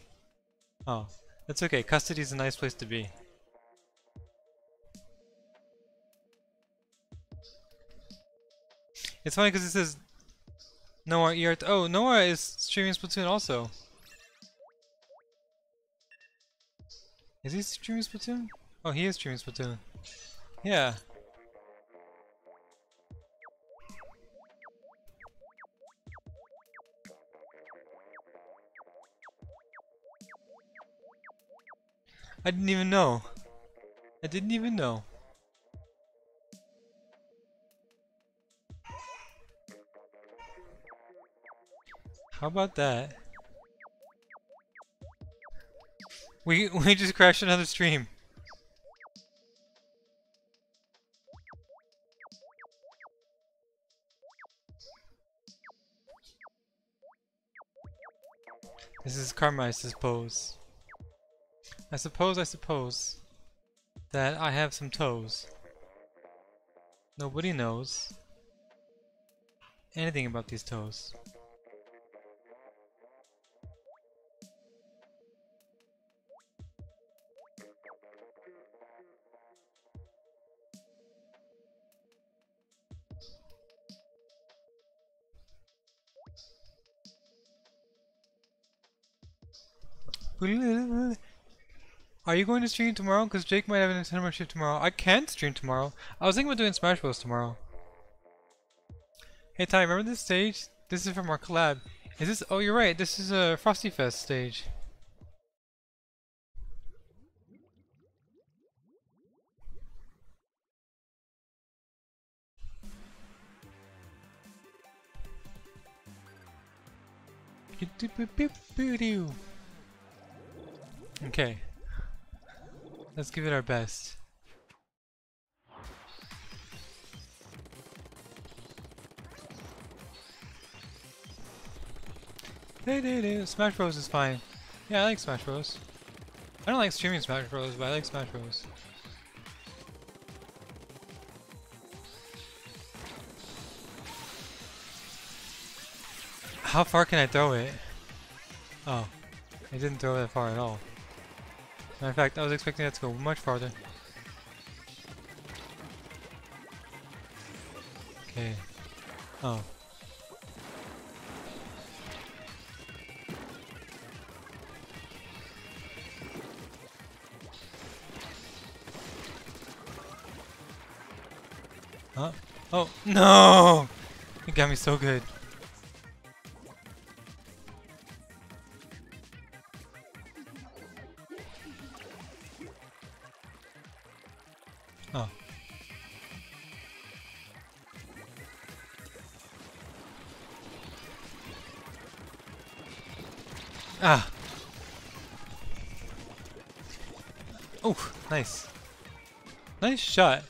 Oh, that's okay. Custody is a nice place to be. It's funny because it says Noah ERT. Oh, Noah is streaming Splatoon also. Is he streaming Splatoon? Oh, he is streaming Splatoon. Yeah. I didn't even know. I didn't even know. How about that? We we just crashed another stream. This is karma, I suppose. I suppose, I suppose that I have some toes. Nobody knows anything about these toes. Are you going to stream tomorrow? Because Jake might have a Nintendo membership tomorrow. I can't stream tomorrow. I was thinking about doing Smash Bros. tomorrow. Hey Ty, remember this stage? This is from our collab. Is this? Oh, you're right. This is a Frosty Fest stage. Okay. Let's give it our best. Smash Bros is fine. Yeah, I like Smash Bros. I don't like streaming Smash Bros, but I like Smash Bros. How far can I throw it? Oh, I didn't throw it far at all. Matter of fact, I was expecting that to go much farther. Okay. Oh. Huh? Oh, no! It got me so good. Shot.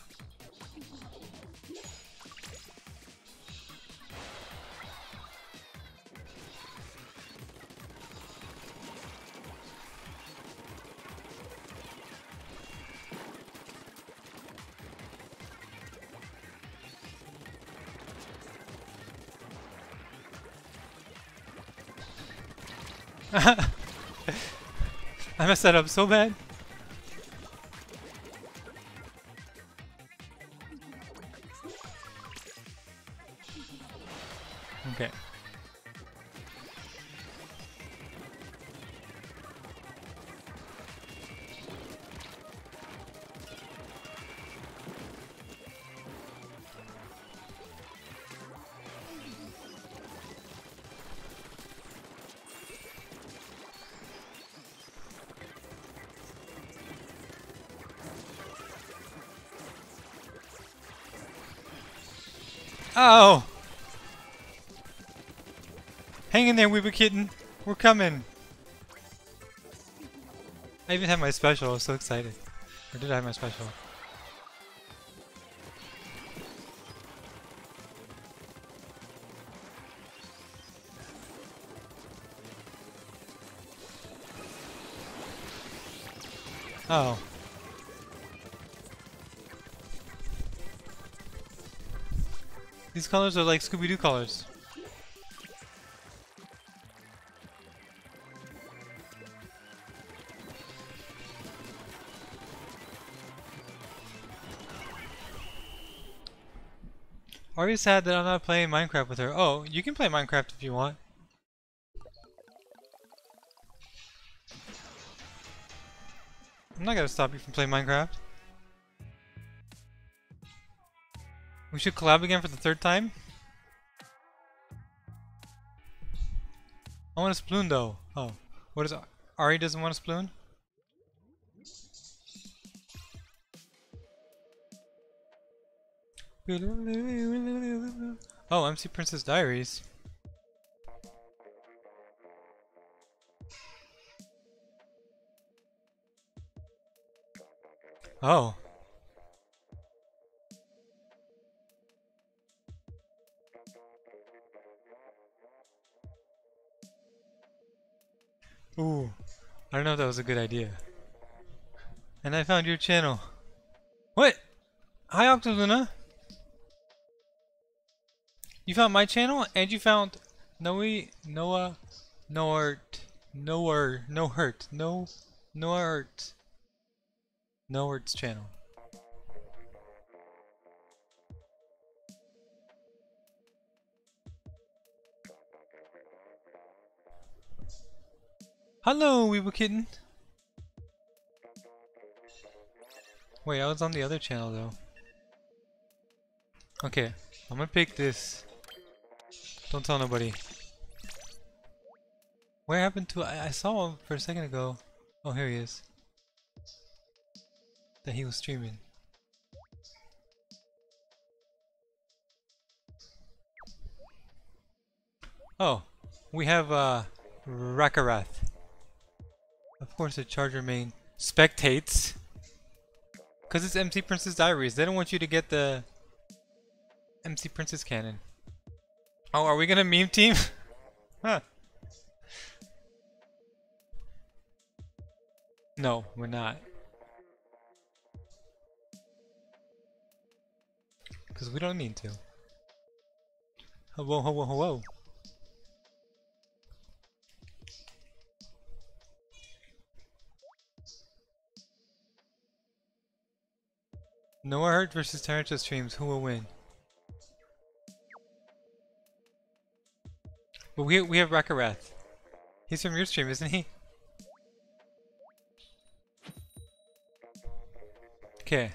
I messed that up so bad. Hang in there, Weeble Kitten. We're coming. I even have my special. I was so excited. Or did I have my special? Oh. These colors are like Scooby-Doo colors. Ari's sad that I'm not playing Minecraft with her. Oh, you can play Minecraft if you want. I'm not gonna stop you from playing Minecraft. We should collab again for the third time? I want a sploon though. Oh. What is Ari doesn't want a sploon? Oh, MC Princess Diaries. Oh. Ooh, I don't know if that was a good idea. And I found your channel. What? Hi Octoluna! You found my channel and you found Noe, Noah, Noart, Noer, No Hurt, No, Noart, Noart's channel. Hello, Weeble Kitten. Wait, I was on the other channel though. Okay, I'm gonna pick this. Don't tell nobody. Where happened to- I, I saw him for a second ago. Oh, here he is. That he was streaming. Oh, we have uh, Rakarath. Of course the charger main spectates. Because it's MC Princess Diaries. They don't want you to get the MC Princess cannon. Oh, are we gonna meme team? huh. No, we're not. Because we don't need to. Hello, hello, hello. Noah Hurt versus Tyrantula Streams, who will win? But we we have Rakarath. He's from your stream, isn't he? Okay.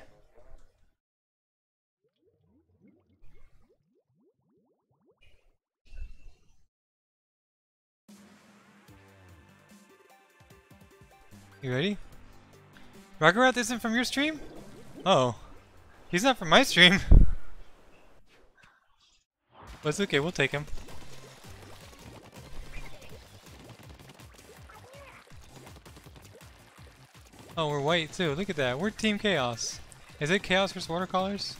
You ready? Rakarath isn't from your stream? oh. He's not from my stream. But it's okay, we'll take him. Oh, we're white too. Look at that. We're Team Chaos. Is it Chaos versus Watercolors?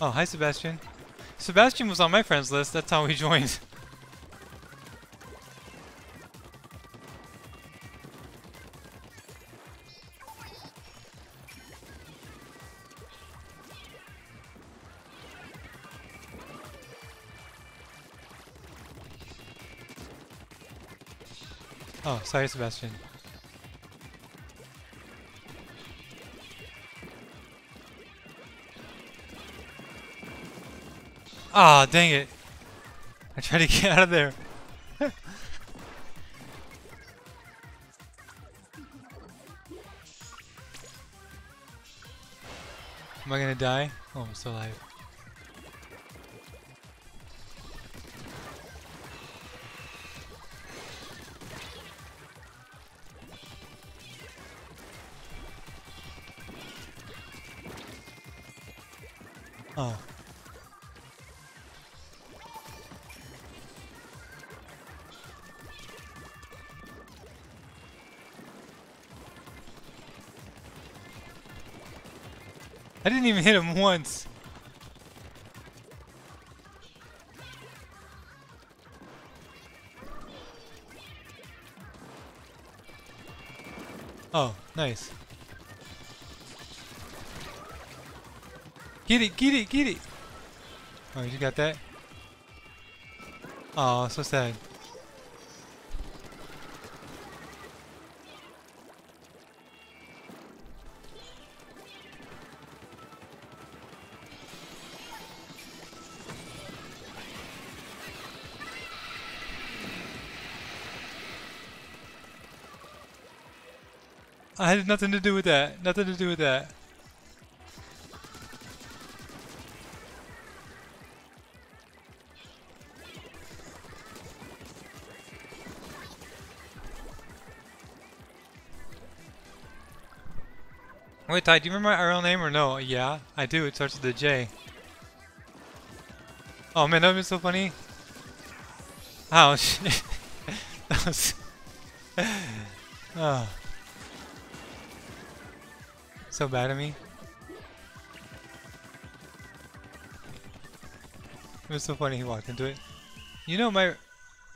Oh, hi Sebastian. Sebastian was on my friends list, that's how he joined. Sorry Sebastian. Ah, oh, dang it. I tried to get out of there. Am I gonna die? Oh, I'm still alive. I didn't even hit him once. Oh, nice. Get it, get it, get it! Oh, you got that? Oh, so sad. I had nothing to do with that. Nothing to do with that. Wait, Ty, do you remember my real name or no? Yeah, I do. It starts with a J. Oh man, that be so funny. Ouch. that was... oh. So bad of me. It was so funny he walked into it. You know my...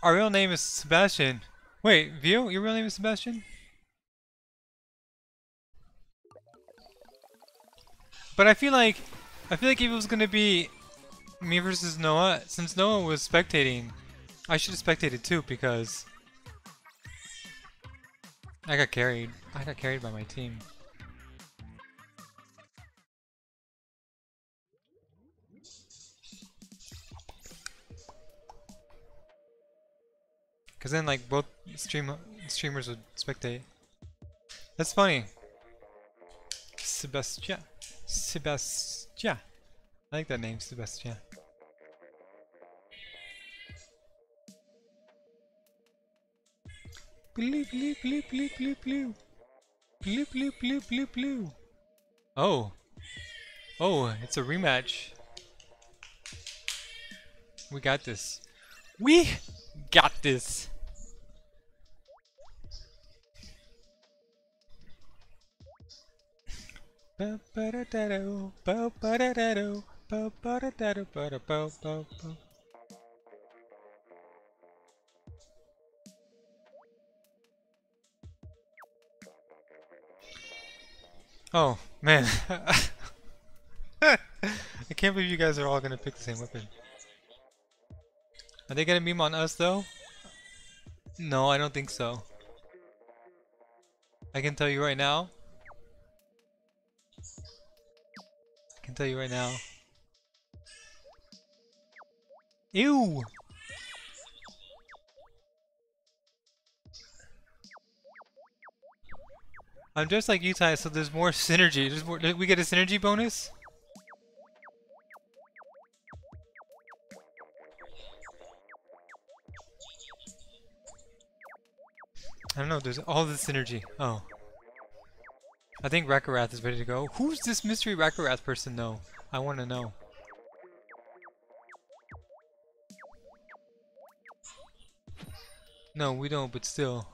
Our real name is Sebastian. Wait, Vio, your real name is Sebastian? But I feel like, I feel like if it was gonna be me versus Noah, since Noah was spectating, I should have spectated too because I got carried. I got carried by my team. Cause then like both stream streamers would spectate. That's funny. Sebastian. Sebastia. I like that name, Sebastia. Blue, blue, blue, blue, blue, blue. Blue, blue, blue, blue, blue. Oh. Oh, it's a rematch. We got this. We got this. Oh, man. I can't believe you guys are all gonna pick the same weapon. Are they gonna meme on us though? No, I don't think so. I can tell you right now, I can tell you right now. Ew! I'm just like you, Ty, so there's more synergy. There's more, we get a synergy bonus? I don't know, there's all this synergy. Oh. I think Rakarath is ready to go. Who's this mystery Rakarath person though? I want to know. No, we don't, but still.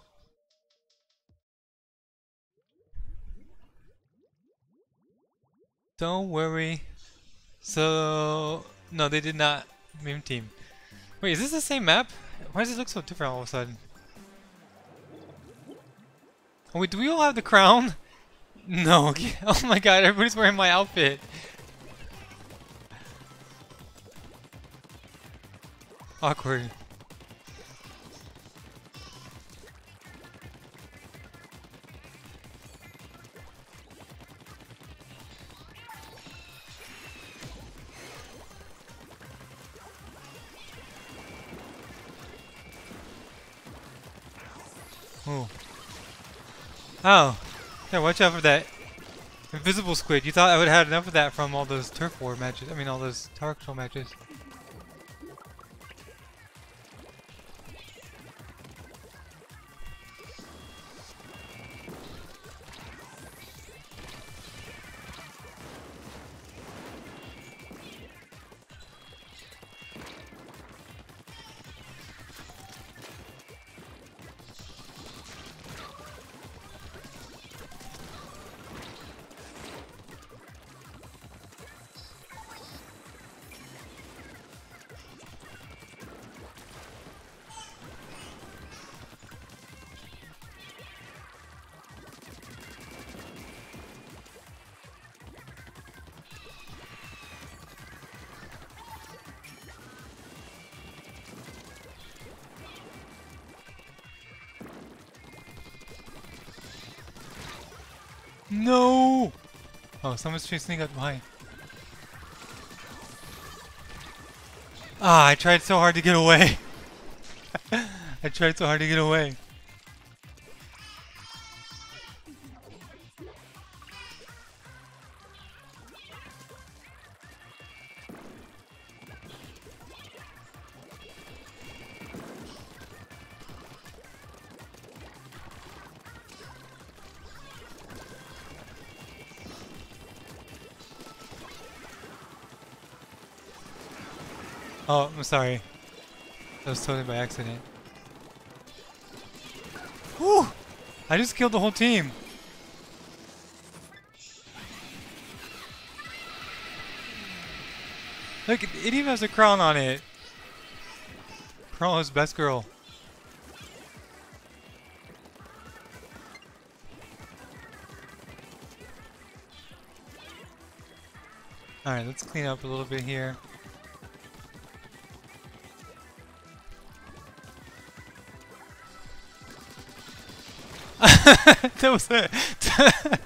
Don't worry. So, no, they did not. Meme team. Wait, is this the same map? Why does it look so different all of a sudden? Wait, do we all have the crown? No. Oh my god, everybody's wearing my outfit. Awkward. Oh. Oh. Yeah, watch out for that invisible squid. You thought I would have had enough of that from all those turf war matches. I mean, all those control matches. Oh, someone's chasing up behind. Ah, I tried so hard to get away. I tried so hard to get away. Sorry. That was totally by accident. Whew! I just killed the whole team. Look, it even has a crown on it. Chrono's best girl. Alright, let's clean up a little bit here. that was that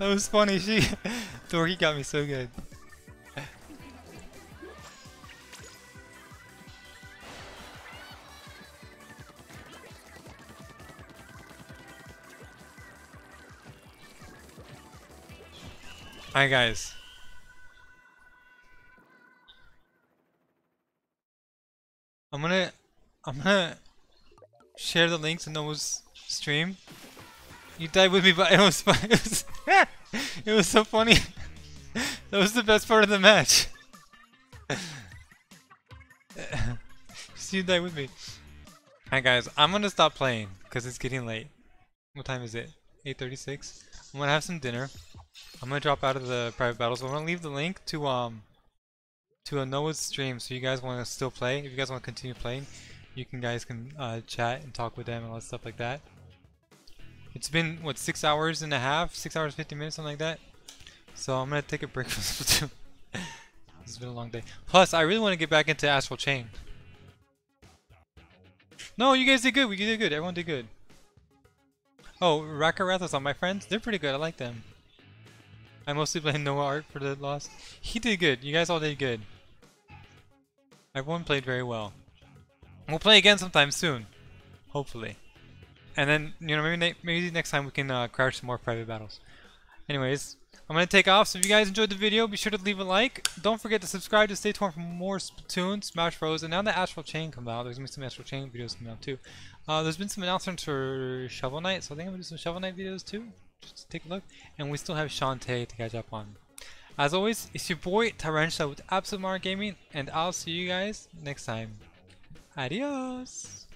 was funny. She Dorky got me so good. Alright guys. I'm gonna I'm gonna share the links in Noah's stream you died with me, but it was fun. It was, it was so funny. that was the best part of the match. you died with me. Alright guys, I'm gonna stop playing because it's getting late. What time is it? 8.36? I'm gonna have some dinner. I'm gonna drop out of the private battles. I'm gonna leave the link to um to a Noah's stream so you guys wanna still play. If you guys wanna continue playing, you can guys can uh, chat and talk with them and all that stuff like that. It's been, what, six hours and a half? Six hours, 50 minutes, something like that? So I'm gonna take a break from Splatoon. it's been a long day. Plus, I really want to get back into Astral Chain. No, you guys did good. We did good. Everyone did good. Oh, Rackarath was on my friends. They're pretty good. I like them. I mostly blame Noah Art for the loss. He did good. You guys all did good. Everyone played very well. We'll play again sometime soon. Hopefully. And then, you know, maybe maybe next time we can uh, crouch some more private battles. Anyways, I'm going to take off. So if you guys enjoyed the video, be sure to leave a like. Don't forget to subscribe to stay tuned for more Splatoon, Smash Bros. And now that Astral Chain comes out, there's going to be some Astral Chain videos coming out too. Uh, there's been some announcements for Shovel Knight, so I think I'm going to do some Shovel Knight videos too. Just take a look. And we still have Shantae to catch up on. As always, it's your boy Tyrantula with Absolute Monarch Gaming, and I'll see you guys next time. Adios!